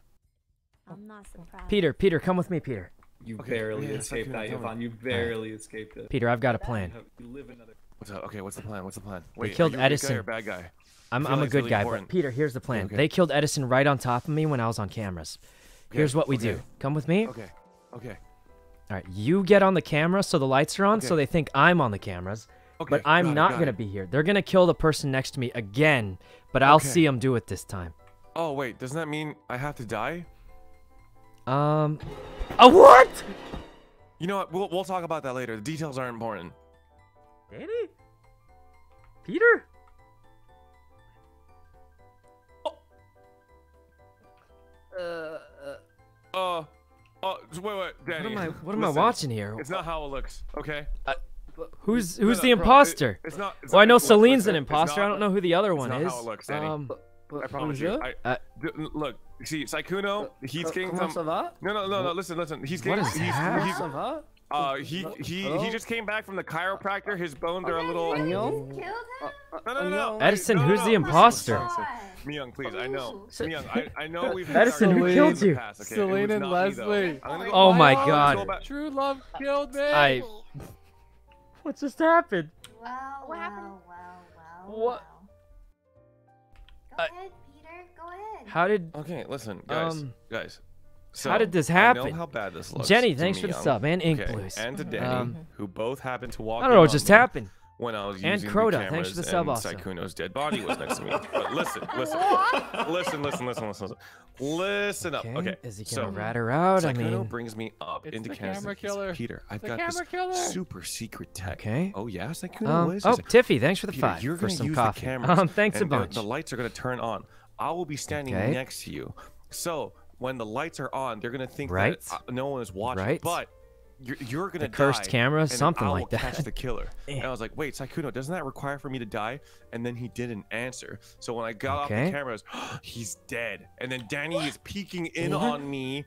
S2: I'm not surprised.
S1: Peter, Peter, come with me, Peter.
S12: You
S9: Okay,
S12: barely
S9: yeah,
S12: escaped that,
S9: tell me.
S12: Yvonne. You barely escaped it.
S1: Peter, I've got a plan.
S12: You live another.
S9: What's up? Okay, what's the plan? What's the plan?
S1: They
S9: Wait, are
S1: killed
S9: you a good
S1: Edison.
S9: Guy or bad guy?
S1: I'm,
S9: I feel
S1: I'm a
S9: like it's
S1: good
S9: really
S1: guy,
S9: important.
S1: but Peter, here's the plan.
S9: Okay.
S1: They killed Edison right on top of me when I was on cameras.
S9: Okay,
S1: Here's what we
S9: okay.
S1: do. Come with me.
S9: Okay. Okay.
S1: All right, you get on the camera so the lights are on, so they think I'm on the cameras.
S9: Okay,
S1: but I'm
S9: got
S1: not gonna be here. They're gonna kill the person next to me again, but I'll
S9: Okay.
S1: see them do it this time.
S9: Oh wait, doesn't that mean I have to die?
S1: Um, a what?
S9: You know what? We'll we'll talk about that later. The details aren't important.
S1: Danny? Peter? Oh.
S9: Uh. Uh. Uh. Oh, wait, wait, Danny.
S1: am I- what am I watching here?
S9: It's not how it looks. Okay.
S1: Who's who's
S9: no,
S1: the
S9: bro, it-
S1: imposter?
S9: it's not- it's
S1: well, I know
S9: listen,
S1: Celine's an
S9: listen, it's
S1: imposter. I don't know who the other
S9: it's
S1: one
S9: not
S1: is.
S9: how it looks, Danny.
S1: Um,
S9: I promise you. I,
S1: Uh,
S9: d- look, see, Sykkuno, he's getting
S4: comment
S9: some.
S4: ça?
S9: No, no, no, no. Listen, listen. He's
S1: What
S9: getting.
S1: is
S9: he's,
S1: that?
S9: he's-
S4: Ça va?
S9: Uh, he he
S4: Hello?
S9: he just came back from the chiropractor. His bones are a little.
S4: Agnon?
S9: No, no, no, no.
S1: Edison,
S9: no, no,
S1: who's the imposter?
S9: listen, listen. Miyoung, please. I know. Miyoung, I, I know we've.
S1: Edison, who killed you?
S9: past, okay? It
S6: Celine and
S9: not me.
S6: Leslie.
S9: Go-
S1: Oh my
S9: I'm
S1: God.
S6: True love killed me.
S1: I. What just happened?
S5: Wow,
S10: What
S5: wow,
S10: happened?
S5: wow, wow.
S1: What?
S5: wow. Go
S1: I-
S5: ahead, Peter. Go ahead.
S1: How did?
S9: Okay, listen, guys,
S1: Um,
S9: guys. So,
S1: how did this
S9: I
S1: happen?
S9: know how bad this looks.
S1: Jenny, thanks for the
S9: Miyoung,
S1: sub, and Ink
S9: okay,
S1: Blues.
S9: and to Danny,
S1: Um,
S9: who both happened to walk.
S1: I don't know what just happened.
S9: When I was
S1: And
S9: using
S1: Crota,
S9: the
S1: thanks for the sub
S9: and. Sykkuno's dead body was next to me. But listen, listen, listen, listen, listen, listen, listen, listen up.
S1: Okay,
S9: Okay,
S1: is he
S9: so
S1: gonna rat her out? I mean-
S9: brings me up
S6: It's
S9: into
S6: the
S9: Kansas.
S6: camera killer.
S9: Peter, I've
S6: The
S9: got this
S6: killer.
S9: super secret tech.
S1: Okay.
S9: Oh yeah, Sykkuno
S1: Um,
S9: is.
S1: oh,
S9: like,
S1: Tiffy, thanks for the
S9: Peter,
S1: five
S9: You're
S1: for
S9: gonna
S1: some
S9: use
S1: coffee.
S9: The cameras,
S1: Um, thanks a
S9: and the-
S1: bunch.
S9: The lights are gonna turn on. I will be standing
S1: Okay.
S9: next to you. So when the lights are on, they're gonna think
S1: Right.
S9: that uh, no one is watching.
S1: Right.
S9: But you're, you're gonna
S1: The cursed camera, something like that.
S9: Catch the killer. And I was like, wait, Sykkuno, doesn't that require for me to die? And then he didn't answer. So when I got off
S1: Okay.
S9: the cameras, he's dead. And then Danny is peeking in
S1: What?
S9: on me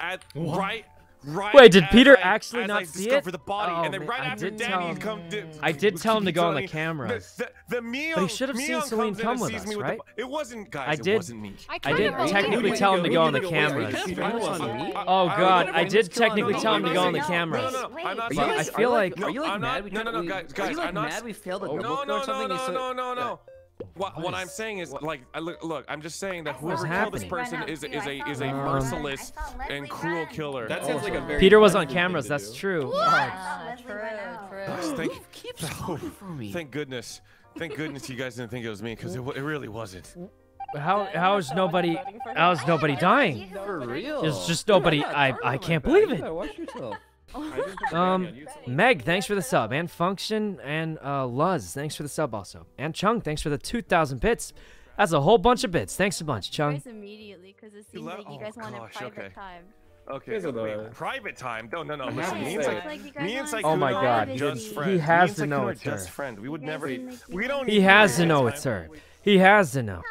S9: at
S1: What?
S9: right. Right
S1: Wait, did Peter
S9: I-
S1: actually not
S9: I
S1: see
S9: discover
S1: it?
S9: the body,
S1: Oh,
S9: and then
S1: man,
S9: right
S1: I
S9: after
S1: did
S9: Danny
S1: tell him-
S9: come, di-
S1: I did tell him to go on the
S9: me,
S1: cameras.
S9: The, the, the Miyoung,
S1: But he should have seen
S9: Miyoung
S1: Celine come with us,
S9: me with
S1: right?
S9: the, it wasn't, guys.
S1: I
S9: it
S1: did-
S9: wasn't me.
S1: I
S10: kinda
S1: did technically tell him to go on the
S10: wait.
S1: Oh god, I did technically tell him to go on the
S4: No, no,
S1: cameras.
S9: No, no, no, I'm not
S4: Are you
S9: saying-
S1: I
S4: like,
S1: feel like
S4: are you like mad? we
S9: no, no, no,
S4: we-
S9: guys,
S4: Are you like mad? We failed a
S9: Oh,
S4: double
S9: no,
S4: kill
S9: no,
S4: or something.
S9: no,
S4: You
S9: no,
S4: said-
S9: no, no, no. What,
S1: What
S9: what I'm saying is, like, look, look, I'm just saying that whoever killed this person is is
S5: too.
S9: a
S5: I
S9: is a
S1: Um,
S9: merciless
S5: I saw Leslie
S9: and cruel
S5: run.
S9: killer.
S12: That sounds like a very.
S1: Peter was on cameras. That's true.
S5: Yeah,
S10: True,
S5: Leslie ran out.
S10: true.
S9: Gosh, thank,
S4: Keep scoring for me.
S9: thank goodness, thank goodness you guys didn't think it was me because it, it really wasn't.
S1: How how is nobody how is nobody dying?
S4: For real.
S1: It's just nobody. I I can't believe it.
S4: Watch yourself.
S12: I didn't put the
S1: Um,
S12: Danny on YouTube.
S1: Meg, thanks for the sub, and Function, and uh, Luz, thanks for the sub also, and Chung, thanks for the 2,000 bits. That's a whole bunch of bits. Thanks a bunch, Chung.
S10: guys immediately, because it seems like you
S9: oh,
S10: guys wanted private
S9: okay.
S10: time.
S9: Okay,
S12: Guys are the-
S9: wait, private time? No, no, no. Listen,
S12: to
S9: me and
S12: say-
S10: Like
S9: me and
S10: wanted
S1: Oh my
S9: are
S1: God,
S9: just
S10: he-
S9: friends.
S1: he has to know
S9: Sykkuno are
S1: it's her.
S9: just friends. We would never. We don't.
S1: He has to know
S9: time.
S1: it's her. He has to know.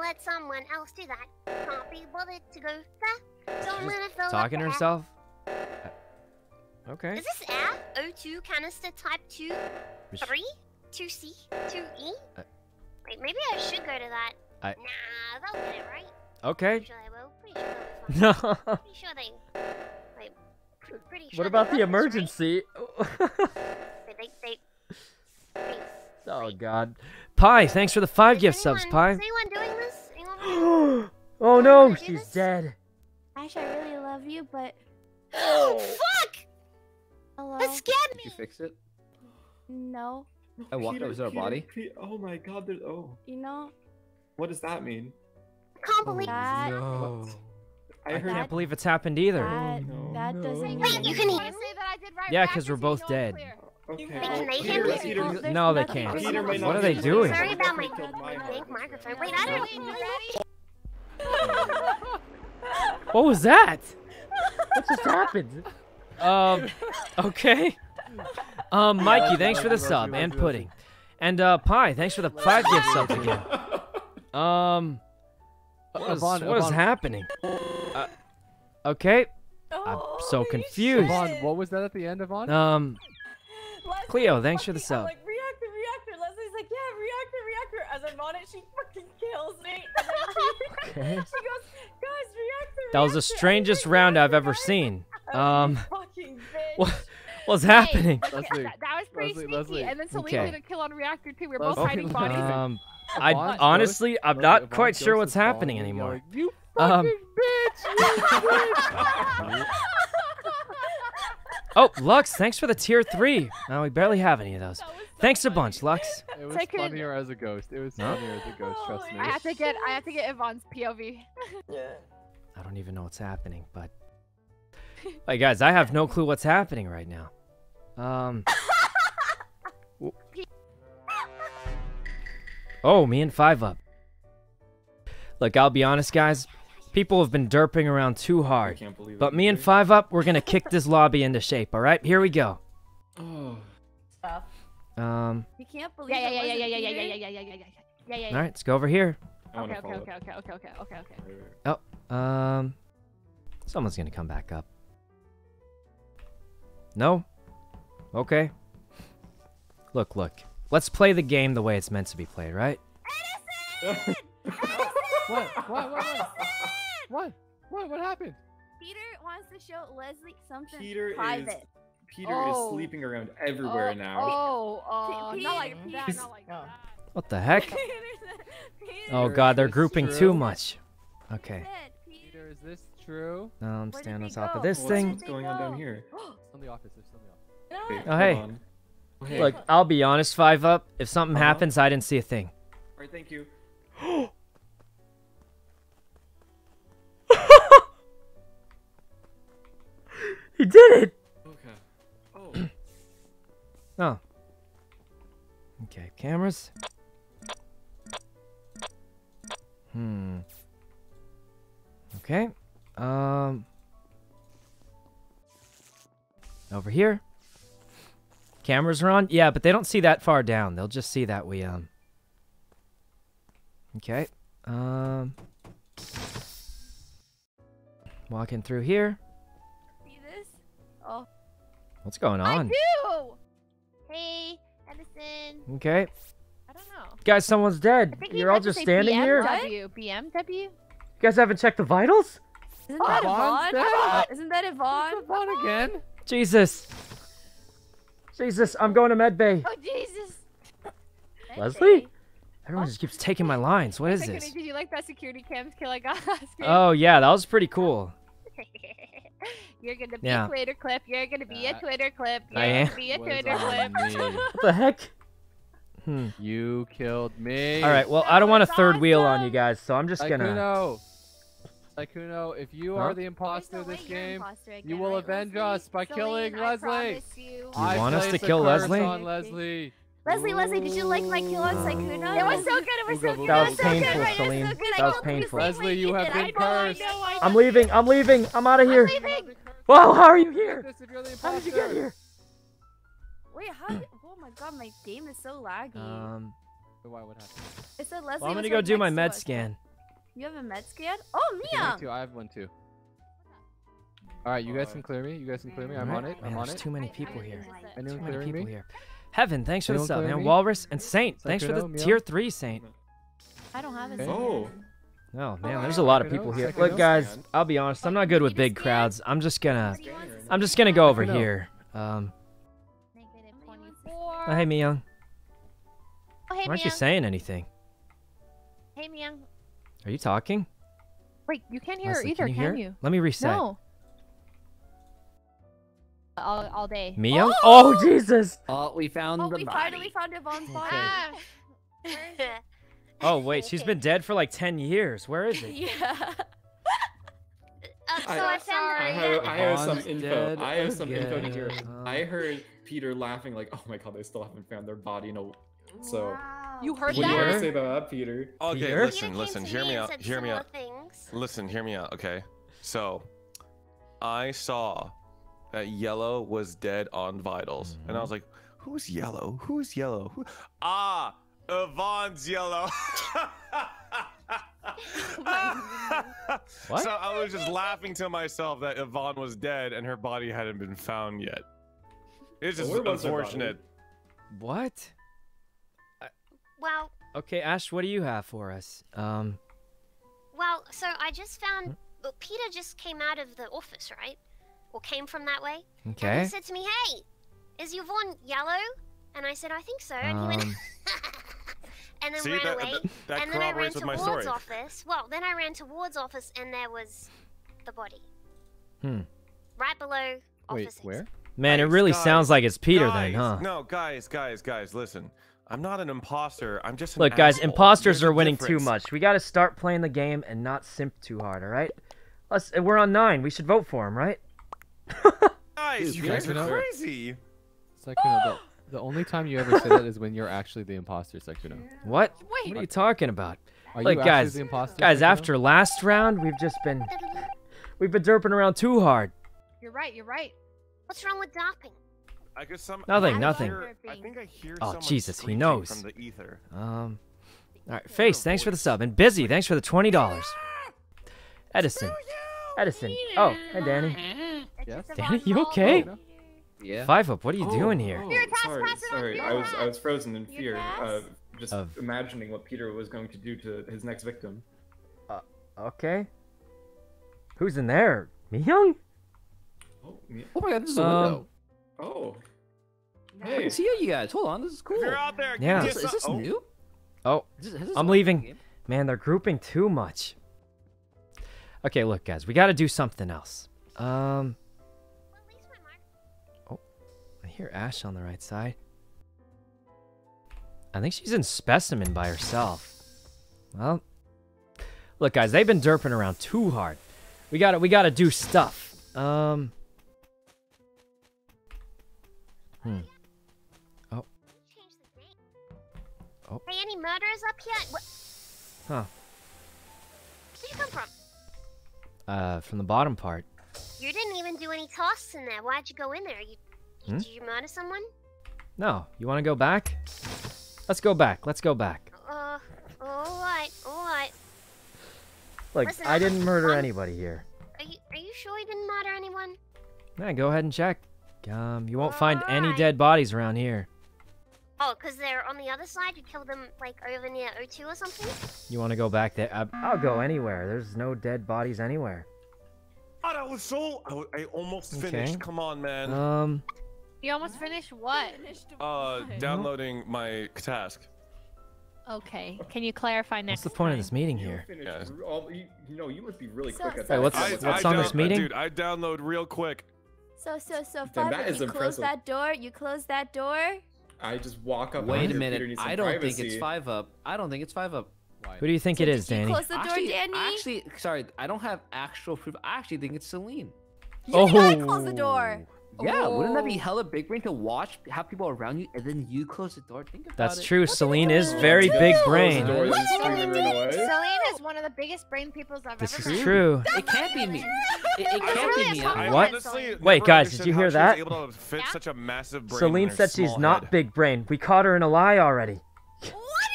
S17: Let someone else do that. Can't be bothered to go there. Don't wanna fill up
S1: Talking to herself. Okay.
S17: Is this air? O2 canister type 2? 3? 2C? 2E?
S1: Uh,
S17: Wait, maybe I should go to that.
S1: I-
S17: Nah, they'll get it right.
S1: Okay.
S17: Pretty sure. Pretty sure they'll be fine.
S1: No.
S17: Pretty sure they. Like, pretty sure
S1: What about the
S17: got this, right?
S1: emergency?
S17: They, they, they, they,
S1: oh God. Pie, thanks for the five
S17: is
S1: gift subs,
S17: anyone,
S1: Pie.
S17: Is anyone doing this? Anyone?
S1: oh no, she's
S17: this?
S1: dead.
S10: Ash, I really love you, but
S17: Oh, fuck!
S10: Hello.
S17: That scared
S4: Did you fix it?
S10: No,
S4: I walked
S12: Peter,
S4: over to a body.
S12: Pe- oh my god, there's. Oh.
S10: you know
S12: What does that mean?
S17: I Can't believe oh,
S10: that.
S1: No.
S12: I
S1: I can't believe it's happened either.
S10: That
S12: no,
S10: that
S12: no.
S10: doesn't.
S17: Wait, you can hear
S10: anything.
S17: me?
S1: Yeah, because we're both dead.
S12: Okay.
S17: can they
S12: Peter,
S17: hear?
S12: Peter,
S10: Well,
S1: No, they can't.
S12: Peter
S10: can
S12: not
S1: What are they doing?
S17: Sorry about my big microphone. Wait, I don't.
S1: What was that? What just happened? Um, okay. Um, Mikey, thanks for the sub and pudding, and uh, Pie, thanks for the five gift subs again. Um, what is,
S6: Yvonne,
S1: what is happening? Uh, okay, I'm so confused.
S6: Yvonne, what was that at the end, Yvonne?
S1: Um, Cleo, thanks for the sub.
S8: Like, reactor, reactor. Leslie's like, yeah, reactor, reactor. As I'm on it, she fucking kills me. And then she,
S1: Okay.
S8: she goes, guys, reactor,
S1: That was the strangest round I've ever seen. Um,
S10: Fucking
S1: what,
S10: bitch.
S1: what's happening?
S10: Hey, okay, that, that was pretty
S6: Leslie,
S10: sneaky.
S6: Leslie.
S10: And then Celine
S1: Okay.
S10: did a kill on reactor too. We were both
S6: Leslie,
S10: hiding bodies.
S1: Um, I honestly, I'm
S6: Leslie,
S1: not quite sure what's happening
S6: and
S1: anymore.
S6: yelling, You
S1: Um,
S6: fucking bitch! You bitch!
S1: Oh, Lux, thanks for the tier three. Uh, we barely have any of those. Thanks a bunch, Lux.
S6: It was
S10: Second-
S6: funnier as a ghost. It was funnier as a ghost. Trust me.
S10: I have to get I have to get Yvonne's POV. Yeah.
S1: I don't even know what's happening, but. Hey guys, I have no clue what's happening right now. Um. Oh, me and Five Up. Look, I'll be honest, guys. People have been derping around too hard.
S12: can't believe
S1: But
S12: it
S1: me and. Five Up, we're gonna kick this lobby into shape, alright? Here we go.
S12: Oh.
S1: Um,
S10: You can't believe
S7: Yeah,
S10: it
S7: yeah, yeah,
S10: wasn't
S7: yeah, yeah, yeah, yeah, yeah, yeah, yeah, yeah, yeah, yeah, yeah.
S1: alright, let's go over here.
S10: Okay, okay, okay, okay, okay, okay, okay, okay.
S1: Oh, um, someone's gonna come back up. No? Okay. Look, look. Let's play the game the way it's meant to be played, right?
S6: What? What? What? What? What? What? What happened?
S10: Peter wants to show Leslie something
S12: Peter is
S10: private.
S12: Peter
S10: Oh.
S12: is sleeping around everywhere
S10: oh,
S12: now.
S10: Oh, uh,
S7: Pe-
S10: not like that, not like that.
S1: What the heck?
S10: Peter
S1: Oh god, they're grouping
S6: true?
S1: too much. Okay.
S6: Peter, is this true?
S1: Now I'm standing on
S10: they
S1: top of this
S12: What's,
S1: thing.
S12: what's going on down here?
S6: It's on the office. It's on the office.
S12: Wait,
S1: Oh,
S12: hold
S1: hey.
S12: Oh, hey.
S1: Look, I'll be honest, Five Up. If something
S12: Uh-huh.
S1: happens, I didn't see a thing.
S12: All right, thank you.
S1: He did it!
S12: Okay. Oh.
S1: Oh. Okay, cameras. Hmm. Okay. Um. Over here. Cameras are on. Yeah, but they don't see that far down. They'll just see that we um. Okay. Um. Walking through here.
S10: See this? Oh,
S1: What's going on?
S10: I
S1: on?
S10: do. Hey, Edison.
S1: Okay.
S10: I don't know.
S1: Guys, someone's dead.
S10: I think he
S1: You're all just
S10: say
S1: standing here?
S10: BMW. BMW.
S1: You guys haven't checked the vitals?
S10: Isn't that
S6: Yvonne's
S10: Yvonne? Isn't that Yvonne?
S6: Yvonne again?
S1: Jesus. Jesus, I'm going to medbay.
S10: Oh Jesus.
S1: Leslie? Everyone just keeps taking my lines. What is
S10: Second,
S1: this?
S10: Did you like that security cams kill I got last game?
S1: Oh, yeah, that was pretty cool.
S10: You're gonna be
S1: Yeah.
S10: a Twitter clip. You're gonna be a Twitter clip. You're
S1: I am.
S10: gonna be a
S6: Was
S10: Twitter
S6: on
S10: clip.
S6: me.
S1: What the heck? Hmm.
S6: You killed me.
S1: All right, well, I don't want a third wheel on you guys, so I'm just gonna.
S6: Sykkuno. Sykkuno, if you
S1: Huh?
S6: are the imposter this game, you will avenge
S10: Leslie.
S6: us by
S10: Celine,
S6: killing
S10: I
S6: Leslie.
S10: promise you.
S1: You
S6: I
S1: want us to
S6: place a
S1: kill
S6: curse
S1: Leslie?
S6: On Leslie.
S10: Leslie, Leslie, did you like my kill on Sykkuno? It was so good. It was so
S6: Ooga
S10: good.
S6: booga
S1: That
S10: it
S1: was
S10: so good,
S1: painful,
S10: right? It was
S1: Celine.
S10: so good.
S1: That
S10: I
S1: was
S10: can't believe
S1: painful.
S6: Leslie, you have
S10: it.
S6: been
S10: I know, I
S6: cursed.
S10: know, I know.
S1: I'm leaving. I'm leaving. I'm out of
S10: I'm
S1: here.
S10: leaving.
S1: Whoa, how are you here?
S6: This if you're the
S1: How did you get here?
S10: Wait, how did? Oh my god, my game is so laggy.
S1: Um,
S6: Why? What happened?
S10: it said Leslie.
S1: well, I'm gonna go do my med
S10: us.
S1: scan.
S10: You have a med scan? Oh,
S6: Me
S10: Mia.
S6: too. I have one too. All right, you guys can clear me. You guys can clear me. I'm on it. I'm on
S1: there's
S6: it.
S1: too many people here.
S6: Anyone
S1: Too many
S6: clearing
S1: people
S6: me?
S1: here. Heaven, thanks for the
S6: Anyone
S1: sub, man.
S6: me?
S1: Walrus and Saint, thanks for the
S6: Mio?
S1: tier three Saint.
S10: I don't have a
S6: Okay.
S10: scan.
S12: Oh.
S1: Oh man, there's a lot of people here. Look, guys, I'll be honest. I'm not good with big crowds. I'm just gonna, I'm just gonna go over here. Um, oh, hey Miyoung,
S10: Oh, hey,
S1: why aren't you saying anything?
S10: Hey, Miyoung.
S1: Are you talking?
S10: Wait, you can't hear her either,
S1: can you
S10: can
S1: hear?
S10: you?
S1: Let me reset.
S10: No. All, all day.
S1: Miyoung? Oh Jesus!
S16: Oh, we found
S10: Oh,
S16: the
S10: we
S16: body.
S10: finally found Yvonne's body.
S1: Oh wait, she's been dead for like ten years. Where is it?
S10: yeah.
S17: Uh, so
S12: I-
S17: I, found
S12: I
S17: the
S12: have, I have some info. I have some info
S6: again.
S12: here.
S1: Uh,
S12: I heard Peter laughing like, "Oh my god, they still haven't found their body." No, so
S10: You
S12: what
S10: heard
S12: do you want
S10: that?
S12: to say about that, Peter?
S9: Okay,
S1: Peter?
S9: listen,
S17: Peter
S9: listen, hear
S17: me
S9: me out. Hear me out.
S17: Things.
S9: Listen, hear me out, okay? So, I saw that Yellow was dead on Vitals, and I was like, "Who's Yellow? Who's Yellow? Who? Ah, Yvonne's Yellow."
S1: What?
S9: So I was just laughing to myself that Yvonne was dead and her body hadn't been found yet. It's just
S12: where was her body?
S9: unfortunate.
S1: What?
S17: Well,
S1: Okay, Ash, what do you have for us? Um,
S17: well. So I just found. Well, Peter just came out of the office, right? or came from that way. And
S1: Okay.
S17: he said to me, "Hey, is Yvonne yellow?" And I said, "I think so." And he went,
S1: Um,
S17: and then
S9: See,
S17: ran
S9: that-
S17: away.
S9: that- that
S17: and then I ran
S9: corroborates with
S17: to Ward's
S9: story.
S17: office. Well, then I ran to Ward's office, and there was the body
S1: Hmm.
S17: right below
S6: Wait,
S17: office.
S6: where?
S1: Man, it really
S9: Guys,
S1: sounds like it's Peter
S9: guys,
S1: then, huh?
S9: No, guys, guys, guys, listen. I'm not an imposter. I'm just an
S1: Look, guys,
S9: asshole.
S1: imposters
S9: There's
S1: are winning
S9: difference.
S1: too much. We got to start playing the game and not simp too hard, all right? Let's. We're on nine. We should vote for him, right?
S9: Guys, you guys are crazy.
S6: Sykkuno, the, the only time you ever say that is when you're actually the imposter, Sykkuno.
S1: What? What are you talking about?
S6: Are
S1: Look,
S6: you actually
S1: guys,
S6: the imposter,
S1: guys.
S6: Sykkuno?
S1: After last round, we've just been, we've been derping around too hard.
S10: You're right. You're right.
S17: What's wrong with darping?
S9: I guess some.
S1: Nothing,
S9: I
S1: nothing.
S9: hear- I think I hear
S1: Oh, Jesus, he knows.
S9: From the ether.
S1: Um, all right, face. Thanks for the sub, and busy. Thanks for the twenty dollars. Edison. Edison. Oh, hey, Danny.
S6: Yes.
S1: Danny, you okay?
S4: Yeah.
S1: Five up. What are you doing here?
S12: Oh, sorry, sorry. I was I was frozen in fear, uh, just
S1: Of-
S12: imagining what Peter was going to do to his next victim.
S1: Uh, Okay. Who's in there? Miyoung?
S12: Oh, me-
S4: Oh my god, this is a
S1: Um,
S4: window.
S12: Oh.
S4: I
S12: Hey.
S4: can see you guys. Hold on, this is cool.
S9: If you're out there,
S1: Yeah.
S4: Is this, is this
S9: oh.
S4: new?
S1: Oh,
S4: Is this- is this
S1: I'm leaving.
S4: game?
S1: Man, they're grouping too much. Okay, look, guys, we got to do something else. Um. Oh, I hear Ash on the right side. I think she's in specimen by herself. Well, look, guys, they've been derping around too hard. We got to We got to do stuff. Um. Hmm. Oh. Oh.
S17: Hey, any murderers up here? What?
S1: Huh.
S17: Where'd you come from?
S1: Uh, from the bottom part.
S17: You didn't even do any tasks in there. Why'd you go in there? You,
S1: Hmm?
S17: Did you murder someone?
S1: No, you want to go back? Let's go back. Let's go back.
S17: Uh, alright, alright.
S1: Look,
S17: Listen,
S1: I didn't murder
S17: I'm-
S1: anybody here.
S17: Are you, are you sure you didn't murder anyone?
S1: Yeah, go ahead and check. Um, you won't find any dead bodies around here.
S17: Oh, because they're on the other side? You killed them, like, over near O2 or something?
S1: You want to go back there? I- I'll go anywhere. There's no dead bodies anywhere.
S9: Oh, that was so. I almost
S1: Okay.
S9: finished. Come on, man.
S1: Um,
S10: You almost finished what?
S9: Uh, downloading my task.
S10: Okay. Can you clarify next?
S1: what's the point of this meeting here?
S9: Yeah.
S12: All, you, you know, you must be really
S10: So-
S12: quick at
S10: so-
S12: that.
S1: what's-
S9: I,
S1: what's
S9: I
S1: on this meeting?
S9: Dude, I download real quick.
S10: So so so
S12: Then
S10: five.
S12: that
S10: You
S12: is
S10: close that door. You close that door.
S12: I just walk up.
S4: Wait a minute.
S12: needs
S4: I don't think it's five up. I don't think it's five up.
S1: Who do you think
S10: So
S1: it
S10: did
S1: is,
S10: you
S1: Danny?
S10: close the door,
S4: actually,
S10: Danny?
S4: Actually, sorry, I don't have actual proof. I actually think it's Celine.
S10: You think I closed the door? Oh.
S4: Yeah, wouldn't that be
S10: Oh.
S4: hella big brain to watch, have people around you, and then you close the door? Think about
S1: That's
S4: it.
S1: true. Celine is very big brain.
S12: Door, then scream and run away.
S10: Celine is one of the biggest brain peoples I've
S1: This
S10: ever
S1: is
S10: met.
S1: true.
S4: It can't be me. It, it can't
S10: really
S4: be me.
S1: What?
S9: Honestly,
S1: Wait, guys, did you hear that?
S9: able to fit such a massive brain
S1: Celine said she's
S9: small
S1: not big brain. We caught her in a lie already.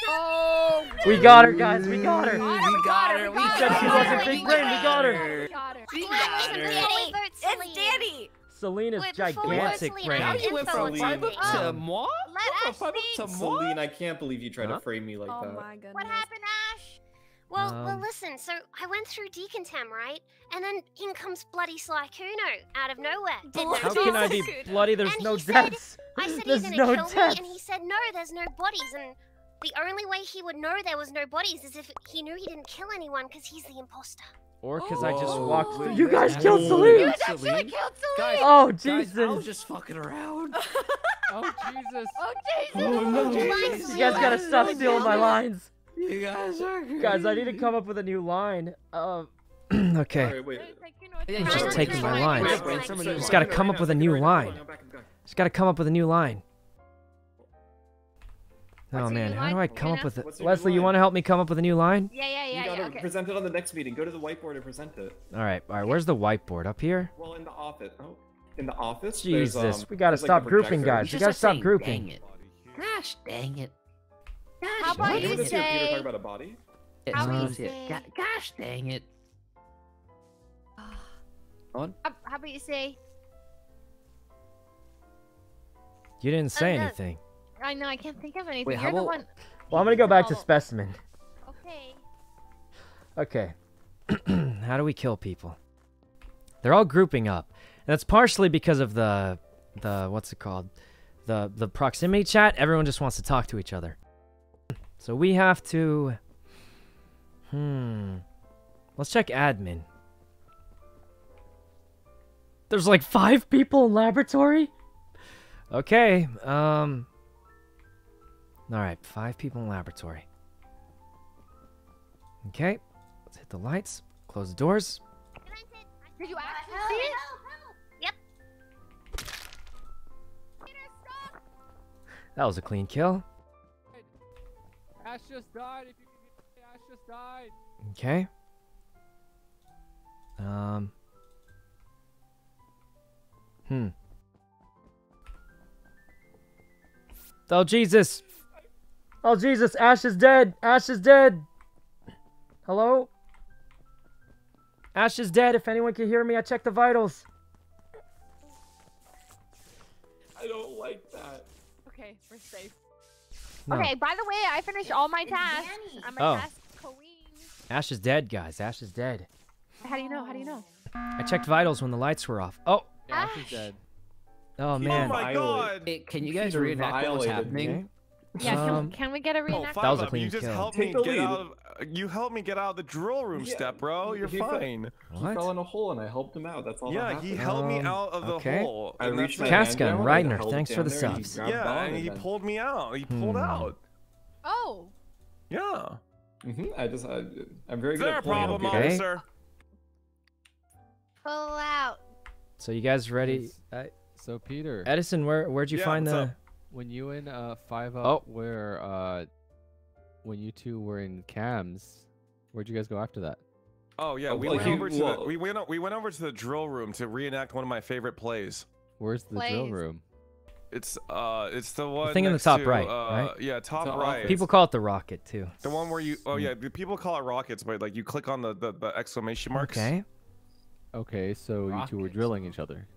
S10: Oh.
S1: We got her, guys. We got her.
S10: We got her. We
S1: She said she wasn't big brain. We got her.
S10: We got her.
S17: Come on, even
S10: It's Danny.
S1: Celine is
S17: Wait,
S1: gigantic
S17: Celine,
S1: brain.
S17: I have
S4: You went from
S17: on
S4: five up to
S17: Um,
S4: moi?
S10: Let
S4: From
S10: Ash
S4: five up
S10: speak.
S4: to moi?
S12: I can't believe you tried
S1: Huh?
S12: to frame me like
S10: Oh
S12: that.
S10: my goodness.
S17: What happened, Ash? Well, well,
S1: Um,
S17: listen. So I went through Decontam, right? And then in comes bloody Sykkuno out of nowhere. Did
S1: How can I be bloody? There's
S17: And
S1: no
S17: he said-
S1: deaths.
S17: I said,
S1: There's
S17: "Are you
S1: no
S17: gonna kill
S1: deaths.
S17: me?" And he said, "No, there's no bodies." And the only way he would know there was no bodies is if he knew he didn't kill anyone, because he's the imposter.
S1: Or because I just walked.
S4: wait,
S1: You guys
S4: wait.
S1: killed
S4: You
S1: Celine.
S4: guys
S10: actually
S4: Celine?
S10: killed
S4: Guys,
S1: Oh
S4: guys, I was
S1: Jesus!
S4: just fucking around.
S6: Oh Jesus!
S10: Oh Jesus.
S12: Oh no!
S1: You guys gotta stop stealing my lines.
S4: You guys are
S1: Guys, I need to come up with a new line. Um. okay.
S12: Alright, wait.
S4: Yeah,
S1: He's
S4: just
S1: just taking my
S17: Wait,
S1: lines.
S17: wait, wait,
S4: Brainstorm a
S17: wait.
S4: new
S1: Just gotta come up with a new line. Just gotta come up with a new line. Oh
S10: What's your
S1: man, how do I come up with it?
S12: What's your new
S1: Leslie, you want to help me come up with a new line?
S10: Yeah yeah
S12: You
S10: yeah
S12: gotta
S10: yeah. Okay.
S12: present it on the next meeting. Go to the whiteboard and present it.
S1: All right, all right. Where's the whiteboard? Up here?
S12: Well, in the office. Oh, in the office.
S1: Jesus,
S12: um,
S1: we gotta
S12: there's, like,
S1: stop grouping, guys. We gotta stop
S4: Dang
S1: grouping.
S4: it. Gosh dang it. Gosh
S10: How about
S4: dang
S10: you
S12: that's Peter,
S10: say-
S12: talk about a body?
S4: it.
S10: How about you say-
S4: Ga- Gosh dang it. On?
S10: How, how about you say?
S1: You didn't say
S10: Uh, uh,
S1: anything.
S10: I know I can't think of anything.
S4: Wait,
S10: You're the one.
S1: Well, I'm gonna go back to
S10: Oh,
S1: specimen.
S10: Okay.
S1: Okay. How do we kill people? They're all grouping up, And That's partially because of the the what's it called? The the proximity chat. Everyone just wants to talk to each other. So we have to Hmm. Let's check admin. There's like 5 people in laboratory? Okay. Um All right, 5 people in laboratory. Okay. Let's hit the lights. Close the doors.
S10: Did you actually see it?
S17: Yep.
S1: That was a clean kill.
S6: Ash just died. If you can get Ash just died.
S1: Okay. Um. Hmm. Oh Jesus! Oh Jesus! Ash is dead. Ash is dead. Hello. Ash is dead. If anyone can hear me, I checked the vitals.
S12: I don't like that.
S10: Okay, we're safe.
S1: No.
S10: Okay, by the way, I finished all my tasks. I'm a
S1: Oh.
S10: task queen.
S1: Ash is dead, guys. Ash is dead.
S10: How do you know? How do you know?
S1: I checked vitals when the lights were off. Oh.
S6: Yeah, Ash is dead.
S1: Oh, oh man.
S9: Oh, my god!
S16: Hey, can you guys
S12: Peter
S16: reenact what was happening?
S12: me.
S10: Yeah, can,
S1: Um,
S10: can we get a
S9: Oh,
S10: reenact?
S1: That was a clean
S9: you just
S1: kill.
S9: helped
S12: Take
S9: me
S12: the
S9: get
S12: lead.
S9: out of. You helped me get out of the drill room
S12: Yeah,
S9: step, bro. You're
S12: he fell-
S9: fine.
S12: He fell in a hole and I helped him out. That's all. that
S9: Yeah,
S12: happened.
S9: he held me
S1: Um,
S9: out of the
S1: okay.
S9: hole.
S12: I
S9: and
S12: reached
S9: that's
S12: my
S9: it.
S1: And
S12: down, I
S1: Reiner,
S12: held it
S1: thanks for the
S12: there,
S1: subs.
S9: Yeah, and he
S12: then-
S9: pulled me out. He pulled
S1: Hmm.
S9: out.
S10: Oh.
S9: Yeah.
S12: Mhm, I just, I, I'm very
S9: Is
S12: good
S9: there a
S12: at pulling out
S9: problem.
S1: Okay.
S9: officer?
S10: Pull out.
S1: So you guys ready? Uh,
S6: So Peter,
S1: Edison, where where'd you
S9: Yeah,
S1: find the?
S9: up?
S6: When you and uh Five Up
S1: Oh.
S6: were uh when you two were in cams, where'd you guys go after that?
S9: Oh yeah,
S12: Oh,
S9: we
S12: well,
S9: went
S12: he-
S9: over to the, we went we went over to the drill room to reenact one of my favorite plays.
S6: Where's the drill room?
S9: It's uh, it's the one.
S1: thing in the top
S9: to,
S1: right,
S9: uh,
S1: right?
S9: Yeah, top
S12: Top
S9: right.
S1: People call it the rocket too.
S9: The one where you. Oh yeah, people call it rockets, but like you click on the the, the exclamation marks.
S1: Okay.
S6: Okay, so you two were drilling each other.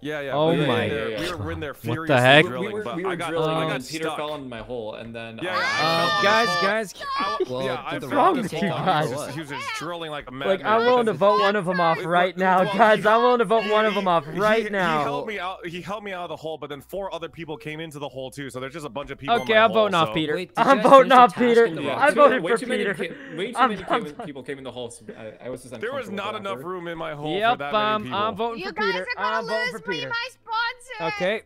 S9: Yeah, yeah.
S1: Oh
S9: we were in
S1: my
S9: there- We were in there
S1: What the heck?
S9: drilling,
S12: we were,
S9: but
S12: we were
S9: I got,
S12: drilling,
S9: I
S12: and
S9: got
S12: then Peter
S9: stuck.
S12: fell in my hole, and then
S9: Yeah,
S12: I-
S9: yeah, I
S1: Uh,
S9: fell the
S1: guys, guys,
S9: I,
S16: Well,
S9: yeah, I
S16: did the
S9: fell
S1: rocket
S9: in the
S1: take
S9: hole.
S1: off
S9: He was just- He was just drilling like a madman.
S1: Like I'm willing to vote one of them off right now, guys. I'm willing to vote one of them off
S9: he-
S1: right
S9: He
S1: now.
S9: helped me out. He helped me out of the hole, but then four other people came into the hole too. So there's just a bunch of people. in
S1: Okay, I'm voting off Peter.
S16: Wait, did you
S1: I'm voting off Peter.
S16: in the
S12: Yeah,
S1: I
S12: too-
S1: voted
S12: way
S1: for Peter.
S12: way too
S1: I'm-
S12: many
S1: I'm-
S12: came in- people came in the hole. I, I was just
S9: There was not enough room in my hole for
S1: Yep,
S9: that many
S1: um,
S9: people.
S1: I'm voting for Peter. I'm voting for Peter.
S10: My sponsor.
S1: Okay.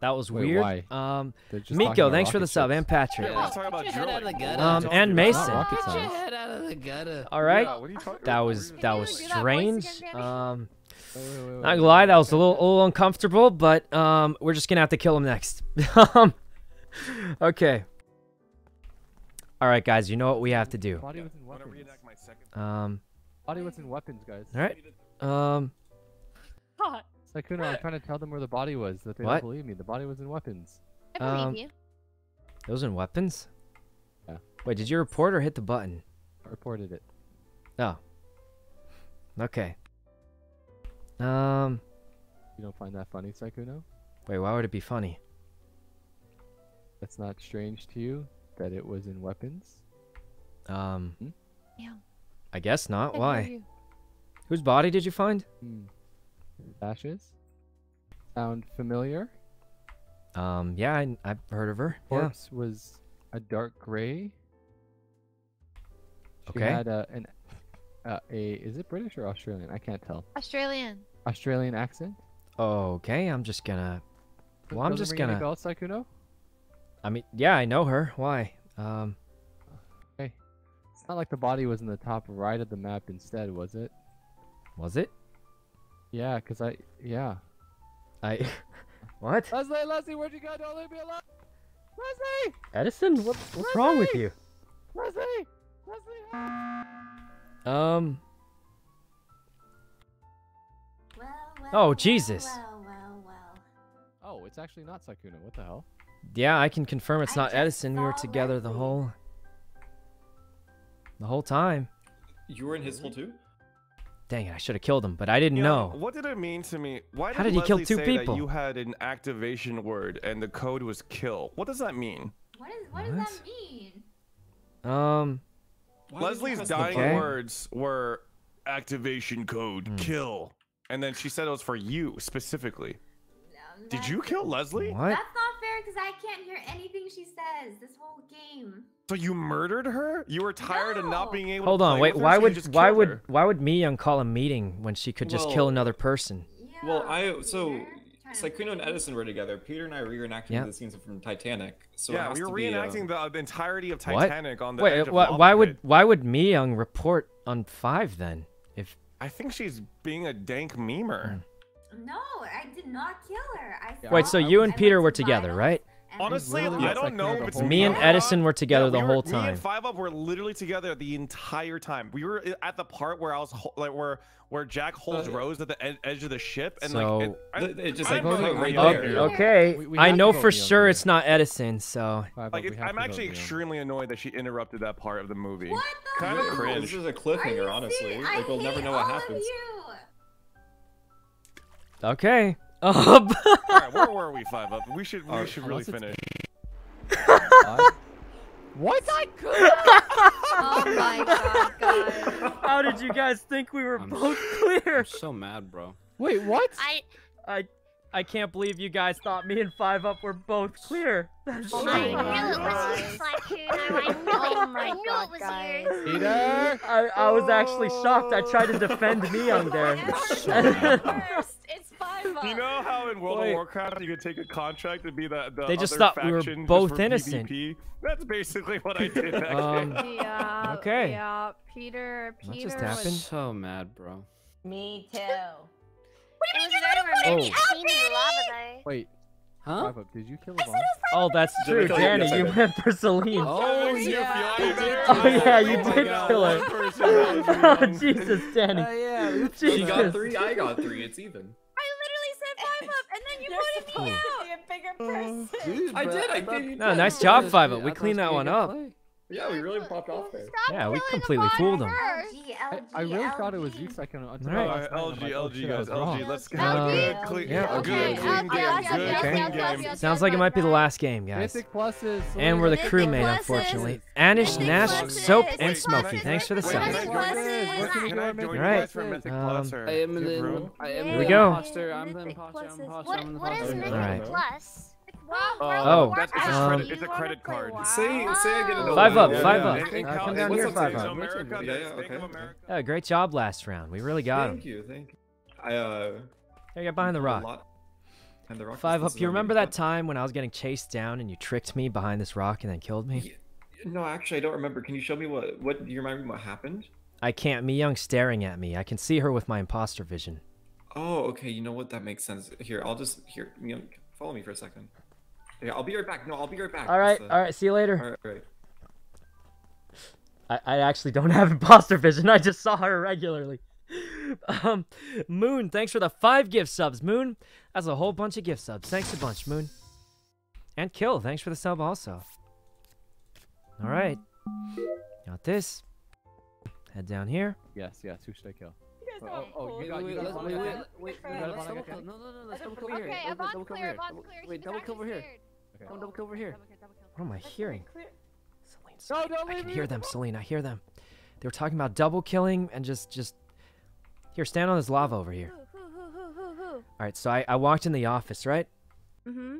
S1: That was
S6: Wait,
S1: weird.
S6: why?
S1: Um,
S6: They're just talking
S1: Miko, thanks for the
S6: rocket
S1: sub, and Patrick.
S9: Yeah, let's about
S16: Get your head out of the gutter.
S1: Um, and Mason.
S16: Get your head out of the gutter.
S1: All right.
S9: Yeah, what are you
S1: That was that was
S10: Do that voice
S1: strange.
S10: again, Danny?
S1: Um,
S6: Wait, wait, wait,
S1: not gonna lie, that was a little, a little uncomfortable, but um, we're just gonna have to kill him next. um, okay. All right, guys. You know what we have to do.
S6: Body was in
S9: I wanna
S6: weapons.
S9: reenact.
S1: Um,
S6: Body was in weapons, guys.
S1: all right. Um,
S10: Hot.
S6: Sykkuno, I'm trying to tell them where the body was, that they
S1: What?
S6: don't believe me. The body was in weapons.
S10: I believe
S1: Um,
S10: you.
S1: those in weapons.
S6: Yeah.
S1: Wait, did you report or hit the button?
S6: I reported it.
S1: Oh. Okay. Um.
S6: You don't find that funny, Sykkuno?
S1: Wait, why would it be funny?
S6: That's not strange to you that it was in weapons?
S1: Um.
S6: Hmm?
S10: Yeah.
S1: I guess not.
S10: I
S1: Why? Whose body did you find?
S6: Hmm. Ashes? Sound familiar?
S1: Um. Yeah, I, I've heard of her. Yeah.
S6: Corpse was a dark gray. She
S1: Okay.
S6: had a, an uh, a is it British or Australian? I can't tell.
S10: Australian.
S6: Australian accent.
S1: Okay, I'm just gonna. Well, I'm
S6: Doesn't
S1: just
S6: ring any
S1: gonna.
S6: bells, Sykkuno?
S1: I mean, yeah, I know her. Why? Um.
S6: Hey, it's not like the body was in the top right of the map instead, was it?
S1: Was it?
S6: Yeah, cause I yeah.
S1: I. what?
S6: Leslie, Leslie, where'd you go? Don't leave me alone. Leslie,
S1: Edison? What, what's wrong with you?
S6: Leslie, Leslie.
S1: Um.
S5: Well, well,
S1: Oh, Jesus.
S5: Well, well, well.
S6: Oh, it's actually not Sykkuno. What the hell?
S1: Yeah, I can confirm it's
S5: I
S1: not Edison. We were
S5: saw
S1: together the whole. The whole time.
S12: You were in his hole too.
S1: Dang it! I should have killed him, but I didn't
S9: Yeah,
S1: know.
S9: What did it mean to me? Why
S1: How
S9: did,
S1: did he kill
S9: Leslie
S1: two
S9: say
S1: people?
S9: That you had an activation word and the code was kill. What does that mean?
S5: What, is, what, does that mean?
S1: Um.
S12: Why
S9: Leslie's dying
S1: Okay.
S9: words were activation code
S1: Hmm.
S9: kill. and then she said it was for you specifically. Did you kill Leslie? What?
S5: That's not fair because I can't hear anything she says this whole game.
S9: So you murdered her? You were tired of not being able
S1: Hold
S9: to
S1: on,
S9: play
S1: wait.
S9: with
S1: Why
S9: so
S1: would
S9: just
S1: why would
S9: her?
S1: why would Miyoung call a meeting when she could just kill another person?
S12: Well, I so Sykkuno and Edison were together. Peter and I reenacted
S1: Yeah.
S12: the scenes from Titanic. So
S9: yeah, we were
S12: to be, uh,
S9: reenacting the, the entirety of
S1: What?
S9: Titanic on the
S1: wait,
S9: edge of
S1: why,
S9: lava
S1: why would why would Miyoung report on five then? If
S9: I think she's being a dank memer.
S5: No, I did not kill her. I
S1: wait, so you and Peter were together,
S5: Vitals
S1: right?
S9: Honestly,
S6: literally
S9: I don't
S6: like
S9: know if it's
S1: Me and Edison were together
S9: Yeah,
S1: the
S9: we
S1: whole
S9: Me
S1: time.
S9: and Five Up were literally together the entire time. We were at the part where I was like where where Jack holds Rose at the ed- edge of the ship, and
S1: So-
S9: like it, I,
S12: It- it just,
S9: I
S12: like,
S9: don't know
S12: cut right
S9: how
S12: there.
S1: okay,
S6: We- we
S1: I know for sure
S6: here.
S1: it's not Edison. So
S9: Like it, I'm actually
S6: Miyoung.
S9: extremely annoyed that she interrupted that part of the movie.
S5: What the
S9: Kind of cringe.
S12: This is a cliffhanger, honestly. Like we'll never know what happens.
S5: You.
S1: okay. Um,
S9: All right, where were we? Five Up. We should we
S6: Alright,
S9: should really
S6: unless it's-
S9: finish.
S1: what?
S7: Oh my god, guys.
S1: How did you guys think we were
S16: I'm
S1: both
S16: s-
S1: clear?
S16: I'm so mad, bro.
S6: Wait, what?
S17: I
S1: I I can't believe you guys thought me and Five Up were both clear. That's
S7: Oh
S1: so
S7: my
S17: I knew it was you, Sykkuno. I knew
S7: Oh
S17: it.
S7: my
S17: I knew
S7: god,
S17: it was
S7: guys.
S17: you.
S6: Peter.
S1: I, I was actually shocked. I tried to defend Miyoung there.
S8: First, it's five up.
S9: You know how in World
S1: Wait.
S9: of Warcraft you could take a contract and be the, the
S1: They just
S9: other
S1: thought we were both innocent.
S9: PvP? That's basically what I did back
S1: Um.
S7: Yeah.
S1: Okay.
S7: Yeah. Peter.
S1: What
S7: Peter
S1: just
S7: was-
S1: happened?
S16: So mad, bro.
S8: Me too.
S17: It was very romantic
S1: Oh.
S17: scene in the lava, though.
S6: Wait,
S16: Huh?
S6: Up. Did you kill Yvonne?
S1: Oh, that's true. Danny. You went for Celine.
S16: Oh,
S9: Is your
S16: yeah.
S1: Oh, yeah, you
S9: Oh
S1: did kill her.
S9: one person that was
S1: Oh. Jesus, Danny.
S16: Uh, yeah.
S12: She got three. I got three. It's even.
S7: You
S8: You're
S7: voted me out.
S8: to be a bigger person.
S16: Dude,
S12: I did, I
S16: thought-
S12: did.
S1: No, nice job,
S16: thought
S1: Five
S16: it
S1: Up.
S16: was-
S1: We cleaned that one up.
S16: play.
S12: Yeah, we really popped off there.
S7: Stop
S1: Yeah, we
S7: killing
S1: completely
S7: Yvonne
S1: fooled 'em.
S7: first.
S5: LG,
S6: I,
S5: LG,
S6: I really thought it was you second. Until
S1: Alright.
S6: last I'm
S9: LG,
S6: like, oh,
S9: LG,
S6: shit,
S9: guys. LG. Let's
S1: go.
S9: A good,
S1: yeah, okay,
S9: good,
S1: okay,
S9: clean game.
S7: okay,
S9: Good, clean
S7: okay,
S9: game.
S7: okay.
S1: Sounds like it might be the last game, guys.
S6: Mythic pluses.
S1: And we're the
S7: Mythic
S1: crewmate, unfortunately. Anish,
S7: Mythic
S1: Nash,
S7: pluses.
S1: Soap,
S7: Wait,
S1: and
S7: can
S1: Smokey. Thanks for the
S9: wait,
S1: subs.
S9: can I join
S7: Pluses.
S9: you guys? I join you
S1: Alright,
S9: guys for Mythic
S1: um,
S9: Plus or
S16: I am
S9: Give
S16: the.
S9: room?
S16: I am the
S1: we go.
S16: imposter. I'm the imposter. I'm the imposter.
S17: What,
S16: I'm the
S17: what is
S16: imposter.
S17: Mythic
S1: Alright.
S17: Plus?
S1: Oh.
S9: That's it's a credit. It's a credit card.
S12: Say, say I get an
S1: Five up, five
S12: yeah.
S1: up.
S9: In- in
S1: Uh, come down here,
S9: up,
S1: five up.
S9: America,
S12: Yeah, yeah, okay.
S1: Yeah, great job last round. We really got
S12: Thank
S1: him.
S12: you, thank you. I uh.
S1: Hey, get behind the rock.
S12: lot- behind the rock,
S1: Five up. You remember
S12: really
S1: that time when I was getting chased down and you tricked me behind this rock and then killed me?
S12: fun. No, actually, I don't remember. Can you show me what? What do you remember? What happened?
S1: I can't. Mi Young staring at me. I can see her with my imposter vision.
S12: Oh, okay. You know what? That makes sense. Here, I'll just here. You know, follow me for a second. Yeah, I'll be right back. No, I'll be right back.
S1: All right,
S12: uh,
S1: all right. See you later.
S12: All right, all right.
S1: I, I actually don't have imposter vision. I just saw her regularly. Um, Moon, thanks for the five gift subs. Moon, that's a whole bunch of gift subs. Thanks a bunch, Moon. And Kill, thanks for the sub also. All right, got this. Head down here.
S6: Yes, yes. Who should I kill?
S8: You guys
S6: Oh,
S8: know
S6: oh,
S8: I'm
S6: you
S16: Wait,
S6: got,
S16: wait,
S6: you
S16: wait,
S6: got
S16: let's, wait, wait,
S6: Monica?
S16: wait,
S6: You
S16: wait,
S6: got
S16: let's
S6: Monica
S16: double kill.
S6: again?
S16: No, no, no, let's double kill over
S7: Okay,
S16: here. Let's
S7: Yvonne's
S16: double kill
S7: clear,
S16: over here.
S7: Yvonne's
S16: Double-
S7: clear.
S16: Wait,
S7: She's
S16: double kill over
S7: actually
S16: here.
S7: Scared.
S16: Come double kill over here.
S1: What am I hearing? Celine,
S6: No,
S1: Celine,
S6: don't
S1: I can hear them, Celine. I hear them. They were talking about double killing and just, just. Here, stand on this lava over here. All right, so I, I walked in the office, right?
S7: Mm-hmm.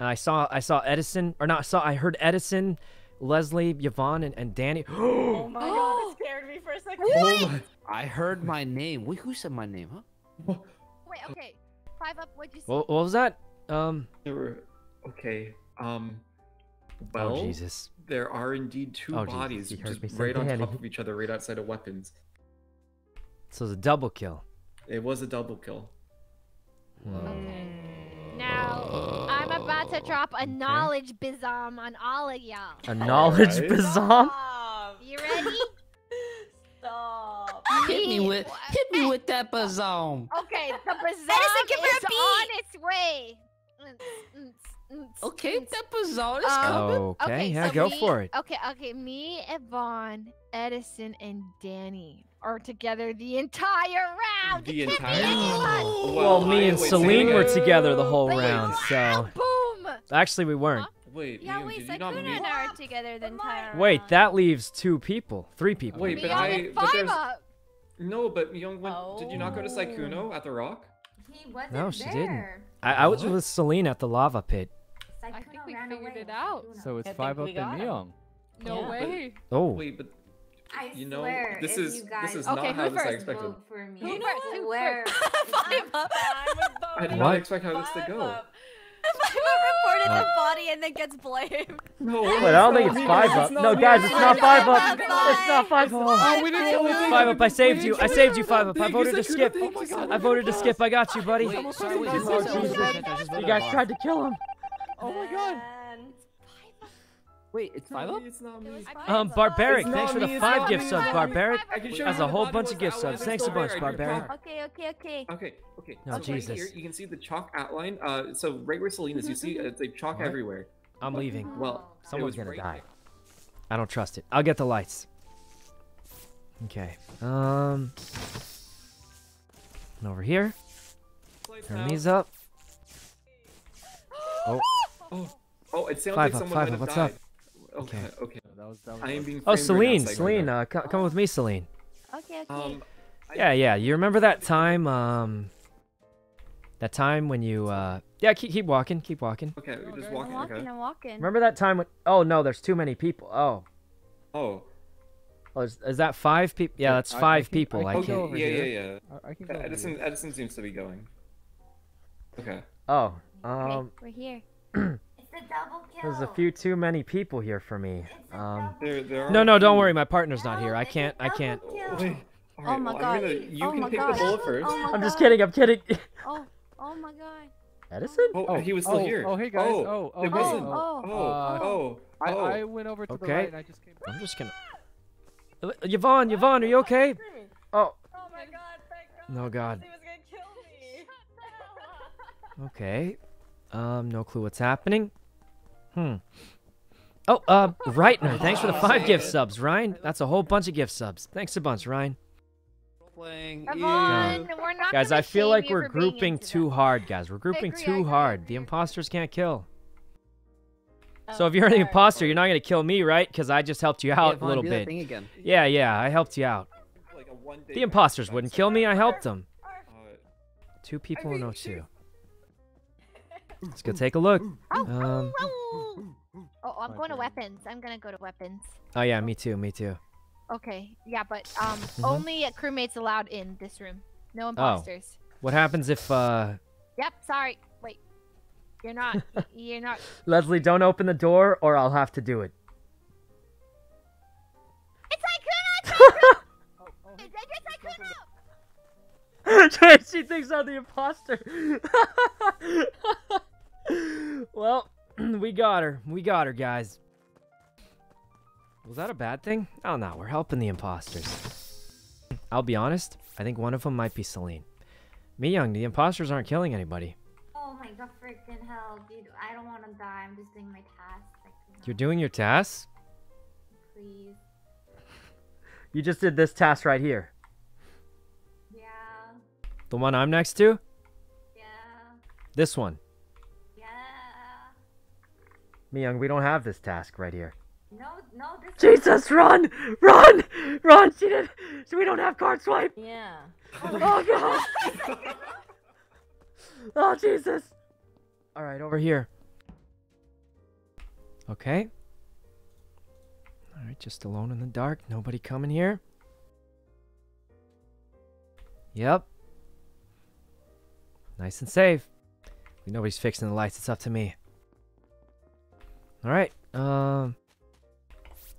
S1: And I saw I saw Edison, or not saw I heard Edison, Leslie, Yvonne, and, and Danny.
S8: Oh my god, it scared me for a second.
S16: Oh I heard my name. Wait, who said my name, huh?
S7: Wait, okay. Five up, what'd you say?
S1: what, what was that? Um.
S12: There were. Okay. Um. Well,
S1: oh Jesus.
S12: there are indeed two
S1: Oh,
S12: bodies just right on top of each other, right outside of weapons.
S1: So it's a double kill.
S12: It was a double kill. Okay.
S10: Now, I'm about to drop a knowledge bizom on all of y'all.
S1: A knowledge
S12: Alright.
S1: bizom.
S10: You ready?
S8: Stop.
S16: Hit me with, hit me with that bazom.
S10: Okay, the bizom
S17: Edison, give her a
S10: is
S17: beat.
S10: on its way.
S16: Okay, that bazom is
S10: Um,
S16: coming.
S1: Okay, yeah,
S10: so
S1: go
S10: me-
S1: for it.
S10: Okay, okay, me, Yvonne, Edison, and Danny are together the entire round.
S12: The
S10: It can't be
S12: entire-
S10: anyone.
S1: Well, me and
S12: wait,
S1: Celine were together the whole
S10: But you-
S1: round, so
S10: Boom.
S1: actually we weren't.
S12: Wait,
S10: Yeah,
S12: Liam,
S10: wait,
S12: did you not
S10: Sykkuno
S12: meet?
S10: and I are together the entire
S1: Wait,
S10: round.
S1: that leaves two people, three people.
S12: Wait,
S10: Me
S12: but
S10: and
S12: I. But
S10: five
S12: there's.
S10: up.
S12: No, but Young, when, did you not go to Sykkuno at the Rock?
S5: He wasn't
S1: No, she
S5: there.
S1: didn't. I, I was with Celine at the lava pit.
S5: I
S18: think we figured it out.
S6: So it's
S8: I
S6: five up
S8: and
S6: in. Myung.
S18: No
S8: Yeah.
S18: way.
S1: Oh.
S12: Wait, but
S5: I
S12: you know,
S5: swear,
S12: this is
S5: you
S12: this is not
S18: who
S12: how this I expected.
S5: vote for me,
S18: Who
S5: I
S18: first? Who
S5: swear.
S8: Five up.
S12: I did
S1: What?
S12: not expect how this to
S8: Five
S12: go.
S8: up.
S7: reported
S1: Uh,
S7: the body and then gets blamed.
S12: No,
S1: Wait, I don't think it's five up. No, guys, it's not five up. It's not five up.
S12: Oh, we didn't kill anything.
S1: Five up. I saved you. I saved you. Five up. I voted to skip.
S12: thank you, Sakura.
S1: I voted to skip. I got you, buddy. Oh,
S16: I
S1: You guys tried to kill him.
S8: Oh my god.
S16: Wait, it's five up?
S12: It's not me.
S1: Um, Barbaric,
S12: It's
S1: thanks for the
S12: me,
S1: five
S12: not
S1: gift
S12: me,
S1: subs.
S12: me.
S1: Barbaric
S12: I
S1: has a whole bunch of gift
S12: out
S1: subs. Thanks a bunch,
S12: still there. I agree with
S1: Barbaric.
S7: Okay, okay, okay.
S12: Okay, okay.
S1: No,
S12: so right
S1: Jesus.
S12: here, you can see the chalk outline. Uh, so right where Selena's, you see it's like chalk
S1: What?
S12: everywhere.
S1: I'm leaving.
S12: Well,
S1: Someone's gonna
S12: right
S1: die. I don't trust it. I'll get the lights. Okay. Um. and over here. Turn these up. Oh.
S12: Oh, oh, it sounds
S1: Five
S12: like
S1: up,
S12: someone
S1: five
S12: might
S1: up,
S12: have
S1: what's
S12: died.
S1: up?
S12: Okay, okay.
S6: That was, that was
S12: I am being
S1: Oh,
S12: framed right
S1: Celine,
S12: now,
S1: Celine, uh, co- come with me, Celine.
S7: Okay, okay.
S12: Um,
S1: Yeah, yeah. You remember that time? Um. That time when you, uh, yeah, keep keep walking, keep walking.
S12: Okay, we're just walking.
S7: I'm
S12: walking.
S7: walking,
S12: Okay.
S7: I'm walking.
S1: Remember that time when? Oh no, there's too many people. Oh.
S12: Oh.
S1: Oh, is, is that five people? Yeah, that's
S6: I- I
S1: five
S6: can-
S1: people.
S6: I
S1: I
S6: can
S1: can't.
S6: go over
S12: yeah,
S6: here.
S12: yeah, yeah.
S6: I- I can go over
S12: Edison,
S6: here.
S12: Edison seems to be going. Okay.
S1: Oh.
S7: Okay,
S1: Um.
S7: we're here.
S5: It's a double kill.
S1: There's a few too many people here for me. Um.
S12: There, there
S1: No, no,
S12: a
S1: don't worry. My partner's not here. I can't. I can't.
S12: Wait. All
S7: Oh
S12: right,
S7: my
S12: well, I'm
S7: god.
S12: gonna- you
S7: oh
S12: can
S7: my
S12: pick
S7: god.
S12: the bullet first.
S7: Oh my
S1: I'm just
S7: god.
S1: kidding. I'm kidding.
S7: Oh, oh my god.
S1: Edison?
S12: Oh, he was still
S6: oh,
S12: here.
S6: Oh, hey guys.
S12: Oh,
S6: Oh, oh,
S12: it
S6: hey,
S12: wasn't.
S6: oh,
S12: Oh,
S6: uh,
S12: oh,
S6: I,
S12: oh.
S6: I went over to the
S1: Okay.
S6: right and I just came back.
S1: I'm just gonna. Uh, Yvonne, Yvonne, are you okay? Oh.
S8: Oh my god, thank god.
S1: No, God.
S8: He was gonna kill me.
S1: Okay. Um, no clue what's happening. Hmm. Oh, uh, Reitner, thanks for the five gift subs, Ryan. That's a whole bunch of gift subs. Thanks a bunch, Ryan.
S16: Playing.
S7: Yvonne, we're not
S1: Guys, I feel like we're grouping
S7: into
S1: too hard, guys. We're grouping
S7: agree,
S1: too hard. The imposters can't kill. So if you're an imposter, you're not gonna kill me, right? Because I just helped you out a little bit.
S16: again.
S1: Yeah, yeah, I helped you out.
S12: Like a one-day
S1: The imposters wouldn't kill me. I helped them.
S12: Uh,
S1: Two people in O2. Let's go take a look. Um.
S10: Oh, I'm going to weapons. I'm gonna go to weapons.
S1: Oh yeah, me too. Me too.
S10: Okay, yeah, but um,
S1: Mhm.
S10: only crewmates allowed in this room. No imposters.
S1: What happens if uh
S10: Yep. Sorry. Wait. You're not. you're not.
S1: Leslie, don't open the door, or I'll have to do it.
S10: It's Ikuna! It's it's Ikuna!
S1: she thinks I'm the imposter. Well, we got her. We got her, guys. Was that a bad thing? Oh no, we're helping the imposters. I'll be honest. I think one of them might be Celine. Mi Young, the imposters aren't killing anybody.
S5: Oh my god, freaking hell, dude! I don't want to die. I'm just doing my task. Like,
S1: You're doing your tasks.
S5: please.
S1: You just did this task right here.
S5: Yeah.
S1: The one I'm next to.
S5: Yeah.
S1: This one.
S5: Yeah.
S1: Mi Young, we don't have this task right here.
S5: No, no, this.
S1: Jesus, run! Run! Run! She did. So we don't have card swipe.
S8: Yeah.
S1: Oh god! oh Jesus! All right, over here. Okay. All right, just alone in the dark. Nobody coming here. Yep. Nice and safe. Nobody's fixing the lights. It's up to me. All right. Um.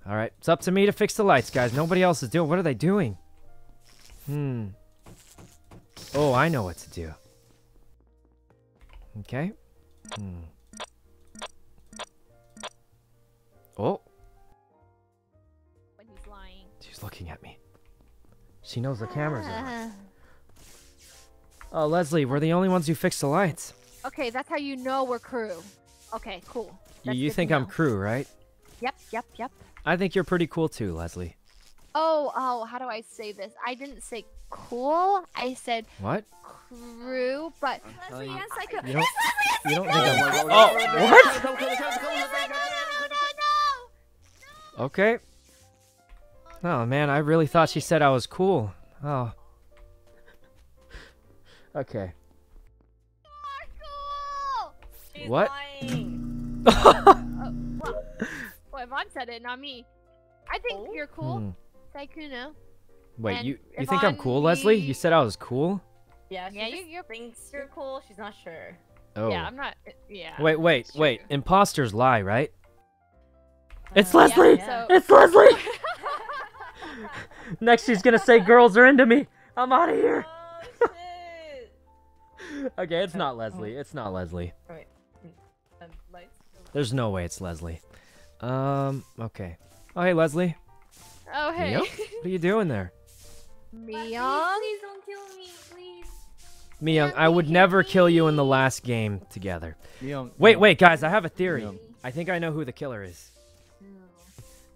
S1: All right, it's up to me to fix the lights, guys. Nobody else is doing. What are they doing? Hmm. Oh, I know what to do. Okay. Hmm. Oh,
S10: When he's lying.
S1: she's looking at me. She knows the cameras are on. Oh, Leslie, we're the only ones who fixed the lights.
S10: okay, that's how you know we're crew. Okay, cool.
S1: You,
S10: That's
S1: you think I'm crew, right?
S10: Yep, yep, yep.
S1: I think you're pretty cool too, Leslie.
S10: Oh, oh, how do I say this? I didn't say cool. I said
S1: What?
S10: crew, but
S7: Leslie and Psycho.
S1: You don't, you don't think I'm...
S10: Leslie,
S1: Oh, what? Okay. Oh man, I really thought she said I was cool. Oh. Okay. What?
S10: Oh, well, well, Yvonne said it, not me. I think you're cool,
S1: Hmm.
S10: Sykkuno.
S1: Wait,
S10: And
S1: you you think I'm
S10: Yvonne,
S1: cool, Leslie? You said I was cool?
S8: Yeah, she
S10: Yeah,
S8: just
S10: you- you're-
S8: thinks you're cool. She's not sure.
S1: Oh.
S10: Yeah, I'm not. Yeah.
S1: Wait, wait, wait. Imposters lie, right? It's
S10: Uh, yeah,
S1: Leslie.
S10: so-
S1: It's Leslie. Next, she's gonna say girls are into me. I'm out of here. okay, it's not Leslie. It's not Leslie.
S8: Wait. Um, lights.
S1: There's no way it's Leslie. Um. Okay. Oh, hey, Leslie.
S10: Oh, hey.
S1: Yep. What are you doing there?
S10: Miyoung?
S5: Please don't kill me, please.
S1: Miyoung, I would never kill you in the last game together.
S6: Miyoung,
S1: Wait, wait, guys, I have a theory.
S6: Miyoung.
S1: I think I know who the killer is.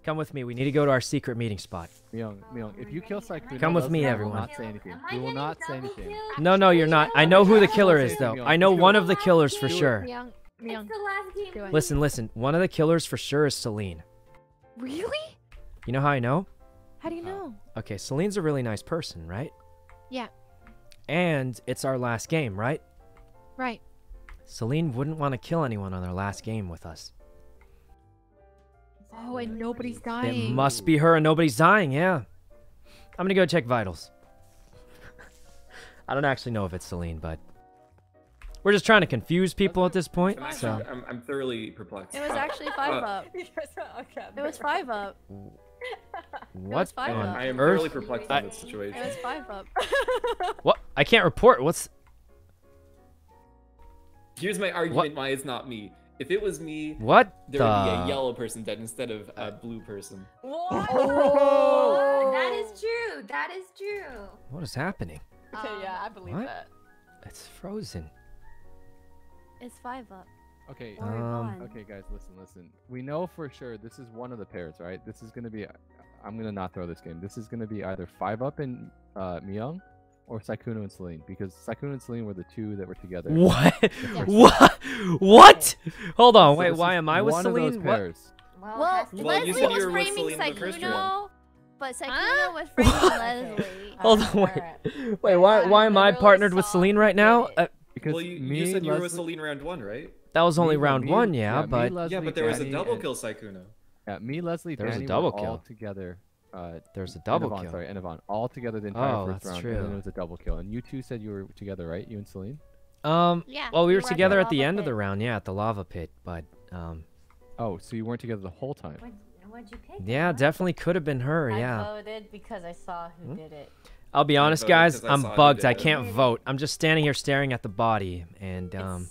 S1: Come with me. We need to go to our secret meeting spot.
S6: Miyoung, Miyoung, if you kill Sykkuno,
S1: Come with me,
S6: Leslie will
S1: everyone.
S6: not say anything. We will not say anything.
S1: No, no, you're not. I know who the killer is, though. I know one of the killers for sure.
S10: Miyoung, Miyoung.
S5: It's the last game.
S10: Do it.
S1: Listen, listen. One of the killers for sure is Celine.
S10: Really?
S1: You know how I know?
S10: How do you oh. know?
S1: Okay, Celine's a really nice person, right?
S10: Yeah.
S1: And it's our last game, right?
S10: Right.
S1: Celine wouldn't want to kill anyone on their last game with us.
S10: Oh, and nobody's dying.
S1: It
S10: dying.
S1: must be her and nobody's dying, yeah. I'm gonna go check vitals. I don't actually know if it's Celine, but we're just trying to confuse people at this point.
S12: I'm,
S1: So
S12: actually, I'm, I'm thoroughly perplexed.
S7: It was actually five
S12: Uh,
S7: up.
S8: You guys are okay.
S7: It was five up.
S1: what
S7: five
S1: on
S7: up.
S12: I am
S1: earth?
S12: thoroughly perplexed
S1: I-
S12: in this situation.
S7: It was five up.
S1: What? I can't report. What's
S12: Here's my argument why it's not me. If it was me,
S1: what?
S12: there would be a yellow person dead instead of a blue person.
S5: Oh, that is true. That is true.
S1: What is happening?
S8: Okay, yeah, I believe
S1: What?
S8: that.
S1: It's frozen.
S7: It's five up.
S6: Okay.
S1: Um,
S6: Okay, guys, listen, listen. We know for sure this is one of the pairs, right? This is gonna be. I'm gonna not throw this game. This is gonna be either five up and uh, Miyoung, or Sykkuno and Celine, because Sykkuno and Celine were the two that were together.
S1: What? What? What? Hold on.
S6: So
S1: Wait. Why am I with
S6: one of those
S1: Celine? What?
S6: pairs.
S5: Well,
S7: Well,
S5: has to be-
S12: Well, you said
S7: was
S12: you were with
S7: framing
S12: Celine in the first
S7: Sykkuno, but Sykkuno was framing Leslie.
S1: Hold on. Wait. Wait. Why? Why am I partnered with Celine right now? Uh,
S6: Because
S12: well, you,
S6: me,
S12: you said you were with Celine round one, right?
S1: that was only
S6: me-
S1: round
S6: me-
S1: one, yeah,
S6: me,
S1: but
S6: Leslie,
S12: yeah, but there was a double kill Sykkuno.
S6: Yeah, me, Leslie,
S1: There was a double kill.
S6: all together. Uh,
S1: There's a double
S6: Yvonne,
S1: kill.
S6: Sorry, and Yvonne, all together the entire
S1: Oh,
S6: first
S1: that's
S6: round,
S1: true.
S6: and then it was a double kill. And you two said you were together, right? You and Celine.
S1: Um.
S7: Yeah,
S1: Well, we
S7: we
S1: were
S7: were at the
S1: together at the
S7: lava
S1: end of the round, yeah, at the lava pit, but um.
S6: Oh, so you weren't together the whole time.
S5: What, what'd you pick?
S1: Yeah, definitely could have been her.
S8: I
S1: Yeah.
S8: voted because I saw who
S1: Hmm?
S8: did it.
S1: I'll be honest,
S12: voted
S1: guys.
S12: 'cause I
S1: I'm bugged. I can't vote. I'm just standing here staring at the body, and um.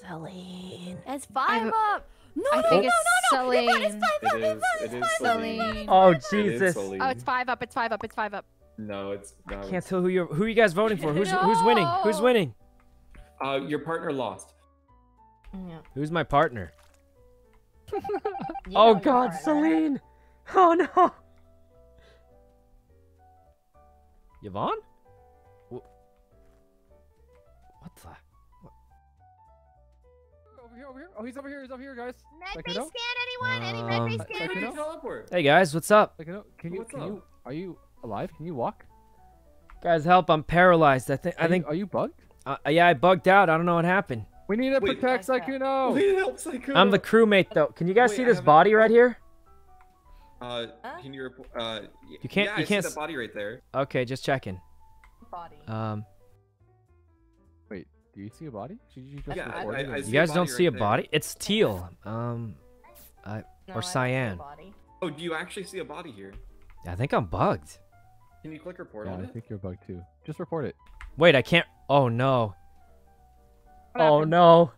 S8: Celine.
S7: It's five up. No,
S14: I
S7: no,
S14: think
S7: no,
S14: it's
S7: no, no. Yvonne,
S14: Celine.
S7: it's five up.
S12: It is. It is Celine.
S14: Celine.
S1: Oh
S12: It is
S1: Jesus!
S12: Celine.
S14: Oh, it's five up. It's five up. It's five up.
S12: No, it's. No,
S1: Can't
S12: it's-
S1: tell who you're. Who are you guys voting for? Who's who's winning? Who's winning?
S12: Uh, your partner lost.
S8: Yeah.
S1: Who's my partner? Oh God,
S8: partner.
S1: Celine! Oh no! Yvonne? Wh- What the?
S6: Over here, over here. Oh, he's over here. He's over here, guys.
S7: Medbay scan anyone? Any
S1: Um,
S7: medbay scan?
S12: Sykkuno?
S1: Hey guys, what's up?
S6: Sykkuno, can you?
S12: What's
S6: Can
S12: up?
S6: you? Are you alive? Can you walk?
S1: Guys, help! I'm paralyzed. I think.
S6: Are
S1: I think.
S6: You, are you bugged?
S1: Uh, yeah, I bugged out. I don't know what happened.
S6: We need to
S12: Wait,
S6: protect
S8: like that.
S6: Sykkuno.
S12: We need help Sykkuno.
S1: I'm the crewmate though. Can you guys
S12: Wait,
S1: see this body right here?
S12: Uh,
S8: Huh?
S12: can you report? Uh,
S1: You can't-
S12: Yeah,
S1: you
S12: I
S1: can't
S12: see
S1: s-
S12: that body right there.
S1: Okay, just checking.
S8: Body.
S1: Um,
S6: Wait, do you see a body? Should you just
S12: Yeah,
S6: report
S12: I-
S6: it?
S12: I
S1: you guys don't
S12: body
S1: see a
S12: right there.
S1: body? It's teal. Um, I,
S8: No,
S1: or
S8: don't
S1: cyan.
S8: body.
S12: Oh, do you actually see a body here?
S1: I think I'm bugged.
S12: Can you click report
S6: Yeah,
S12: on
S6: I
S12: it?
S6: think you're bugged too. Just report it.
S1: Wait, I can't. Oh no.
S14: What
S1: Oh
S14: happened?
S1: no.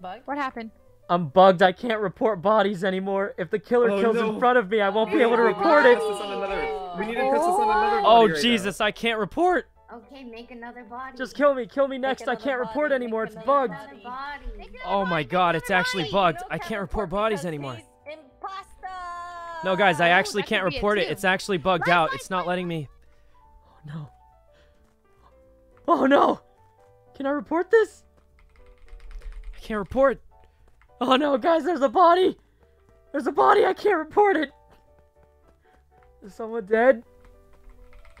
S8: Bug?
S14: What happened?
S1: I'm bugged. I can't report bodies anymore. If the killer
S12: Oh,
S1: kills
S12: no.
S1: in front of me, I won't be able to report it.
S12: to press this on another. We need to press this on another oh, body
S1: Oh
S12: right now.
S1: Jesus, I can't report.
S5: Okay, make another body.
S1: Just kill me. Kill me next. I can't report
S8: body,
S1: anymore.
S8: make
S1: It's bugged.
S5: Another oh body.
S1: Oh my god, it's actually bugged. I can't report bodies anymore. No, guys, I actually can't
S14: could be it
S1: report it. It's actually bugged out. It's not letting me. Oh no. Oh no. Can I report this? I can't report. Oh no, guys, there's a body. There's a body. I can't report it. Is someone dead?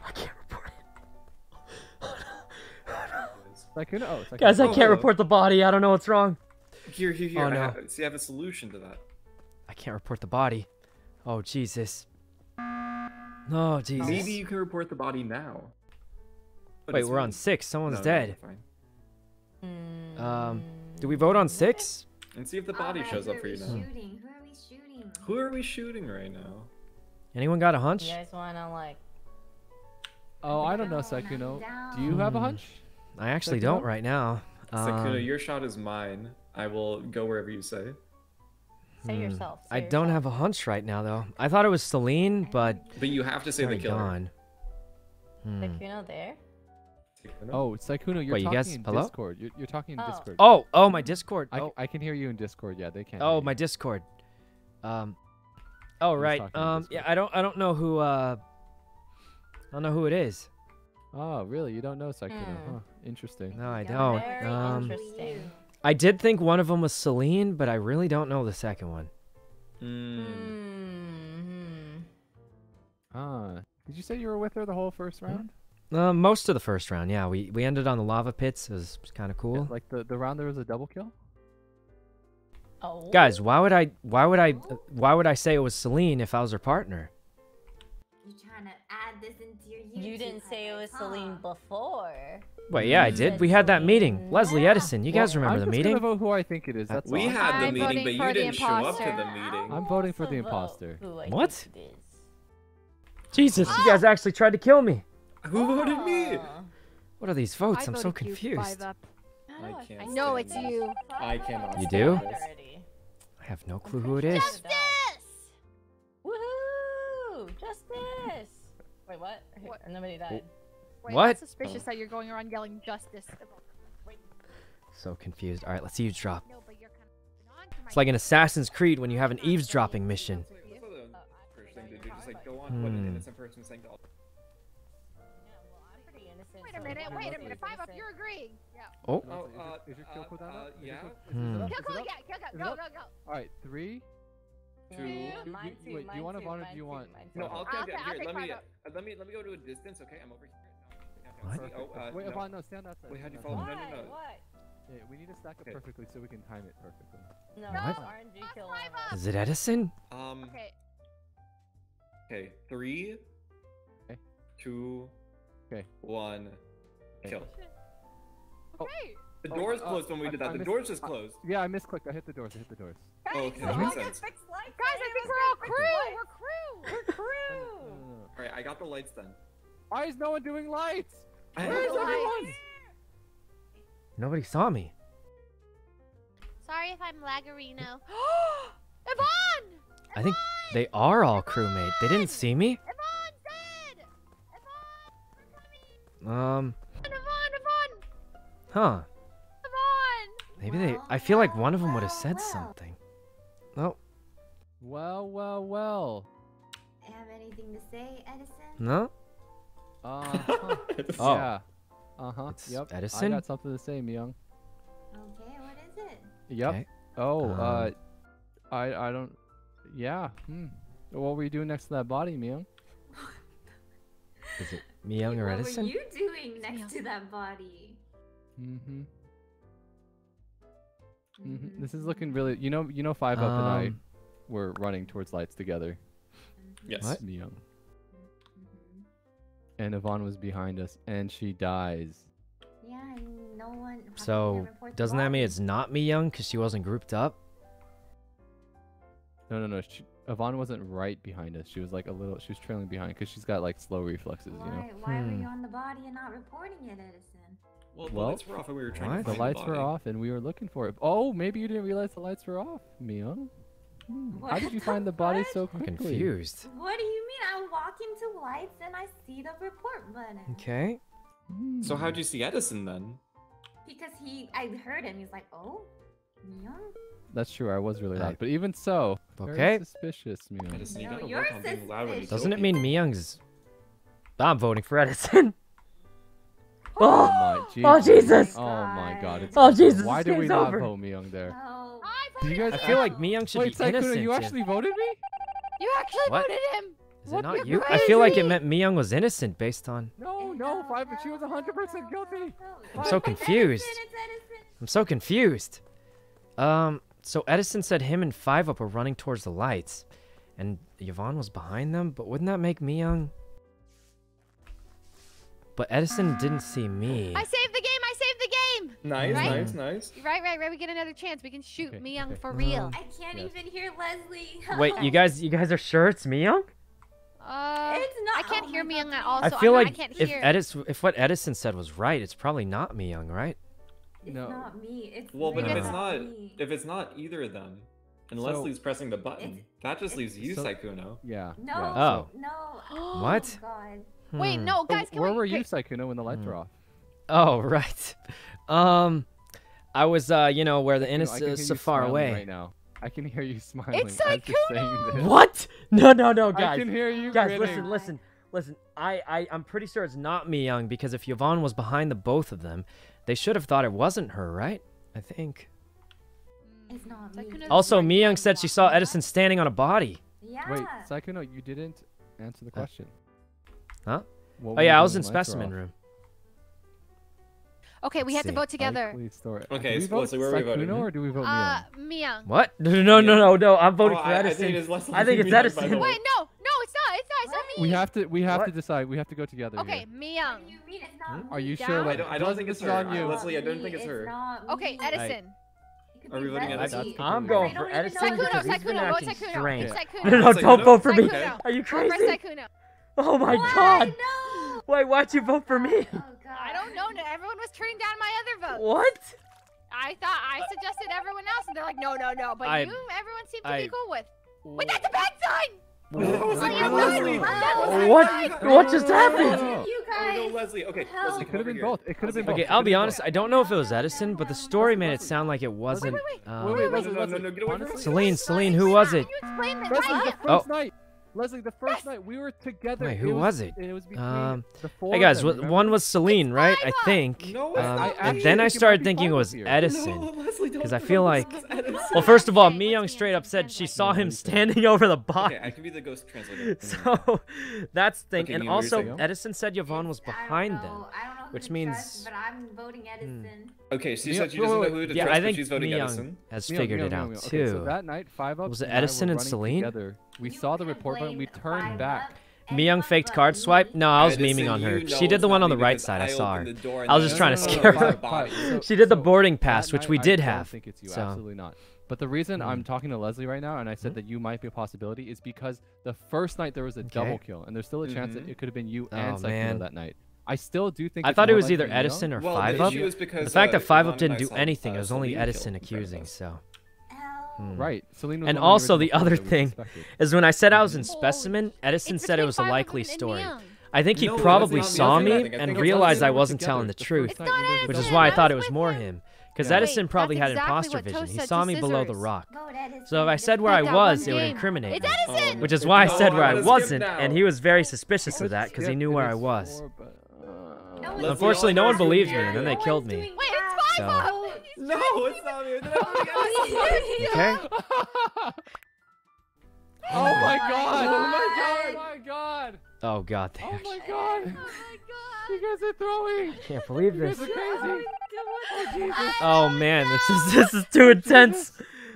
S1: I can't report it.
S6: Sykkuno. Oh, Sykkuno.
S1: Guys, I
S12: Oh,
S1: can't
S12: uh,
S1: report the body. I don't know what's wrong.
S12: Here, here, here.
S1: Oh,
S12: I have, see, I have a solution to that.
S1: I can't report the body. Oh Jesus. Oh Jesus.
S12: Maybe you can report the body now. But
S1: Wait, we're on six. Someone's
S12: No, no,
S1: dead.
S12: you're fine.
S1: Um, do we vote on six?
S12: And see if the body
S5: Alright,
S12: shows up for
S5: we
S12: you now.
S5: shooting? Who are we shooting?
S12: Who are we shooting right now?
S1: Anyone got a hunch?
S8: You
S1: hunch?
S8: guys wanna like?
S6: Oh, I don't know, Sykkuno. Do you have a
S1: Hmm.
S6: hunch?
S1: I actually
S6: Sykkuno?
S1: don't right now.
S12: Sykkuno,
S1: Um,
S12: your shot is mine. I will go wherever you say.
S8: Say
S1: hmm.
S8: yourself.
S1: I
S8: say
S1: don't have a hunch right now though. I thought it was Celine, but
S12: But you have to say the
S1: already
S12: killer.
S1: gone. Hmm.
S8: Sykkuno there.
S6: Oh, Sykkuno, you're
S1: Wait, you guys,
S6: in
S1: hello?
S6: Discord. You're, you're talking in
S8: Oh.
S6: Discord.
S1: Oh, oh, my Discord.
S6: I,
S1: Oh,
S6: I can hear you in Discord. Yeah, they can't.
S1: oh,
S6: hear
S1: my
S6: you.
S1: Discord. Um. Oh right. Um. Yeah, I don't. I don't know who. Uh. I don't know who it is.
S6: Oh, really? You don't know Sykkuno?
S8: Hmm.
S6: Huh. Interesting.
S1: No, I don't. Um.
S8: interesting.
S1: I did think one of them was Celine, but I really don't know the second one.
S12: Mm.
S8: Hmm.
S6: Ah, did you say you were with her the whole first round?
S1: Uh, most of the first round, yeah. We we ended on the lava pits. It was, kind of cool.
S6: Yeah, like the the round there was a double kill.
S8: Oh.
S1: Guys, why would I? Why would I? Why would I say it was Celine if I was her partner?
S5: You trying to add this into your YouTube
S8: You didn't say it was Celine before.
S1: Wait, yeah, I did. We had that meeting. Leslie. Edison. You guys remember
S6: I'm
S1: the
S6: just
S1: meeting?
S6: gonna vote who I think it is. That's
S12: We
S6: all.
S12: had the
S14: I'm
S12: meeting,
S14: voting
S12: but
S14: for
S12: you
S14: the
S12: didn't show up to the
S14: imposter.
S12: meeting.
S6: I'm voting for the imposter.
S1: What?
S8: think it is.
S1: Jesus, you guys actually tried to kill me.
S12: Who voted me?
S8: Oh.
S1: What are these votes?
S14: I
S1: I'm so confused.
S14: Five.
S12: I can't.
S14: I know
S12: stand
S14: it's
S12: this.
S14: you.
S12: I cannot.
S1: You do? I have no clue who it is. Justice!
S8: Woohoo! Justice! Wait, what?
S14: What?
S8: Nobody died.
S14: Wait,
S1: What?
S14: That's suspicious that you're going around yelling justice.
S1: So confused. All right, let's eavesdrop.
S14: No, but you're kind of on to my
S1: It's like an Assassin's Creed when you have an eavesdropping mission.
S12: That's
S14: Wait a minute, wait a minute. Five up, you're agreeing. Yeah.
S1: Oh.
S12: Oh,
S6: Is
S12: uh,
S6: is your kill
S12: uh,
S6: cooldown
S12: uh,
S6: up?
S12: Yeah.
S6: kill- is it
S1: Hmm.
S6: up?
S14: Kill,
S6: Is it
S14: kill,
S6: up?
S14: yeah, kill,
S6: Is
S14: go, go, go.
S6: All right, three.
S12: Two.
S8: Yeah,
S6: You-
S8: mine
S6: you-
S8: too,
S6: wait, do you want
S8: too,
S6: Ivana or
S8: mine
S6: do you want-
S8: mine
S12: No. I'll
S14: I'll
S12: count
S14: ta-
S12: down.
S14: I'll
S12: Here, let me uh, let me let me go to a distance. Okay, I'm over here.
S1: What?
S12: see- Oh, uh,
S6: Wait,
S12: no.
S6: Ivana, no, stand outside.
S12: Wait, how'd you follow?
S6: outside.
S12: No, no,
S8: What?
S12: no.
S8: What?
S6: Yeah, we need to stack up
S12: Okay.
S6: perfectly so we can time it perfectly.
S8: No,
S1: What?
S8: RNG kill
S14: Five up.
S1: Is it Edison?
S12: Um.
S14: Okay.
S12: Okay. Three.
S6: Okay.
S12: Two.
S6: Okay.
S12: One.
S6: Okay.
S12: Kill.
S14: Okay.
S12: The
S6: Oh,
S12: doors
S6: uh,
S12: closed when we
S6: I-
S12: did
S6: I
S12: that. The
S6: missed-
S12: doors just
S6: I-
S12: closed.
S6: Yeah, I misclicked. I hit the doors. I hit the doors.
S12: Oh, okay, that
S8: I
S12: makes sense.
S8: fix.
S14: Guys, I think we're all crew. We're crew.
S8: We're crew.
S12: All right, I got the lights then.
S6: Why is no one doing lights?
S12: I
S6: Where's
S12: have the
S6: everyone?
S1: Nobody saw me.
S10: Sorry if I'm laggerino.
S14: Yvonne!
S1: I think they are all crewmate. They didn't see me. Um,
S14: Yvonne, Yvonne!
S1: huh.
S14: Yvonne!
S1: Maybe they. I feel like one of them would have said
S5: well.
S1: something. Oh,
S6: Well, well, well.
S5: Have anything to say, Edison?
S1: no.
S6: Uh, huh.
S1: Oh.
S6: Yeah. Uh huh.
S1: It's
S6: Yep.
S1: Edison?
S6: I got something to say, Miyoung.
S5: Okay, what is it?
S6: Yep.
S1: Okay.
S6: Oh,
S1: Um,
S6: uh, I I don't. Yeah. Hmm. What were you doing next to that body, Miyoung?
S1: Is it Miyoung or Edison?
S5: what
S1: Edison?
S5: were you doing next to that body?
S6: Mm-hmm. Mm-hmm. This is looking really. You know. You know. Five up and I
S1: Um,
S6: were running towards lights together.
S12: Yes.
S1: What?
S6: Miyoung. And Yvonne was behind us, and she dies.
S5: Yeah, and no one. how come you
S1: So
S5: didn't report the
S1: doesn't that mean it's not me, young, because she wasn't grouped up?
S6: No, no, no. She, Yvonne wasn't right behind us. She was like a little. She was trailing behind because she's got like slow reflexes. You know.
S5: Why, why were
S1: Hmm.
S5: you on the body and not reporting it, Edison?
S12: Well, the
S6: Well,
S12: lights were off and we were trying
S1: what?
S12: to
S6: The lights
S12: the
S6: were off, and we were looking for it. Oh, maybe you didn't realize the lights were off, Miyoung. Hmm. How did you find the body
S5: fuck?
S6: so
S1: I'm
S6: quickly?
S1: confused.
S5: What do you mean? I walk into lights and I see the report button.
S1: Okay.
S12: So how'd you see Edison then?
S5: Because he, I heard him. He's like, oh, Miyoung?
S6: That's true. I was really
S1: I-
S6: loud, but even so,
S1: Okay.
S6: Very suspicious,
S12: Miyoung.
S5: No,
S12: suspicious.
S1: Doesn't it mean Miyoung's? I'm voting for Edison.
S6: Oh,
S1: oh,
S6: my Jesus.
S1: Oh,
S6: Jesus. Oh, my God. It's
S1: oh. Jesus.
S6: Why did we not
S1: over.
S6: vote Miyoung there?
S5: No.
S6: I, you guys
S1: I feel like Miyoung should
S6: Wait,
S1: be innocent.
S6: Wait,
S1: you
S6: actually voted me?
S14: You actually
S1: what?
S14: voted him.
S1: Is what? it not you? Crazy. I feel like it meant Miyoung was innocent based on...
S6: No, no, Five, but she was 100% guilty.
S1: Oh, I'm so confused. I'm so confused. Um, so Edison said him and Five Up were running towards the lights, and Yvonne was behind them, but wouldn't that make me young? But Edison didn't see me.
S14: I saved the game! I saved the game!
S12: Nice,
S14: right?
S12: nice, nice.
S14: Right, right, right. We get another chance. We can shoot
S1: okay,
S14: Miyoung
S1: okay.
S14: for real. Uh-huh.
S5: I can't yes. even hear Leslie.
S1: Wait, you guys, you guys are sure it's Miyoung?
S14: Uh,
S5: it's not.
S14: I can't
S5: oh
S14: hear Miyoung at all.
S1: I feel like
S14: I can't
S1: if
S14: hear.
S1: Edis, if what Edison said was right, it's probably not Miyoung, right?
S5: It's
S6: no.
S5: not me. It's
S12: well, but if it's not,
S5: me.
S12: if it's not either of them, and
S6: so,
S12: Leslie's pressing the button, that just leaves you,
S6: so,
S12: Sykkuno.
S6: Yeah.
S5: No.
S6: Yeah.
S1: Oh. oh hmm.
S5: No.
S1: what?
S5: Oh.
S14: Wait, no, guys.
S6: Where
S14: we,
S6: were you, Sykkuno, when the lights hmm. were off?
S1: Oh right. Um, I was, uh, you know, where the innocent is so far away.
S6: Right now. I can hear you smiling.
S14: It's
S6: Sykkuno.
S1: What? No, no, no, guys.
S6: I can hear you.
S1: Guys,
S6: grinning.
S1: listen, listen listen, I, I I'm pretty sure it's not me, Young, because if Yvonne was behind the both of them, they should have thought it wasn't her, right? I think. Also,
S14: Miyoung
S1: said she saw Edison standing on a body.
S5: Yeah.
S6: Wait, Sykkuno, you didn't answer the uh, question.
S1: Huh?
S6: What
S1: oh yeah, I was in specimen room.
S14: Okay, we have to vote together.
S12: Okay,
S6: we vote
S12: so where are we voting?
S6: or do we vote
S14: uh, Mia?
S1: What? No, no, no, no, no. I'm voting
S12: oh,
S1: for
S12: Edison. I, think, it's
S1: I think it's Edison.
S14: Wait, no, no, it's not. It's not. It's not me.
S6: We have to. We have
S1: what?
S6: to decide. We have to go together.
S14: Okay, Mia.
S5: You mean it's not hmm?
S6: Are you sure? Like, I
S12: don't. I don't think it's her.
S6: On you.
S12: Leslie, I don't think it's, her.
S14: Okay, Edison.
S12: Are we voting Edison?
S1: I'm going for Edison. Sykkuno,
S14: Sykkuno, vote
S1: No, no, don't vote for me. Are you crazy? Oh my God. Wait, why'd you vote for me?
S14: I don't know. Everyone was turning down my other vote.
S1: What?
S14: I thought I suggested everyone else, and they're like, no, no, no. But
S1: I,
S14: you, everyone seemed to
S1: I,
S14: be cool with. Wait, that's a bad sign.
S1: What? What just happened?
S5: You guys.
S12: Oh, no, Leslie. Okay,
S5: Help.
S12: Leslie,
S6: it could have been
S12: here.
S6: both. It could have been both.
S1: Okay, I'll be honest. I don't know if it was Edison, but the story made it sound like it wasn't.
S14: Wait, wait, wait.
S1: Um,
S6: wait, wait, wait. wait, wait, wait, wait, wait.
S12: no, no,
S6: no,
S12: no, get away from me.
S1: Celine, Celine, who was it?
S14: Can
S6: you
S14: explain
S6: this?
S1: Oh.
S6: Leslie, the first night we were together.
S1: Wait, who it was, was, it?
S6: It was between
S1: um,
S6: the four.
S1: Hey guys,
S6: them,
S1: one was Celine, it's right? I think.
S12: No,
S1: um, and then I started thinking it was Edison, because no,
S12: I
S1: feel like. Well, first of all, Mi
S14: Young
S1: straight up said she saw him standing over the box.
S12: Okay, I can be the ghost translator.
S1: so, that's the thing.
S12: Okay,
S1: and also, Edison said Yvonne was behind them. Which means.
S5: But I'm voting hmm. Edison. Hmm.
S12: Okay, she
S6: Neil,
S12: said she doesn't know who to
S1: yeah,
S12: trust,
S1: I think but
S12: she's voting Edison.
S1: Has figured it out too.
S6: so that night, five up.
S1: Was it Edison and,
S6: and
S1: Celine?
S6: Together. We
S5: you
S6: saw the report, but we turned back.
S5: Miyoung
S1: faked card swipe? No, I was
S12: Edison,
S1: memeing on her. She did the one on the right side. I, saw her. I was just trying to scare her. she did the boarding pass, which we did have.
S6: I think it's you. Absolutely not. But the reason
S1: mm.
S6: I'm talking to Leslie right now and I said mm. that you might be a possibility is because the first night there was a
S1: okay.
S6: double kill, and there's still a chance mm
S12: -hmm.
S6: that it could have been you
S1: oh,
S6: and
S1: Sykkuno
S6: that night. I still do think.
S1: I thought it was either Edison know? or
S12: well,
S1: Five Up.
S12: Because,
S1: the fact that Five Up didn't do anything,
S12: uh,
S1: it was only Edison accusing. So.
S5: Hmm.
S6: Right.
S1: And also the other thing is when I said I was in specimen, Edison
S14: it's
S1: said it was a likely story. I think he
S12: no,
S1: probably saw me and realized I wasn't telling the truth, which is why I thought it
S14: was
S1: more
S14: him.
S1: Because
S14: yeah.
S1: Edison probably had
S14: exactly
S1: imposter vision. He saw me below the rock. So if I said where I was, it would incriminate me. Which is why I said where I wasn't, and he was very suspicious of that because he knew where I was. Unfortunately, no one believed me, and then they killed me.
S14: Wait, it's my fault!
S12: No, it's not me.
S1: okay.
S6: Oh my god! Oh my god! Oh my god!
S1: Oh, oh god!
S6: Oh my god! You guys are throwing!
S1: I can't believe this.
S6: You guys are crazy! Oh, oh,
S1: oh man, this is this is too intense.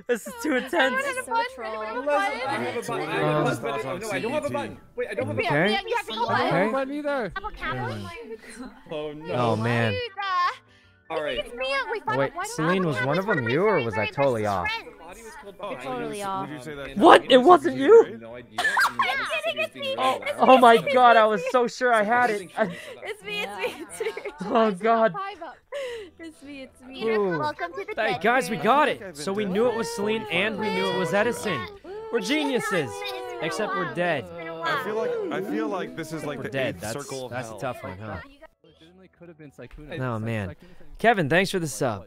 S1: This is too intense.
S14: I don't have
S7: a
S14: button.
S12: I
S14: don't
S12: have a
S14: button.
S12: I don't have a button. No, I don't have a button. Wait, I don't have a button.
S1: Okay.
S14: You have to go
S6: okay.
S14: I
S6: don't
S1: have
S6: a button either.
S12: Oh, no.
S1: Oh, man.
S12: All right.
S14: It's Mia. We found
S1: Wait, Celine was one of them you, or was I totally off?
S9: Oh,
S7: totally off.
S1: What? It wasn't you?
S12: No idea. Oh,
S1: oh my god, I was so sure I had it.
S14: It's me, it's me.
S1: Oh god.
S14: It's me, it's me. Welcome to the
S1: Hey guys, we got it. So we knew it was Celine and we knew it was Edison. We're geniuses. Except we're dead.
S9: I feel like I feel like this is like the
S1: dead. That's,
S9: circle of
S1: That's a tough one, huh? Oh man, Kevin, thanks for the sub.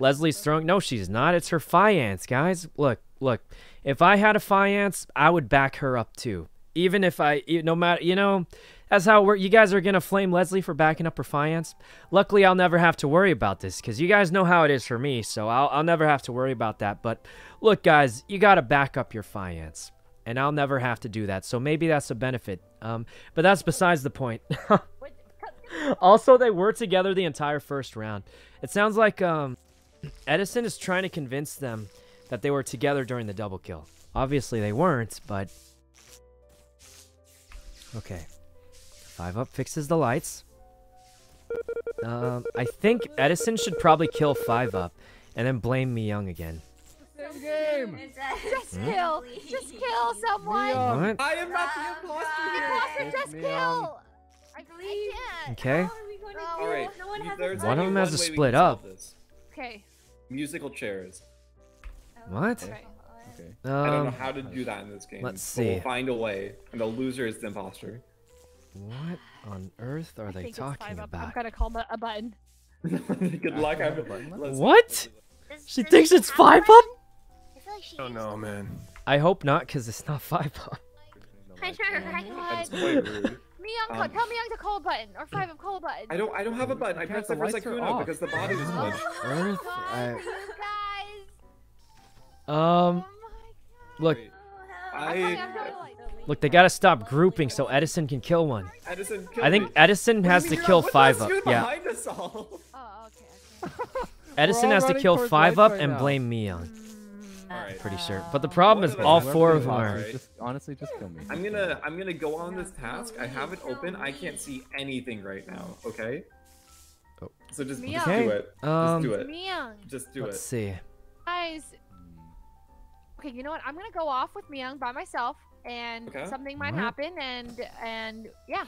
S1: Leslie's throwing. No, she's not. It's her fiance, guys. Look, look. If I had a fiance, I would back her up too. Even if I, no matter, you know, that's how we're. You guys are gonna flame Leslie for backing up her fiance. Luckily, I'll never have to worry about this because you guys know how it is for me. So I'll, I'll never have to worry about that. But look, guys, you gotta back up your fiance, and I'll never have to do that. So maybe that's a benefit. Um, but that's besides the point. also, they were together the entire first round. It sounds like um, Edison is trying to convince them that they were together during the double kill. Obviously, they weren't, but okay. Five up fixes the lights. Um, I think Edison should probably kill five up, and then blame Mi Young again.
S10: Same game. Just
S1: Hmm?
S10: kill. Just kill someone.
S1: What?
S12: I am not the imposter here.
S10: Imposter, just kill. I believe.
S1: Okay.
S12: All right. there's
S1: One of
S12: only
S1: them has
S12: one
S1: to split up.
S12: this.
S10: Okay.
S12: Musical chairs.
S1: What?
S6: Okay.
S12: I don't know
S1: Um,
S12: how to do that in this game.
S1: let's
S12: but We'll
S1: see.
S12: find a way, and the loser is the imposter.
S1: What on earth are
S10: I
S1: they
S10: think it's
S1: talking
S10: five up. I'm
S1: about?
S10: gonna call bu- a button.
S12: Good luck. I'm, let's-
S1: What? She thinks it's five up?
S9: Oh no, man.
S1: I hope not, because it's not five up.
S17: I know, right?
S12: That's quite rude.
S10: Miyoung, call-
S12: Um,
S10: tell Miyoung to call a button or five up, call a button.
S12: I don't. I don't have a button. I
S6: Because
S12: pressed it
S6: the
S12: for
S6: lights off.
S12: because the body was glitched.
S1: Earth? I,
S10: guys.
S1: um, look,
S12: I.
S1: look, they gotta stop grouping so Edison can kill one.
S12: Edison, kill
S1: I think
S12: me.
S1: Edison
S12: What do you
S1: has
S12: mean
S1: to kill
S12: not
S1: five up. Yeah,
S12: us all.
S10: Oh, okay.
S1: Edison has to kill five up
S6: right
S1: and
S6: now.
S1: blame me on.
S12: Alright.
S1: Pretty sure. But the problem is all four of them are.
S6: Just honestly, just kill me.
S12: I'm gonna. I'm gonna go on this task. I have it open. I can't see anything right now. Okay.
S1: Oh.
S12: So just, just
S10: Mia.
S12: do it.
S1: um,
S12: just do it.
S10: Miyoung.
S12: Just do
S1: Let's
S12: it.
S1: see.
S10: Guys. Okay, you know what? I'm gonna go off with Miyoung by myself, and
S12: Okay.
S10: something might
S1: What?
S10: happen, and and yeah.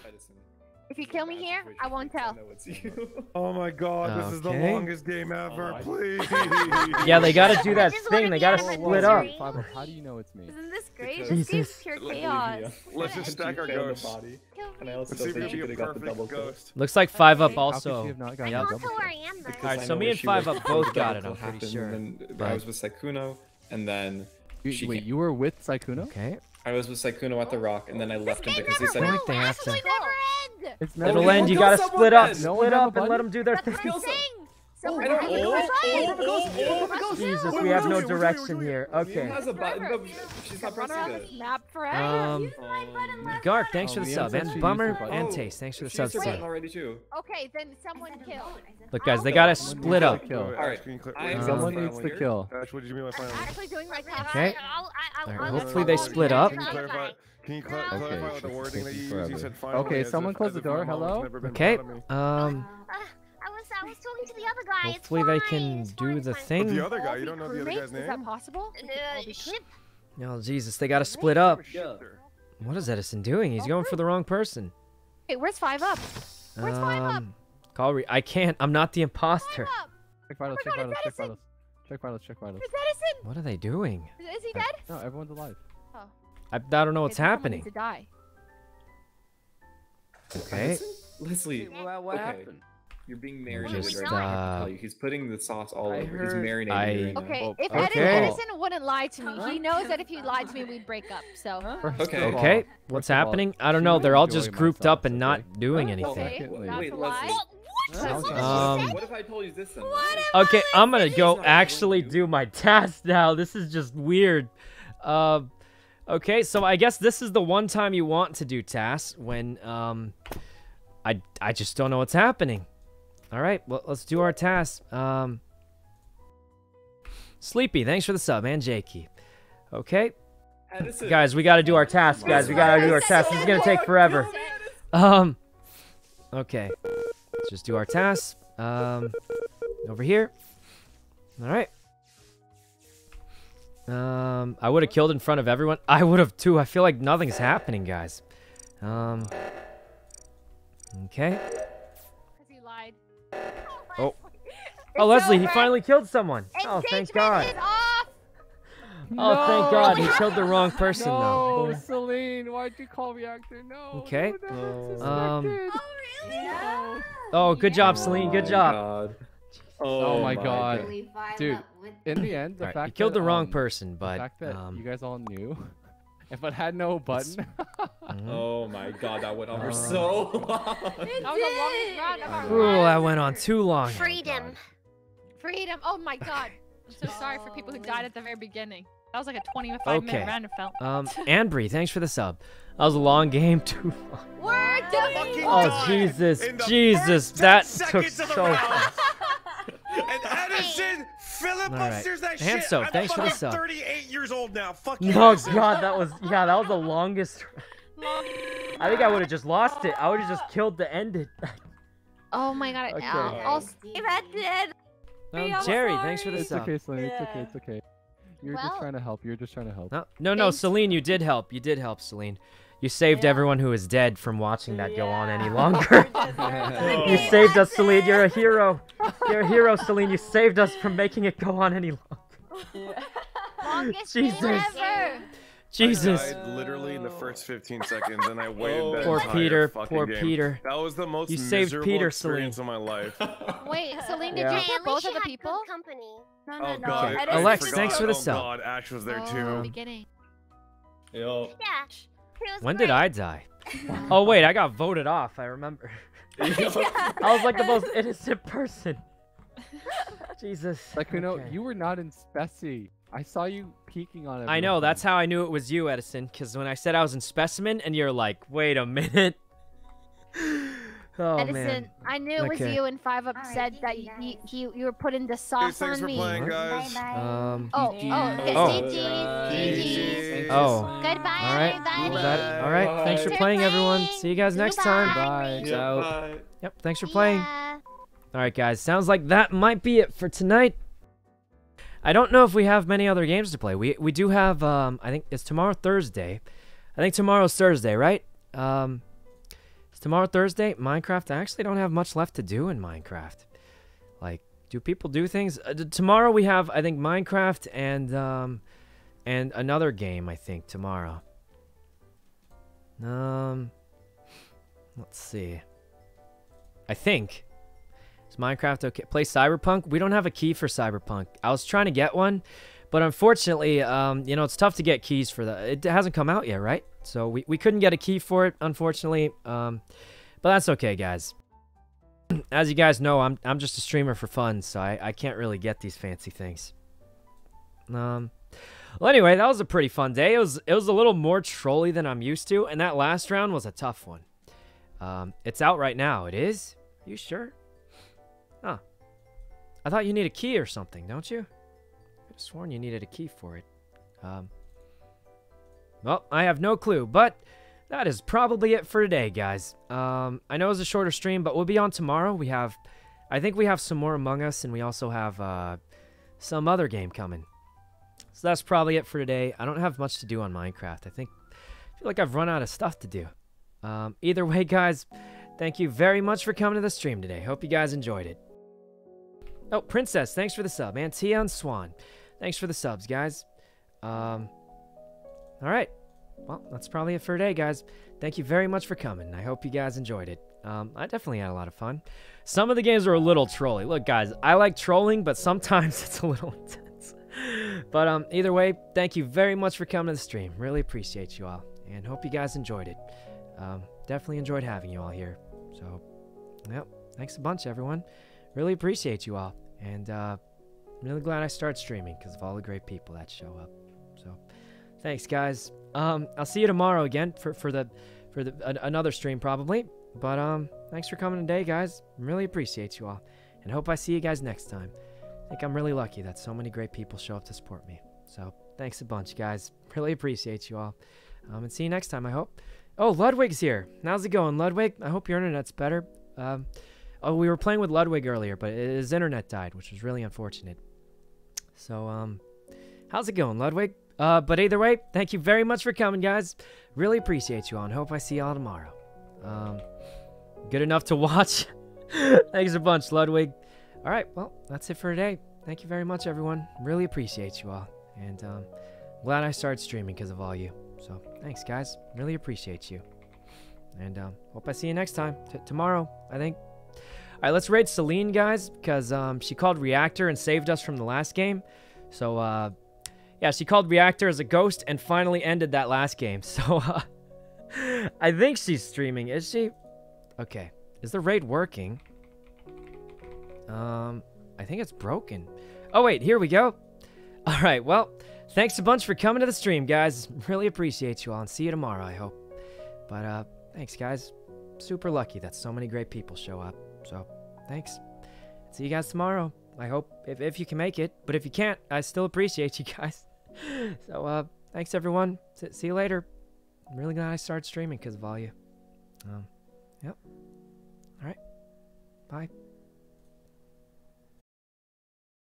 S12: Edison.
S10: If you kill me here, I won't tell.
S12: know it's you.
S9: Oh my god, this is the longest game ever.
S12: I-
S9: Please.
S1: Yeah, they gotta do that thing. They gotta split up.
S17: misery.
S6: Five up, how do you know it's me?
S7: Isn't this great?
S12: Because-
S7: This game's
S1: Jesus.
S7: pure chaos.
S9: Let's just stack our
S12: Kill the
S9: ghosts.
S12: body.
S10: Kill
S12: And I
S10: me.
S12: also
S9: Let's see
S12: think
S9: we
S12: you could have got the double
S9: perfect ghost.
S1: Looks like five up also.
S6: you have not
S17: I
S6: gotten
S17: don't
S6: double
S17: know
S6: kill?
S17: where I am though.
S1: Alright, so me and Five Up both got it,
S12: kill
S1: I'm pretty sure.
S12: And then I was with Sykkuno, and then
S6: You,
S12: she
S6: wait,
S12: came-
S6: you were with Sykkuno?
S1: Okay.
S12: I was with Sykkuno at the rock, and then I left him because he said
S1: I
S10: will.
S1: think they have to.
S10: Absolutely never end.
S6: It's
S12: Oh,
S1: It'll
S12: we
S1: end.
S12: will
S1: You
S12: kill
S1: gotta split up.
S6: No
S1: Split up and let them do their thing.
S10: what
S12: Kill
S10: I'm
S12: some-
S10: saying. So
S12: I
S10: we're
S12: don't.
S10: gonna
S12: Oh,
S10: go
S12: oh,
S10: button.
S12: oh, oh, oh, oh,
S1: Jesus, we have no
S9: you doing? What are you
S1: direction here. Okay.
S12: has a button, but she's not pressing it.
S10: map forever.
S1: Um, Gark, thanks
S6: Oh,
S1: for the sub.
S6: said
S1: And Bummer and
S12: Oh,
S1: Taste, thanks for the sub
S12: used her
S1: too.
S12: button already too.
S10: Okay, then someone kill.
S1: Look, guys, they gotta split up.
S6: Kill.
S12: Alright,
S9: Can you click-
S12: I
S9: wait,
S12: am
S9: is
S6: Someone needs
S9: finally
S6: to kill.
S9: Ash, what you mean by
S10: I'm actually doing my task.
S1: Okay.
S17: I'll, I, I,
S1: Alright,
S17: I'll
S1: hopefully
S17: I'll
S1: they
S17: call
S1: split
S17: you.
S1: up.
S9: Can you clarify? Can you cla-
S6: Okay,
S9: clarify
S6: it's
S9: the wording that you used? You said finally.
S6: Okay,
S9: as
S6: someone close the door,
S9: my mom has
S6: hello?
S1: Okay.
S9: proud of me.
S1: Um,
S17: Uh, I was I was talking to the other guy. It's
S1: hopefully they can
S17: it's
S1: do
S17: fine,
S1: the
S17: it's fine.
S9: But
S1: thing.
S9: the other guy, you don't know the other
S10: crewmates?
S9: guy's
S10: Is that possible? We could all
S17: Uh,
S10: be
S17: ship.
S1: Oh, Jesus, they gotta split up.
S9: Shifter.
S1: What is Edison doing? He's going for the wrong person.
S10: Wait, where's five up? Where's five up?
S1: Um, call re- I can't. I'm not the imposter.
S10: Five up.
S6: Check vitals,
S10: Oh
S6: check
S10: my God,
S6: vitals, check
S10: it's Edison.
S6: vitals. Check vitals, check vitals.
S10: Is Edison?
S1: What are they doing?
S10: Is, is he dead?
S6: No, everyone's alive.
S10: Oh.
S1: I, I don't know what's
S10: Okay, then someone
S1: happening.
S10: to die.
S1: Okay.
S12: Leslie,
S4: What, what
S12: okay.
S4: happened?
S12: You're being
S17: What are we
S12: marinated right
S17: doing?
S12: now. I can
S1: Uh,
S12: tell you. He's putting the sauce all
S4: I
S12: over. He's marinating
S1: I-
S12: you right.
S10: Okay,
S6: Well,
S10: if
S6: okay.
S10: Edison, Edison wouldn't lie to me, he knows that if he lied to me, we'd break up. So.
S6: First
S12: Okay.
S6: all-
S1: Okay. What's
S6: of all,
S1: happening? I don't know. They're all just
S6: my
S1: grouped up
S6: sauce,
S1: and not
S6: okay?
S1: doing anything.
S10: Okay.
S6: Secondly-
S12: Wait, Leslie.
S10: lie.
S6: Sounds like-
S1: Um,
S12: what if I told you this then?
S1: Okay, I'm gonna go actually do my task now. This is just weird. Um, okay, so I guess this is the one time you want to do tasks when um, I I just don't know what's happening. All right, well let's do our task. Um, Sleepy, thanks for the sub, and Jakey. Okay,
S12: Edison.
S1: guys, we got to do our task. Guys, we got to do our task. This is gonna take forever. Um, okay, let's just do our task. Um, over here. All right. Um, I would have killed in front of everyone. I would have too. I feel like nothing's happening, guys. Um. Okay.
S10: He lied.
S1: Oh.
S10: It's
S1: Oh, Leslie, he finally killed someone. Oh, thank God.
S10: is off.
S1: Oh, thank God. He killed the wrong person,
S6: No,
S1: though.
S6: Celine, why'd you call me reactor? No.
S1: Okay.
S6: no, no,
S1: Um.
S6: suspected.
S17: Oh,
S1: Oh, good job, Celine. Good
S12: my
S1: job.
S12: God.
S6: Oh my God.
S5: Really vibe
S6: Dude, In the end, the
S1: Alright,
S6: fact
S1: you killed
S6: that,
S1: the wrong
S6: um,
S1: person,
S6: the
S1: but
S6: fact that
S1: um,
S6: you guys all knew, if it had no button,
S1: mhm.
S12: Oh my God, that went on for so long.
S10: That was the longest round of our
S1: Ooh, that went on too long.
S17: Freedom.
S10: Freedom. Oh my god. I'm so sorry for people who died at the very beginning.
S14: That was like a 25
S1: Okay.
S14: minute round. It felt.
S1: Um, Anbree, thanks for the sub. That was a long game. Too long.
S14: We're doing
S1: Oh Jesus, Jesus, that took
S9: seconds the
S1: so.
S9: round. and Edison filibusters that
S1: Hand
S9: shit.
S1: soap,
S9: I'm
S1: thanks for the
S9: fucking
S1: sub.
S9: 38 years old now. Fuck you.
S1: Oh
S9: Edison.
S1: God, that was yeah, that was the longest. I think I would have just lost it. I would have just killed the ended.
S14: Oh my god.
S1: Okay.
S14: I'll, I'll save that dead.
S1: Um,
S14: I'm
S1: Jerry, thanks for the
S6: It's
S1: sub.
S6: okay, Celine. It's okay. It's okay. You're
S14: Well-
S6: just trying to help. You're just trying to help.
S1: No, no, no, Celine, you did help. You did help, Celine. You saved everyone who is dead from watching that go on any longer. you saved us, Celine. You're a hero. You're a hero, Celine. You saved us from making it go on any longer.
S14: Longest
S1: Jesus.
S14: ever.
S1: Jesus.
S9: I died literally in the first 15 seconds, and I waited that
S1: Poor Peter, poor
S9: game.
S1: Peter.
S9: That was the most
S1: You saved
S9: miserable
S1: Peter,
S9: experience of my life.
S14: Wait, Celine, did
S1: Yeah.
S14: you
S17: Hey,
S14: kill both of the people?
S17: company.
S14: No,
S9: Oh
S14: no, no.
S9: god,
S1: Okay.
S9: I
S1: Alex,
S9: forgot.
S1: thanks for the
S9: oh
S1: sub.
S9: god, Ash was there too.
S14: Oh,
S9: too.
S14: beginning.
S12: Yo.
S17: Yeah. It was
S1: When
S17: great.
S1: did I die? Oh wait, I got voted off. I remember. I was like the most innocent person. Jesus.
S6: Sykkuno,
S1: okay.
S6: you were not in Specie. I saw you peeking on it.
S1: I know. That's how I knew it was you, Edison. Because when I said I was in specimen, and you're like, "Wait a minute." oh
S14: Edison,
S1: man.
S14: I knew it was
S1: Okay.
S14: you, and Five Up
S5: Alright,
S14: said
S5: thank
S14: that
S5: you,
S14: you,
S5: guys.
S14: you you were putting the sauce
S9: thanks
S14: on
S9: for
S14: me.
S9: playing, guys.
S5: bye.
S1: Um.
S14: Oh, oh, okay.
S1: Oh.
S14: GG's.
S1: Oh.
S14: Goodbye,
S1: All right.
S14: everybody.
S1: Was that all right? Thanks for
S14: Bye.
S1: playing, everyone. See you guys next time.
S6: Bye.
S9: Yeah,
S1: So-
S9: bye.
S1: Yep. Thanks for playing.
S14: Yeah.
S1: All right, guys. Sounds like that might be it for tonight. I don't know if we have many other games to play. We we do have. Um, I think it's tomorrow Thursday. I think tomorrow's Thursday, right? Um, it's tomorrow Thursday. Minecraft. I actually don't have much left to do in Minecraft. Like, do people do things? Uh, tomorrow we have, I think, Minecraft and um, and another game. I think tomorrow. Um, let's see. I think. Is Minecraft okay? Play Cyberpunk? We don't have a key for Cyberpunk. I was trying to get one, but unfortunately, um, you know, it's tough to get keys for that. It hasn't come out yet, right? So we, we couldn't get a key for it, unfortunately. Um, but that's okay, guys. As you guys know, I'm I'm just a streamer for fun, so I, I can't really get these fancy things. Um, well, anyway, that was a pretty fun day. It was it was a little more trolly than I'm used to, and that last round was a tough one. Um, it's out right now. It is? You sure? Huh. I thought you need a key or something, don't you? I sworn you needed a key for it. Um. Well, I have no clue, but that is probably it for today, guys. Um, I know it's a shorter stream, but we'll be on tomorrow. We have, I think we have some more Among Us, and we also have uh, some other game coming. So that's probably it for today. I don't have much to do on Minecraft. I think, I feel like I've run out of stuff to do. Um, either way, guys, thank you very much for coming to the stream today. Hope you guys enjoyed it. Oh, Princess, thanks for the sub. Antion Swan, thanks for the subs, guys. Um, all right. Well, that's probably it for today, guys. Thank you very much for coming. I hope you guys enjoyed it. Um, I definitely had a lot of fun. Some of the games were a little trolly. Look, guys, I like trolling, but sometimes it's a little intense. But um, either way, thank you very much for coming to the stream. Really appreciate you all, and hope you guys enjoyed it. Um, definitely enjoyed having you all here. So, yep, thanks a bunch, everyone. Really appreciate you all, and uh, I'm really glad I started streaming because of all the great people that show up. Thanks, guys. Um, I'll see you tomorrow again for for the for the an, another stream probably. But um, thanks for coming today, guys. Really appreciate you all, and hope I see you guys next time. I think I'm really lucky that so many great people show up to support me. So thanks a bunch, guys. Really appreciate you all. Um, and see you next time, I hope. Oh, Ludwig's here. How's it going, Ludwig? I hope your internet's better. Um, oh, we were playing with Ludwig earlier, but his internet died, which was really unfortunate. So, um, how's it going, Ludwig? Uh, but either way, thank you very much for coming, guys. Really appreciate you all, and hope I see you all tomorrow. Um, good enough to watch. Thanks a bunch, Ludwig. All right, well, that's it for today. Thank you very much, everyone. Really appreciate you all, and um, glad I started streaming because of all you. So thanks, guys. Really appreciate you, and um, hope I see you next time. T- tomorrow, I think. All right, let's raid Celine, guys, because um, she called Reactor and saved us from the last game. So, uh, yeah, she called Reactor as a ghost and finally ended that last game. So, uh, I think she's streaming. Is she? Okay. Is the raid working? Um, I think it's broken. Oh, wait. Here we go. All right. Well, thanks a bunch for coming to the stream, guys. Really appreciate you all and see you tomorrow, I hope. But, uh, thanks, guys. Super lucky that so many great people show up. So, thanks. See you guys tomorrow. I hope if, if you can make it. But if you can't, I still appreciate you guys so, uh, thanks everyone. S see you later. I'm really glad I started streaming because of all you. Um, yep. All right. Bye.